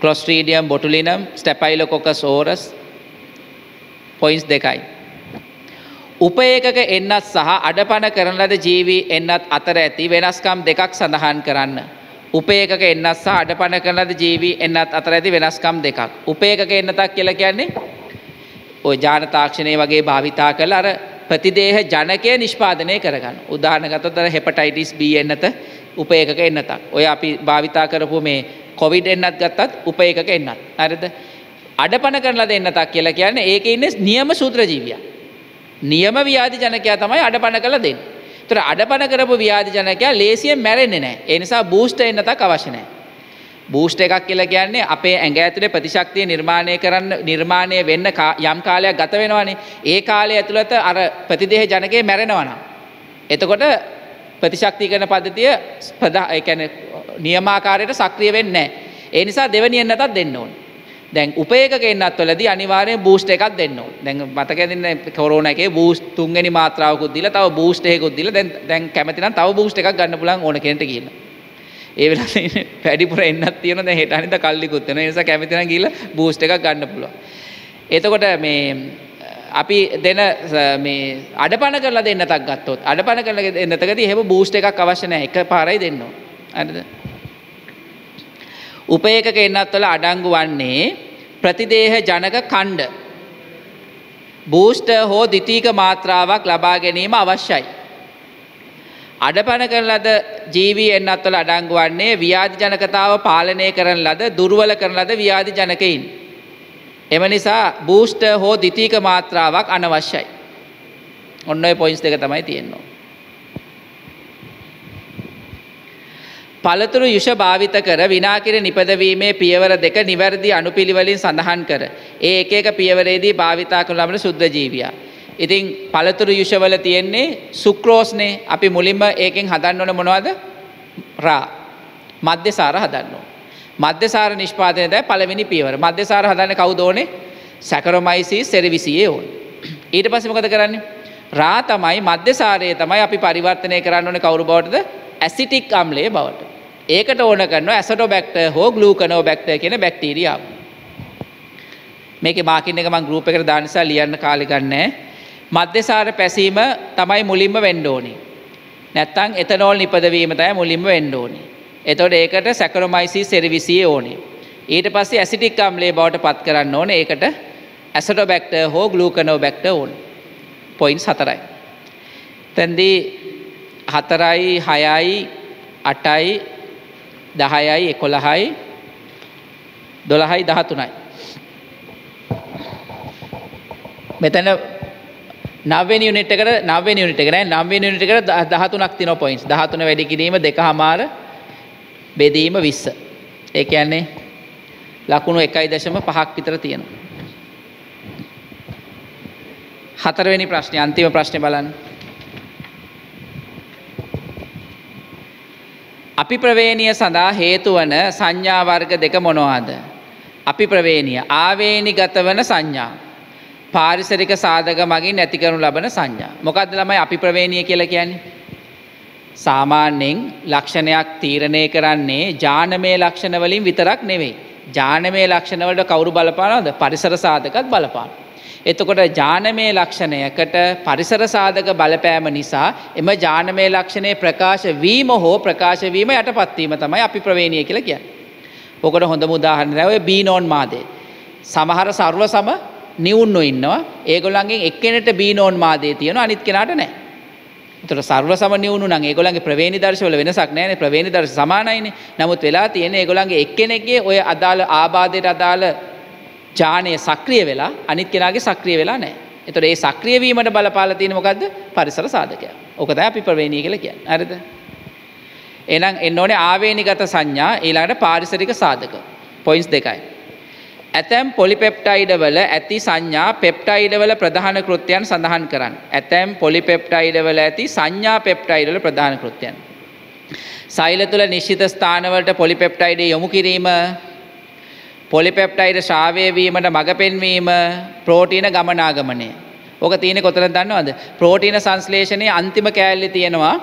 ක්‍රොස්ට්‍රීඩියම් බොටුලිනම් ස්ටැපයිල කොකස් ඕරස් පොයින්ස් දෙකයි. උපඒකක එන්නත් සහ අඩපන කරන ලද ජීවී එන්නත් අතර ඇති වෙනස්කම් දෙකක් සඳහන් කරන්න. උපේකක එන්නත් සහ අඩපන කරලද ජීවී එන්නත් අතර ඇති වෙනස්කම් දෙකක්. උපේකක එන්නතක් කියල කියන්නේ? ඔය ජාන තාක්ෂණය වගේ භාවිතා කළ. අර ප්‍රතිදේහ ජනකය නිෂ්පාදනය කරගන්න උදාහනගතොතර හෙපටයිටිස් බ එන්නත උපේකක එන්නතක්. ඔය අපි භාවිතා කරපු මේ කොවිඩ් එන්නත් ගත්තත් උපේකක එන්නත්. අරද අඩපන කරලා දෙන්නතක් කියලා කියන්න ඒක ඉන්න නියම සූත්‍රජීවිය. නියම ව්‍යාධි ජනකයා තමයි අඩපන කළ දෙන්න. තොර අඩපන කරපු ව්‍යාධි ජනකයා ලේසියෙන් මැරෙන්නේ නෑ ඒ නිසා බූෂ්ට එන්නතක් අවශ්‍ය නෑ. බූෂ්ට එකක් කියලා කියන්නේ අපේ ඇඟ ඇතුලේ ප්‍රතිශක්තිය නිර්මාණය කරන්න නිර්මාණය වෙන්න යම් කාලයක් ගත වෙනවානේ. ඒ කාලය ඇතුළත අර ප්‍රතිදේහ ජනකේ මැරෙනවා නම්. එතකොට ප්‍රතිශක්තිකරණ පද්ධතිය ප්‍රධා ඒ කියන්නේ නියමාකාරයට සක්‍රිය වෙන්නේ නැහැ. ඒ නිසා දෙවෙනි එන්නතක් දෙන්න ඕනේ. දැන් උපේකක එන්නත් වලදී අනිවාර්යෙන් බූස්ට් එකක් දෙන්න ඕනේ. දැන් මතක ඇදින්න කොරෝනා එකේ බූස්ට් තුන්වෙනි මාත්‍රාවකුත් දීලා තව බූස්ට් එකකුත් දීලා දැන් දැන් කැමති නම් තව බූස්ට් එකක් ගන්න පුළුවන් ඕන කෙනෙක්ට කියලා. ඒ වෙලාවේ වැඩිපුර එන්නත් තියෙනවා දැන් හෙට අනිද්දා කල්ලිකුත් වෙනවා. ඒ නිසා කැමති නම් ගිහිල්ලා බූස්ට් එකක් ගන්න පුළුවන්. එතකොට මේ අපි දෙන මේ අඩපණ කරලා දෙන්නතක් ගත්තොත් අඩපණ කරලා දෙන්නතකදී එහෙම බූස්ට් එකක් අවශ්‍ය නැහැ. එක පාරයි දෙන්න ඕන. හරිද? උපේකක එන්නත් වල අඩංගු වන්නේ ප්‍රතිදේහ ජනක කණ්ඩ. බූෂ්ට හෝ දිතීක මාත්‍රාවක් ලබා ගැනීම අවශ්‍යයි. අඩපන කරන ලද ජීවී එන්නත් වල අඩංගු වන්නේ ව්‍යාධි ජනකතාව පාලනය කරන ලද දුර්වල කරන ලද ව්‍යාධි ජනකයින්. එම නිසා බූෂ්ට හෝ දිතීක මාත්‍රාවක් අනවශ්‍යයි. ඔන්න ඔය පොයින්ස් දෙක තමයි තියෙනවා. පළතුරු යුෂ භාවිත කර විනාකිර නිපදවීමේ පියවර දෙක නිවැරදි අනුපිළිවලින් සඳහන් කර. ඒ එක එක පියවරේදී භාවිතා කරන ලබන සුද්ධ ජීවියා. ඉතින් පළතුරු යුෂවල තියෙන්නේ සුක්‍රෝස්නේ අපි මුලින්ම ඒකෙන් හදන්න ඕන මොනවද? රා. මධ්‍යසාර හදන්න ඕන. මධ්‍යසාර නිෂ්පාදනය තමයි පළවෙනි පියවර. මධ්‍යසාර හදන්නේ කවුද ඕනේ? සැකරොමයිසිස් සෙරිවිසියේ ඕනේ. ඊට පස්සේ මොකද කරන්නේ? රා තමයි මධ්‍යසාරයේ තමයි අපි පරිවර්තනය කරන්න ඕනේ කවුරු බවටද? ඇසිටික් අම්ලයේ බවට. ඒකට ඕන කරන ඇසටෝ බැක්ට හෝ ගලූකනෝ බැක්ට කියෙන බැක්ටීරියාව. මේක මාකින්න එක මං ගරුප එකට දානිසා ලියන්න කාලිගන්නෑ මධ්‍යසාර පැසීම තමයි මුලින්ම වෙන්ඩෝනි. නැත්තං එතනෝල් නිපදවීම තය මුලින්ම වෙන්ඩෝනි. එතොට ඒකට සැකරමයිසි සෙරිවිසිය ඕනි. ඊට පස්සේ ඇසිටික් අම්ලේ බවට පත් කරන්න ඕන ඒකට ඇසටෝ බැක්ට හෝ ගලූකනෝ බැක්ට ඕන් පොයින්ස් හතරයි. තැන්දී හතරයි හයයි අටයි දහයයි එකොළහයි දොළහයි දහතුනයි. මෙතන නවෙන් යුනිට් එකට නවෙන් යුනිට් එක නෑ. නවෙන් යුනිට් එකට 13ක් තියෙනවා පොයින්ට්ස් 13 වැඩි කිරීම දෙකමාර බෙදීම 20 ඒ කියන්නේ ලකුණු 1.5ක් විතර තියෙනවා. හතරවෙනි ප්‍රශ්නේ අන්තිම ප්‍රශ්නේ බලන්න. අපි ප්‍රවේණිය සඳහා හේතු වන සංඥා වර්ග දෙක මොනවාද? අපි ප්‍රවේණිය ආවේනිගත වන සංඥා. පාරිසරික සාධක මගින් ඇති කරනු ලබන සංඥා. මොකක්ද ළමයි අපි ප්‍රවේණිය කියලා කියන්නේ? සාමාන්‍යයෙන් ලක්ෂණයක් තීරණය කරන්නේ ජානමය ලක්ෂණ වලින් විතරක් නෙවෙයි. ජානමය ලක්ෂණ වලට කවුරු බලපානවද? පරිසර සාධකත් බලපාන. එතකොට ජානමය ලක්ෂණයකට පරිසර සාධක බලපෑම නිසා එම ජානමය ලක්ෂණය ප්‍රකාශ වීම හෝ ප්‍රකාශ වීම යටපත් වීම තමයි අපි ප්‍රවේණිය කියලා කියන්නේ. ඔකට හොඳම උදාහරණය තමයි ඔය බීනෝන් මාදේ. සමහර සර්ව සම නිවුන්නු ඉන්නවා ඒගොල්ලන්ගෙන් එක්කෙනෙට බීනෝන් මාදේ තියෙනවා අනිත් කෙනාට නැහැ. ඒතර සර්ව සම නිවුණු නම් ඒගොල්ලන්ගේ ප්‍රවේණි දර්ශවල වෙනසක් නැහැනේ ප්‍රවේණි දර්ශ සමානයිනේ. නමුත් වෙලා තියෙන්නේ ඒගොල්ලන්ගේ එක්කෙනෙක්ගේ ඔය අදාළ ආබාධයට අදාළ ඥානය සක්‍රිය වෙලා අනිත් කෙනාගේ සක්‍රිය වෙලා නැහැ. ඒතර ඒ සක්‍රිය වීමට බලපාලා තියෙන මොකද්ද? පරිසර සාධකයක්. ඕක තමයි අපි ප්‍රවේණී කියලා කියන්නේ. හරිද? එහෙනම් එන්න ඕනේ ආවේනිගත සංඥා ඊළඟට පාරිසරික සාධක. පොයින්ට්ස් දෙකයි. ඇතැම් පොලිපෙප්ටයිඩවල ඇති සංඥා පෙප්ටයිඩවල ප්‍රධාන කෘත්‍යයන් සඳහන් කරන්න. ඇතැම් පොලිපෙප්ටයිඩවල ඇති සංඥා පෙප්ටයිඩවල ප්‍රධාන කෘත්‍යයන්. සෛල තුළ නිශ්චිත ස්ථානවලට පොලිපෙප්ටයිඩ යොමු කිරීම පොලිපෙප්ටයිඩ ශ්‍රාවය වීමට මඟ පෙන්වීම ප්‍රෝටීන ගමනාගමනය. ඕක තියෙන කොතන දන්නවද? ප්‍රෝටීන සංශ්ලේෂණයේ අන්තිම කෑල්ලේ තියෙනවා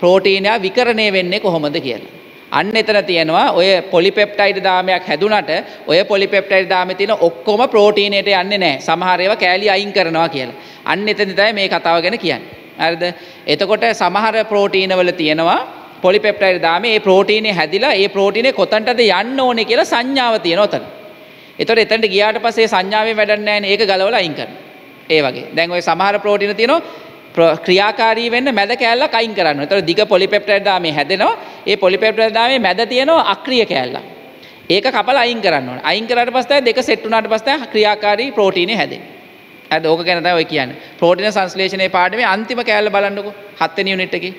ප්‍රෝටීනය විකරණය වෙන්නේ කොහොමද කියලා. අන්න එතන තියෙනවා ඔය පොලිපෙප්ටයිඩ් දාමයක් හැදුනට ඔය පොලිපෙප්ටයිඩ් දාමේ තියෙන ඔක්කොම ප්‍රෝටීනයට යන්නේ නැහැ. සමහර ඒවා කෑලි අයින් කරනවා කියලා. අන්න එතන තමයි මේ කතාව ගැන කියන්නේ. හරිද? එතකොට සමහර ප්‍රෝටීන වල තියෙනවා පොලිපෙප්ටයිඩ් දාමේ ඒ ප්‍රෝටීනේ හැදිලා ඒ ප්‍රෝටීනේ කොතනටද යන්න ඕනේ කියලා සංඥාව තියෙනවා උතන. එතකොට එතනට ගියාට පස්සේ සංඥාවෙන් වැඩක් නැහැ නේ. ඒක ගලවලා අයින් කරනවා. ඒ වගේ. දැන් ওই සමහර ප්‍රෝටීන තියෙනවා ක්‍රියාකාරී වෙන්න මැද කෑල්ලක් අයින් කරන්න. එතකොට දිග පොලිපෙප්ටයිඩ් දාමේ හැදෙනවා. ඒ පොලිපෙප්ටයිඩ් දාමේ මැද තියෙනවා අක්‍රිය කෑල්ලක්. ඒක කපලා අයින් කරන්න ඕනේ. අයින් කරාට පස්සේ දෙක සෙට් වුණාට පස්සේ ක්‍රියාකාරී ප්‍රෝටීනේ හැදෙන්නේ. හරිද? ඕක ගැන තමයි ඔය කියන්නේ. ප්‍රෝටීන සංශ්ලේෂණයේ පාඩමේ අන්තිම කෑල්ල බලන්නකෝ. 7 වෙනි යුනිට් එකේ.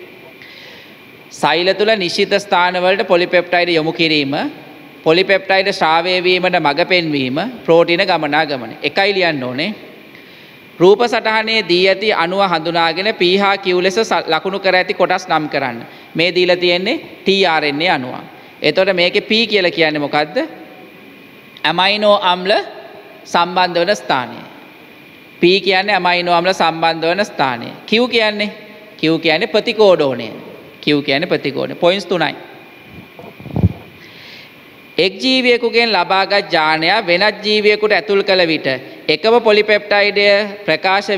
සෛල තුළ නිශ්චිත ස්ථානවලට පොලිපෙප්ටයිඩ් යොමු කිරීම පොලිපෙප්ටයිඩ් ශ්‍රාවය වීමට මඟ පෙන්වීම ප්‍රෝටීන ගමනාගමන. එකයි ලියන්න ඕනේ. රූප සටහනේ දී ඇති අණුව හඳුනාගෙන P හා Q ලෙස ලකුණු කර ඇති කොටස් නම් කරන්න. මේ දීලා තියෙන්නේ tRNA අණුවක්. එතකොට මේකේ P කියලා කියන්නේ මොකද්ද? ඇමයිනෝ අම්ල සම්බන්ධ වන ස්ථානය. P කියන්නේ ඇමයිනෝ අම්ල සම්බන්ධ වන ස්ථානය. Q කියන්නේ Q කියන්නේ ප්‍රතිකෝඩෝණය. Q කියන්නේ ප්‍රතිකෝණය. පොයින්ට්ස් තුනයි. එක් ජීවියෙකුගෙන් ලබාගත් ඥානය වෙනත් ජීවියෙකුට ඇතුල් කළ විට එකම පොලිපෙප්ටයිඩය ප්‍රකාශ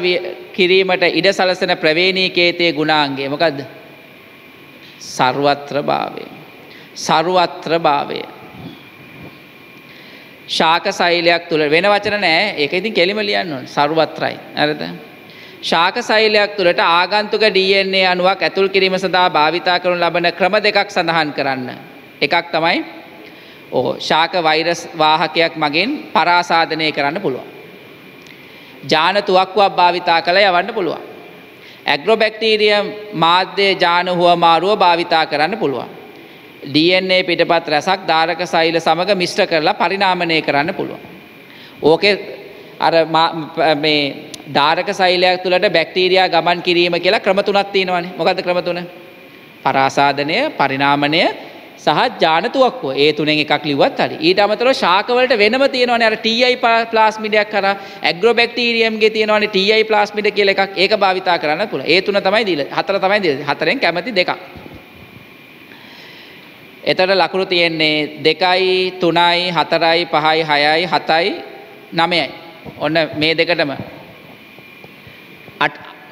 කිරීමට ඉඩ සලසන ප්‍රවේණීකේතයේ ගුණාංගය මොකක්ද? සර්වත්‍ර භාවය. සර්වත්‍ර භාවය. ශාක සෛලයක් තුළ වෙන වචන නෑ ඒක ඉතින් කෙලිම ලියන්න ඕන සර්වත්‍රයි. හරිද? ශාක සෛලයක් තුළට ආගන්තුක DNA අණුවක් ඇතුල් කිරීම සඳහා භාවිතා කරනු ලබන ක්‍රම දෙකක් සඳහන් කරන්න. එකක් තමයි ඕ ශාක වෛරස් වාහකයක් මගින් පරාසාධනය කරන්න පුළුවන්. ජාන තුවක්කුවක් භාවිතා කළ යවන්න පුළුවන්. ඇග්‍රෝබැක්ටීරියම් මාධ්‍ය ජාන හුවමාරුව භාවිතා කරන්න පුළුවන්. DNA පිටපත් රැසක් ධාරක සෛල සමග මිශ්‍ර කරලා පරිනාමනය කරන්න පුළුවන්. ඕකේ අර මේ ධාරක සෛලයක් තුළට බැක්ටීරයා ගමන් කිරීම කියලා ක්‍රම තුනක් තියෙනවානේ. මොකද්ද ක්‍රම තුන? පරාසාදනය, පරිණාමනය සහ ජානතුවක්ව ඒ තුනෙන් එකක් ලිව්වත් හරි. ඊට අමතරව ශාකවලට වෙනම තියෙනවනේ අර TI ප්ලාස්මිඩයක් කරා ඇග්‍රෝබැක්ටීරියම්ගේ තියෙනවනේ TI ප්ලාස්මිඩ කියලා එකක්. ඒක භාවිතා කරන්න පුළුවන්. ඒ තුන තමයි දීලා. හතර තමයි දීලා. හතරෙන් කැමති දෙකක්. එතකොට ලකුණු තියෙන්නේ 2යි 3යි 4යි 5යි 6යි 7යි 9යි. ඔන්න මේ දෙකටම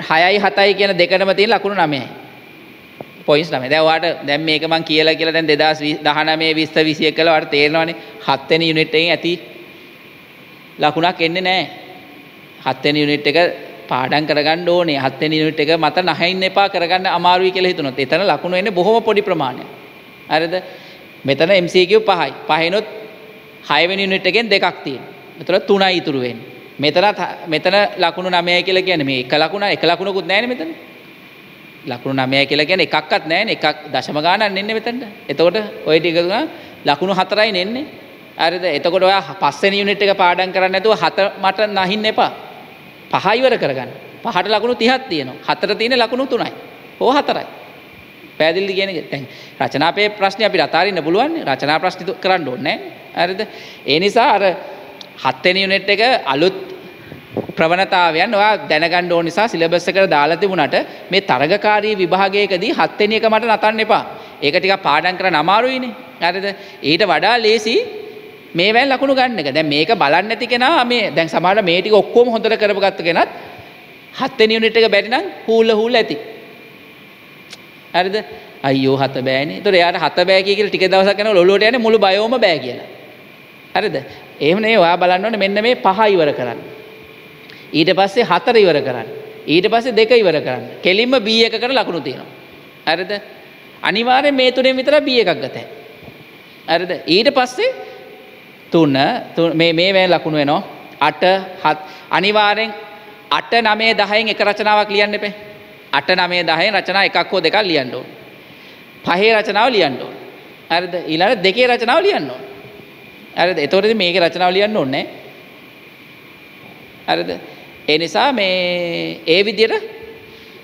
6යි 7යි කියන දෙකටම තියෙන ලකුණු 9යි. පොයින්ස් නම දැන් ඔයාලට දැන් මේක මං කියලා කියලා දැන් 2019 20 21 කළා ඔයාලට තේරෙනවනේ. 7 වෙනි යුනිට් එකෙන් ඇති ලකුණක් එන්නේ නැහැ. 7 වෙනි යුනිට් එක පාඩම් කරගන්න ඕනේ. 7 වෙනි යුනිට් එක මත නැහින්න එපා කරගන්න අමාරුයි කියලා හිතුනොත්. එතන ලකුණු එන්නේ බොහොම පොඩි ප්‍රමාණයක්. හරිද? මෙතන MCQ 5යි පහිනොත් 6 වෙනි යුනිට් එකෙන් දෙකක් තියෙනවා. එතකොට 3යි ඉතුරු වෙන්නේ. මෙතනත් මෙතන ලකුණු නමයයි කියලා කියන්නේ මේ එක ලකුණ එක ලකුණකුත් නැහැ මෙතන. ලකුණු නමයයි කියලා කියන්නේ එකක්වත් නැහැ නේ එකක් දශම ගානක් නෙන්නේ මෙතනට. එතකොට ওই ටික ලකුණු හතරයි නෙන්නේ. හරිද? එතකොට ඔයා පස්වෙනි යුනිට් එක පාඩම් කරන්නේ නැතුව හත මට නැහින්න එපා. පහ ඉවර කරගන්න. පහට ලකුණු 30ක් තියෙනවා. හතර තියෙන ලකුණු 3යි. ඕ හතරයි. පැහැදිලිද කියන එක? දැන් රචනාපේ ප්‍රශ්නේ අපිට අතාරින්න පුළුවන් නේ. රචනා ප්‍රශ්න කරන්න ඕනේ නැහැ. හරිද? ඒ නිසා අර හත්වෙනි යුනිට් එක අලුත් ප්‍රවණතාවයන් ඔයා දැනගන්න ඕන නිසා සිලබස් එකට දාලා තිබුණාට මේ තරගකාරී විභාගයකදී හත්වෙනි එක මට නතන්න එපා. ඒක ටිකක් පාඩම් කරන්න අමාරුයිනේ. හරිද? ඊට වඩා ලේසි මේවැන් ලකුණු ගන්න එක. දැන් මේක බලන්නේ නැති කෙනා මේ දැන් සමහරවිට මේ ටික ඔක්කොම හොඳට කරපගත්ත කෙනත් හත්වෙනි යුනිට් එක බැරි නම් හූල්ල හූල්ල ඇති. හරිද? අයියෝ හත බෑනේ. ඒතකොට එයාට හත බෑ කිය කියලා ටික දවසක් යනකොට ඔළුවට යන්නේ මුළු බයෝම බෑ කියලා. හරිද? එහෙම නෙවෙයි ඔයා බලන්න ඕනේ මෙන්න මේ පහ ඉවර කරන්න. ඊට පස්සේ හතර ඉවර කරන්න. ඊට පස්සේ දෙක ඉවර කරන්න. කෙලින්ම B එකකට ලකුණු තියෙනවා. හරිද? අනිවාර්යෙන් මේ තුනෙන් විතර B එකක් ගත හැකියි. හරිද? ඊට පස්සේ තුන මේ මේ වේ ලකුණු වෙනවා. 8 7 අනිවාර්යෙන් 8 9 10න් එක රචනාවක් ලියන්න එපේ. 8 9 10න් රචනා එකක් හෝ දෙකක් ලියන්න ඕන. පහේ රචනාව ලියන්න ඕන. හරිද? ඊළඟ දෙකේ රචනාව ලියන්න ඕන. හරිද? එතකොට ඉතින් මේකේ රචනාව ලියන්න ඕනේ හරිද? ඒ නිසා මේ ඒ විදිහට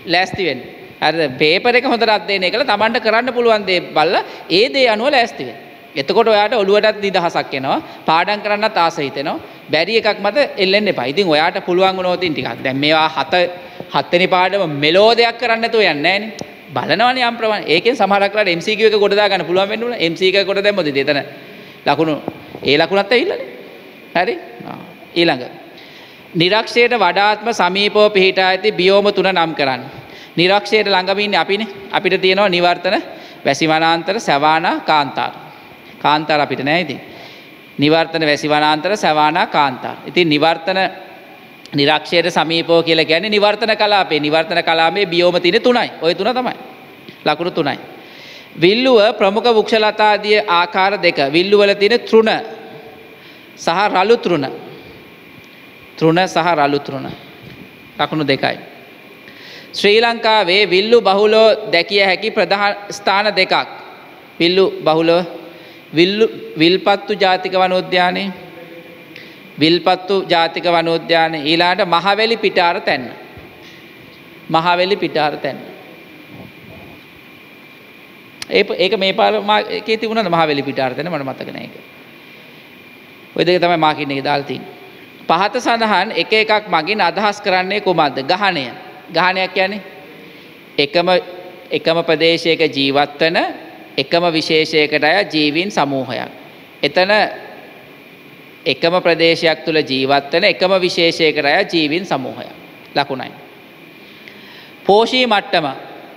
ලෑස්ති වෙන්න. හරිද? පේපර් එක හොඳට අධ්‍යයනය කළා Tamanට කරන්න පුළුවන් දේ බලලා ඒ දේ අනුව ලෑස්ති වෙන්න. එතකොට ඔයාට ඔළුවටත් නිදහසක් එනවා. පාඩම් කරන්නත් ආස හිතෙනවා. බැරි එකක් මත එල්ලෙන්න එපා. ඉතින් ඔයාට පුළුවන් වුණොත් ඉතින් ටිකක්. දැන් මේවා හත හත්වෙනි පාඩම මෙලෝ දෙයක් කරන්න නැතුව යන්නේ නැහනේ. බලනවනේ යම් ප්‍රමාණය. ඒකෙන් සමහරක් වෙලාවට MCQ එක ගොඩ දා ගන්න පුළුවන් වෙන්න උන. MCQ එක ගොඩ දැම්මොත් ඉතින් එතන ලකුණු ඒ ලකුණත් ඇවිල්ලානේ. හරි? ඊළඟ. නිරක්ෂයට වඩාත්ම සමීපව පිහිටා ඇති බියෝම තුන නම් කරන්න. නිරක්ෂයට ළඟම ඉන්නේ අපිනේ. අපිට තියෙනවා නිවර්තන වැසි වනාන්තර සවානා කාන්තාර. කාන්තාර අපිට නෑ ඉතින්. නිවර්තන වැසි වනාන්තර සවානා කාන්තාර. ඉතින් නිවර්තන නිරක්ෂයට සමීපව කියලා කියන්නේ නිවර්තන කලාපේ. නිවර්තන කලාපේ බියෝම තියෙන තුනයි. ওই තුන තමයි. ලකුණු තුනයි. විල්ලුව ප්‍රමුඛ වෘක්ෂලතාදිය ආකාර දෙක. විල්ලුවල තියෙන තෘණ සහ රළු තෘණ. තෘණ සහ රළු තෘණ. ලකුණු දෙකයි. ශ්‍රී ලංකාවේ විල්ලු බහුලෝ දැකිය හැකි ප්‍රධාන ස්ථාන දෙකක්. විල්ලු බහුලව විල්ලු විල්පත්තු ජාතික වනෝද්‍යානයේ විල්පත්තු ජාතික වනෝද්‍යාන ඊලාට මහවැලි පිටාර තැන්න. මහවැලි පිටාර තැන්න. ඒ ඒක මේ පාරකේ තිබුණද මහවැලි පිටාර තැන මට මතක නැහැ ඒක. ඔය දෙක තමයි මාකින් එකේ දාලා තියෙන්නේ. පහත සඳහන් එක එකක් මගින් අදහස් කරන්නේ කුමක්ද? ගහණය. ගහණයක් කියන්නේ එකම එකම ප්‍රදේශයක ජීවත් වෙන එකම විශේෂයකට අය ජීවීන් සමූහයක්. එතන එකම ප්‍රදේශයක් තුළ ජීවත් වෙන එකම විශේෂයකට අය ජීවීන් සමූහයක්. ලකුණයි. පෝෂී මට්ටම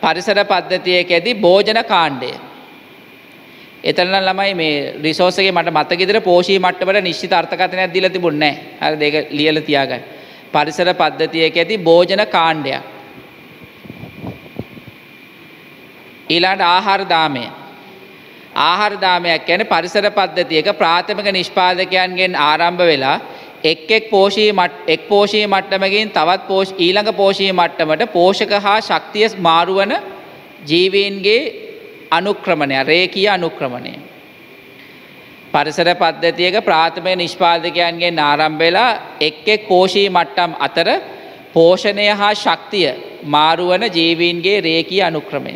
පරිසර පද්ධතියකදී භෝජන කාණ්ඩය. එතන ළමයි මේ රිසෝර්ස් එකේ මට මතක විදිහට පෝෂී මට්ටමට නිශ්චිත අර්ථකථනයක් දීලා තිබුණේ නැහැ. හරිද? ඒක ලියලා තියාගන්න. පරිසර පද්ධතියකදී භෝජන කාණ්ඩයක්. ඊළඟට ආහාර දාමය. ආහාරදාමයක් ගැන පරිසර පද්ධතියක ප්‍රාථමික නිෂ්පාදකයන්ගෙන් ආරම්භ වෙලා එක් එක් පෝෂී එක් පෝෂී මට්ටමකින් තවත් පෝෂ ඊළඟ පෝෂී මට්ටමට පෝෂක හා ශක්තිය මාරුවන ජීවීන්ගේ අනුක්‍රමණය රේකී අනුක්‍රමණය. පරිසර පද්ධතියක ප්‍රාථමික නිෂ්පාදකයන්ගෙන් ආරම්භ වෙලා එක් එක් පෝෂී මට්ටම් අතර පෝෂණය හා ශක්තිය මාරුවන ජීවීන්ගේ රේකී අනුක්‍රමය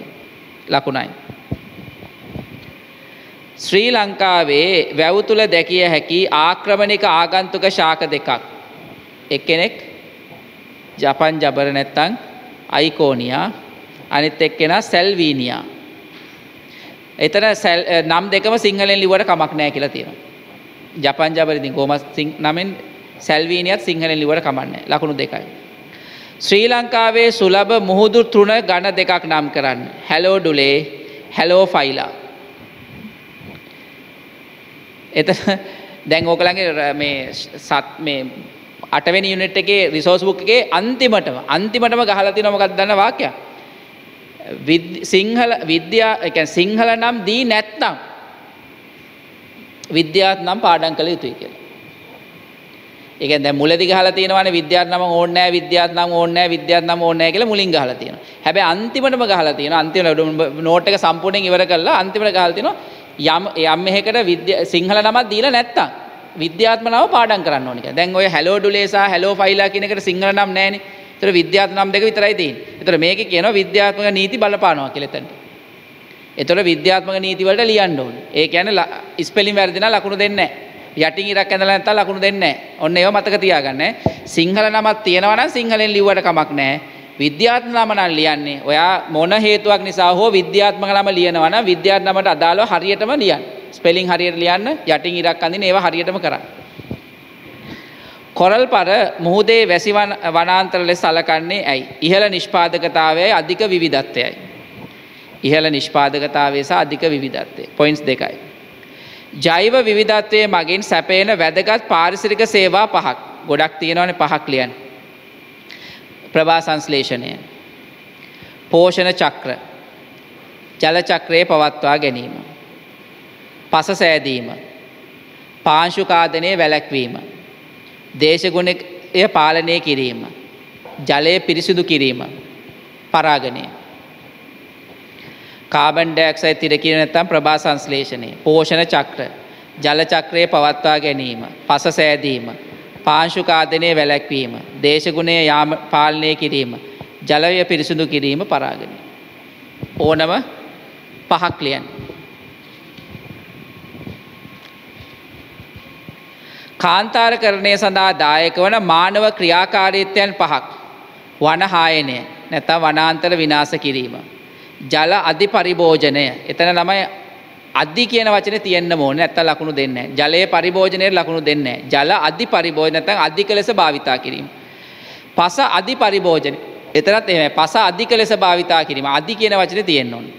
ලකුණයි. ශ්‍රී ලංකාවේ වැව් තුළ දැකිය හැකි ආක්‍රමණික ආගන්තුක ශාක දෙකක්. එක්කෙනෙක් ජපන් ජබර නැත්තං අයිකෝනියා අනිත් එක්කෙනා සැල්වීනියා. එතන නම් දෙකම සිංහලෙන් ලිවට කමක් නෑ කියලා තියෙනවා. ජපන් ජබරඉතින් කෝම නමෙන් සැල්වීනියත් සිංහලෙන් ලිවට කමන්නේ ලකුණු දෙකයි. ශ්‍රී ලංකාවේ සුලබ මුහුදු තෘණ ගණ දෙකක් නම් කරන්න. හැලෝ ඩුලේ හැලෝ ෆයිලා. එතන දැන් ඕකලගේ මේ සත් මේ අටවෙනි යුනිට් එකේ රිසෝස් බුක් එකේ අන්තිමටම අන්තිමටම ගහලා තියෙනවා මොකක්ද දන්න වාක්‍යයක් සිංහල විද්‍යා ඒ කියන්නේ සිංහල නම් දී නැත්නම් විද්‍යාත් නම් පාඩම් කළ යුතුයි කියලා. ඒක දැන් මුලදි ගහලා තියෙනවානේ විද්‍යාර්ථ නම ඕනේ නැහැ විද්‍යාර්ථ නම ඕනේ නැහැ විද්‍යාර්ථ නම ඕනේ නැහැ කියලා මුලින් ගහලා තියෙනවා. හැබැයි අන්තිමටම ගහලා තියෙනවා අන්තිම නෝට් එක සම්පූර්ණයෙන් ඉවර කරලා අන්තිමට ගහලා තියෙනවා යම් යම් එකකට විද්‍යා සිංහල නමක් දීලා නැත්තම් විද්‍යාත්ම නම පාඩම් කරන්න ඕනේ කියලා. දැන් ඔය හැලෝ ඩුලේ සහ හැලෝ ෆයිලා කියන එකට සිංහල නම් නැහැනේ. ඒතර විද්‍යාත්මක නම් දෙක විතරයි තියෙන්නේ. ඒතර මේකේ කියනවා විද්‍යාත්මක නීති බලපානවා කියලා එතනට. ඒතර විද්‍යාත්මක නීති වලට ලියන්න ඕනේ. ඒ කියන්නේ ස්පෙලිං වැරදි නම් ලකුණු දෙන්නේ නැහැ. යටින් ඉරක් ඇඳලා නැත්තම් ලකුණු දෙන්නේ නැහැ. ඔන්න ඒව මතක තියාගන්න. සිංහල නමක් තියෙනවා නම් සිංහලෙන් ලිව්වට කමක් නැහැ. විද්‍යාත්මක නම නම් ලියන්නේ. ඔයා මොන හේතුවක් නිසා හෝ විද්‍යාත්මක නම ලියනවා නම් විද්‍යාත්මක නමට අදාළව හරියටම ලියන්න. ස්පෙලිං හරියට ලියන්න යටින් ඉරක් අඳින ඒවා හරියටම කරන්න. කොරල් පර මුහුදේ වැසි වනාන්තර ලෙස සලකන්නේ ඇයි? ඉහළ නිෂ්පාදකතාවයයි අධික විවිධත්වයයි. ඉහළ නිෂ්පාදකතාවය සහ අධික විවිධත්වය. පොයින්ට්ස් දෙකයි. ජෛව විවිධත්වය මගින් සැපේන වැදගත් පාරිසරික සේවා පහක් ගොඩක් තියෙනවන පහක් ලියන් ප්‍රභා සංස්ලේෂණය පෝෂණ චක්‍ර ජලචක්‍රයේ පවත්වා ගැනීම පස සෑදීම පාංශුකාදනය වැලැක්වීම දේශගුණය පාලනය කිරීම ජලය පිරිසිදු කිරීම පරාගණය. කාබන් ඩයක්සයි තිර කියන නැත්තම් ප්‍රභා සංශ්ලේෂණය පෝෂණ චක්‍ර ජල චක්‍රය පවත්වා ගැනීම පස සෑදීම පාංශුකාදනය වැලැක්වීම දේශගුණය යාම පාලනය කිරීම ජලය පිරිසිදු කිරීම පරාගනය ඕනම පහක් ලියන් කාන්තාර කරණය සඳහා දායක වන මානව ක්‍රියාකාරීත්වයන් පහක් වනහායනය නැතම් වනාන්තර විනාස කිරීම ජල අධි පරිභෝජනය එතන ළමයි අධි කියන වචනේ තියෙන්න ඕනේ නැත්නම් ලකුණු දෙන්නේ නැහැ. ජලයේ පරිභෝජනයේ ලකුණු දෙන්නේ නැහැ. ජල අධි පරිභෝජන නැත්නම් අධික ලෙස භාවිතා කිරීම. පස අධි පරිභෝජන. එතරම් එහෙමයි. පස අධික ලෙස භාවිතා කිරීම. අධි කියන වචනේ තියෙන්න ඕනේ.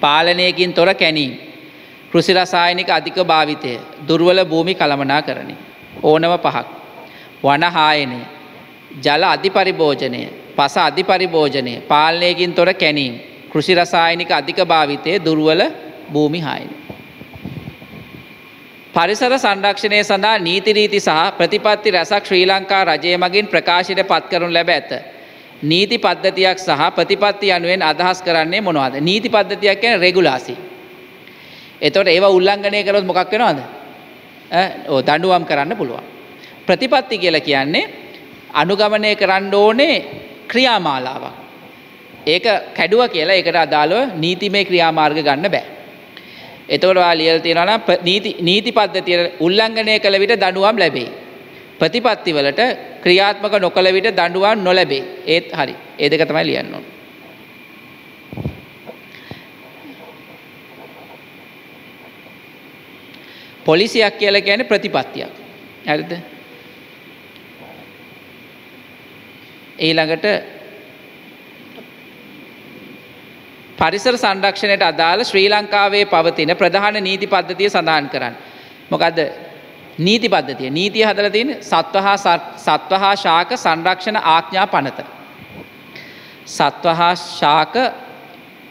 පාලනයකින් තොර කැණීම. කෘෂි රසායනික අධික භාවිතය. දුර්වල භූමි කළමනාකරණය. ඕනම පහක්. වනහායනය. ජල අධි පරිභෝජනය. පස අධි පරිභෝජනය. පාලනයකින් තොර කැණීම. කෘෂි රසායනික අධික භාවිතය දුර්වල භූමි හායන. පරිසර සංරක්ෂණය සඳහා නීතිරීති සහ ප්‍රතිපත්ති රැසක් ශ්‍රී ලංකා රජය මගින් ප්‍රකාශයට පත් කරනු ලැබ ඇත. නීති පද්ධතියක් සහ ප්‍රතිපත්ති යනුවෙන් අදහස් කරන්නේ මොනවද නීති පද්ධතියක් කියන රෙගුලාසි. එතොට ඒව උල්ලංඝනය කරොත් මොකක් වෙනවාද දඩුවම් කරන්න පුළුවන්. ප්‍රතිපත්ති කියල කියන්නේ අනුගමනය කරන්න ඕනේ ක්‍රියාමාලාවක්. ඒක කැඩුව කියලා එකට අදාළව නීතිමය ක්‍රියාමාර්ග ගන්න බෑ. එතකොට ඔයා ලියලා තියෙනවා නම් නීති නීති පද්ධතිය උල්ලංඝනය කළ විට දඬුවම් ලැබේ. ප්‍රතිපත්ති වලට ක්‍රියාත්මක නොකළ විට දඬුවම් නොලැබේ. ඒත් හරි. ඒ දෙක තමයි ලියන්න ඕනේ. පොලිසියක් කියලා කියන්නේ ප්‍රතිපත්තියක්. හරිද? ඊළඟට පරිසර සංරක්ෂණයට අදාළ ශ්‍රී ලංකාවේ පවතින ප්‍රධාන නීති පද්ධතිය සඳහන් කරන්න. මොකද නීති පද්ධතිය නීතිය හදල තියෙන සත්ව හා සත්ව හා ශාක සංරක්ෂණ ආඥා පනත. සත්ව හා ශාක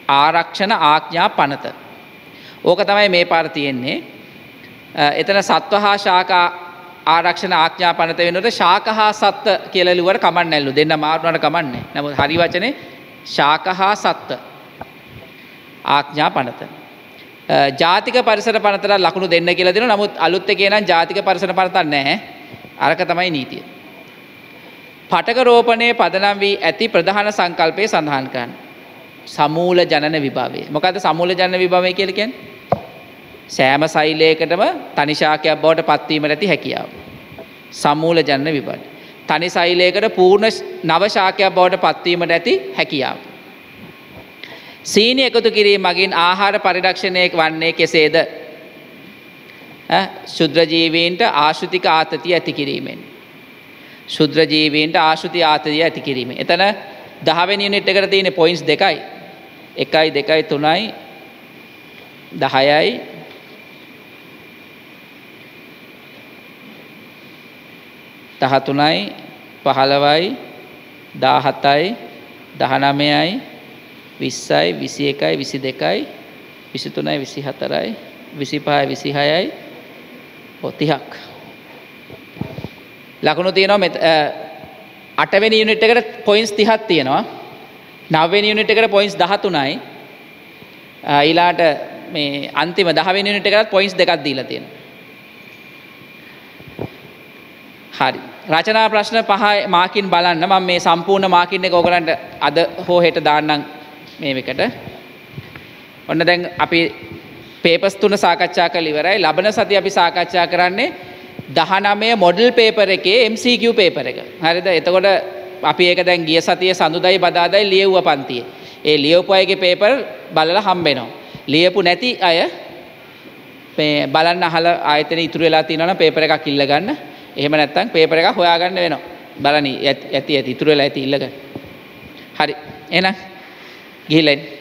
ආරක්ෂණ ආඥා පනත. ඕක තමයි මේ පාර තියෙන්නේ. එතන සත්ව හා ශාකා ආරක්ෂණ ආඥා පනත වෙනට ශාක හා සත්ව කියලලිවට කමන්න නැල්ලු දෙන්න මාරුණට කමන්නේ නමුත් හරි වචනේ ශාක හා සත්ව ආඥා පනත. ජාතික පරිසර පනතර ලකුණු දෙන්න කියලා දෙන නමුත් අලුත් එකේ නම් ජාතික පරිසර පනතක් නැහැ. අරක තමයි නීතිය. පටක රෝපණයේ පදනම් වී ඇති ප්‍රධාන සංකල්පය සඳහන් කරන්න. සමූල ජනන විභාවය. මොකද සමූල ජනන විභාවය කියලා කියන්නේ? සෑම සෛලයකටම තනි ශාකයක් බවට පත්වීමට ඇති හැකියාව. සමූල ජනන විභාවය. තනි සෛලයකට පූර්ණ නව ශාකයක් බවට පත්වීමට ඇති හැකියාව. සීනි එකතු කිරීම මගින් ආහාර පරිරක්ෂණය වන්නේ කෙසේද ශුද්‍රජීවීන්ට ආශෘතික ආතතිය ඇති කිරීමෙන්. ශුද්‍රජීවීන්ට ආශෘති ආතතිය ඇති කිරීම. එතන දහවැනි යුනිට් එකට තියෙන පොයින්ස් දෙකයි. එකයි දෙකයි තුනයි දහයයි දහතුනයි පහළවයි දාහතයි දහනමයයි විස්සයි විසි එකයි විසි දෙකයි විසිතුනයි විසි හතරයි විසිපහයි විසිහයයි ඔතිහක් ලකුණු තියෙනවා අටවෙනි යුනිට් එකට පොයින්ස් 30ක් තියෙනවා. නවවෙනි යුනිට් එකට පොයින්ස් 13යි. ඊළාට මේ අන්තිම 10 වෙනි යුනිට් එකකට පොයින්ස් දෙකක් දීලා තියෙනවා. හරි. රචනා ප්‍රශ්න පහ මාකින් බලන්න මම මේ සම්පූර්ණ මාකින් එක ඕගලන්ට අද හෝ හෙට දාන්නම් මේ එකට. ඔන්න දැන් අපි පේපස් තුන සාකච්ඡා කළ ඉවරයි. ලබන සතිය අපි සාකච්ඡා කරන්නේ 19 මොඩල් පේපර් එකේ MCQ පේපර් එක. හරිද? එතකොට අපි ඒක දැන් ගිය සතියේ සඳුදායි බදාදායි ලියවුව පන්තියේ. ඒ ලියවපු අයගේ පේපර් බලලා හම්බෙනවා. ලියපු නැති අය මේ බලන්න අහලා ආයතන ඉතුරු වෙලා තියෙනවා නම් පේපර් එකක් ඉල්ල ගන්න. එහෙම නැත්නම් පේපර් එකක් හොයාගන්න වෙනවා. බලන්න ඇති ඇති ඉතුරු වෙලා ඇති ඉල්ලගන්න. හරි. එහෙනම් ගිහිල්ලා